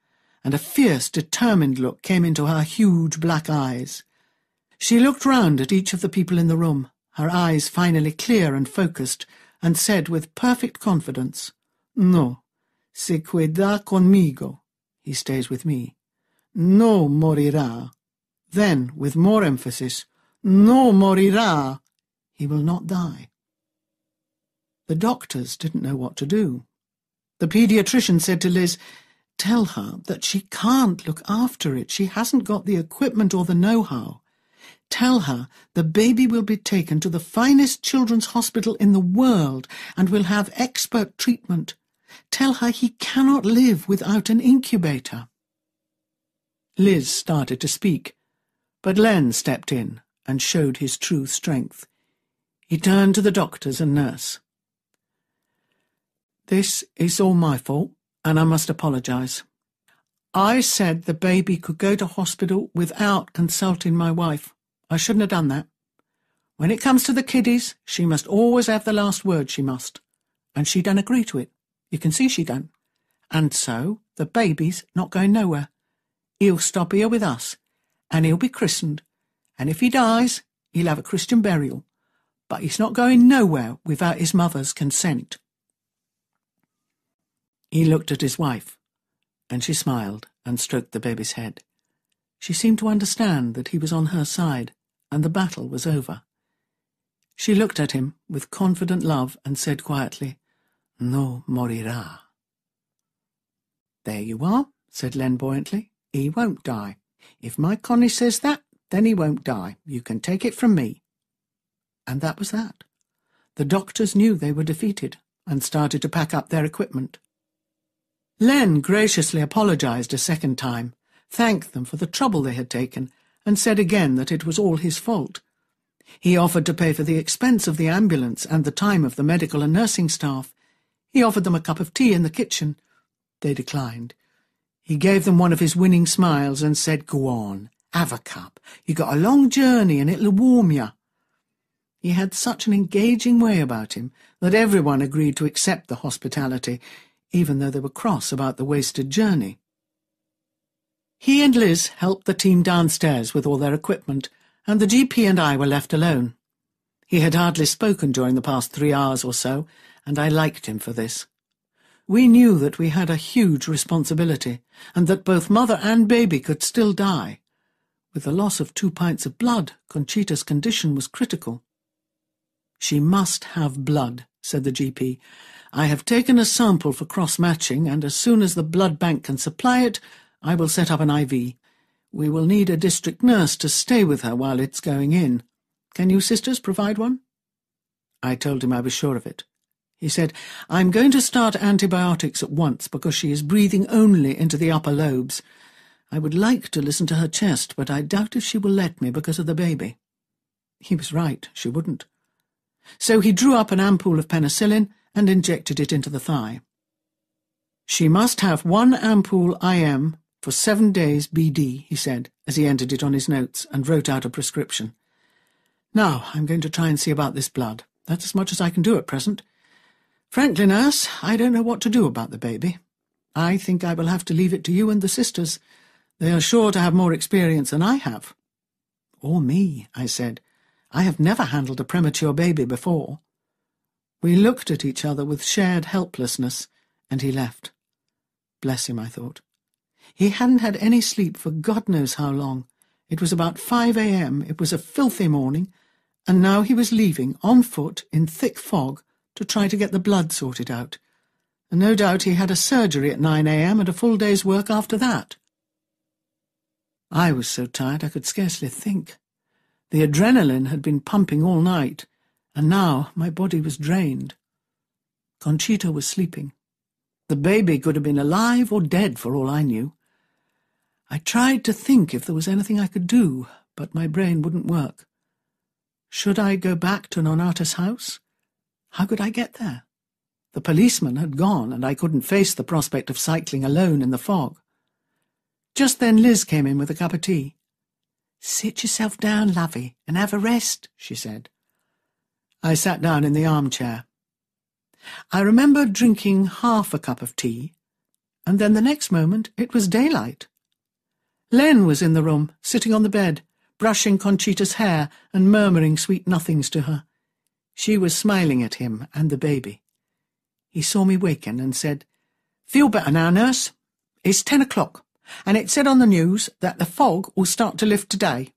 S1: and a fierce, determined look came into her huge black eyes. She looked round at each of the people in the room, her eyes finally clear and focused, and said with perfect confidence, No, se queda conmigo. He stays with me. No morirá. Then, with more emphasis, No morirá. He will not die. The doctors didn't know what to do. The paediatrician said to Liz, Tell her that she can't look after it. She hasn't got the equipment or the know-how. Tell her the baby will be taken to the finest children's hospital in the world and will have expert treatment. Tell her he cannot live without an incubator. Liz started to speak, but Len stepped in and showed his true strength. He turned to the doctors and nurse. This is all my fault, and I must apologize. I said the baby could go to hospital without consulting my wife. I shouldn't have done that. When it comes to the kiddies, she must always have the last word, she must. And she don't agree to it. You can see she don't. And so, the baby's not going nowhere. He'll stop here with us, and he'll be christened. And if he dies, he'll have a Christian burial. But he's not going nowhere without his mother's consent. He looked at his wife, and she smiled and stroked the baby's head. She seemed to understand that he was on her side, and the battle was over. She looked at him with confident love and said quietly, No morirá. There you are, said Len buoyantly. He won't die. If my Connie says that, then he won't die. You can take it from me. And that was that. The doctors knew they were defeated and started to pack up their equipment. Len graciously apologized a second time, thanked them for the trouble they had taken, and said again that it was all his fault. He offered to pay for the expense of the ambulance and the time of the medical and nursing staff. He offered them a cup of tea in the kitchen. They declined. He gave them one of his winning smiles and said, Go on, have a cup. You got a long journey and it'll warm you. He had such an engaging way about him that everyone agreed to accept the hospitality, even though they were cross about the wasted journey. He and Liz helped the team downstairs with all their equipment, and the GP and I were left alone. He had hardly spoken during the past three hours or so, and I liked him for this. We knew that we had a huge responsibility, and that both mother and baby could still die. With the loss of two pints of blood, Conchita's condition was critical. She must have blood, said the GP. I have taken a sample for cross-matching, and as soon as the blood bank can supply it, I will set up an IV. We will need a district nurse to stay with her while it's going in. Can you sisters provide one? I told him I was sure of it. He said, I'm going to start antibiotics at once because she is breathing only into the upper lobes. I would like to listen to her chest, but I doubt if she will let me because of the baby. He was right, she wouldn't. So he drew up an ampoule of penicillin and injected it into the thigh. She must have one ampoule IM for seven days BD, he said, as he entered it on his notes and wrote out a prescription. Now, I'm going to try and see about this blood. That's as much as I can do at present. Frankly, nurse, I don't know what to do about the baby. I think I will have to leave it to you and the sisters. They are sure to have more experience than I have. Or me, I said. I have never handled a premature baby before. We looked at each other with shared helplessness, and he left. Bless him, I thought. He hadn't had any sleep for God knows how long. It was about 5 a.m., it was a filthy morning, and now he was leaving, on foot, in thick fog, to try to get the blood sorted out. And no doubt he had a surgery at 9 a.m. and a full day's work after that. I was so tired I could scarcely think. The adrenaline had been pumping all night, and now my body was drained. Conchita was sleeping. The baby could have been alive or dead for all I knew. I tried to think if there was anything I could do, but my brain wouldn't work. Should I go back to Nonnatus house? How could I get there? The policeman had gone, and I couldn't face the prospect of cycling alone in the fog. Just then Liz came in with a cup of tea. Sit yourself down, lovey, and have a rest, she said. I sat down in the armchair. I remember drinking half a cup of tea, and then the next moment it was daylight. Len was in the room, sitting on the bed, brushing Conchita's hair and murmuring sweet nothings to her. She was smiling at him and the baby. He saw me waken and said, Feel better now, nurse. It's ten o'clock, and it said on the news that the fog will start to lift today.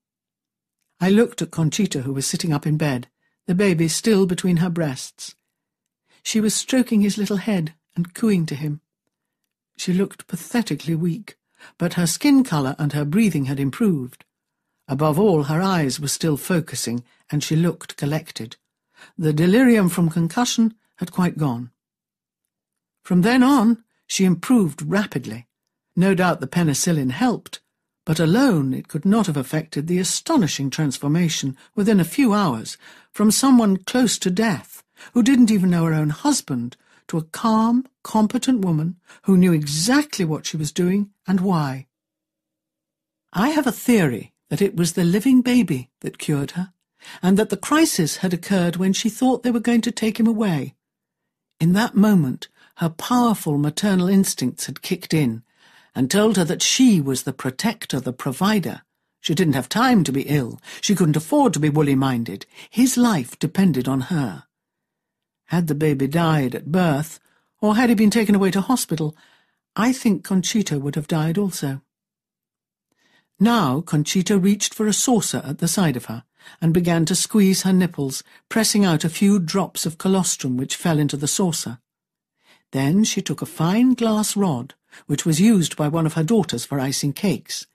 S1: I looked at Conchita, who was sitting up in bed, the baby still between her breasts. She was stroking his little head and cooing to him. She looked pathetically weak but her skin colour and her breathing had improved. Above all, her eyes were still focusing, and she looked collected. The delirium from concussion had quite gone. From then on, she improved rapidly. No doubt the penicillin helped, but alone it could not have effected the astonishing transformation within a few hours from someone close to death, who didn't even know her own husband, to a calm, competent woman who knew exactly what she was doing and why. I have a theory that it was the living baby that cured her, and that the crisis had occurred when she thought they were going to take him away. In that moment, her powerful maternal instincts had kicked in and told her that she was the protector, the provider. She didn't have time to be ill. She couldn't afford to be woolly-minded. His life depended on her. Had the baby died at birth, or had he been taken away to hospital, I think Conchita would have died also. Now Conchita reached for a saucer at the side of her and began to squeeze her nipples, pressing out a few drops of colostrum which fell into the saucer. Then she took a fine glass rod, which was used by one of her daughters for icing cakes.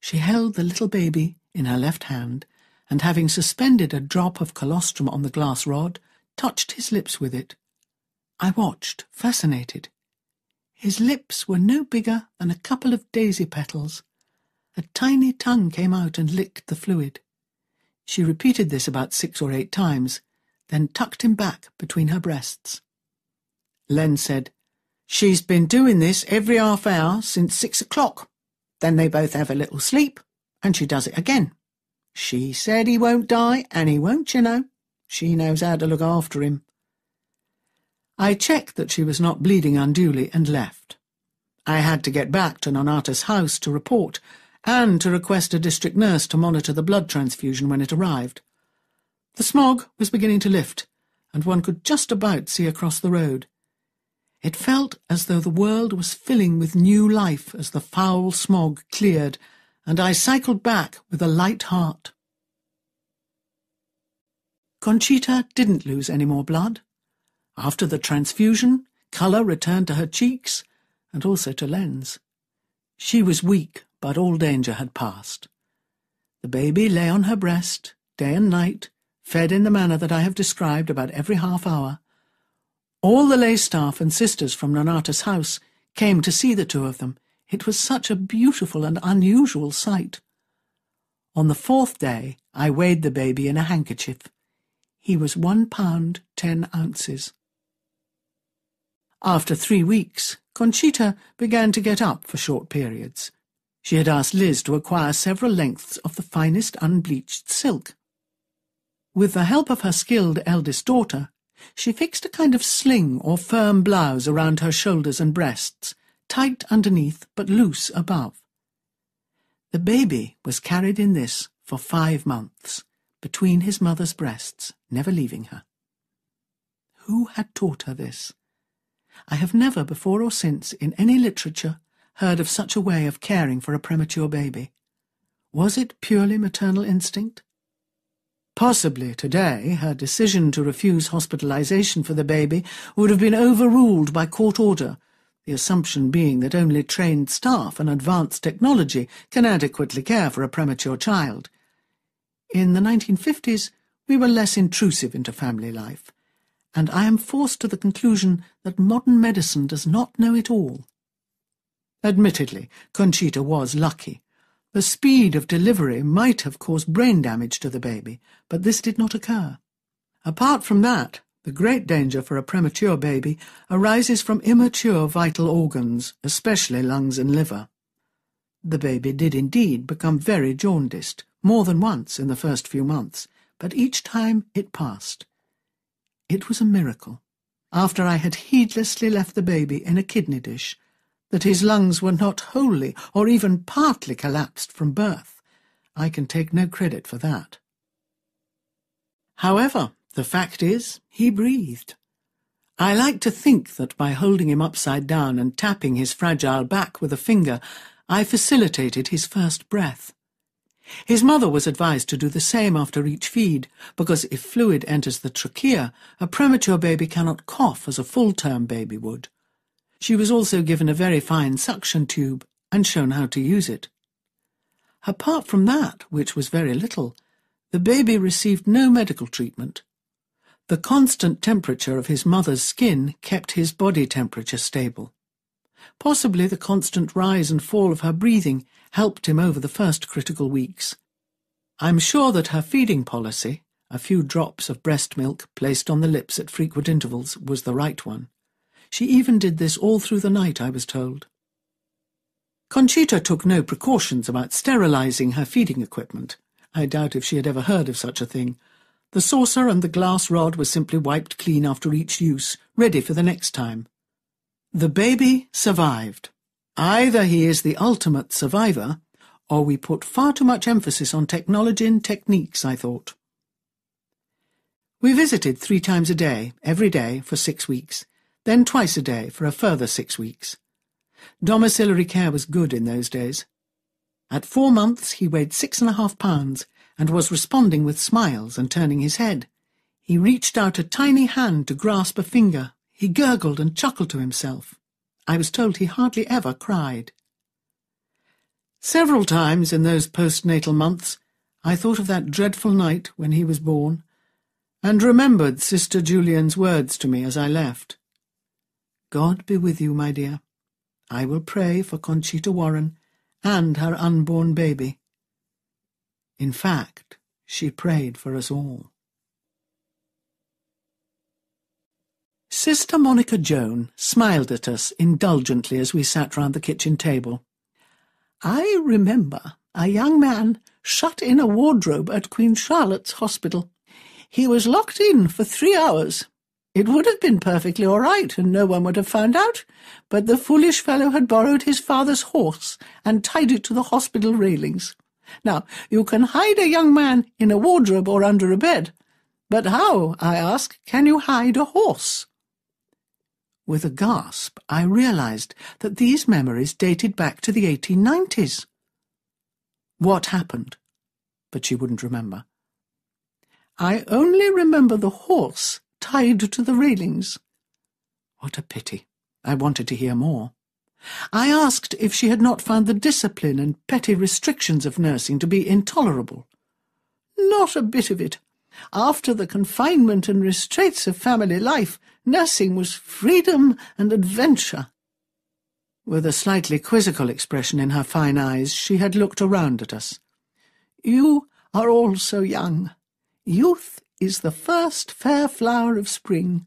S1: She held the little baby in her left hand, and having suspended a drop of colostrum on the glass rod, touched his lips with it. I watched, fascinated. His lips were no bigger than a couple of daisy petals. A tiny tongue came out and licked the fluid. She repeated this about six or eight times, then tucked him back between her breasts. Len said, She's been doing this every half hour since six o'clock. Then they both have a little sleep, and she does it again. She said he won't die, and he won't, you know. She knows how to look after him. I checked that she was not bleeding unduly and left. I had to get back to Nonnatus house to report and to request a district nurse to monitor the blood transfusion when it arrived. The smog was beginning to lift, and one could just about see across the road. It felt as though the world was filling with new life as the foul smog cleared, and I cycled back with a light heart. Conchita didn't lose any more blood. After the transfusion, colour returned to her cheeks and also to Len's. She was weak, but all danger had passed. The baby lay on her breast, day and night, fed in the manner that I have described about every half hour. All the lay staff and sisters from Nonnatus house came to see the two of them. It was such a beautiful and unusual sight. On the fourth day, I weighed the baby in a handkerchief. He was one pound ten ounces. After three weeks, Conchita began to get up for short periods. She had asked Liz to acquire several lengths of the finest unbleached silk. With the help of her skilled eldest daughter, she fixed a kind of sling or firm blouse around her shoulders and breasts, tight underneath but loose above. The baby was carried in this for five months between his mother's breasts, never leaving her. Who had taught her this? I have never, before or since, in any literature, heard of such a way of caring for a premature baby. Was it purely maternal instinct? Possibly today her decision to refuse hospitalization for the baby would have been overruled by court order, the assumption being that only trained staff and advanced technology can adequately care for a premature child. In the 1950s, we were less intrusive into family life, and I am forced to the conclusion that modern medicine does not know it all. Admittedly, Conchita was lucky. The speed of delivery might have caused brain damage to the baby, but this did not occur. Apart from that, the great danger for a premature baby arises from immature vital organs, especially lungs and liver. The baby did indeed become very jaundiced, more than once in the first few months, but each time it passed. It was a miracle, after I had heedlessly left the baby in a kidney dish, that his lungs were not wholly or even partly collapsed from birth. I can take no credit for that. However, the fact is, he breathed. I like to think that by holding him upside down and tapping his fragile back with a finger, I facilitated his first breath. His mother was advised to do the same after each feed, because if fluid enters the trachea, a premature baby cannot cough as a full-term baby would. She was also given a very fine suction tube and shown how to use it. Apart from that, which was very little, the baby received no medical treatment. The constant temperature of his mother's skin kept his body temperature stable. Possibly the constant rise and fall of her breathing helped him over the first critical weeks. I'm sure that her feeding policy, a few drops of breast milk placed on the lips at frequent intervals, was the right one. She even did this all through the night, I was told. Conchita took no precautions about sterilizing her feeding equipment. I doubt if she had ever heard of such a thing. The saucer and the glass rod were simply wiped clean after each use, ready for the next time. The baby survived. Either he is the ultimate survivor, or we put far too much emphasis on technology and techniques, I thought. We visited three times a day, every day, for six weeks then twice a day for a further six weeks. Domiciliary care was good in those days. At four months he weighed six and a half pounds and was responding with smiles and turning his head. He reached out a tiny hand to grasp a finger. He gurgled and chuckled to himself. I was told he hardly ever cried. Several times in those postnatal months I thought of that dreadful night when he was born, and remembered Sister Julienne's words to me as I left. God be with you, my dear. I will pray for Conchita Warren and her unborn baby. In fact, she prayed for us all. Sister Monica Joan smiled at us indulgently as we sat round the kitchen table. I remember a young man shut in a wardrobe at Queen Charlotte's Hospital. He was locked in for three hours it would have been perfectly all right, and no one would have found out, but the foolish fellow had borrowed his father's horse and tied it to the hospital railings. Now, you can hide a young man in a wardrobe or under a bed, but how, I ask, can you hide a horse? With a gasp, I realized that these memories dated back to the 1890s. What happened? But she wouldn't remember. I only remember the horse tied to the railings. What a pity. I wanted to hear more. I asked if she had not found the discipline and petty restrictions of nursing to be intolerable. Not a bit of it. After the confinement and restraints of family life, nursing was freedom and adventure. With a slightly quizzical expression in her fine eyes, she had looked around at us. You are all so young. Youth is the first fair flower of spring.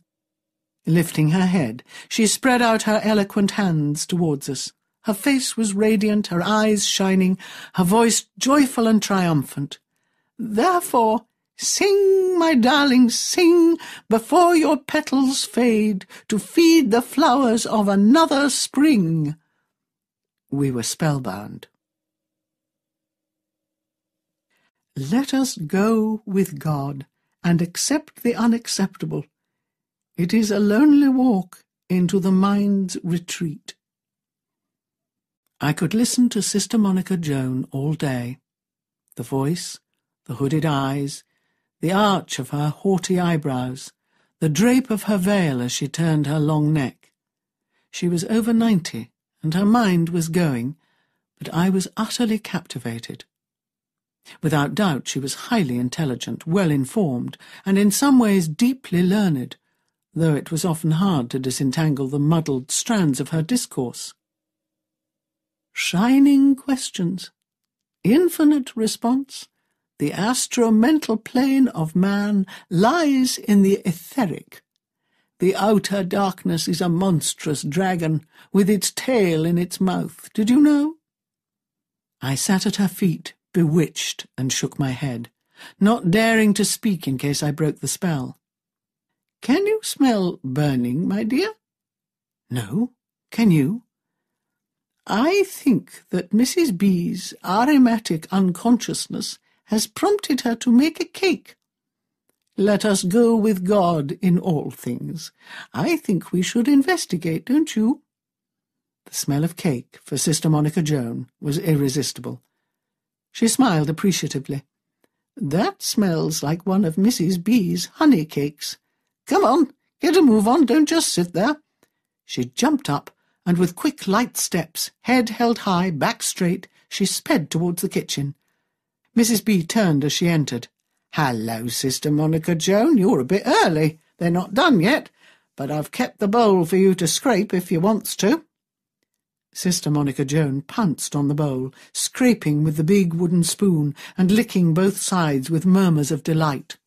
S1: Lifting her head, she spread out her eloquent hands towards us. Her face was radiant, her eyes shining, her voice joyful and triumphant. Therefore, sing, my darlings, sing, before your petals fade, to feed the flowers of another spring. We were spellbound. Let us go with God and accept the unacceptable. It is a lonely walk into the mind's retreat. I could listen to Sister Monica Joan all day. The voice, the hooded eyes, the arch of her haughty eyebrows, the drape of her veil as she turned her long neck. She was over ninety, and her mind was going, but I was utterly captivated. Without doubt she was highly intelligent, well informed, and in some ways deeply learned, though it was often hard to disentangle the muddled strands of her discourse. Shining questions, infinite response. The astro-mental plane of man lies in the etheric. The outer darkness is a monstrous dragon with its tail in its mouth. Did you know? I sat at her feet, bewitched, and shook my head, not daring to speak in case I broke the spell. Can you smell burning, my dear? No. Can you? I think that Mrs. B's aromatic unconsciousness has prompted her to make a cake. Let us go with God in all things. I think we should investigate, don't you? The smell of cake for Sister Monica Joan was irresistible. She smiled appreciatively. That smells like one of Mrs. B's honey cakes. Come on, get a move on, don't just sit there. She jumped up, and with quick, light steps, head held high, back straight, she sped towards the kitchen. Mrs. B turned as she entered. Hello, Sister Monica Joan, you're a bit early. They're not done yet, but I've kept the bowl for you to scrape if you wants to. Sister Monica Joan pounced on the bowl, scraping with the big wooden spoon and licking both sides with murmurs of delight.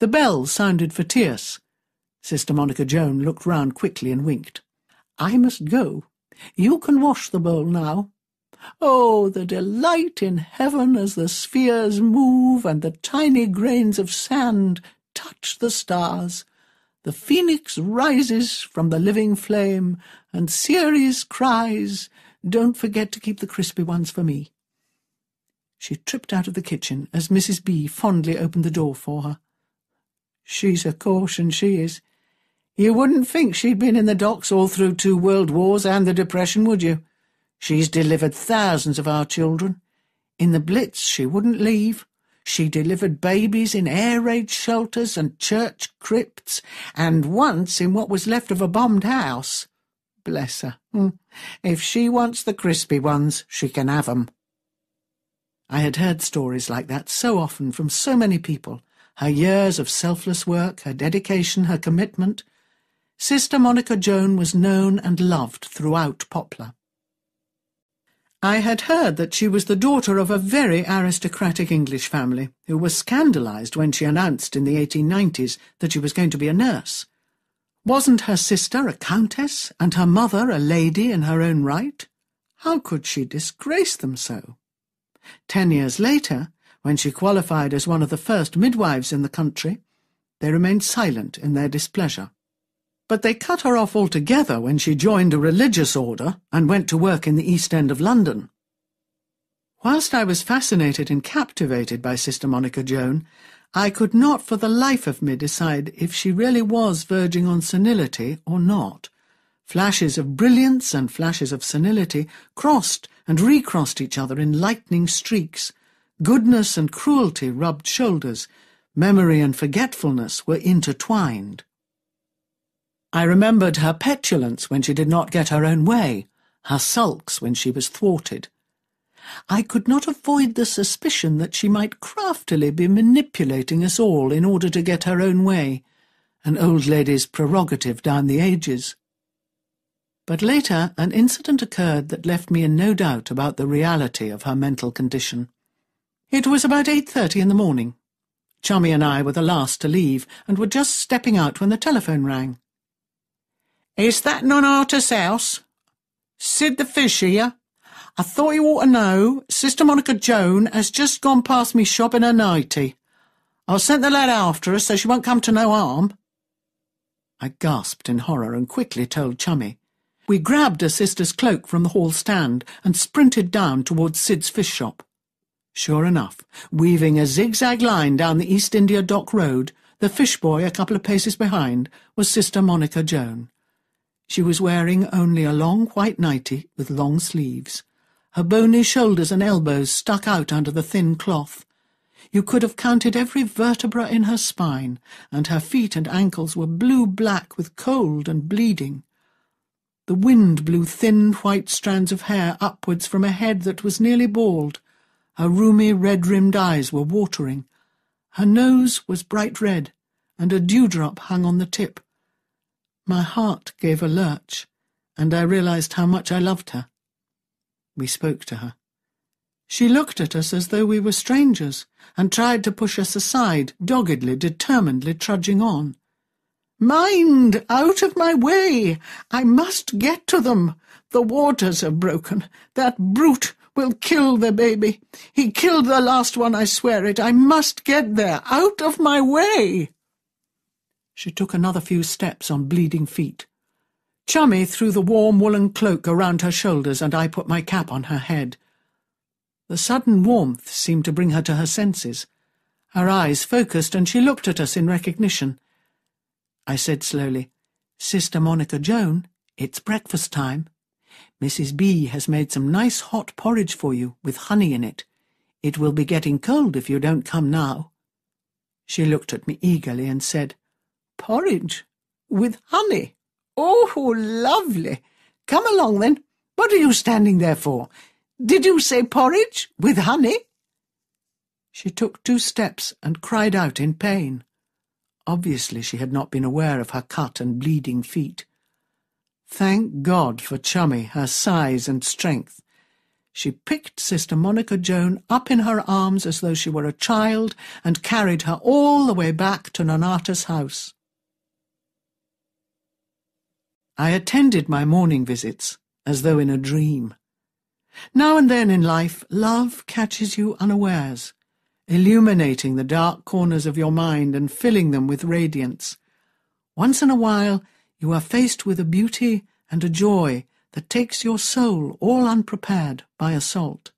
S1: The bell sounded for Tierce. Sister Monica Joan looked round quickly and winked. I must go. You can wash the bowl now. Oh, the delight in heaven as the spheres move and the tiny grains of sand touch the stars. The phoenix rises from the living flame, and Ceres cries, Don't forget to keep the crispy ones for me. She tripped out of the kitchen as Mrs. B fondly opened the door for her. She's a caution, she is. You wouldn't think she'd been in the docks all through two world wars and the Depression, would you? She's delivered thousands of our children. In the Blitz she wouldn't leave. She delivered babies in air raid shelters and church crypts, and once in what was left of a bombed house. Bless her. Hmm. If she wants the crispy ones, she can have 'em. I had heard stories like that so often from so many people. Her years of selfless work, her dedication, her commitment. Sister Monica Joan was known and loved throughout Poplar. I had heard that she was the daughter of a very aristocratic English family, who was scandalized when she announced in the 1890s that she was going to be a nurse. Wasn't her sister a countess, and her mother a lady in her own right? How could she disgrace them so? Ten years later, when she qualified as one of the first midwives in the country, they remained silent in their displeasure but they cut her off altogether when she joined a religious order and went to work in the East End of London. Whilst I was fascinated and captivated by Sister Monica Joan, I could not for the life of me decide if she really was verging on senility or not. Flashes of brilliance and flashes of senility crossed and recrossed each other in lightning streaks. Goodness and cruelty rubbed shoulders. Memory and forgetfulness were intertwined. I remembered her petulance when she did not get her own way, her sulks when she was thwarted. I could not avoid the suspicion that she might craftily be manipulating us all in order to get her own way, an old lady's prerogative down the ages. But later an incident occurred that left me in no doubt about the reality of her mental condition. It was about eight thirty in the morning. Chummy and I were the last to leave, and were just stepping out when the telephone rang. Is that Nonnatus house? Sid the fish here. I thought you ought to know Sister Monica Joan has just gone past me shop in her nighty. I'll send the lad after her so she won't come to no harm. I gasped in horror and quickly told Chummy. We grabbed a sister's cloak from the hall stand and sprinted down towards Sid's fish shop. Sure enough, weaving a zigzag line down the East India Dock Road, the fish boy a couple of paces behind was Sister Monica Joan. She was wearing only a long white nightie with long sleeves. Her bony shoulders and elbows stuck out under the thin cloth. You could have counted every vertebra in her spine, and her feet and ankles were blue-black with cold and bleeding. The wind blew thin white strands of hair upwards from a head that was nearly bald. Her rheumy red-rimmed eyes were watering. Her nose was bright red, and a dewdrop hung on the tip. My heart gave a lurch, and I realized how much I loved her. We spoke to her. She looked at us as though we were strangers, and tried to push us aside, doggedly, determinedly trudging on.
S2: Mind, out of my way! I must get to them. The waters are broken. That brute will kill the baby. He killed the last one, I swear it. I must get there. Out of my way!
S1: She took another few steps on bleeding feet. Chummy threw the warm woolen cloak around her shoulders, and I put my cap on her head. The sudden warmth seemed to bring her to her senses. Her eyes focused, and she looked at us in recognition. I said slowly, Sister Monica Joan, it's breakfast time. Mrs. B has made some nice hot porridge for you, with honey in it. It will be getting cold if you don't come now. She looked at me eagerly and said,
S2: Porridge? With honey? Oh, lovely! Come along, then. What are you standing there for? Did you say porridge? With honey?
S1: She took two steps and cried out in pain. Obviously she had not been aware of her cut and bleeding feet. Thank God for Chummy, her size and strength. She picked Sister Monica Joan up in her arms as though she were a child and carried her all the way back to Nonnatus house. I attended my morning visits as though in a dream. Now and then in life, love catches you unawares, illuminating the dark corners of your mind and filling them with radiance. Once in a while, you are faced with a beauty and a joy that takes your soul all unprepared by assault.